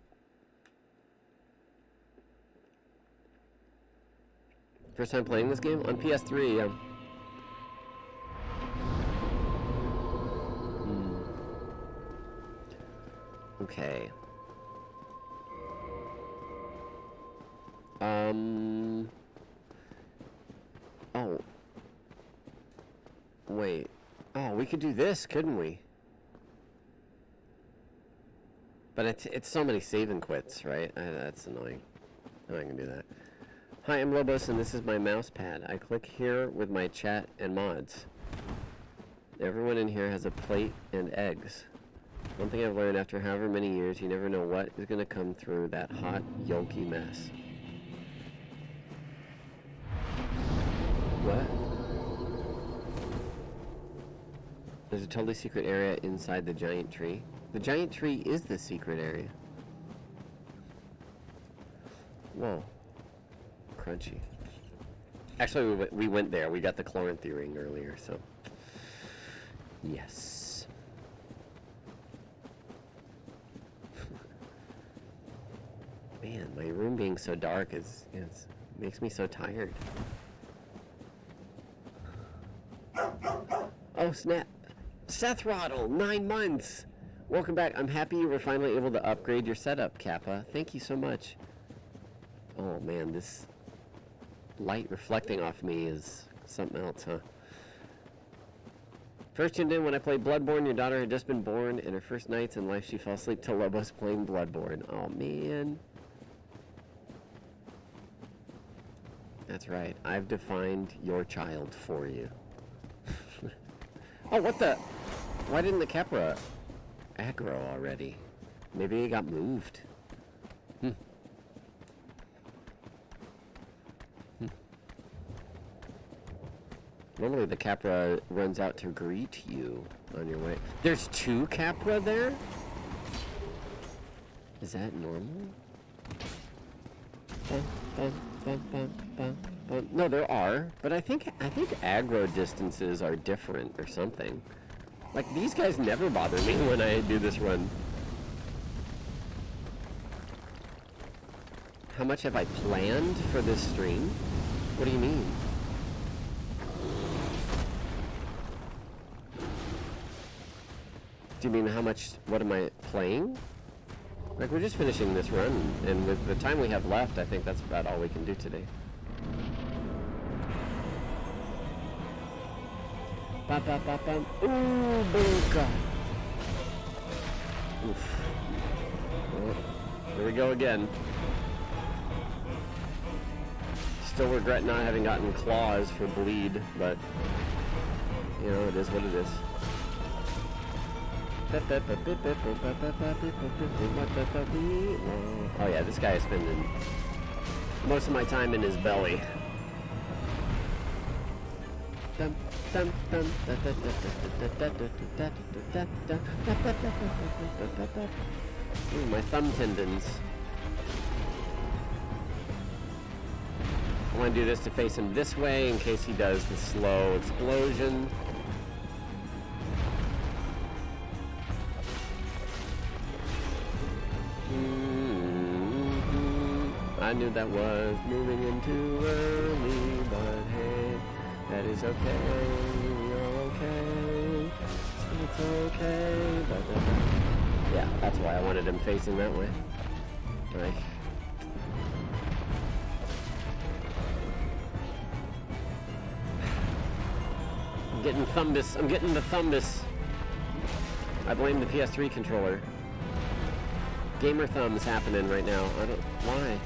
First time playing this game? On PS3, yeah. Hmm. Okay. Um. Oh. Wait. Oh, we could do this, couldn't we? But it's it's so many save and quits, right? That's annoying. I can do that. Hi, I'm Lobos, and this is my mouse pad. I click here with my chat and mods. Everyone in here has a plate and eggs. One thing I've learned after however many years, you never know what is gonna come through that hot, yolky mess. A totally secret area inside the giant tree. The giant tree is the secret area. Whoa. Crunchy. Actually, we, went- we went there. We got the Chloranthy ring earlier, so. Yes. [laughs] Man, my room being so dark is, is makes me so tired. Oh snap! Seth Roddle, nine months. Welcome back. I'm happy you were finally able to upgrade your setup, Kappa. Thank you so much. Oh man, this light reflecting off me is something else, huh? First tuned in when I played Bloodborne. Your daughter had just been born, and her first nights in life, she fell asleep to Lobos playing Bloodborne. Oh man. That's right. I've defined your child for you. Oh, what the? Why didn't the Capra aggro already? Maybe he got moved. Hmm. Hmm. Normally the Capra runs out to greet you on your way. There's two Capra there? Is that normal? Bum, bum, bum, bum. No, there are, but I think I think aggro distances are different or something. Like these guys never bother me when I do this run. How much have I planned for this stream? What do you mean? Do you mean how much, what am I playing? Like, we're just finishing this run, and with the time we have left, I think that's about all we can do today. Ba ba ba bum. Ooh, bunka. Oof. Oh, here we go again. Still regret not having gotten claws for bleed, but you know, it is what it is. Oh yeah, this guy is spending most of my time in his belly. Dum, Ooh, my thumb tendons. I want to do this to face him this way in case he does the slow explosion. Mm -hmm. I knew that was moving into early that is okay. You're okay. It's okay. But, uh, yeah, that's why I wanted him facing that way. Like, I'm getting thumbus. I'm getting the thumbus. I blame the PS3 controller. Gamer thumbs happening right now. I don't. Why?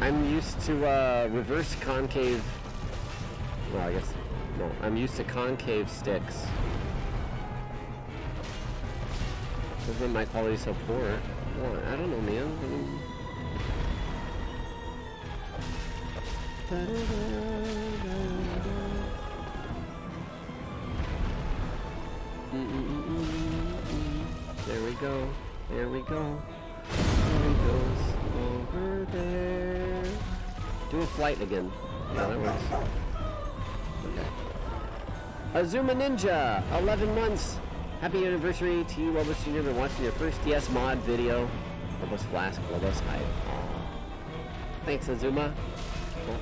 I'm used to uh, reverse concave. Well, I guess no. I'm used to concave sticks. Doesn't make my quality so poor. What? I don't know, man. I mean- There we go. There we go. There he goes. Over there. Do a flight again. Yeah, that works. Okay. Azuma Ninja, 11 months. Happy anniversary to you, Lobos Jr. Been watching your first DS mod video. Lobos Flask, Lobos Hype. Thanks, Azuma. Cool.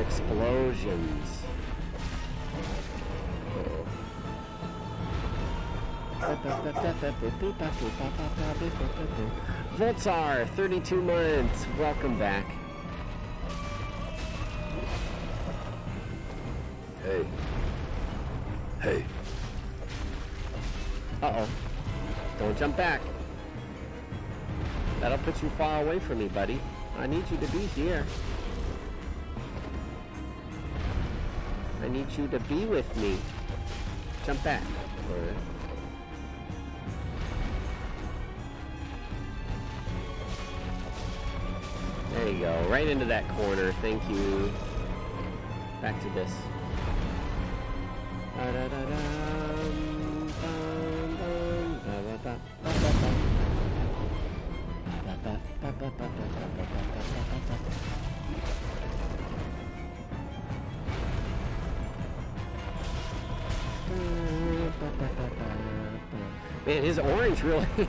Explosions. Voltsar, 32 months. Welcome back. Hey. Hey. Uh-oh. Don't jump back. That'll put you far away from me, buddy. I need you to be here. I need you to be with me. Jump back. Alright. There you go. Right into that corner. Thank you. Back to this. Man, his orange really [laughs]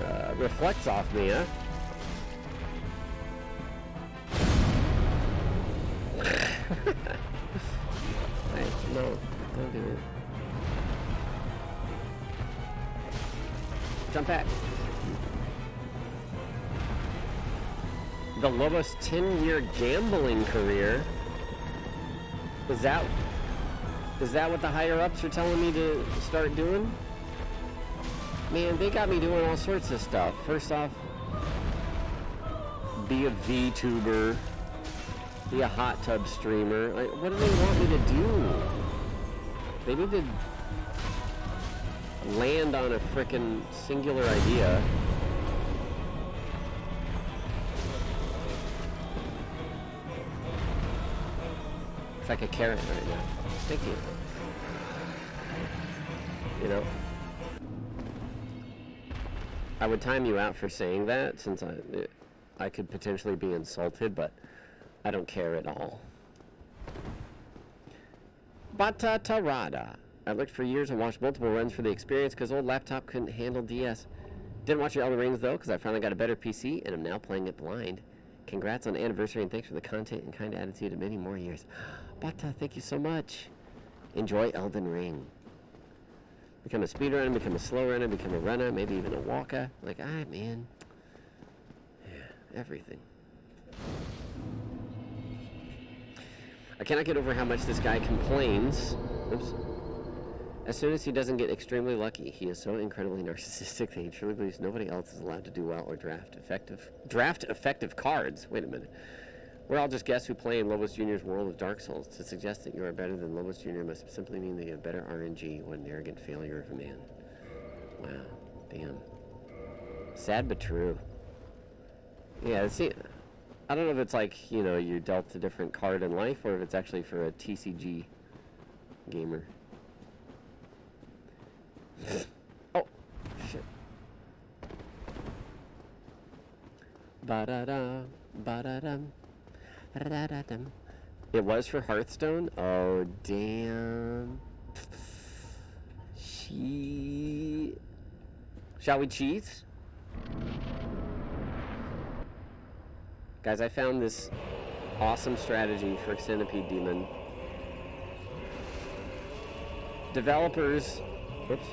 uh, reflects off me, huh? No, don't do it. Jump back. The Lobos 10-year gambling career. Is that is that what the higher ups are telling me to start doing? Man, they got me doing all sorts of stuff. First off, be a VTuber, be a hot tub streamer. Like, what do they want me to do? They need to land on a frickin' singular idea. It's like a carrot right now. Thank you. You know? I would time you out for saying that since I, I could potentially be insulted, but I don't care at all. Bata Tarada. I looked for years and watched multiple runs for the experience because old laptop couldn't handle DS. Didn't watch your Elden Rings though because I finally got a better PC and I'm now playing it blind. Congrats on anniversary and thanks for the content and kind attitude of many more years. [gasps] Bata, thank you so much. Enjoy Elden Ring. Become a speedrunner, become a slow runner, become a runner, maybe even a walker. Like, ah, man. Yeah, everything. I cannot get over how much this guy complains. Oops. As soon as he doesn't get extremely lucky, he is so incredibly [laughs] narcissistic that he truly believes nobody else is allowed to do well or draft effective draft effective cards. Wait a minute. We're all just guests who play in Lobos Jr.'s world of Dark Souls. To suggest that you are better than Lobos Jr. must simply mean that you have better RNG. What an arrogant failure of a man. Wow. Damn. Sad but true. Yeah, see, I don't know if it's like, you know, you're dealt a different card in life or if it's actually for a TCG gamer. [laughs] oh, shit. Ba-da-da, ba-da-dum, ra-da-dum. It was for Hearthstone? Oh, damn. She... Shall we cheese? Guys, I found this awesome strategy for Centipede Demon. Developers, oops.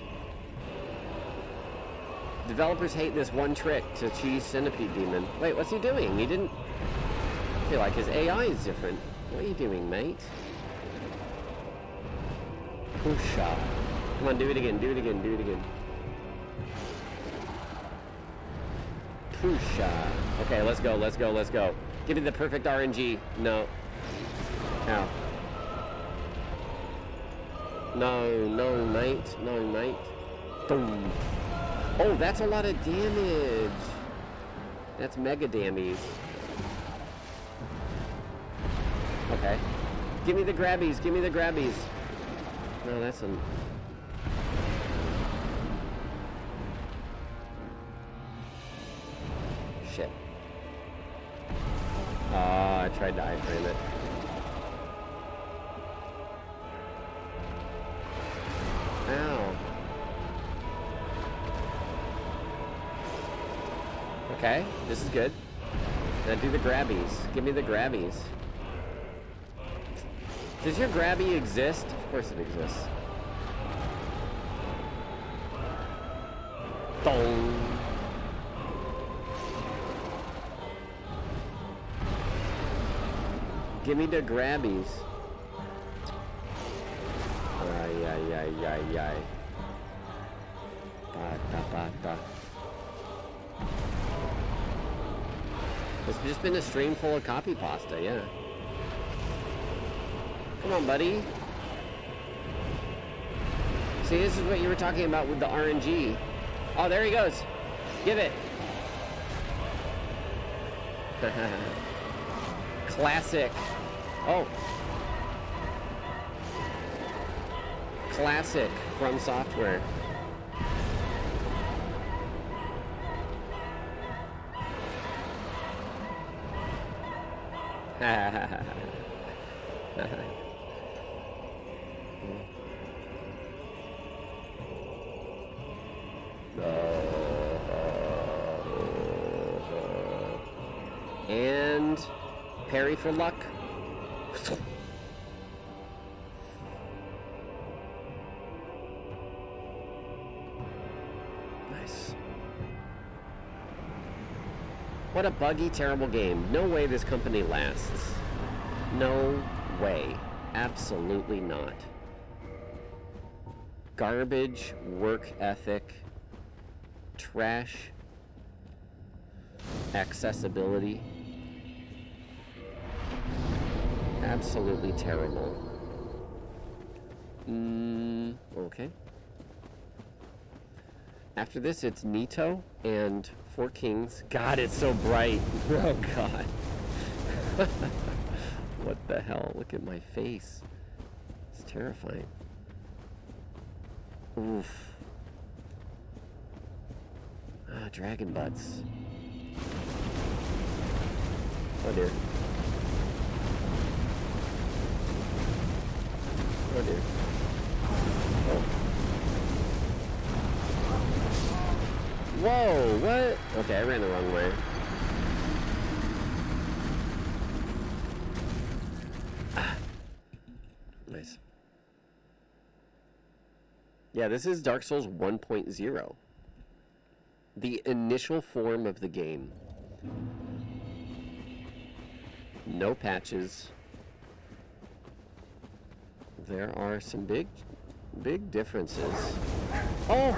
Developers hate this one trick to cheese Centipede Demon. Wait, what's he doing? He didn't... I feel like his AI is different. What are you doing, mate? Pusha. Come on, do it again, do it again, do it again. Pusha. Okay, let's go, let's go, let's go. Give me the perfect RNG. No. Ow. No, no, mate. No, mate. Boom. Oh, that's a lot of damage. That's mega damage. Okay. Give me the grabbies. Give me the grabbies. No, that's a... Oh, I tried to iframe it. Ow. Okay, this is good. Now do the grabbies. Give me the grabbies. Does your grabby exist? Of course it exists. Dong. Give me the grabbies. Ay, ay, ay, ay, ay. Bata, bata. It's just been a stream full of copy pasta, yeah. Come on, buddy. See, this is what you were talking about with the RNG. Oh, there he goes. Give it. [laughs] Classic. Oh. Classic from software. [laughs] and parry for luck. Nice. What a buggy, terrible game. No way this company lasts. No way. Absolutely not. Garbage, work ethic, trash, accessibility. Absolutely terrible. Mm, okay. After this, it's Nito and Four Kings. God, it's so bright. [laughs] Oh, God. [laughs] what the hell? Look at my face. It's terrifying. Oof. Ah, dragon butts. Oh dear. Whoa, what? Okay, I ran the wrong way. [sighs] Nice. Yeah, this is Dark Souls 1.0. The initial form of the game. No patches. There are some big, big differences. Oh!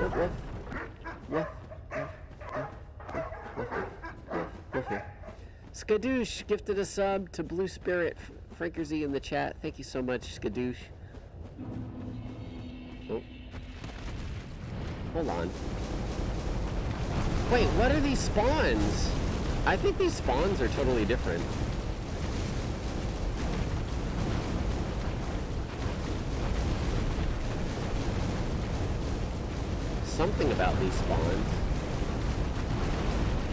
Woof, woof. Woof. Skadoosh gifted a sub to Blue Spirit. Franker Z in the chat. Thank you so much, Skadoosh. Oh. Hold on. Wait, what are these spawns? I think these spawns are totally different. Something about these spawns.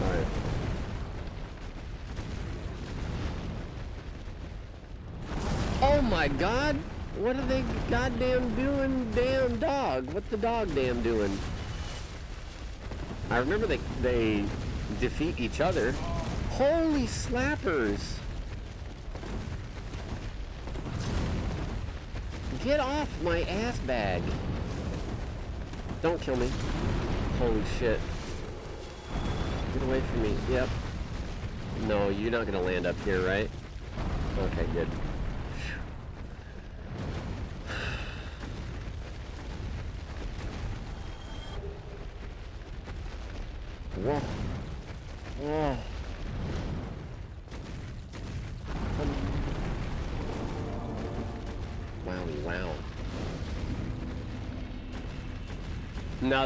Alright. Oh my god! What are they goddamn doing, damn dog? What the dog damn doing? I remember they they defeat each other. Holy slappers! Get off my ass bag. Don't kill me. Holy shit. Get away from me. Yep. No, you're not gonna land up here, right? Okay, good. Whoa. Whoa. Wowie wow.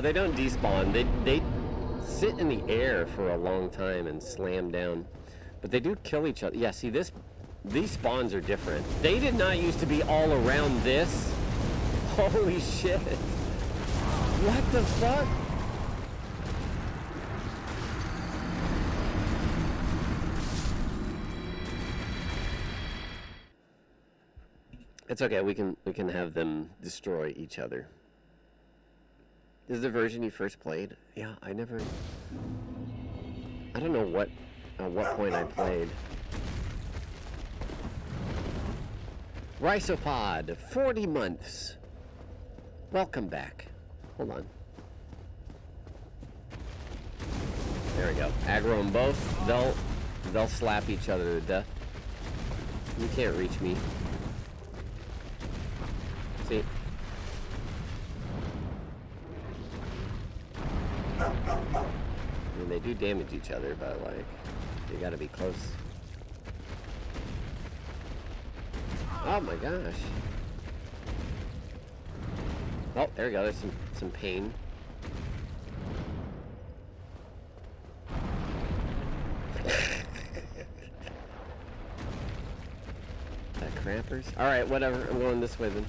They don't despawn. They they sit in the air for a long time and slam down. But they do kill each other. Yeah, see this these spawns are different. They did not used to be all around this. [laughs] Holy shit. What the fuck? It's okay. We can we can have them destroy each other. This is the version you first played? Yeah, I never. I don't know what at what point I played. Rhysopod, 40 months. Welcome back. Hold on. There we go. Aggro them both. They'll they'll slap each other to death. You can't reach me. See? I mean, they do damage each other, but like, you gotta be close. Oh my gosh. Oh, there we go. There's some some pain. [laughs] that crampers. All right, whatever. I'm going this way then.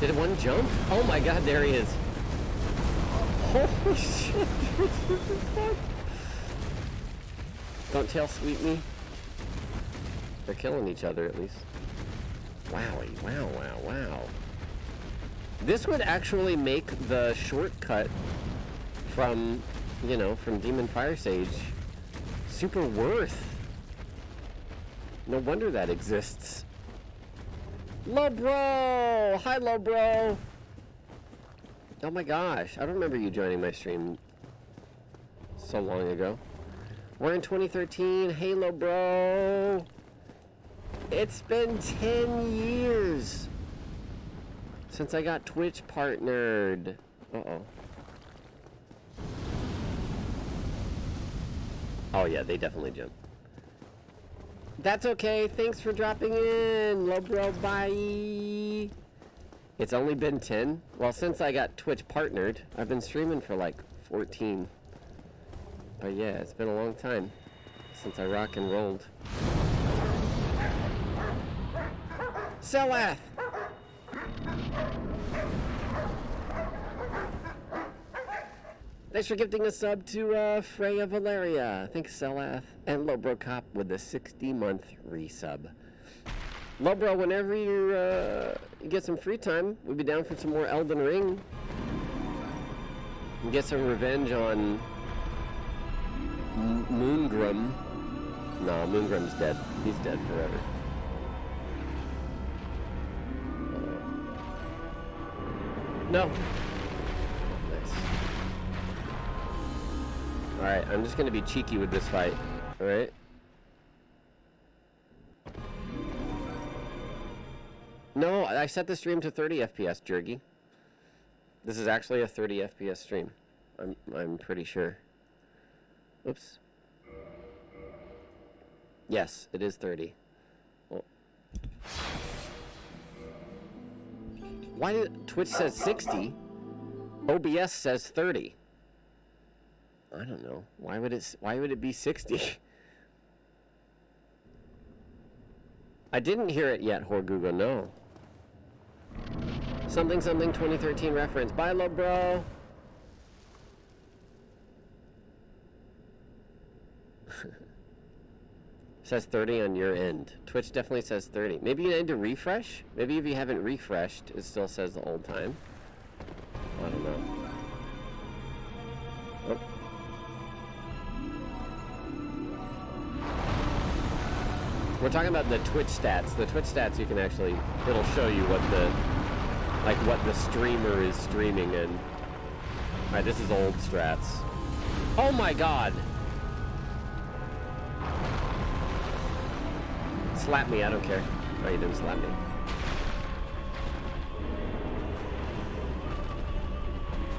Did one jump? Oh my god, there he is. Holy shit, [laughs] Don't tail sweep me. They're killing each other at least. Wowie, wow, wow, wow. This would actually make the shortcut from, you know, from Demon Fire Sage super worth. No wonder that exists. Low bro! Hi, low bro! Oh my gosh, I don't remember you joining my stream so long ago. We're in 2013. Halo, bro. It's been 10 years since I got Twitch partnered. Uh-oh. Oh, yeah, they definitely jump. That's okay. Thanks for dropping in. Low bro, bye. It's only been 10? Well, since I got Twitch partnered, I've been streaming for like 14. But yeah, it's been a long time since I rock and rolled. Selath! Thanks for gifting a sub to uh, Freya Valeria. Thanks, Selath. And Lobro Cop with a 60 month resub. Lobro, whenever you, uh, you get some free time, we'd be down for some more Elden Ring. And get some revenge on M Moongrum. No, Moongrim's dead. He's dead forever. Uh, no. Nice. Alright, I'm just gonna be cheeky with this fight. Alright? No, I set the stream to 30 FPS, Jergy. This is actually a 30 FPS stream. I'm I'm pretty sure. Oops. Yes, it is 30. Well, why did Twitch says 60? OBS says 30. I don't know. Why would it why would it be 60? [laughs] I didn't hear it yet, Horgugo, no. Something something 2013 reference. Bye, love bro. [laughs] says 30 on your end. Twitch definitely says 30. Maybe you need to refresh? Maybe if you haven't refreshed, it still says the old time. I don't know. We're talking about the Twitch stats. The Twitch stats you can actually it'll show you what the like what the streamer is streaming in. Alright, this is old strats. Oh my god! Slap me, I don't care. Oh, you didn't slap me.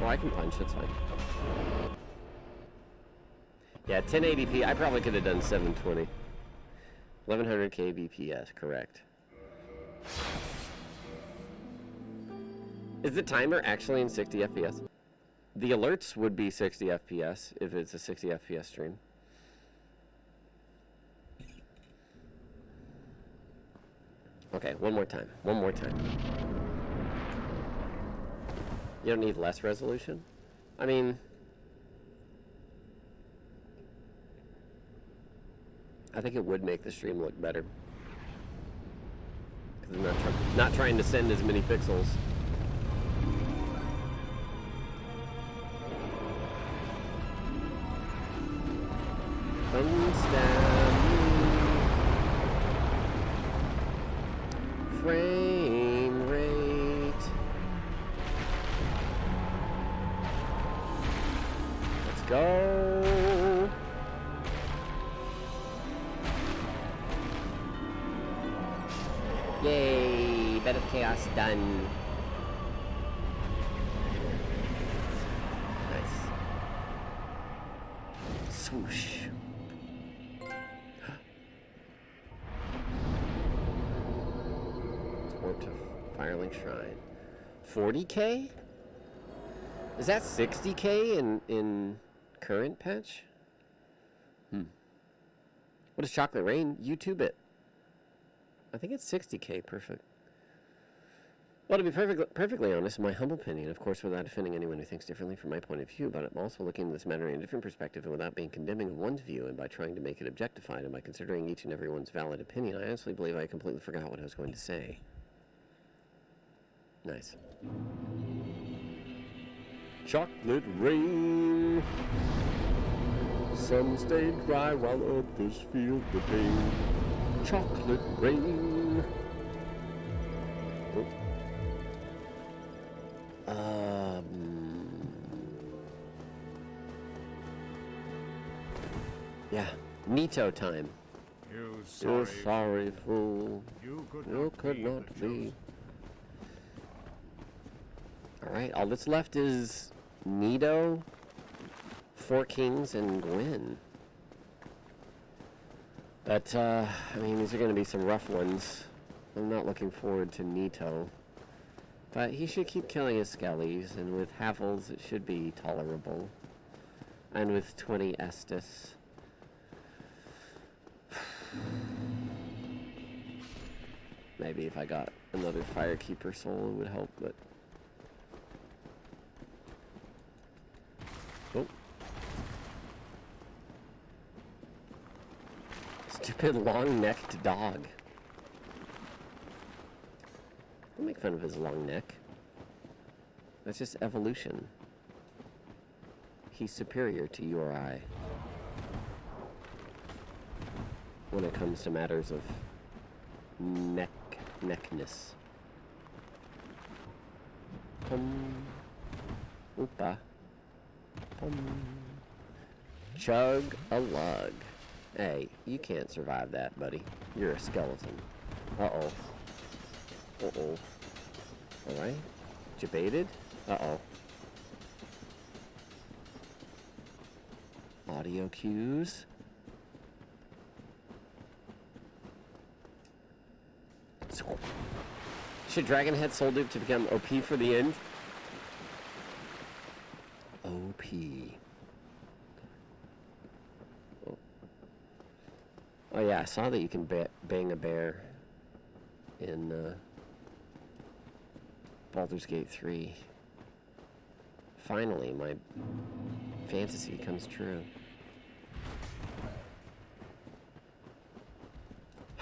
Oh, I can punch, that's fine. Yeah, 1080p. I probably could have done 720. 1100 kbps, correct. Is the timer actually in 60 FPS? The alerts would be 60 FPS if it's a 60 FPS stream. Okay, one more time. One more time. You don't need less resolution? I mean... I think it would make the stream look better. Because I'm not, not trying to send as many pixels. Unstab 40k? Is that 60k in in current patch? Hmm. What is Chocolate Rain? YouTube it. I think it's 60k, perfect. Well, to be perfectly, perfectly honest, in my humble opinion, of course, without offending anyone who thinks differently from my point of view, but I'm also looking at this matter in a different perspective and without being condemning of one's view and by trying to make it objectified and by considering each and everyone's valid opinion, I honestly believe I completely forgot what I was going to say. Nice. Chocolate rain. Some stay dry while others feel the pain. Chocolate rain. Oh. Um. Yeah, Nito time. You You're sorry. sorry, fool. You could You not could be not be. Alright, all that's left is Nito, Four Kings, and Gwyn. But, uh, I mean, these are going to be some rough ones. I'm not looking forward to Nito. But he should keep killing his skellies, and with Havels it should be tolerable. And with 20 Estus. [sighs] Maybe if I got another Firekeeper soul it would help, but... Oh. Stupid long-necked dog. Don't make fun of his long neck. That's just evolution. He's superior to you or I. When it comes to matters of neck neckness. Pum. Oopa. Pum. Chug a lug. Hey, you can't survive that, buddy. You're a skeleton. Uh-oh. Uh-oh. Alright. Debated? Uh-oh. Audio cues. Should Dragon Head Soul Dupe to become OP for the end? OP. Oh yeah, I saw that you can ba bang a bear in uh, Baldur's Gate 3. Finally, my fantasy comes true.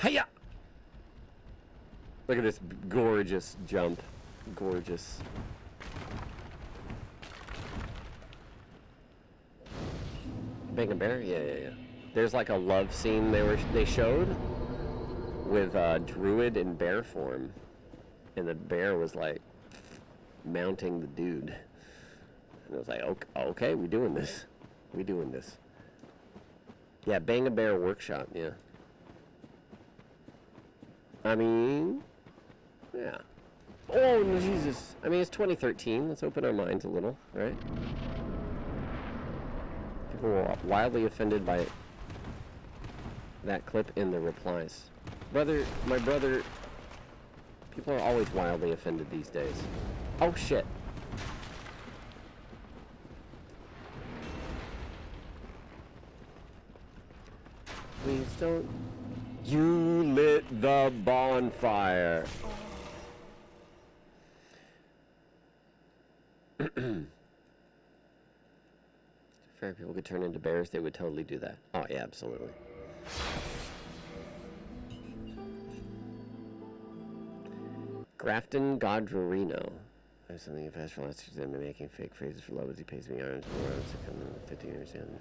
Hiya! Look at this gorgeous jump. Gorgeous. Bang a bear? Yeah, yeah, yeah. There's like a love scene they were they showed with uh, druid in bear form, and the bear was like mounting the dude. And I was like, okay, okay, we doing this. We doing this. Yeah, Bang a Bear Workshop, yeah. I mean, yeah. Oh, Jesus. I mean, it's 2013. Let's open our minds a little, right? People were wildly offended by that clip in the replies. Brother, my brother, people are always wildly offended these days. Oh, shit. Please don't. You lit the bonfire. [clears throat] Fair people could turn into bears, they would totally do that. Oh, yeah, absolutely. Grafton Godrorino. I have something fast for last. I've been making fake phrases for love as he pays me orange for around to come in 15 years in.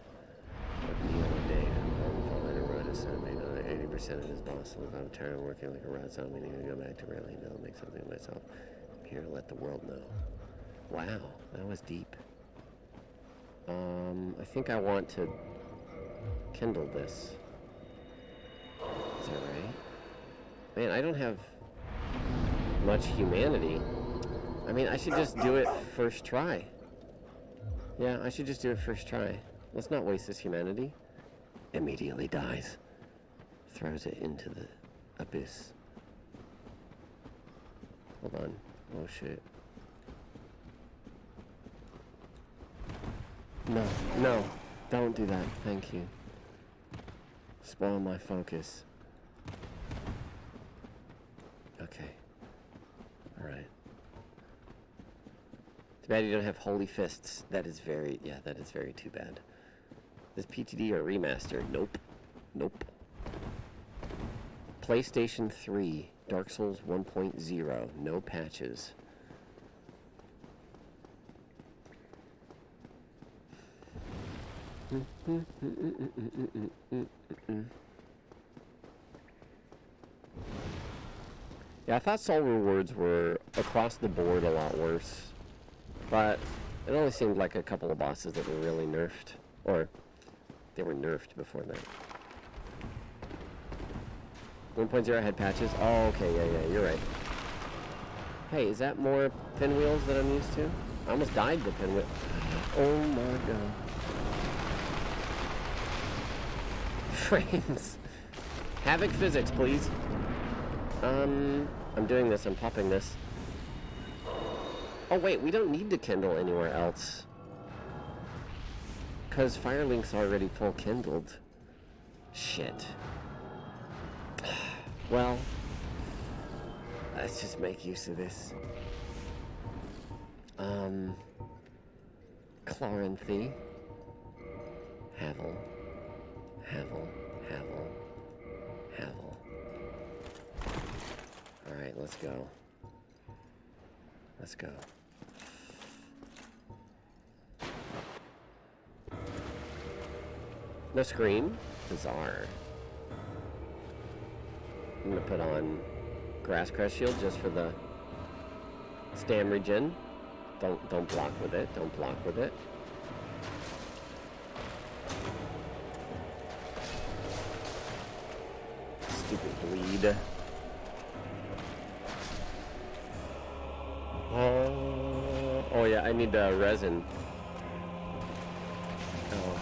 What me on day from home falling a road is made another 80% of his boss. Look, I'm tired of working like a rat, so I'm meaning to go back to rally now make something of myself. I'm here to let the world know. Wow, that was deep. Um, I think I want to kindle this. Is that right? Man, I don't have much humanity. I mean, I should just do it first try. Yeah, I should just do it first try. Let's not waste this humanity. Immediately dies. Throws it into the abyss. Hold on. Oh shit. No, no. Don't do that. Thank you. Spoil my focus. Okay. Alright. Too bad you don't have holy fists. That is very, yeah, that is very too bad. This PTD or remaster? Nope. Nope. PlayStation 3, Dark Souls 1.0, no patches. Yeah, I thought soul rewards were across the board a lot worse. But it only seemed like a couple of bosses that were really nerfed. Or they were nerfed before that. 1.0 head patches? Oh, okay, yeah, yeah, you're right. Hey, is that more pinwheels that I'm used to? I almost died to pinwheel. Oh my god. Frames. Havok physics, please. Um, I'm doing this, I'm popping this. Oh wait, we don't need to kindle anywhere else. Because Firelink's already full kindled. Shit. [sighs] Well, let's just make use of this. Um, Chloranthy. Havel. Havel. Havel. Havel. Alright, let's go. Let's go. No screen? Bizarre. I'm gonna put on Grass Crest Shield just for the stam regen. Don't don't block with it. Don't block with it. Bleed. Oh, oh yeah, I need uh, resin. Oh.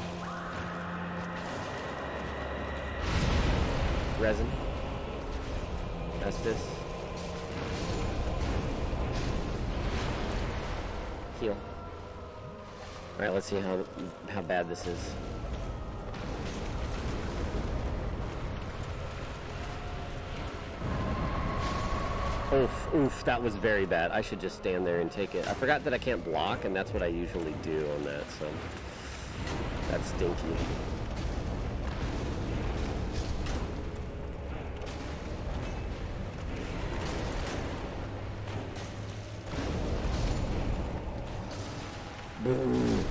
Resin. Estus. Heal. Alright, let's see how how bad this is. Oof, oof, that was very bad. I should just stand there and take it. I forgot that I can't block, and that's what I usually do on that, so... That's stinky. Boom.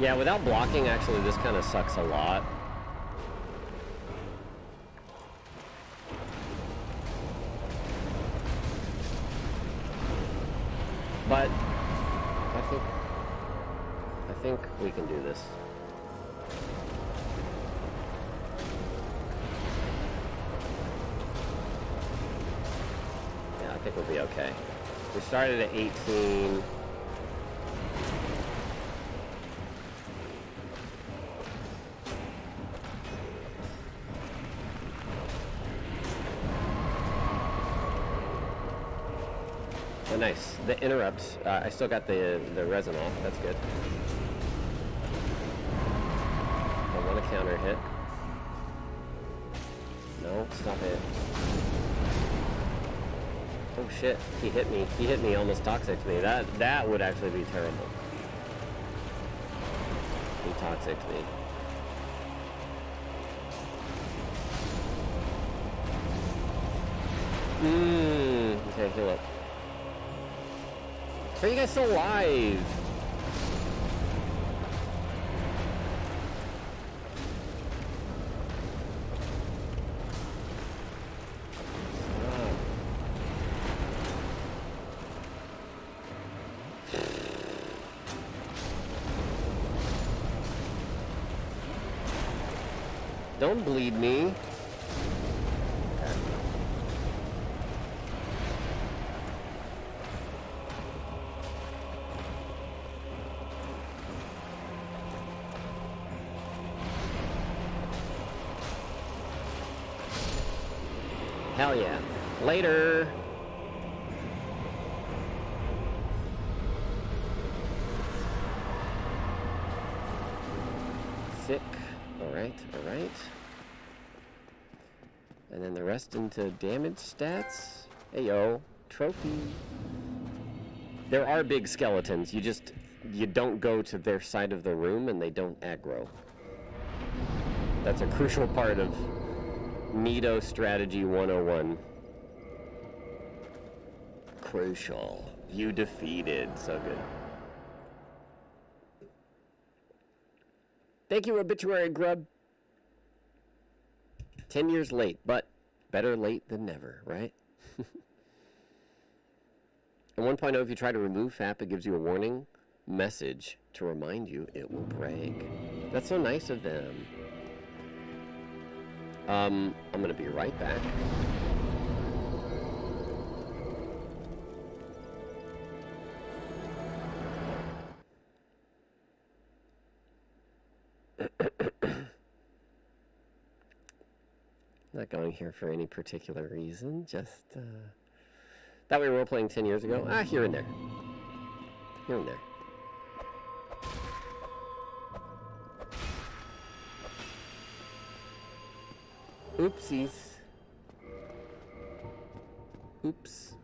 Yeah, without blocking, actually, this kind of sucks a lot. The interrupt. Uh, I still got the the resin off. That's good. I want a counter hit. No, stop it. Oh shit! He hit me. He hit me. Almost toxic to me. That that would actually be terrible. He toxic me. Mmm. Okay, heal up. Are you guys still alive? Don't bleed me. Into damage stats. Hey yo, trophy. There are big skeletons. You just you don't go to their side of the room and they don't aggro. That's a crucial part of Nito Strategy 101. Crucial. You defeated. So good. Thank you, Obituary Grub. Ten years late, but better late than never, right? [laughs] At 1.0, if you try to remove FAP, it gives you a warning message to remind you it will break. That's so nice of them. Um, I'm gonna be right back. Going here for any particular reason, just, uh, that we were playing 10 years ago. Ah, here and there. Here and there. Oopsies. Oops.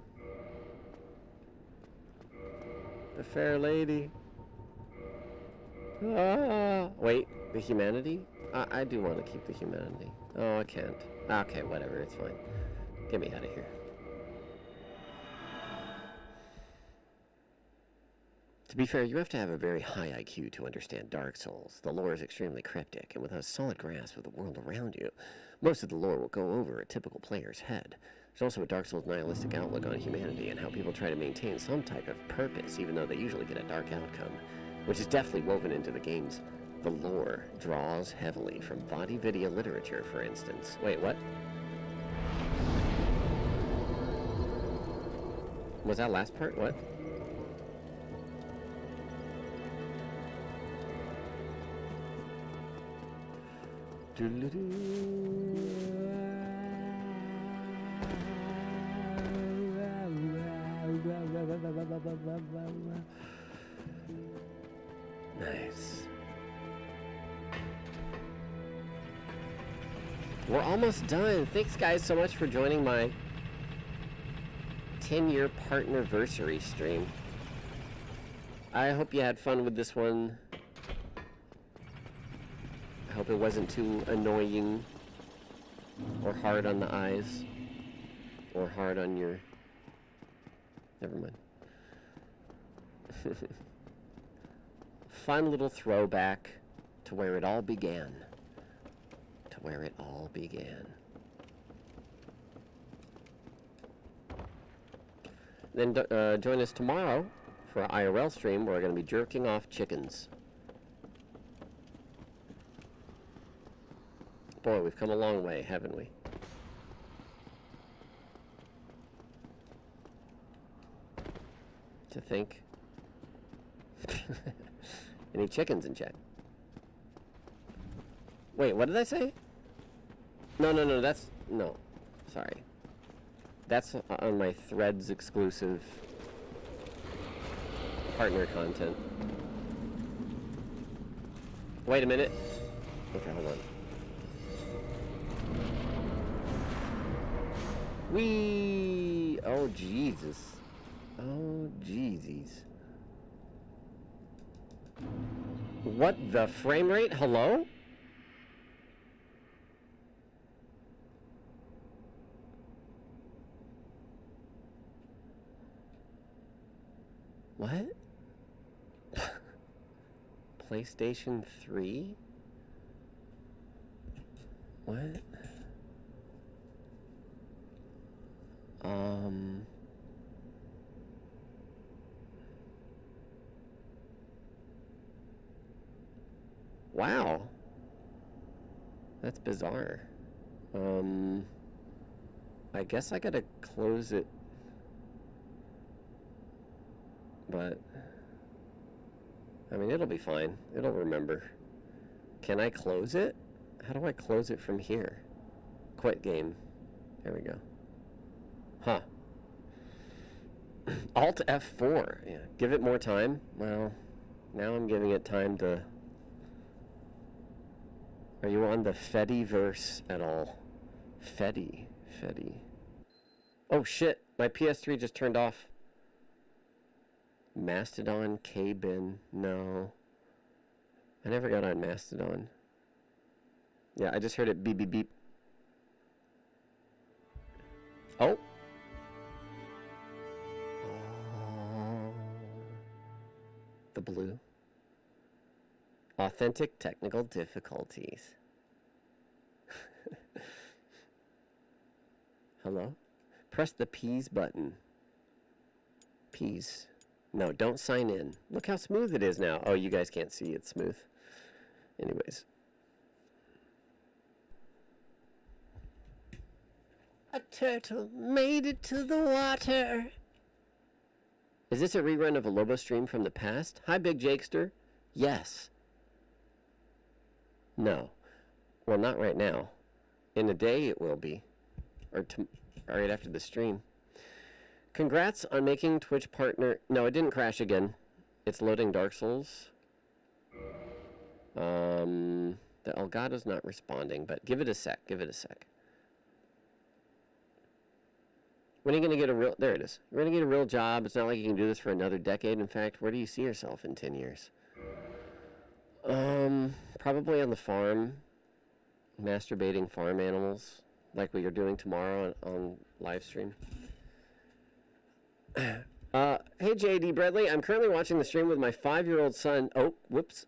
The fair lady. Ah, wait, the humanity? I, I do want to keep the humanity. Oh, I can't. Okay, whatever, it's fine. Get me out of here. To be fair, you have to have a very high IQ to understand Dark Souls. The lore is extremely cryptic, and without a solid grasp of the world around you, most of the lore will go over a typical player's head. There's also a Dark Souls nihilistic outlook on humanity and how people try to maintain some type of purpose, even though they usually get a dark outcome, which is definitely woven into the games. The lore draws heavily from Vadividya literature, for instance. Wait, what? Was that last part? What? Nice. We're almost done. Thanks, guys, so much for joining my 10 year partnerversary stream. I hope you had fun with this one. I hope it wasn't too annoying or hard on the eyes or hard on your. Never mind. [laughs] Fun little throwback to where it all began. Where it all began. Then uh, join us tomorrow for our IRL stream, where we're going to be jerking off chickens. Boy, we've come a long way, haven't we? To think. [laughs] Any chickens in chat? Wait, what did I say? No, no, no, that's... No. Sorry. That's on my Threads exclusive partner content. Wait a minute. Okay, hold on. We oh Jesus. Oh Jesus. What the frame rate? Hello? What? PlayStation 3? What? Um. Wow. That's bizarre. Um. I guess I gotta close it. But. I mean, it'll be fine. It'll remember. Can I close it? How do I close it from here? Quit game. There we go. Huh. [clears throat] Alt F4. Yeah. Give it more time. Well, now I'm giving it time to. Are you on the Fediverse at all? Fetty. Fetty. Oh shit. My PS3 just turned off. Mastodon K-Bin. No. I never got on Mastodon. Yeah, I just heard it beep beep beep. Oh. Uh, the blue. Authentic technical difficulties. [laughs] Hello? Press the peas button. Peas. No, don't sign in. Look how smooth it is now. Oh, you guys can't see it's smooth. Anyways. A turtle made it to the water. Is this a rerun of a Lobo stream from the past? Hi, Big Jakester. Yes. No. Well, not right now. In a day, it will be. Or to, right after the stream. Congrats on making Twitch partner. No, it didn't crash again. It's loading Dark Souls. Um, the Elgato's not responding, but give it a sec. Give it a sec. When are you going to get a real... There it is. You're going to get a real job. It's not like you can do this for another decade. In fact, where do you see yourself in 10 years? Um, probably on the farm. Masturbating farm animals. Like what you're doing tomorrow on, on live stream. Uh, hey, JD Bradley. I'm currently watching the stream with my five-year-old son. Oh, whoops.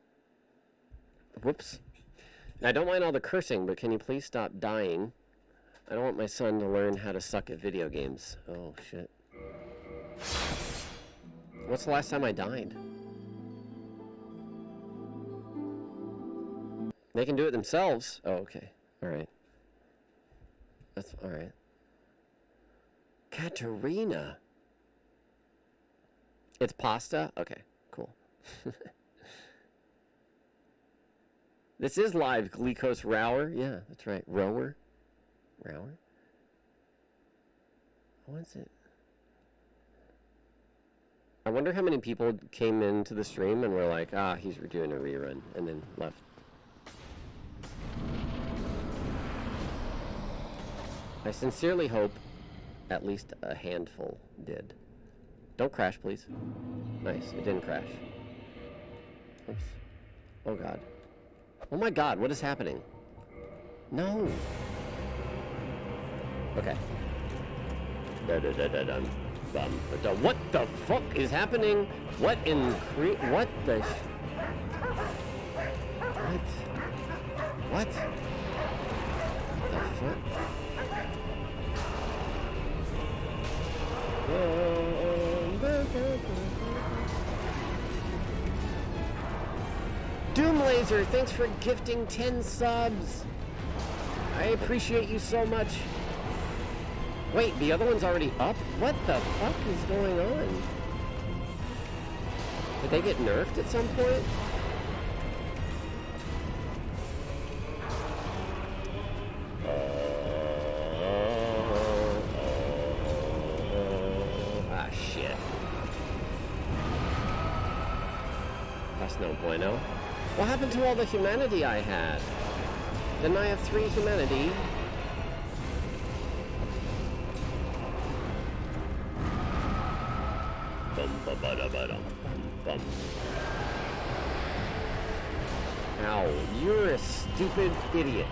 Whoops. I don't mind all the cursing, but can you please stop dying? I don't want my son to learn how to suck at video games. Oh, shit. What's the last time I died? They can do it themselves. Oh, okay. Alright. That's alright. Katerina. It's pasta? Okay, cool. [laughs] this is live, Glycos Rower. Yeah, that's right. Rower. Rower. What's it? I wonder how many people came into the stream and were like, ah, he's doing a rerun, and then left. I sincerely hope at least a handful did. Don't crash, please. Nice, it didn't crash. Oops. Oh god. Oh my god, what is happening? No. Okay. What the fuck is happening? What in cre- what the sh- What? What? The fuck? Doomlaser, thanks for gifting 10 subs. I appreciate you so much. Wait, the other one's already up? What the fuck is going on? Did they get nerfed at some point? Happened to all the humanity I had? Then I have three humanity. Bum, ba, ba, da, ba, dum, bum, bum. Ow, you're a stupid idiot.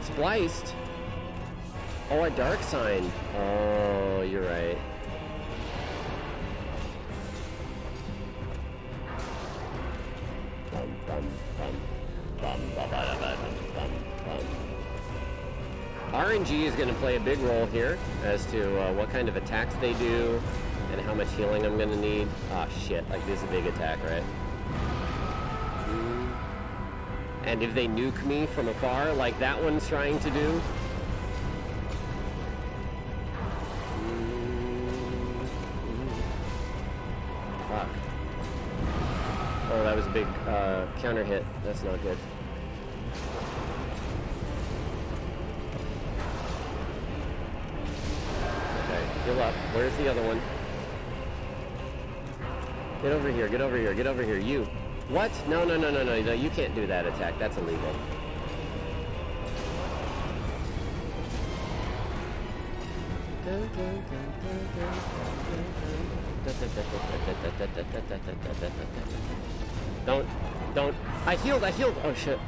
Spliced? Oh, a dark sign. Oh, you're right. Is going to play a big role here as to uh, what kind of attacks they do and how much healing I'm going to need. Ah, shit. Like, this is a big attack, right? And if they nuke me from afar, like that one's trying to do, Fuck. Oh, that was a big uh, counter hit. That's not good. Where's the other one? Get over here, get over here, get over here. You. What? No, no, no, no, no, no. You can't do that attack. That's illegal. Don't, don't. I healed, I healed. Oh shit.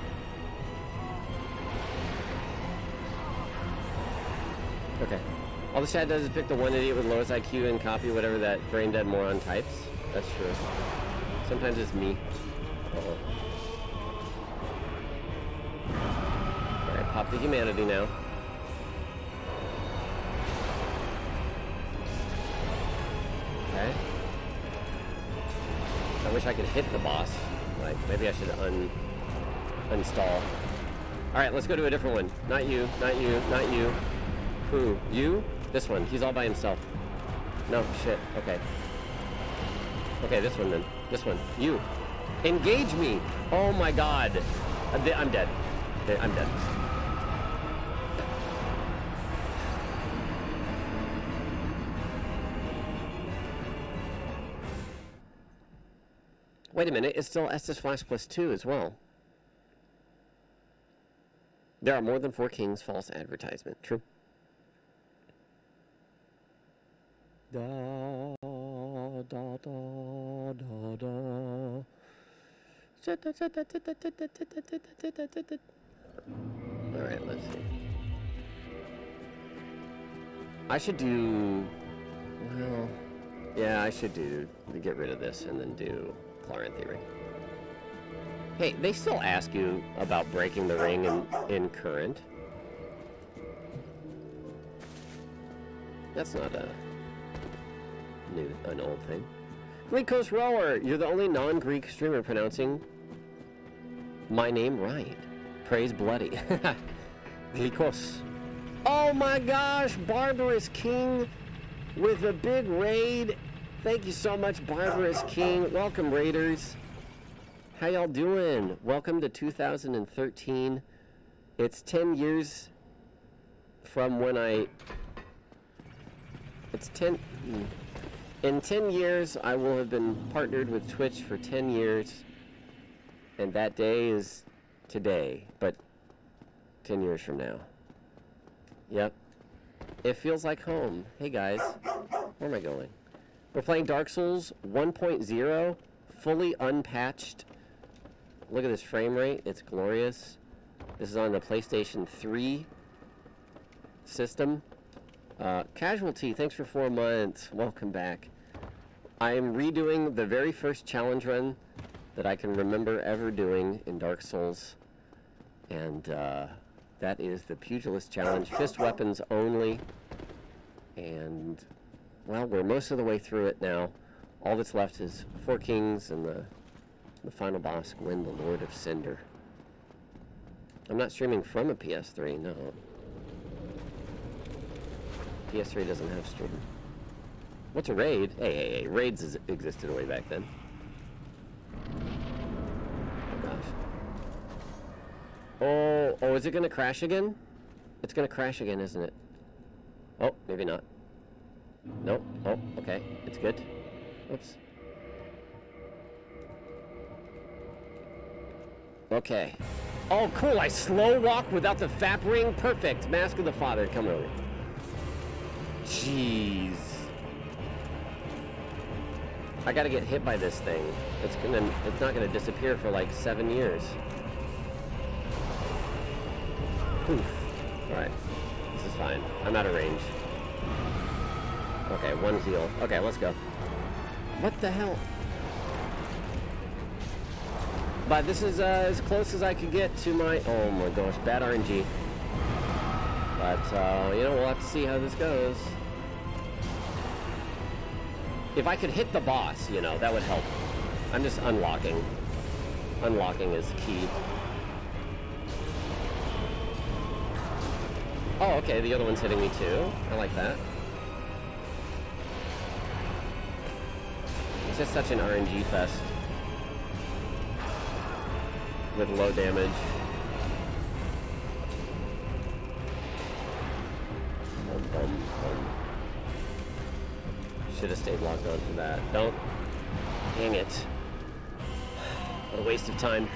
All the chat does is pick the one idiot with lowest IQ and copy whatever that brain dead moron types. That's true. Sometimes it's me. Uh-oh. Alright, pop the humanity now. Okay. I wish I could hit the boss. Like, maybe I should un uninstall. Alright, let's go to a different one. Not you, not you, not you. Who? You? This one. He's all by himself. No, shit. Okay. Okay, this one then. This one. You. Engage me! Oh my god. I'm dead. De- I'm dead. Wait a minute, it's still Estus Flask plus 2 as well. There are more than four kings false advertisement. True. Da, da, da, da, da. Alright, let's see. I should do. Well. Yeah, I should do. Get rid of this and then do Chloranthy Ring. Hey, they still ask you about breaking the ring in, in current. That's not a new, an old thing. Coast Rower, you're the only non-Greek streamer pronouncing my name right. Praise bloody. [laughs] Glikos. Oh my gosh, Barbarous King with a big raid. Thank you so much, Barbarous King. Welcome, Raiders. How y'all doing? Welcome to 2013. It's 10 years from when I... It's 10... Hmm. In 10 years, I will have been partnered with Twitch for 10 years. And that day is today, but 10 years from now. Yep. It feels like home. Hey guys, where am I going? We're playing Dark Souls 1.0, fully unpatched. Look at this frame rate, it's glorious. This is on the PlayStation 3 system. Uh, Casualty, thanks for four months. Welcome back. I am redoing the very first challenge run that I can remember ever doing in Dark Souls. And uh, that is the Pugilist Challenge. Fist weapons only. And well, we're most of the way through it now. All that's left is four kings and the the final boss, Gwyn, the Lord of Cinder. I'm not streaming from a PS3, no. PS3 doesn't have streaming. What's a raid? Hey, hey, hey, raids is, existed way back then. Oh gosh. Oh, oh, is it gonna crash again? It's gonna crash again, isn't it? Oh, maybe not. Nope. Oh, okay. It's good. Oops. Okay. Oh, cool. I slow walk without the fap ring. Perfect. Mask of the Father. Come over. Jeez. I gotta get hit by this thing. It's gonna. It's not gonna disappear for like seven years. Poof. All right. This is fine. I'm out of range. Okay, one heal. Okay, let's go. What the hell? But this is uh, as close as I could get to my... Oh my gosh, bad RNG. But, uh, you know, we'll have to see how this goes. If I could hit the boss, you know, that would help. I'm just unlocking. Unlocking is key. Oh, okay, the other one's hitting me too. I like that. It's just such an RNG fest. With low damage. Bum, bum. Should have stayed locked on for that. Don't. Dang it. What a waste of time.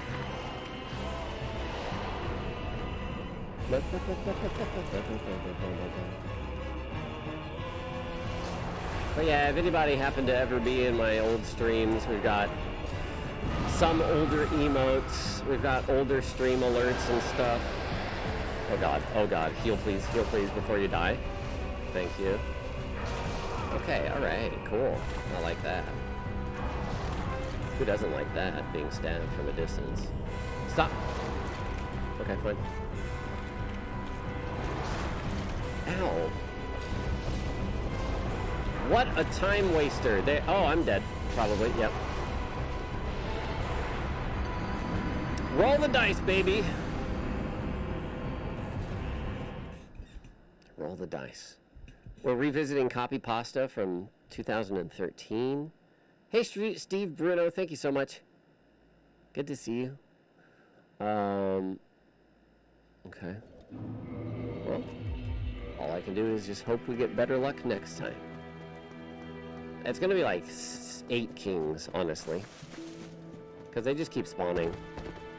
But yeah, if anybody happened to ever be in my old streams, we've got some older emotes, we've got older stream alerts and stuff. Oh god, oh god, heal please, heal please before you die. Thank you. Okay, alright, cool. I like that. Who doesn't like that, being stabbed from a distance? Stop! Okay, fine. Ow. What a time waster. They oh, I'm dead. Probably, yep. Roll the dice, baby. Roll the dice. We're revisiting Copy Pasta from 2013. Hey, Steve Bruno, thank you so much. Good to see you. Um, okay. Well, all I can do is just hope we get better luck next time. It's gonna be like eight kings, honestly. Because they just keep spawning.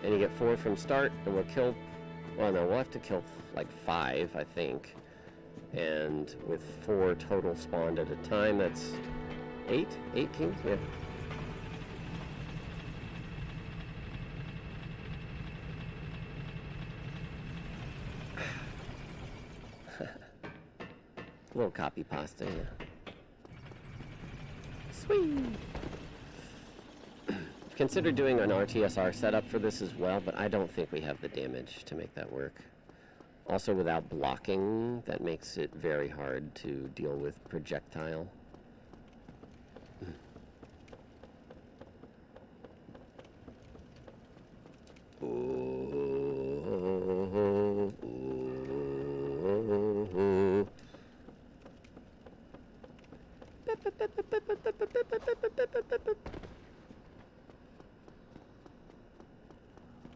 And you get four from start, and we'll kill... Well, no, we'll have to kill like five, I think. And with four total spawned at a time, that's eight? Eight kings? Yeah. A [sighs] little copy pasta, yeah. Sweet. [clears throat] Consider doing an RTSR setup for this as well, but I don't think we have the damage to make that work. Also, without blocking, that makes it very hard to deal with projectile.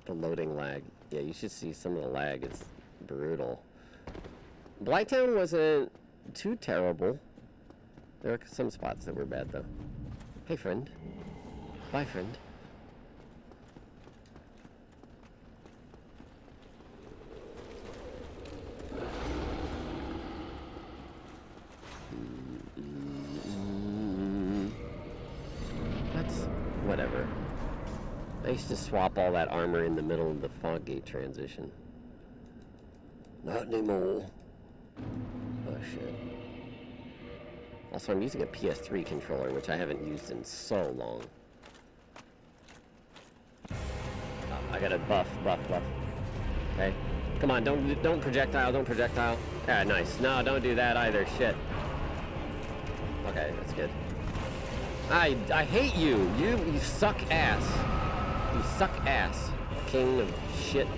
The loading lag. Yeah, you should see some of the lag. It's brutal. Blighttown wasn't too terrible. There were some spots that were bad, though. Hey, friend. Bye, friend. That's whatever. I used to swap all that armor in the middle of the fog gate transition. Not anymore. Oh shit. Also, I'm using a PS3 controller, which I haven't used in so long. I gotta buff, buff, buff. Okay. Come on, don't don't projectile, don't projectile. Yeah, nice. No, don't do that either. Shit. Okay, that's good. I I hate you. You you suck ass. You suck ass. King of shit.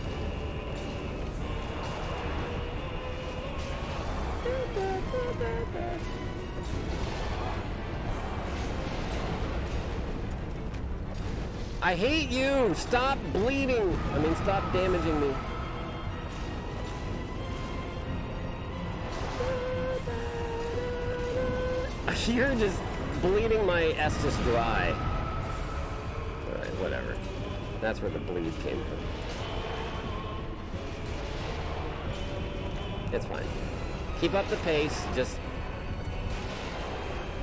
I hate you! Stop bleeding! I mean, stop damaging me. [laughs] You're just bleeding my Estus dry. Alright, whatever. That's where the bleed came from. It's fine. Keep up the pace, just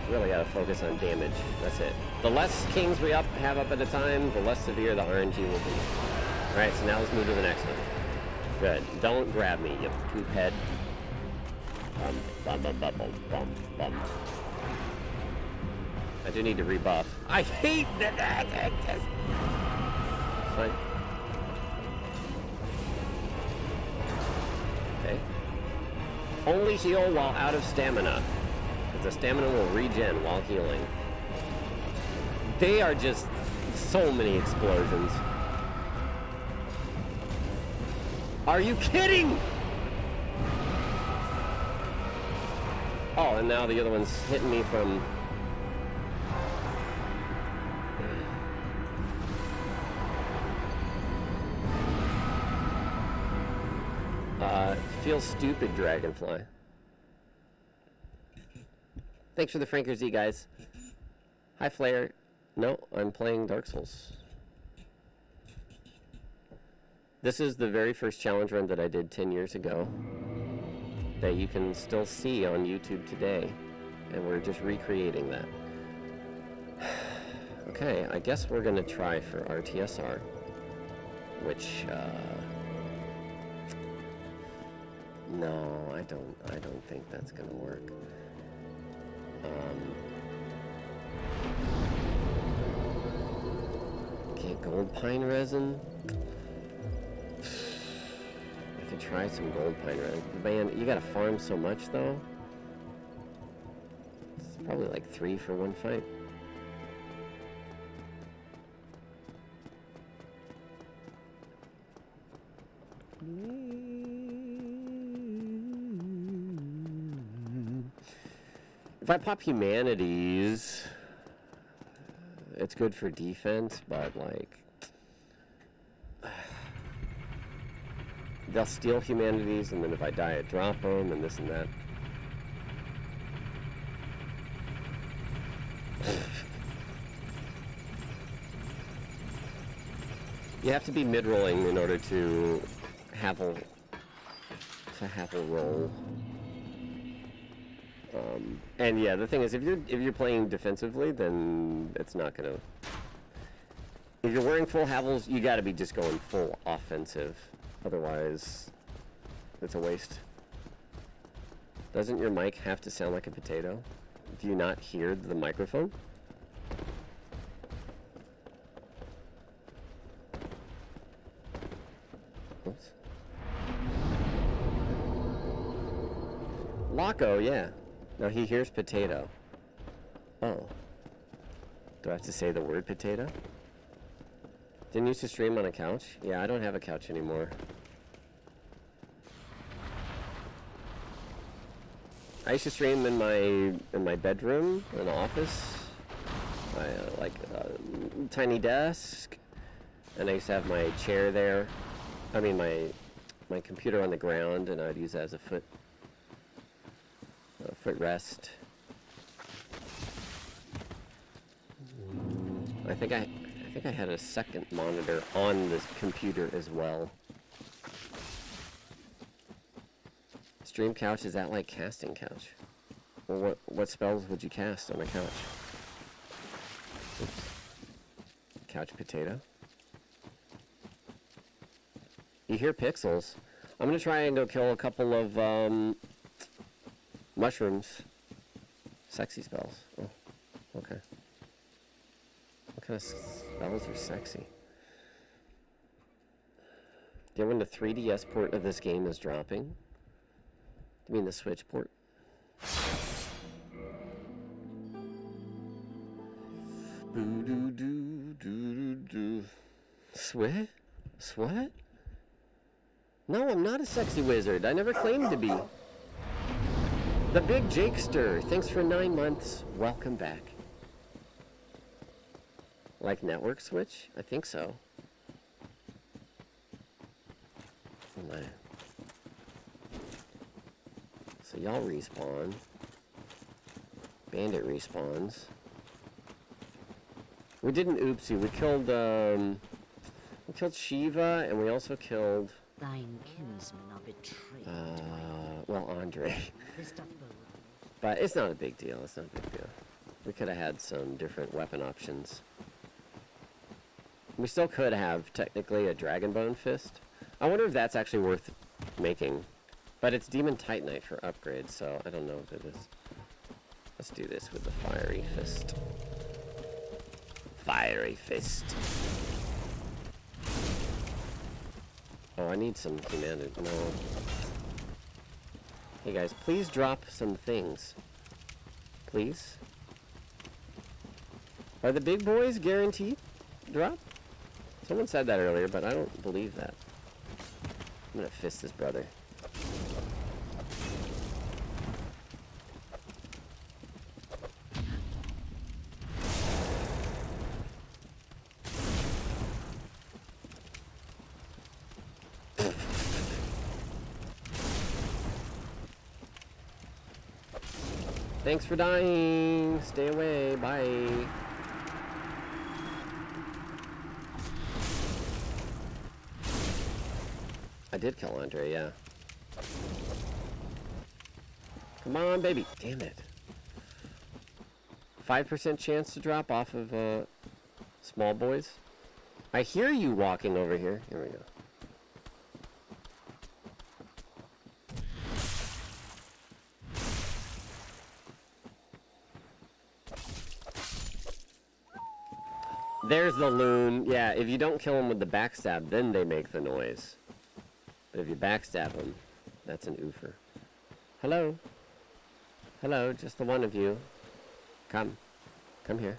really gotta focus on damage. That's it. The less kings we up have up at a time, the less severe the RNG will be. Alright, so now let's move to the next one. Good. Don't grab me, you poop head. Bum, bum, bum, bum, bum, bum, bum. I do need to rebuff. I hate that. [laughs] Fine. Only heal while out of stamina. Because the stamina will regen while healing. They are just so many explosions. Are you kidding? Oh, and now the other one's hitting me from Feels stupid, Dragonfly. Thanks for the Franker Z, guys. Hi, Flare. No, I'm playing Dark Souls. This is the very first challenge run that I did 10 years ago that you can still see on YouTube today. And we're just recreating that. [sighs] okay, I guess we're going to try for RTSR. Which, uh... No, I don't. I don't think that's gonna work. Um, okay, gold pine resin. [sighs] I could try some gold pine resin. Man, you gotta farm so much though. It's probably like three for one fight. I pop humanities, it's good for defense, but like they'll steal humanities, and then if I die, I drop them, and this and that. You have to be mid-rolling in order to have a to have a roll. And yeah, the thing is, if you're if you're playing defensively, then it's not gonna. If you're wearing full Havels, you got to be just going full offensive. Otherwise, it's a waste. Doesn't your mic have to sound like a potato? Do you not hear the microphone? Oops. Laco, yeah. No, he hears potato. Oh. Do I have to say the word potato? Didn't used to stream on a couch? Yeah, I don't have a couch anymore. I used to stream in my in my bedroom, an office, my uh, like uh, tiny desk, and I used to have my chair there. I mean my my computer on the ground, and I'd use that as a foot a foot rest. I think I, I think I had a second monitor on this computer as well. Stream couch is that like casting couch? Well, what what spells would you cast on a couch? Oops. Couch potato. You hear pixels. I'm gonna try and go kill a couple of um, mushrooms. Sexy spells. Oh, okay. What kind of spells are sexy? Do you know when the 3DS port of this game is dropping? You mean the Switch port? Boo doo doo doo doo doo. Sweat? Sweat? No, I'm not a sexy wizard. I never claimed to be. The Big Jakester, thanks for nine months. Welcome back. Like network switch? I think so. So y'all respawn. Bandit respawns. We did an oopsie. We killed um we killed Shiva and we also killed Thine kinsmen are betrayed. uh well Andre. But it's not a big deal. It's not a big deal. We could have had some different weapon options. We still could have technically a Dragonbone Fist. I wonder if that's actually worth making. But it's Demon Titanite for upgrade, so I don't know if it is. Let's do this with the Fiery Fist. Fiery Fist. Oh, I need some humanity. No. Hey guys, please drop some things. Please. Are the big boys guaranteed drop? Someone said that earlier, but I don't believe that. I'm gonna fist this brother. Thanks for dying. Stay away. Bye. I did kill Andre, yeah. Come on, baby. Damn it. 5% chance to drop off of uh, small boys. I hear you walking over here. Here we go. There's the loon. Yeah, if you don't kill them with the backstab, then they make the noise. But if you backstab them, that's an oofer. Hello? Hello, just the one of you. Come. Come here.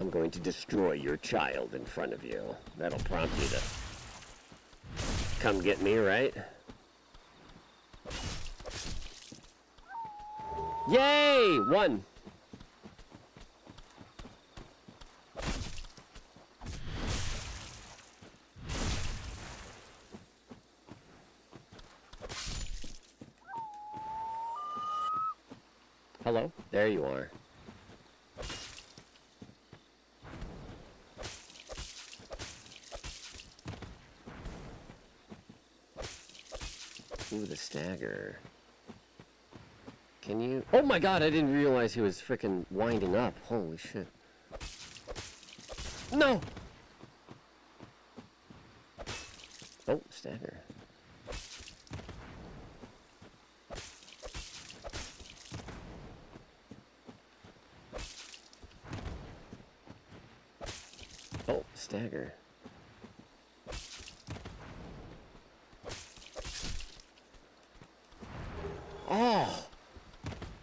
I'm going to destroy your child in front of you. That'll prompt you to come get me, right? Yay! One. Hello? There you are. Ooh, the stagger. Can you? Oh my god, I didn't realize he was freaking winding up. Holy shit. No! Oh, stagger. Oh, stagger. Oh!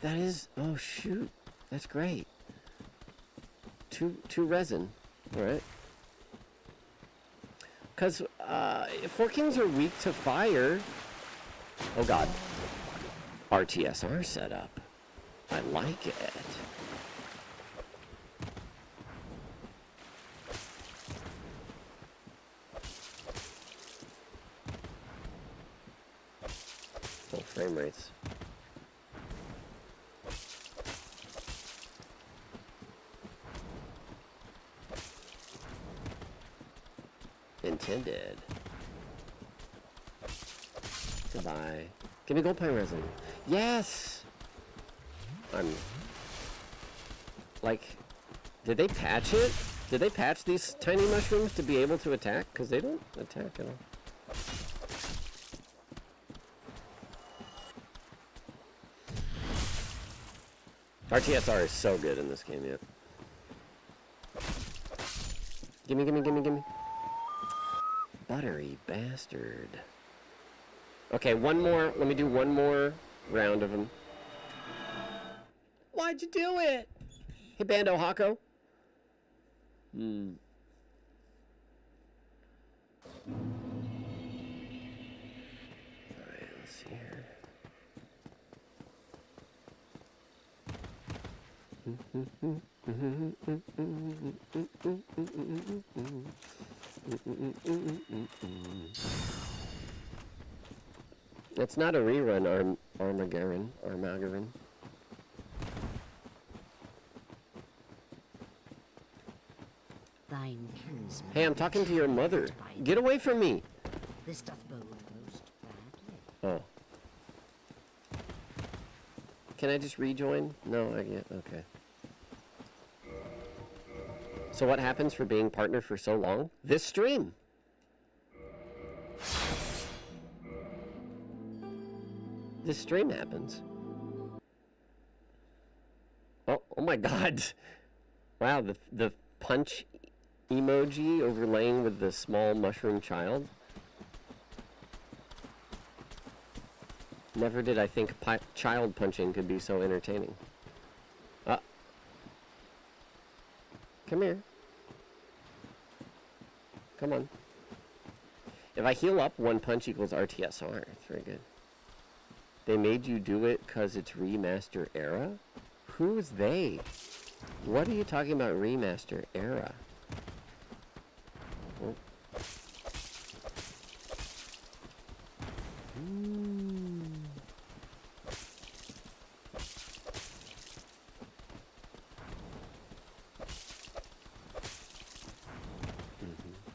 That is, oh shoot, that's great. Two, two resin, right? Because uh, Four Kings are weak to fire. Oh god. RTSR setup. I like it. Oh, frame rates. Intended. Goodbye. Give me gold resin. Yes! I'm... Like, did they patch it? Did they patch these tiny mushrooms to be able to attack? Because they don't attack at all. RTSR is so good in this game, yeah. Gimme, gimme, gimme, gimme. Buttery bastard. Okay, one more. Let me do one more round of them. why'd you do it? Hey, Bando Hako. Hmm. Not a rerun, Arm Armageddon. Armageddon. Thine kinsman. Hey, I'm talking to your mother. Get away from me. This doth bode most badly. Oh. Can I just rejoin? No, I can't. Okay. So what happens for being partner for so long? This stream. This stream happens. Oh, oh my [laughs] god. Wow, the the punch emoji overlaying with the small mushroom child. Never did I think child punching could be so entertaining. Uh. Come here. Come on. If I heal up, one punch equals RTSR. That's very good. They made you do it because it's remaster era? Who's they? What are you talking about remaster era? Oh. Mm. Mhm.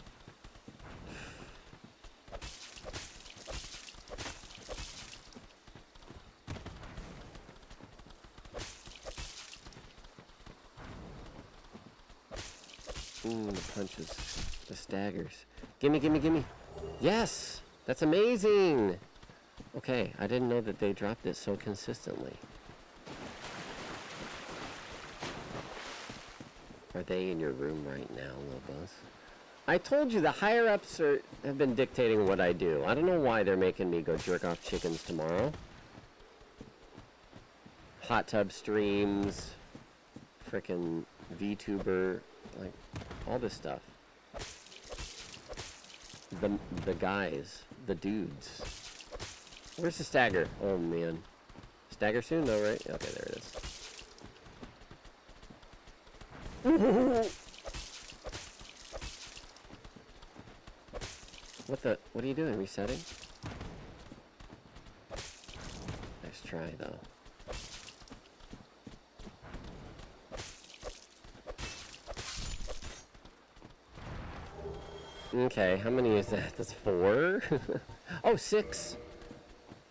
Ooh, the punches, the staggers. Gimme, gimme, gimme. Yes! That's amazing! Okay, I didn't know that they dropped it so consistently. Are they in your room right now, Lobos? I told you the higher ups have been dictating what I do. I don't know why they're making me go jerk off chickens tomorrow. Hot tub streams, frickin' VTuber, like all this stuff. The the guys, the dudes. Where's the stagger? Oh man, stagger soon though, right? Okay, there it is. What the? What are you doing? Resetting? Nice try, though. Okay, how many is that? That's four? [laughs] oh, six.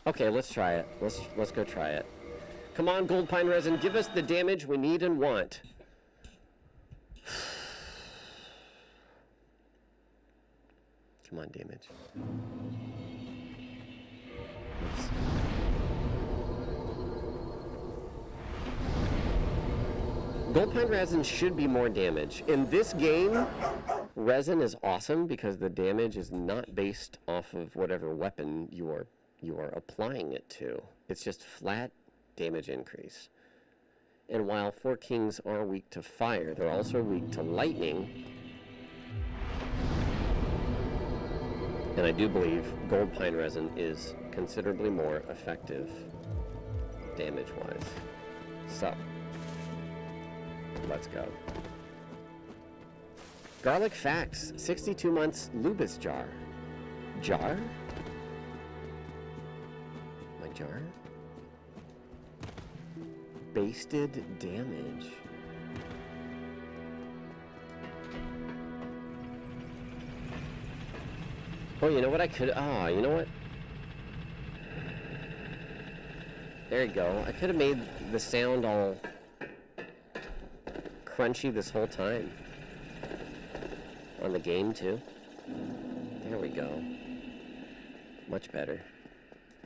Okay, let's try it. Let's let's go try it. Come on, gold pine resin, give us the damage we need and want. [sighs] Come on, damage. Oops. Gold pine resin should be more damage. In this game, resin is awesome because the damage is not based off of whatever weapon you are you are applying it to. It's just flat damage increase. And while four kings are weak to fire, they're also weak to lightning. And I do believe gold pine resin is considerably more effective damage-wise. So, let's go. Garlic Facts, 62 months Lubis jar. Jar? My jar? Basted damage. Oh, you know what I could... Ah, you know what? There you go. I could have made the sound all crunchy this whole time. On the game, too. There we go. Much better.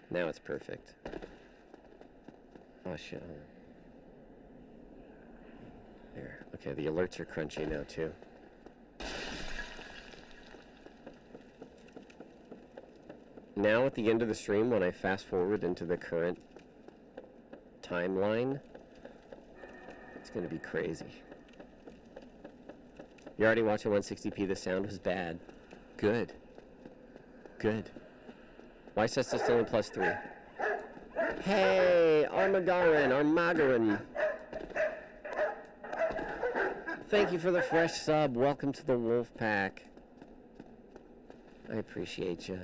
Now it's perfect. Oh, shit. There. Okay, the alerts are crunchy now, too. Now, at the end of the stream, when I fast forward into the current timeline, It's gonna be crazy. You're already watching 160p. The sound was bad. Good. Good. Why is this only plus three? Hey, Armagarin, Armagarin. Thank you for the fresh sub. Welcome to the Wolf Pack. I appreciate you.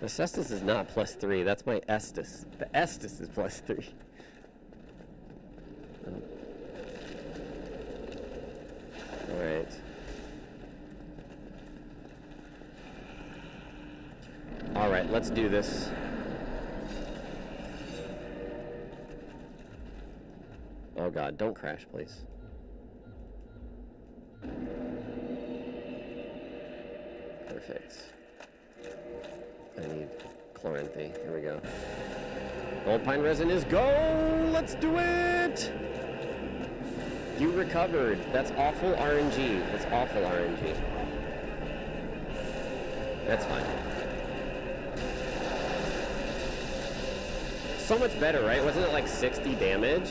The Cestus is not plus three. That's my Estus. The Estus is plus three. All right. All right, let's do this. Oh god, don't crash, please. Perfect. I need chloranthy. Here we go. Gold pine resin is go! Let's do it! You recovered. That's awful RNG. That's awful RNG. That's fine. So much better, right? Wasn't it like 60 damage?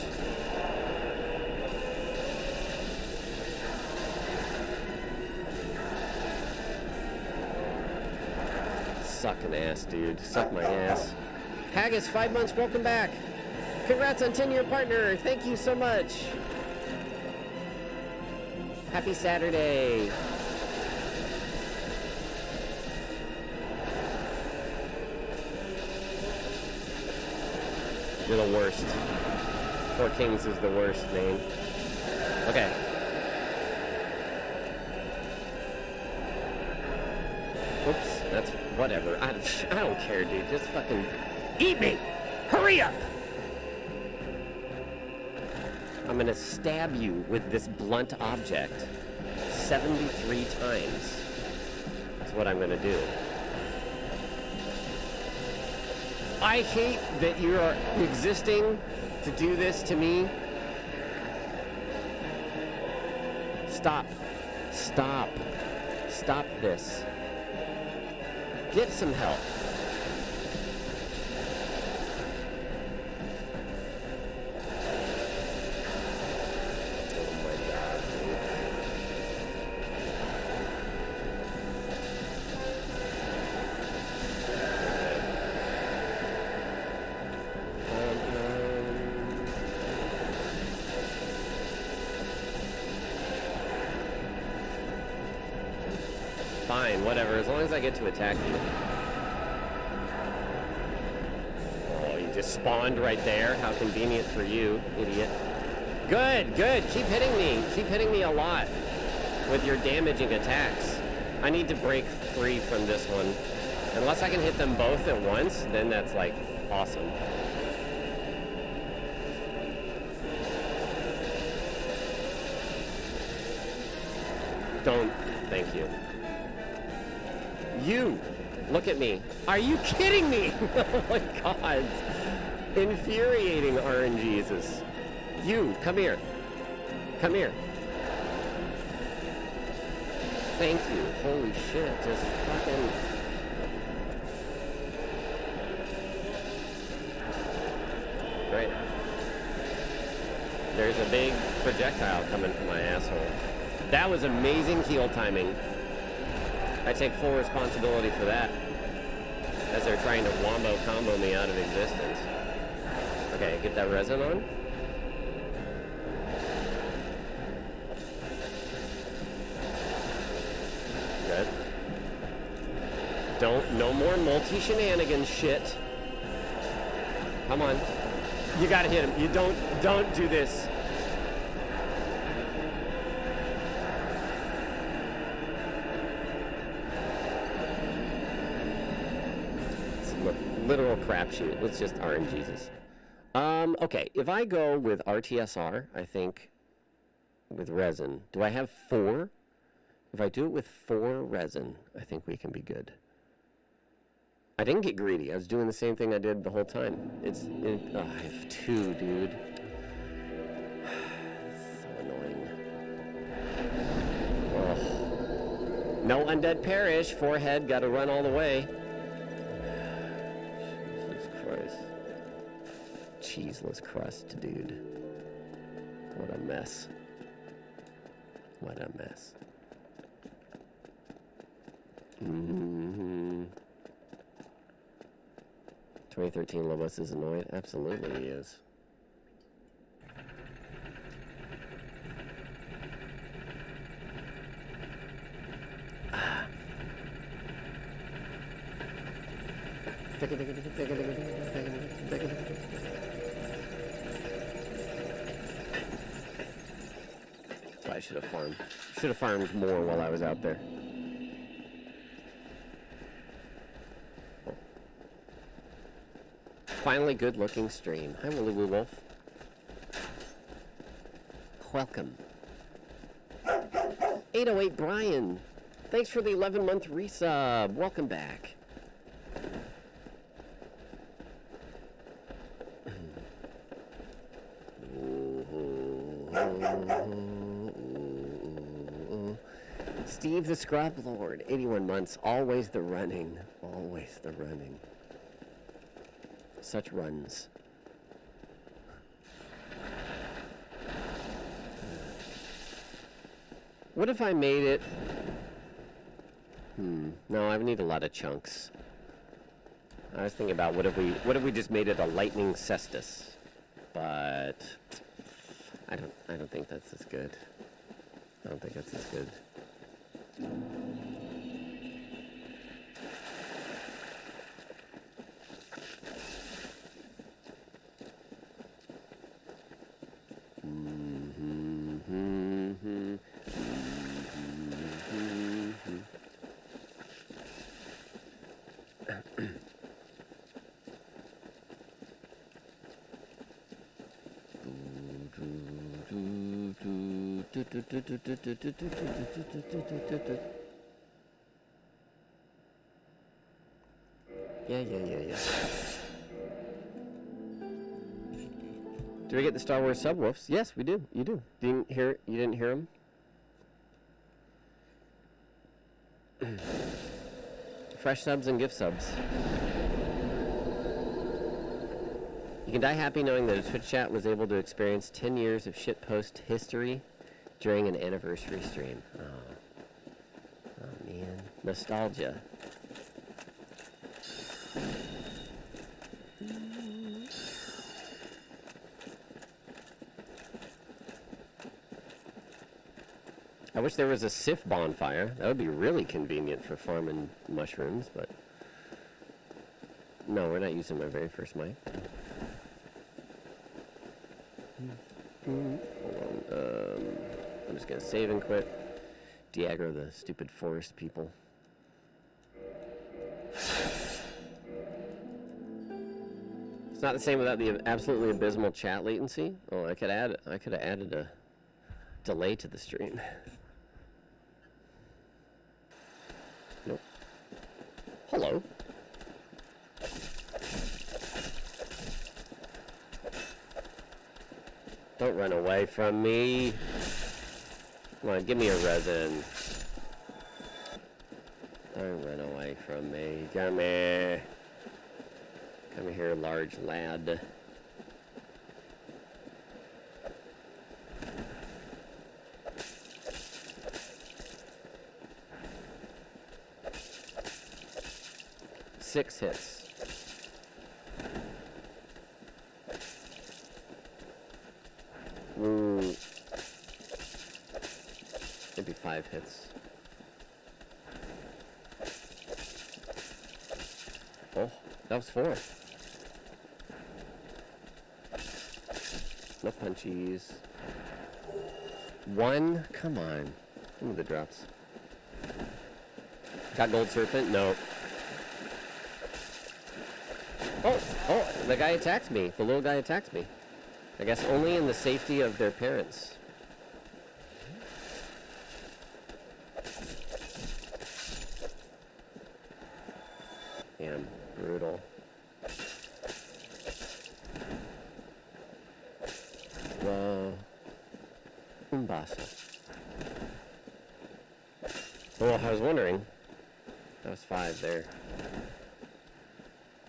Sucking ass, dude. Suck my ass. Haggis, five months, welcome back. Congrats on 10 year partner. Thank you so much. Happy Saturday. You're the worst. Four Kings is the worst, man. Okay. Whoops, that's whatever. I, [laughs] I don't care, dude. Just fucking eat me! Hurry up! I'm gonna stab you with this blunt object 73 times. That's what I'm gonna do. I hate that you are existing to do this to me. Stop. Stop. Stop this. Get some help. I get to attack you. Oh, you just spawned right there. How convenient for you, idiot. Good, good. Keep hitting me. Keep hitting me a lot with your damaging attacks. I need to break free from this one. Unless I can hit them both at once, then that's like awesome. At me. Are you kidding me? [laughs] oh my god. Infuriating RNGesus. You, come here. Come here. Thank you. Holy shit. Just fucking. Great. There's a big projectile coming from my asshole. That was amazing heel timing. I take full responsibility for that. As they're trying to wombo combo me out of existence. Okay, get that resin on. Good. Don't, no more multi-shenanigans shit. Come on. You gotta hit him. You don't, don't do this. Crapshoot. Let's just RNGesus. Um, okay, if I go with RTSR, I think with resin, do I have four? If I do it with four resin, I think we can be good. I didn't get greedy. I was doing the same thing I did the whole time. It's, it, oh, I have two, dude. [sighs] so annoying. Ugh. No undead parish. Forehead, gotta run all the way. Cheeseless crust, dude. What a mess. What a mess. hmm 2013 Lobos is annoyed? Absolutely he is. [sighs] That's why I should have farmed. Should have farmed more while I was out there. Finally, good looking stream. Hi, Willy Woo Wolf. Welcome. 808 Brian. Thanks for the 11 month resub. Welcome back. The Scrub Lord, 81 months. Always the running. Always the running. Such runs. What if I made it? Hmm. No, I need a lot of chunks. I was thinking about what if we what if we just made it a lightning cestus, but I don't I don't think that's as good. I don't think that's as good. Thank you. Yeah, yeah, yeah, yeah. Do we get the Star Wars subwoofs? Yes, we do. You do. Didn't hear? You didn't hear them? [clears throat] Fresh subs and gift subs. You can die happy knowing that a Twitch chat was able to experience 10 years of shitpost history during an anniversary stream. Oh. Oh man. Nostalgia. I wish there was a Sif bonfire. That would be really convenient for farming mushrooms, but... No, we're not using my very first mic. Hold on. Um, I'm just gonna save and quit. Diagro the stupid forest people. It's not the same without the absolutely abysmal chat latency. Oh, I could add. I could have added a delay to the stream. Nope. Hello. Don't run away from me. Come on, give me a resin. Don't run away from me. Come here. Come here, large lad. Six hits. Ooh. Maybe five hits. Oh, that was four. No punchies. One? Come on. Give me the drops. Got gold serpent? No. Oh, oh, the guy attacks me. The little guy attacks me. I guess only in the safety of their parents. Damn, brutal. Whoa. Umbasa. Well, I was wondering. That was five there.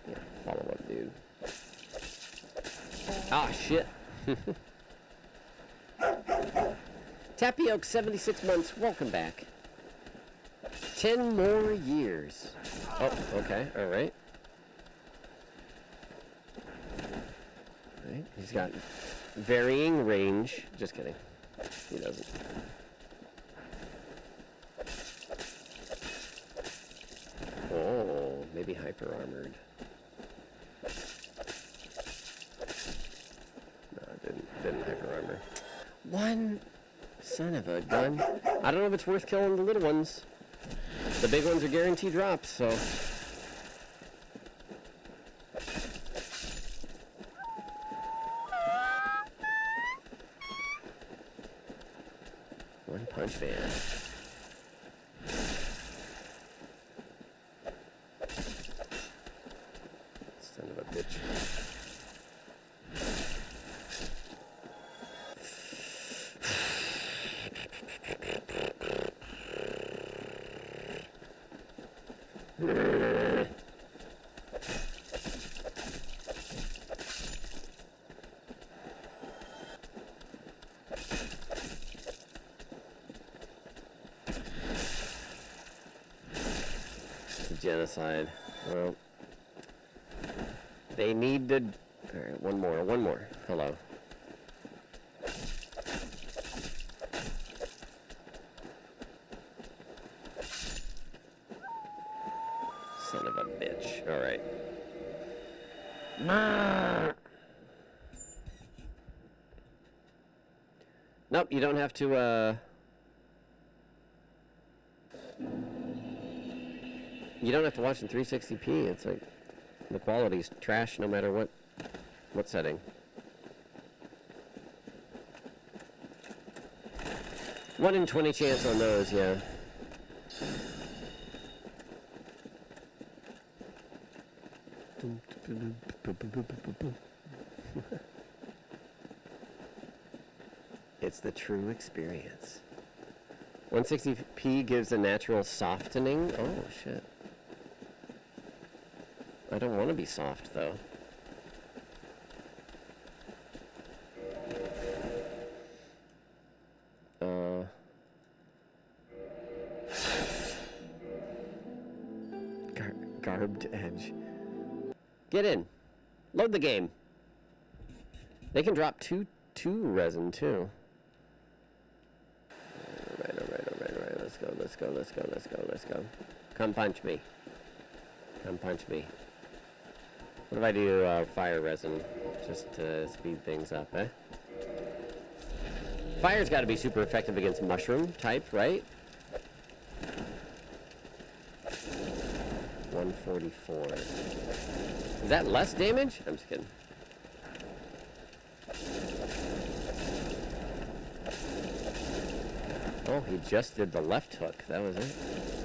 Yeah, follow up, dude. Ah, shit. Tapioke, 76 months. Welcome back. 10 more years. Oh, okay. All right. All right. He's got varying range. Just kidding. He doesn't. Oh, maybe hyper armored. No, it didn't, didn't hyper armor. One son of a gun. I don't know if it's worth killing the little ones. The big ones are guaranteed drops, so. One punch man. Son of a bitch. Genocide. Well, they need to. All right, one more, one more. Hello. Son of a bitch. All right. Nope, you don't have to, uh... You don't have to watch in 360p. It's like the quality's trash no matter what what setting. One in 20 chance on those, yeah. [laughs] it's the true experience. 160p gives a natural softening. Oh, shit. I don't want to be soft, though. Uh... [laughs] Gar garbed edge. Get in. Load the game. They can drop two two resin too. Alright, alright, alright, alright. Let's go, let's go, let's go, let's go, let's go. Come punch me. Come punch me. What if I do uh, fire resin? Just to speed things up, eh? Fire's got to be super effective against mushroom type, right? 144. Is that less damage? I'm just kidding. Oh, he just did the left hook. That was it.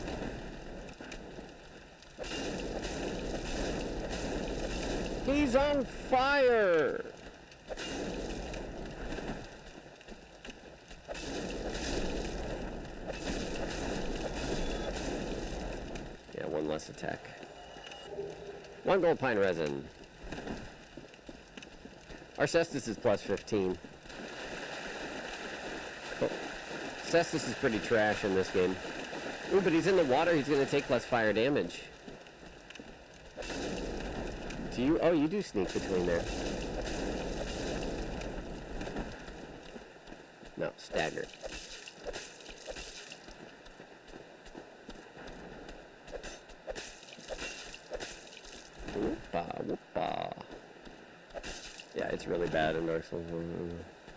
He's on fire! Yeah, one less attack. One gold pine resin. Our Cestus is plus 15. Oh. Cestus is pretty trash in this game. Ooh, but he's in the water, he's gonna take less fire damage. Do you? Oh, you do sneak between there. No, stagger. Whoopa, whoopa. Yeah, it's really bad in Dark.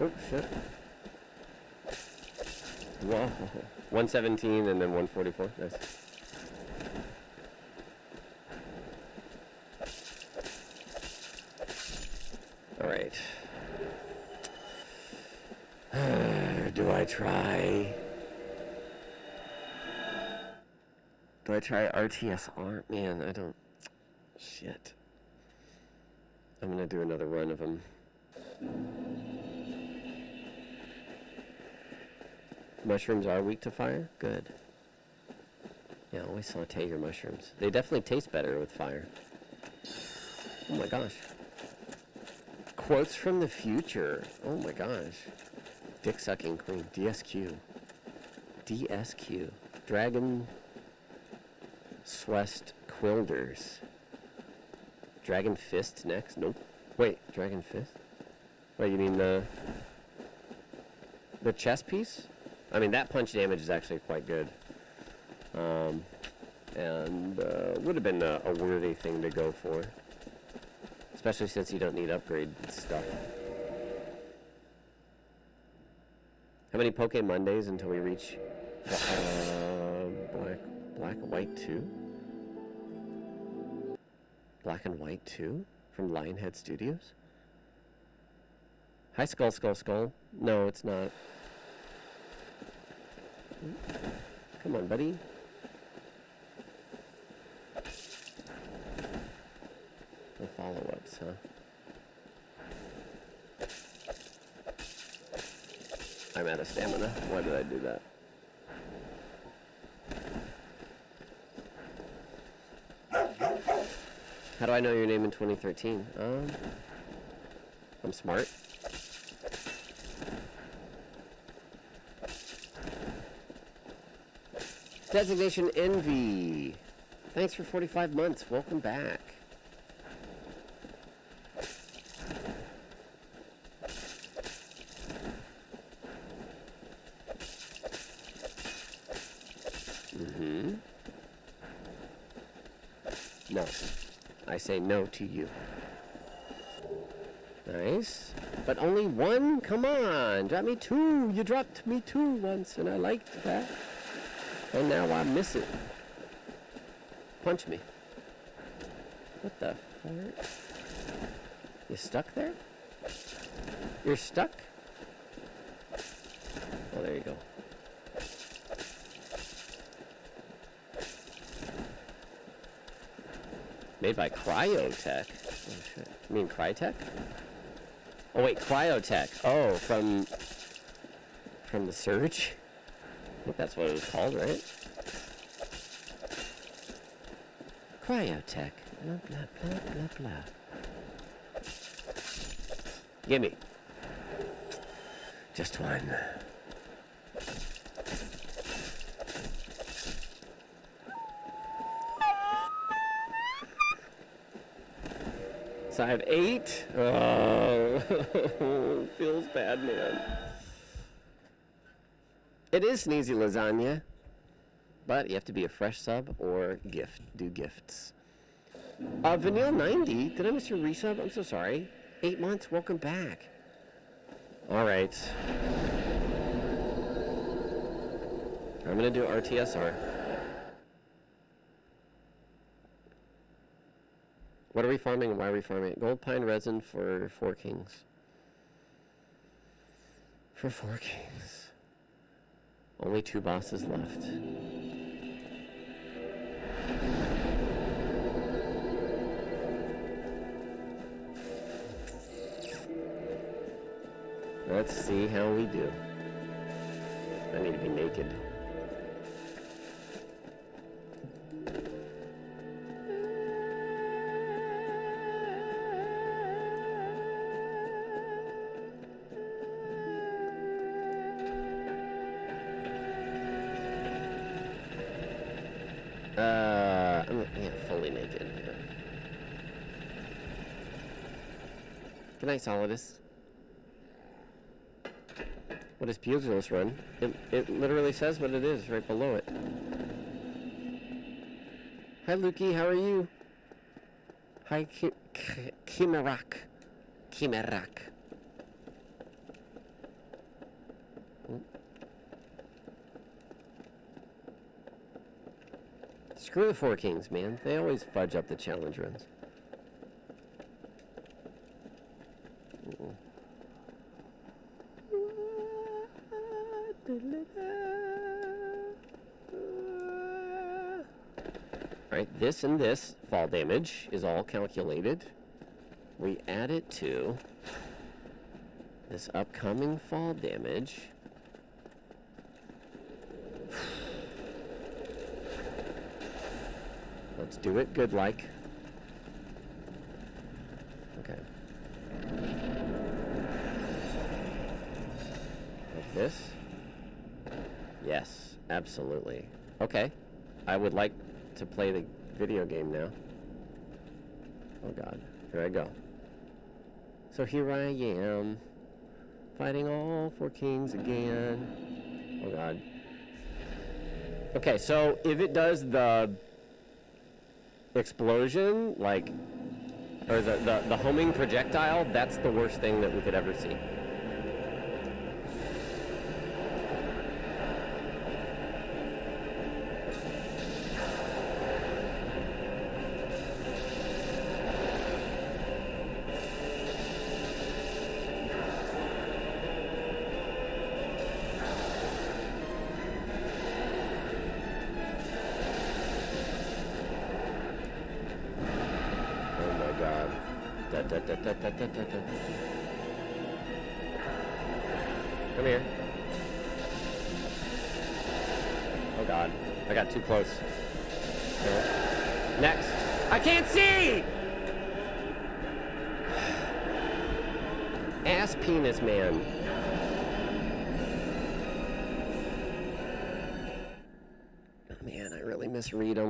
Oh, shit. Whoa. [laughs] 117 and then 144. Nice. Alright. Do I try? Do I try RTSR? Man, I don't. Shit. I'm gonna do another run of them. Mushrooms are weak to fire? Good. Yeah, always saute your mushrooms. They definitely taste better with fire. Oh my gosh. Quotes from the future. Oh my gosh. Dick sucking queen. DSQ. DSQ. Dragon Swest Quilders. Dragon Fist next? Nope. Wait, Dragon Fist? Wait, you mean the the chess piece? I mean that punch damage is actually quite good. Um, and uh, would have been a, a worthy thing to go for. Especially since you don't need upgrade stuff. How many Poke Mondays until we reach uh, black, and white two? Black and white two from Lionhead Studios. Hi, Skull, Skull, Skull. No, it's not. Come on, buddy. The follow-ups, huh? I'm out of stamina. Why did I do that? How do I know your name in 2013? Um, I'm smart. Designation Envy. Thanks for 45 months. Welcome back. Mm-hmm. No. I say no to you. Nice. But only one? Come on. Drop me two. You dropped me two once, and I liked that. And now I miss it. Punch me. What the fuck? You stuck there? You're stuck? Oh, there you go. Made by Cryotech. You mean Crytek? Oh, wait, Cryotech. Oh, from... From the Surge? I think that's what it was called, right? Cryotech. Blah, blah, blah, blah, blah. Gimme. Just one. So I have eight. [laughs] Oh, feels bad, man. It is sneezy lasagna, but you have to be a fresh sub or gift. Do gifts. Uh, Vanille 90. Did I miss your resub? I'm so sorry. Eight months. Welcome back. All right. I'm gonna do RTSR. What are we farming and why are we farming it? Gold pine resin for four kings. For four kings. Only two bosses left. Let's see how we do. I need to be naked. Good night, Solidus. What does Pugilist run? It, it literally says what it is right below it. Hi, Lukey. How are you? Hi, Ki- Ki- Kimerak. Kimerak. Screw the Four Kings, man. They always fudge up the challenge runs. This and this fall damage is all calculated. We add it to this upcoming fall damage. Let's do it good like. Okay. Like this? Yes, absolutely. Okay. I would like to play the video game now. Oh god. Here I go. So here I am. Fighting all four kings again. Oh god. Okay, so if it does the explosion, like, or the, the, the homing projectile, that's the worst thing that we could ever see.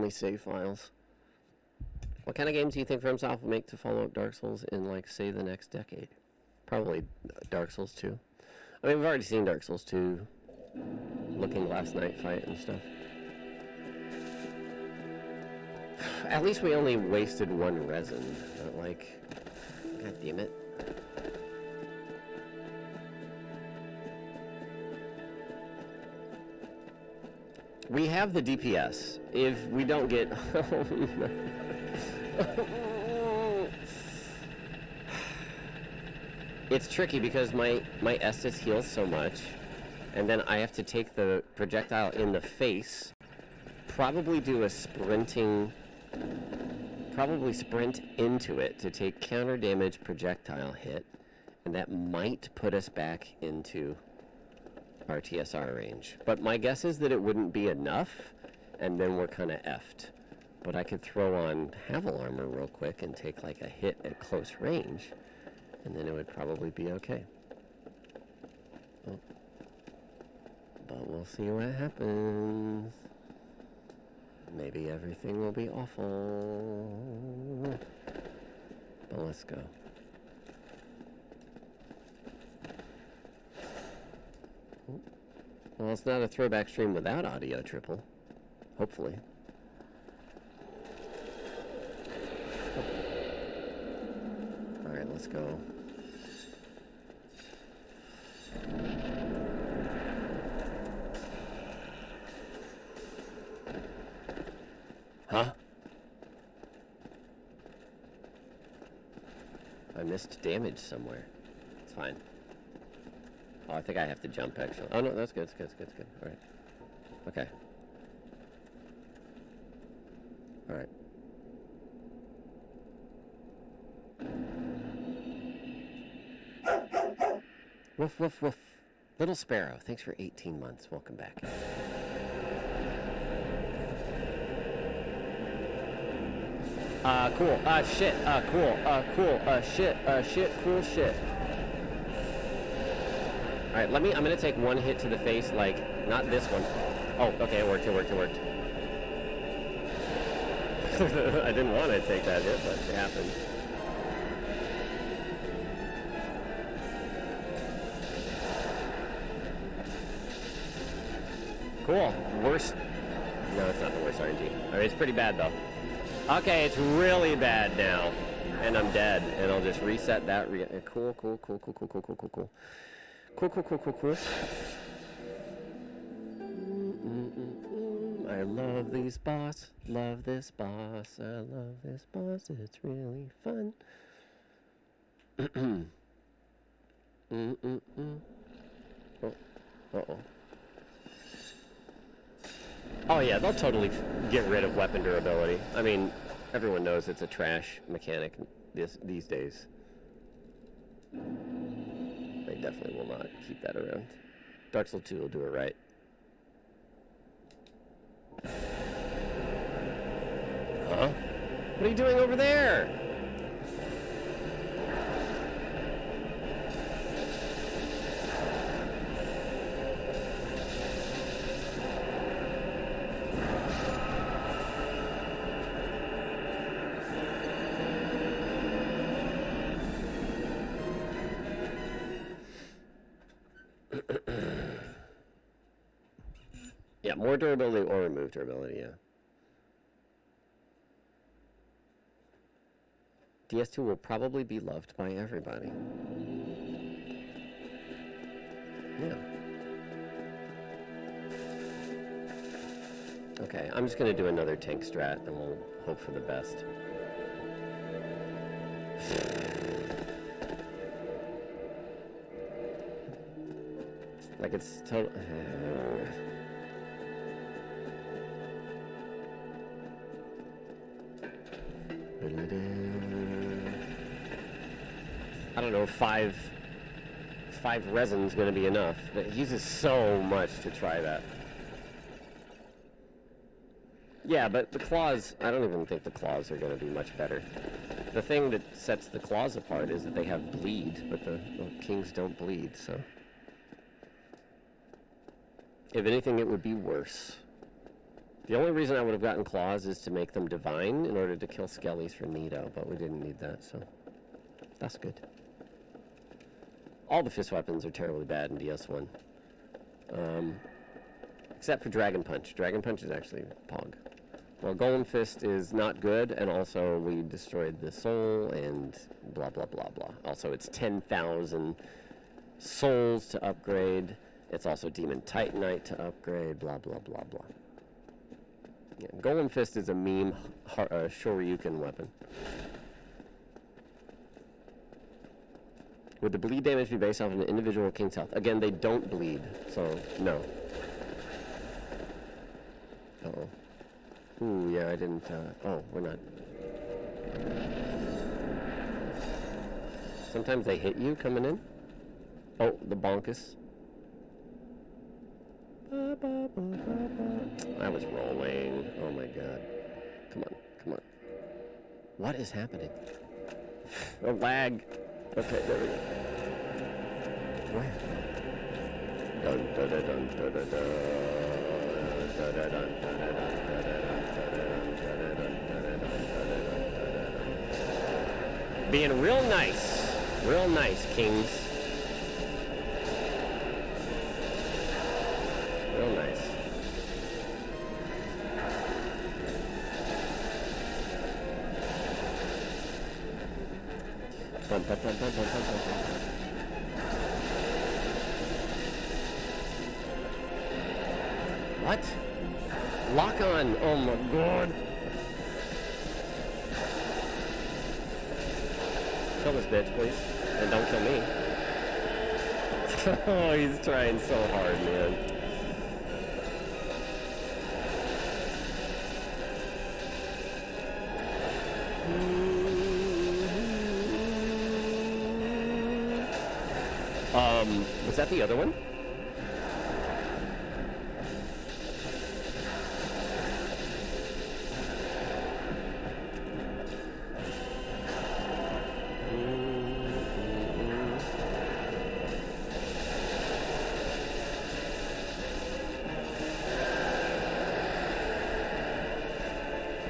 Read-only save files. What kind of games do you think FromSoft will make to follow up Dark Souls in, like, say, the next decade? Probably uh, Dark Souls 2. I mean, we've already seen Dark Souls 2 Looking Glass Knight fight and stuff. [sighs] At least we only wasted one resin. Not like, god damn it. We have the DPS. If we don't get... [laughs] it's tricky because my, my Estus heals so much, and then I have to take the projectile in the face, probably do a sprinting... Probably sprint into it to take counter damage projectile hit, and that might put us back into our TSR range. But my guess is that it wouldn't be enough, and then we're kind of effed. But I could throw on Havel armor real quick and take like a hit at close range, and then it would probably be okay. Oh. But we'll see what happens. Maybe everything will be awful. But let's go. Well, it's not a throwback stream without audio triple. Hopefully. Alright, let's go. Huh? I missed damage somewhere. It's fine. Oh, I think I have to jump actually. Oh no, that's good, that's good, that's good, that's good. Alright. Okay. Alright. Woof, woof, woof. Little Sparrow, thanks for 18 months. Welcome back. Uh, cool. Uh, shit. Uh, cool. Uh, cool. Uh, shit. Uh, shit. Cool shit. All right, let me. I'm gonna take one hit to the face, like not this one. Oh, okay, it worked. It worked. It worked. [laughs] I didn't want to take that hit, but it happened. Cool. Worst. No, it's not the worst RNG. I mean, it's pretty bad though. Okay, it's really bad now, and I'm dead, and I'll just reset that. Re- uh, cool, cool, cool, cool, cool, cool, cool, cool, cool. Cool, cool, cool, cool, cool. Love these boss. Love this boss. I love this boss. It's really fun. Mm-mm-mm. [clears throat] Oh. Uh-oh. Oh yeah, they'll totally get rid of weapon durability. I mean, everyone knows it's a trash mechanic this, these days. They definitely will not keep that around. Dark Souls 2 will do it right. Huh? What are you doing over there? Durability or remove durability, yeah. DS2 will probably be loved by everybody. Yeah. Okay, I'm just gonna do another tank strat and we'll hope for the best. Like it's total. I don't know, five five resin's gonna be enough. It uses so much to try that. Yeah, but the claws, I don't even think the claws are gonna be much better. The thing that sets the claws apart is that they have bleed, but the, the kings don't bleed, so. If anything, it would be worse. The only reason I would have gotten claws is to make them divine in order to kill skellies for Nito, but we didn't need that, so that's good. All the fist weapons are terribly bad in DS1. Um, except for Dragon Punch. Dragon Punch is actually Pog. Well, Golem Fist is not good, and also we destroyed the soul, and blah, blah, blah, blah. Also, it's 10,000 souls to upgrade. It's also Demon Titanite to upgrade, blah, blah, blah, blah. Yeah, Fist is a meme har- uh, Shoryuken weapon. Would the bleed damage be based off of an individual king's health? Again, they don't bleed, so no. Uh-oh. Ooh, yeah, I didn't, uh, oh, we're not. Sometimes they hit you coming in. Oh, the bonkus. I was rolling. Oh my god. Come on, come on. What is happening? A lag. Okay, there we go. Where? Dun, dun, dun, dun, dun, dun, dun. Dun, dun, dun, dun, dun. Being real nice. Real nice, kings. What? Lock on. Oh my god. Kill this bitch, please. And don't kill me. [laughs] oh, he's trying so hard, man. Was that the other one?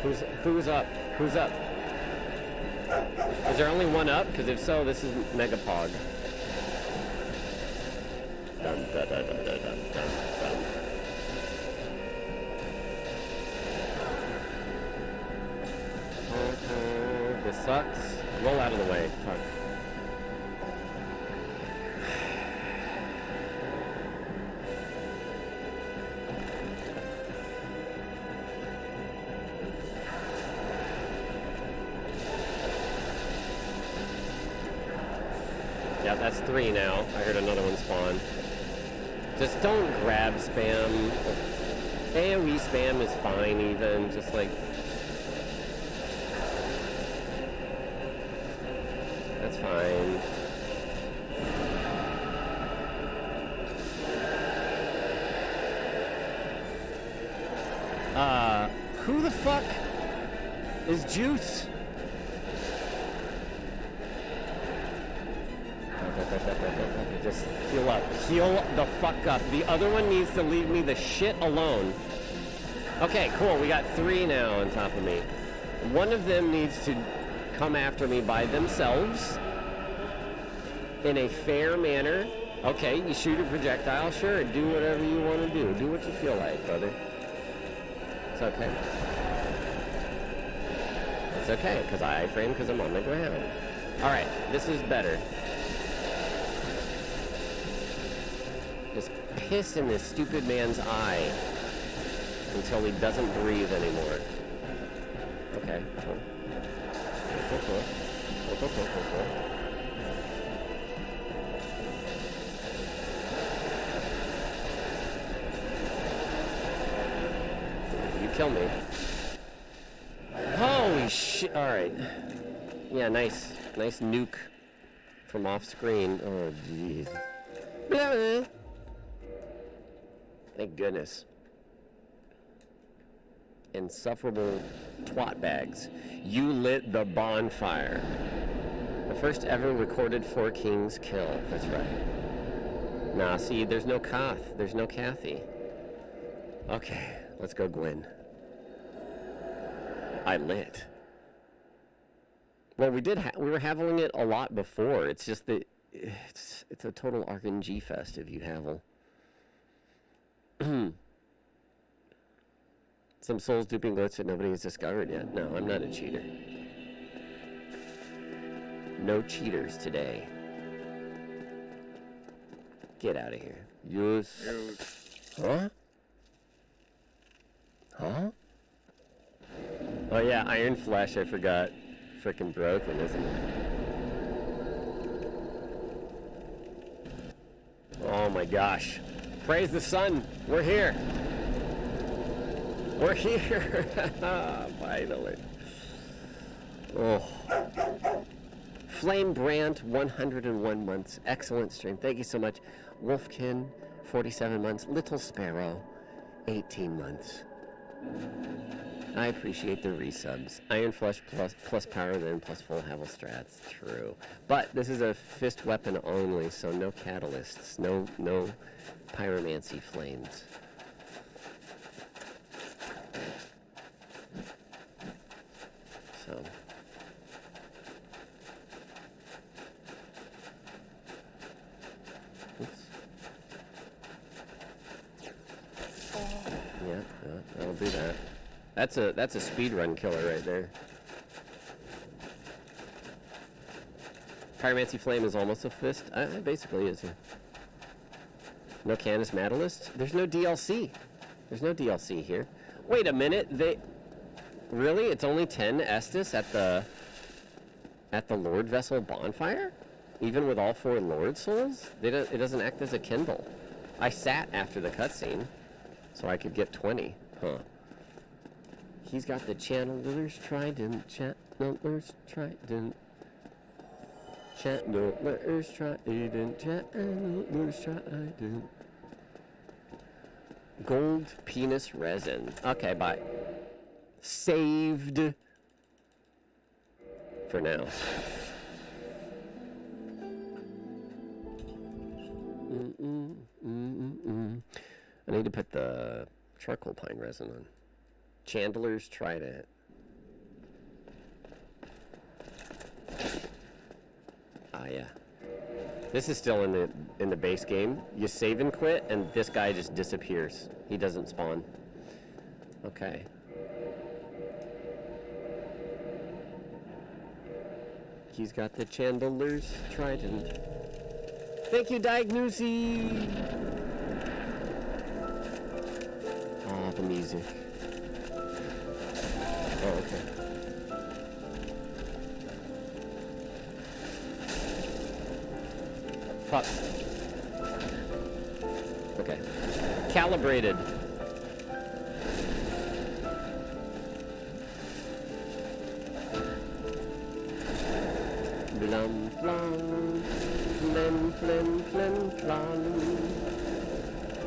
Who's who's up? Who's up? Is there only one up? Because if so, this is Megapog. Sucks. Roll out of the way. Fuck. Yeah, that's three now. I heard another one spawn. Just don't grab spam. AoE spam is fine even, just like... That's fine. Uh, who the fuck is Juice? [laughs] Just heal up. Heal the fuck up. The other one needs to leave me the shit alone. Okay, cool. We got three now on top of me. One of them needs to come after me by themselves in a fair manner. Okay, you shoot a projectile, sure, do whatever you want to do. Do what you feel like, brother. It's okay. It's okay, because I frame because I'm on the ground. Alright, this is better. Just piss in this stupid man's eye until he doesn't breathe anymore. Okay. Cool. Cool, cool, cool. Cool, cool, cool, cool. Kill me. Holy shit. Alright. Yeah, nice. Nice nuke from off screen. Oh, jeez. Thank goodness. Insufferable twat bags. You lit the bonfire. The first ever recorded Four Kings kill. That's right. Nah, see, there's no Kaathe. There's no Kathy. Okay, let's go Gwyn. I lit. Well, we did. Ha- we were having it a lot before. It's just that it's it's a total RNG fest if you havel. [clears throat] Some souls duping glitch that nobody has discovered yet. No, I'm not a cheater. No cheaters today. Get out of here. Yes. Huh? Huh? Oh yeah, Iron Flesh, I forgot. Frickin' broken, isn't it? Oh my gosh. Praise the sun. We're here. We're here. [laughs] Finally. Oh. Flame Brand, 101 months. Excellent stream. Thank you so much. Wolfkin, 47 months. Little Sparrow, 18 months. I appreciate the resubs. Iron Flesh plus plus power then plus full Havel strats. True. But this is a fist weapon only, so no catalysts, no no pyromancy flames. So Oops. Yeah, that'll do that. That's a that's a speed run killer right there. Pyromancy Flame is almost a fist. Uh, it basically is. No Canis Metalist? There's no DLC. There's no DLC here. Wait a minute. They really? It's only 10 Estus at the at the Lord Vessel bonfire, even with all four Lord souls. Don't, it doesn't act as a Kindle. I sat after the cutscene, so I could get 20. Huh. He's got the Channeler's Trident. Channeler's Trident. Channeler's Trident. Channeler's Trident. Gold penis resin. Okay, bye. Saved. For now. Mm-mm, mm-mm. I need to put the charcoal pine resin on. Channeler's Trident. Ah, yeah. This is still in the in the base game. You save and quit, and this guy just disappears. He doesn't spawn. Okay. He's got the Channeler's Trident. Thank you, Diagnosi! The music. Oh, okay. Fuck. Okay. Calibrated. Blum blum. Flim flim flim flum.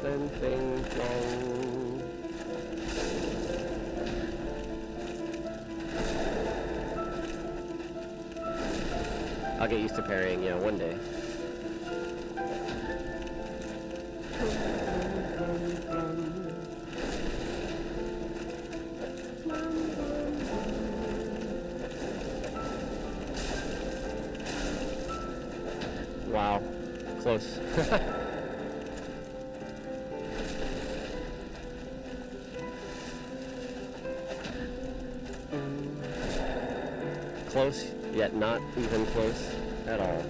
Flim flim flum. I'll get used to parrying, you know, one day. At all.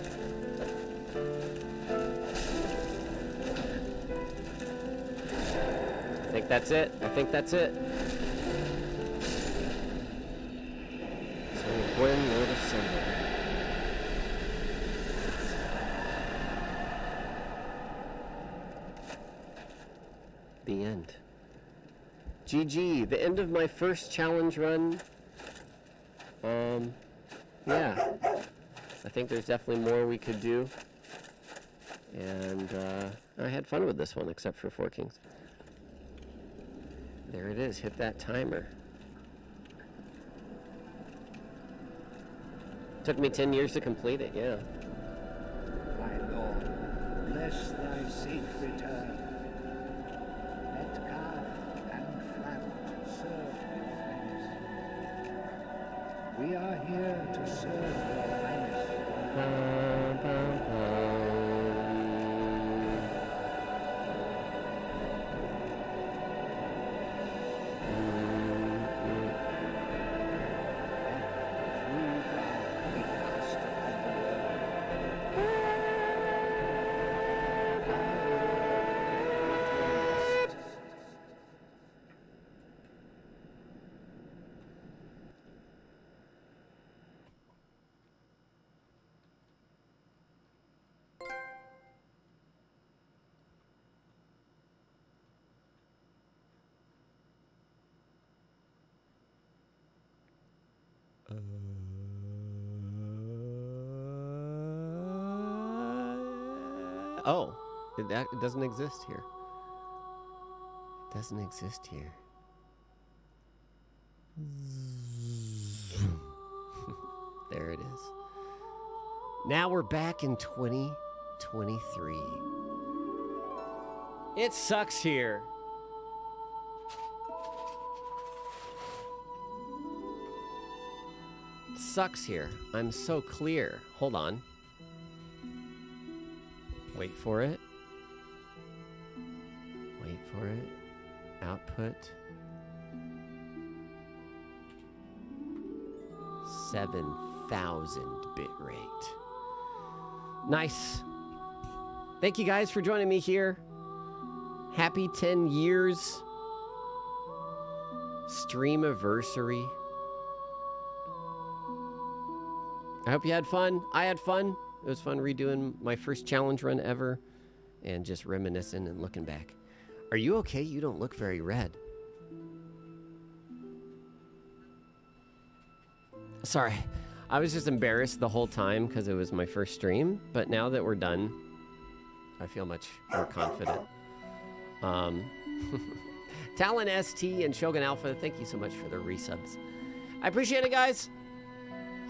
I think that's it. I think that's it. So, Gwyn, Lord of Thunder. The end. GG, the end of my first challenge run. Um, yeah. I think there's definitely more we could do. And uh, I had fun with this one, except for Four Kings. There it is. Hit that timer. Took me 10 years to complete it, yeah. My lord, bless thy safe return. Let calf and flat serve your. We are here to serve your highness. Uh, oh, it, that, it doesn't exist here. It doesn't exist here. [laughs] there it is. Now we're back in 2023. It sucks here. Sucks here. I'm so clear. Hold on. Wait for it. Wait for it. Output. 7,000 bit rate. Nice. Thank you guys for joining me here. Happy 10 years. Stream anniversary. I hope you had fun. I had fun. It was fun redoing my first challenge run ever and just reminiscing and looking back. Are you okay? You don't look very red. Sorry. I was just embarrassed the whole time because it was my first stream, but now that we're done, I feel much more confident. Um, [laughs] Talon ST and Shogun Alpha, thank you so much for the resubs. I appreciate it, guys.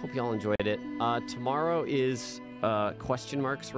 Hope y'all enjoyed it. Uh, tomorrow is uh, question marks right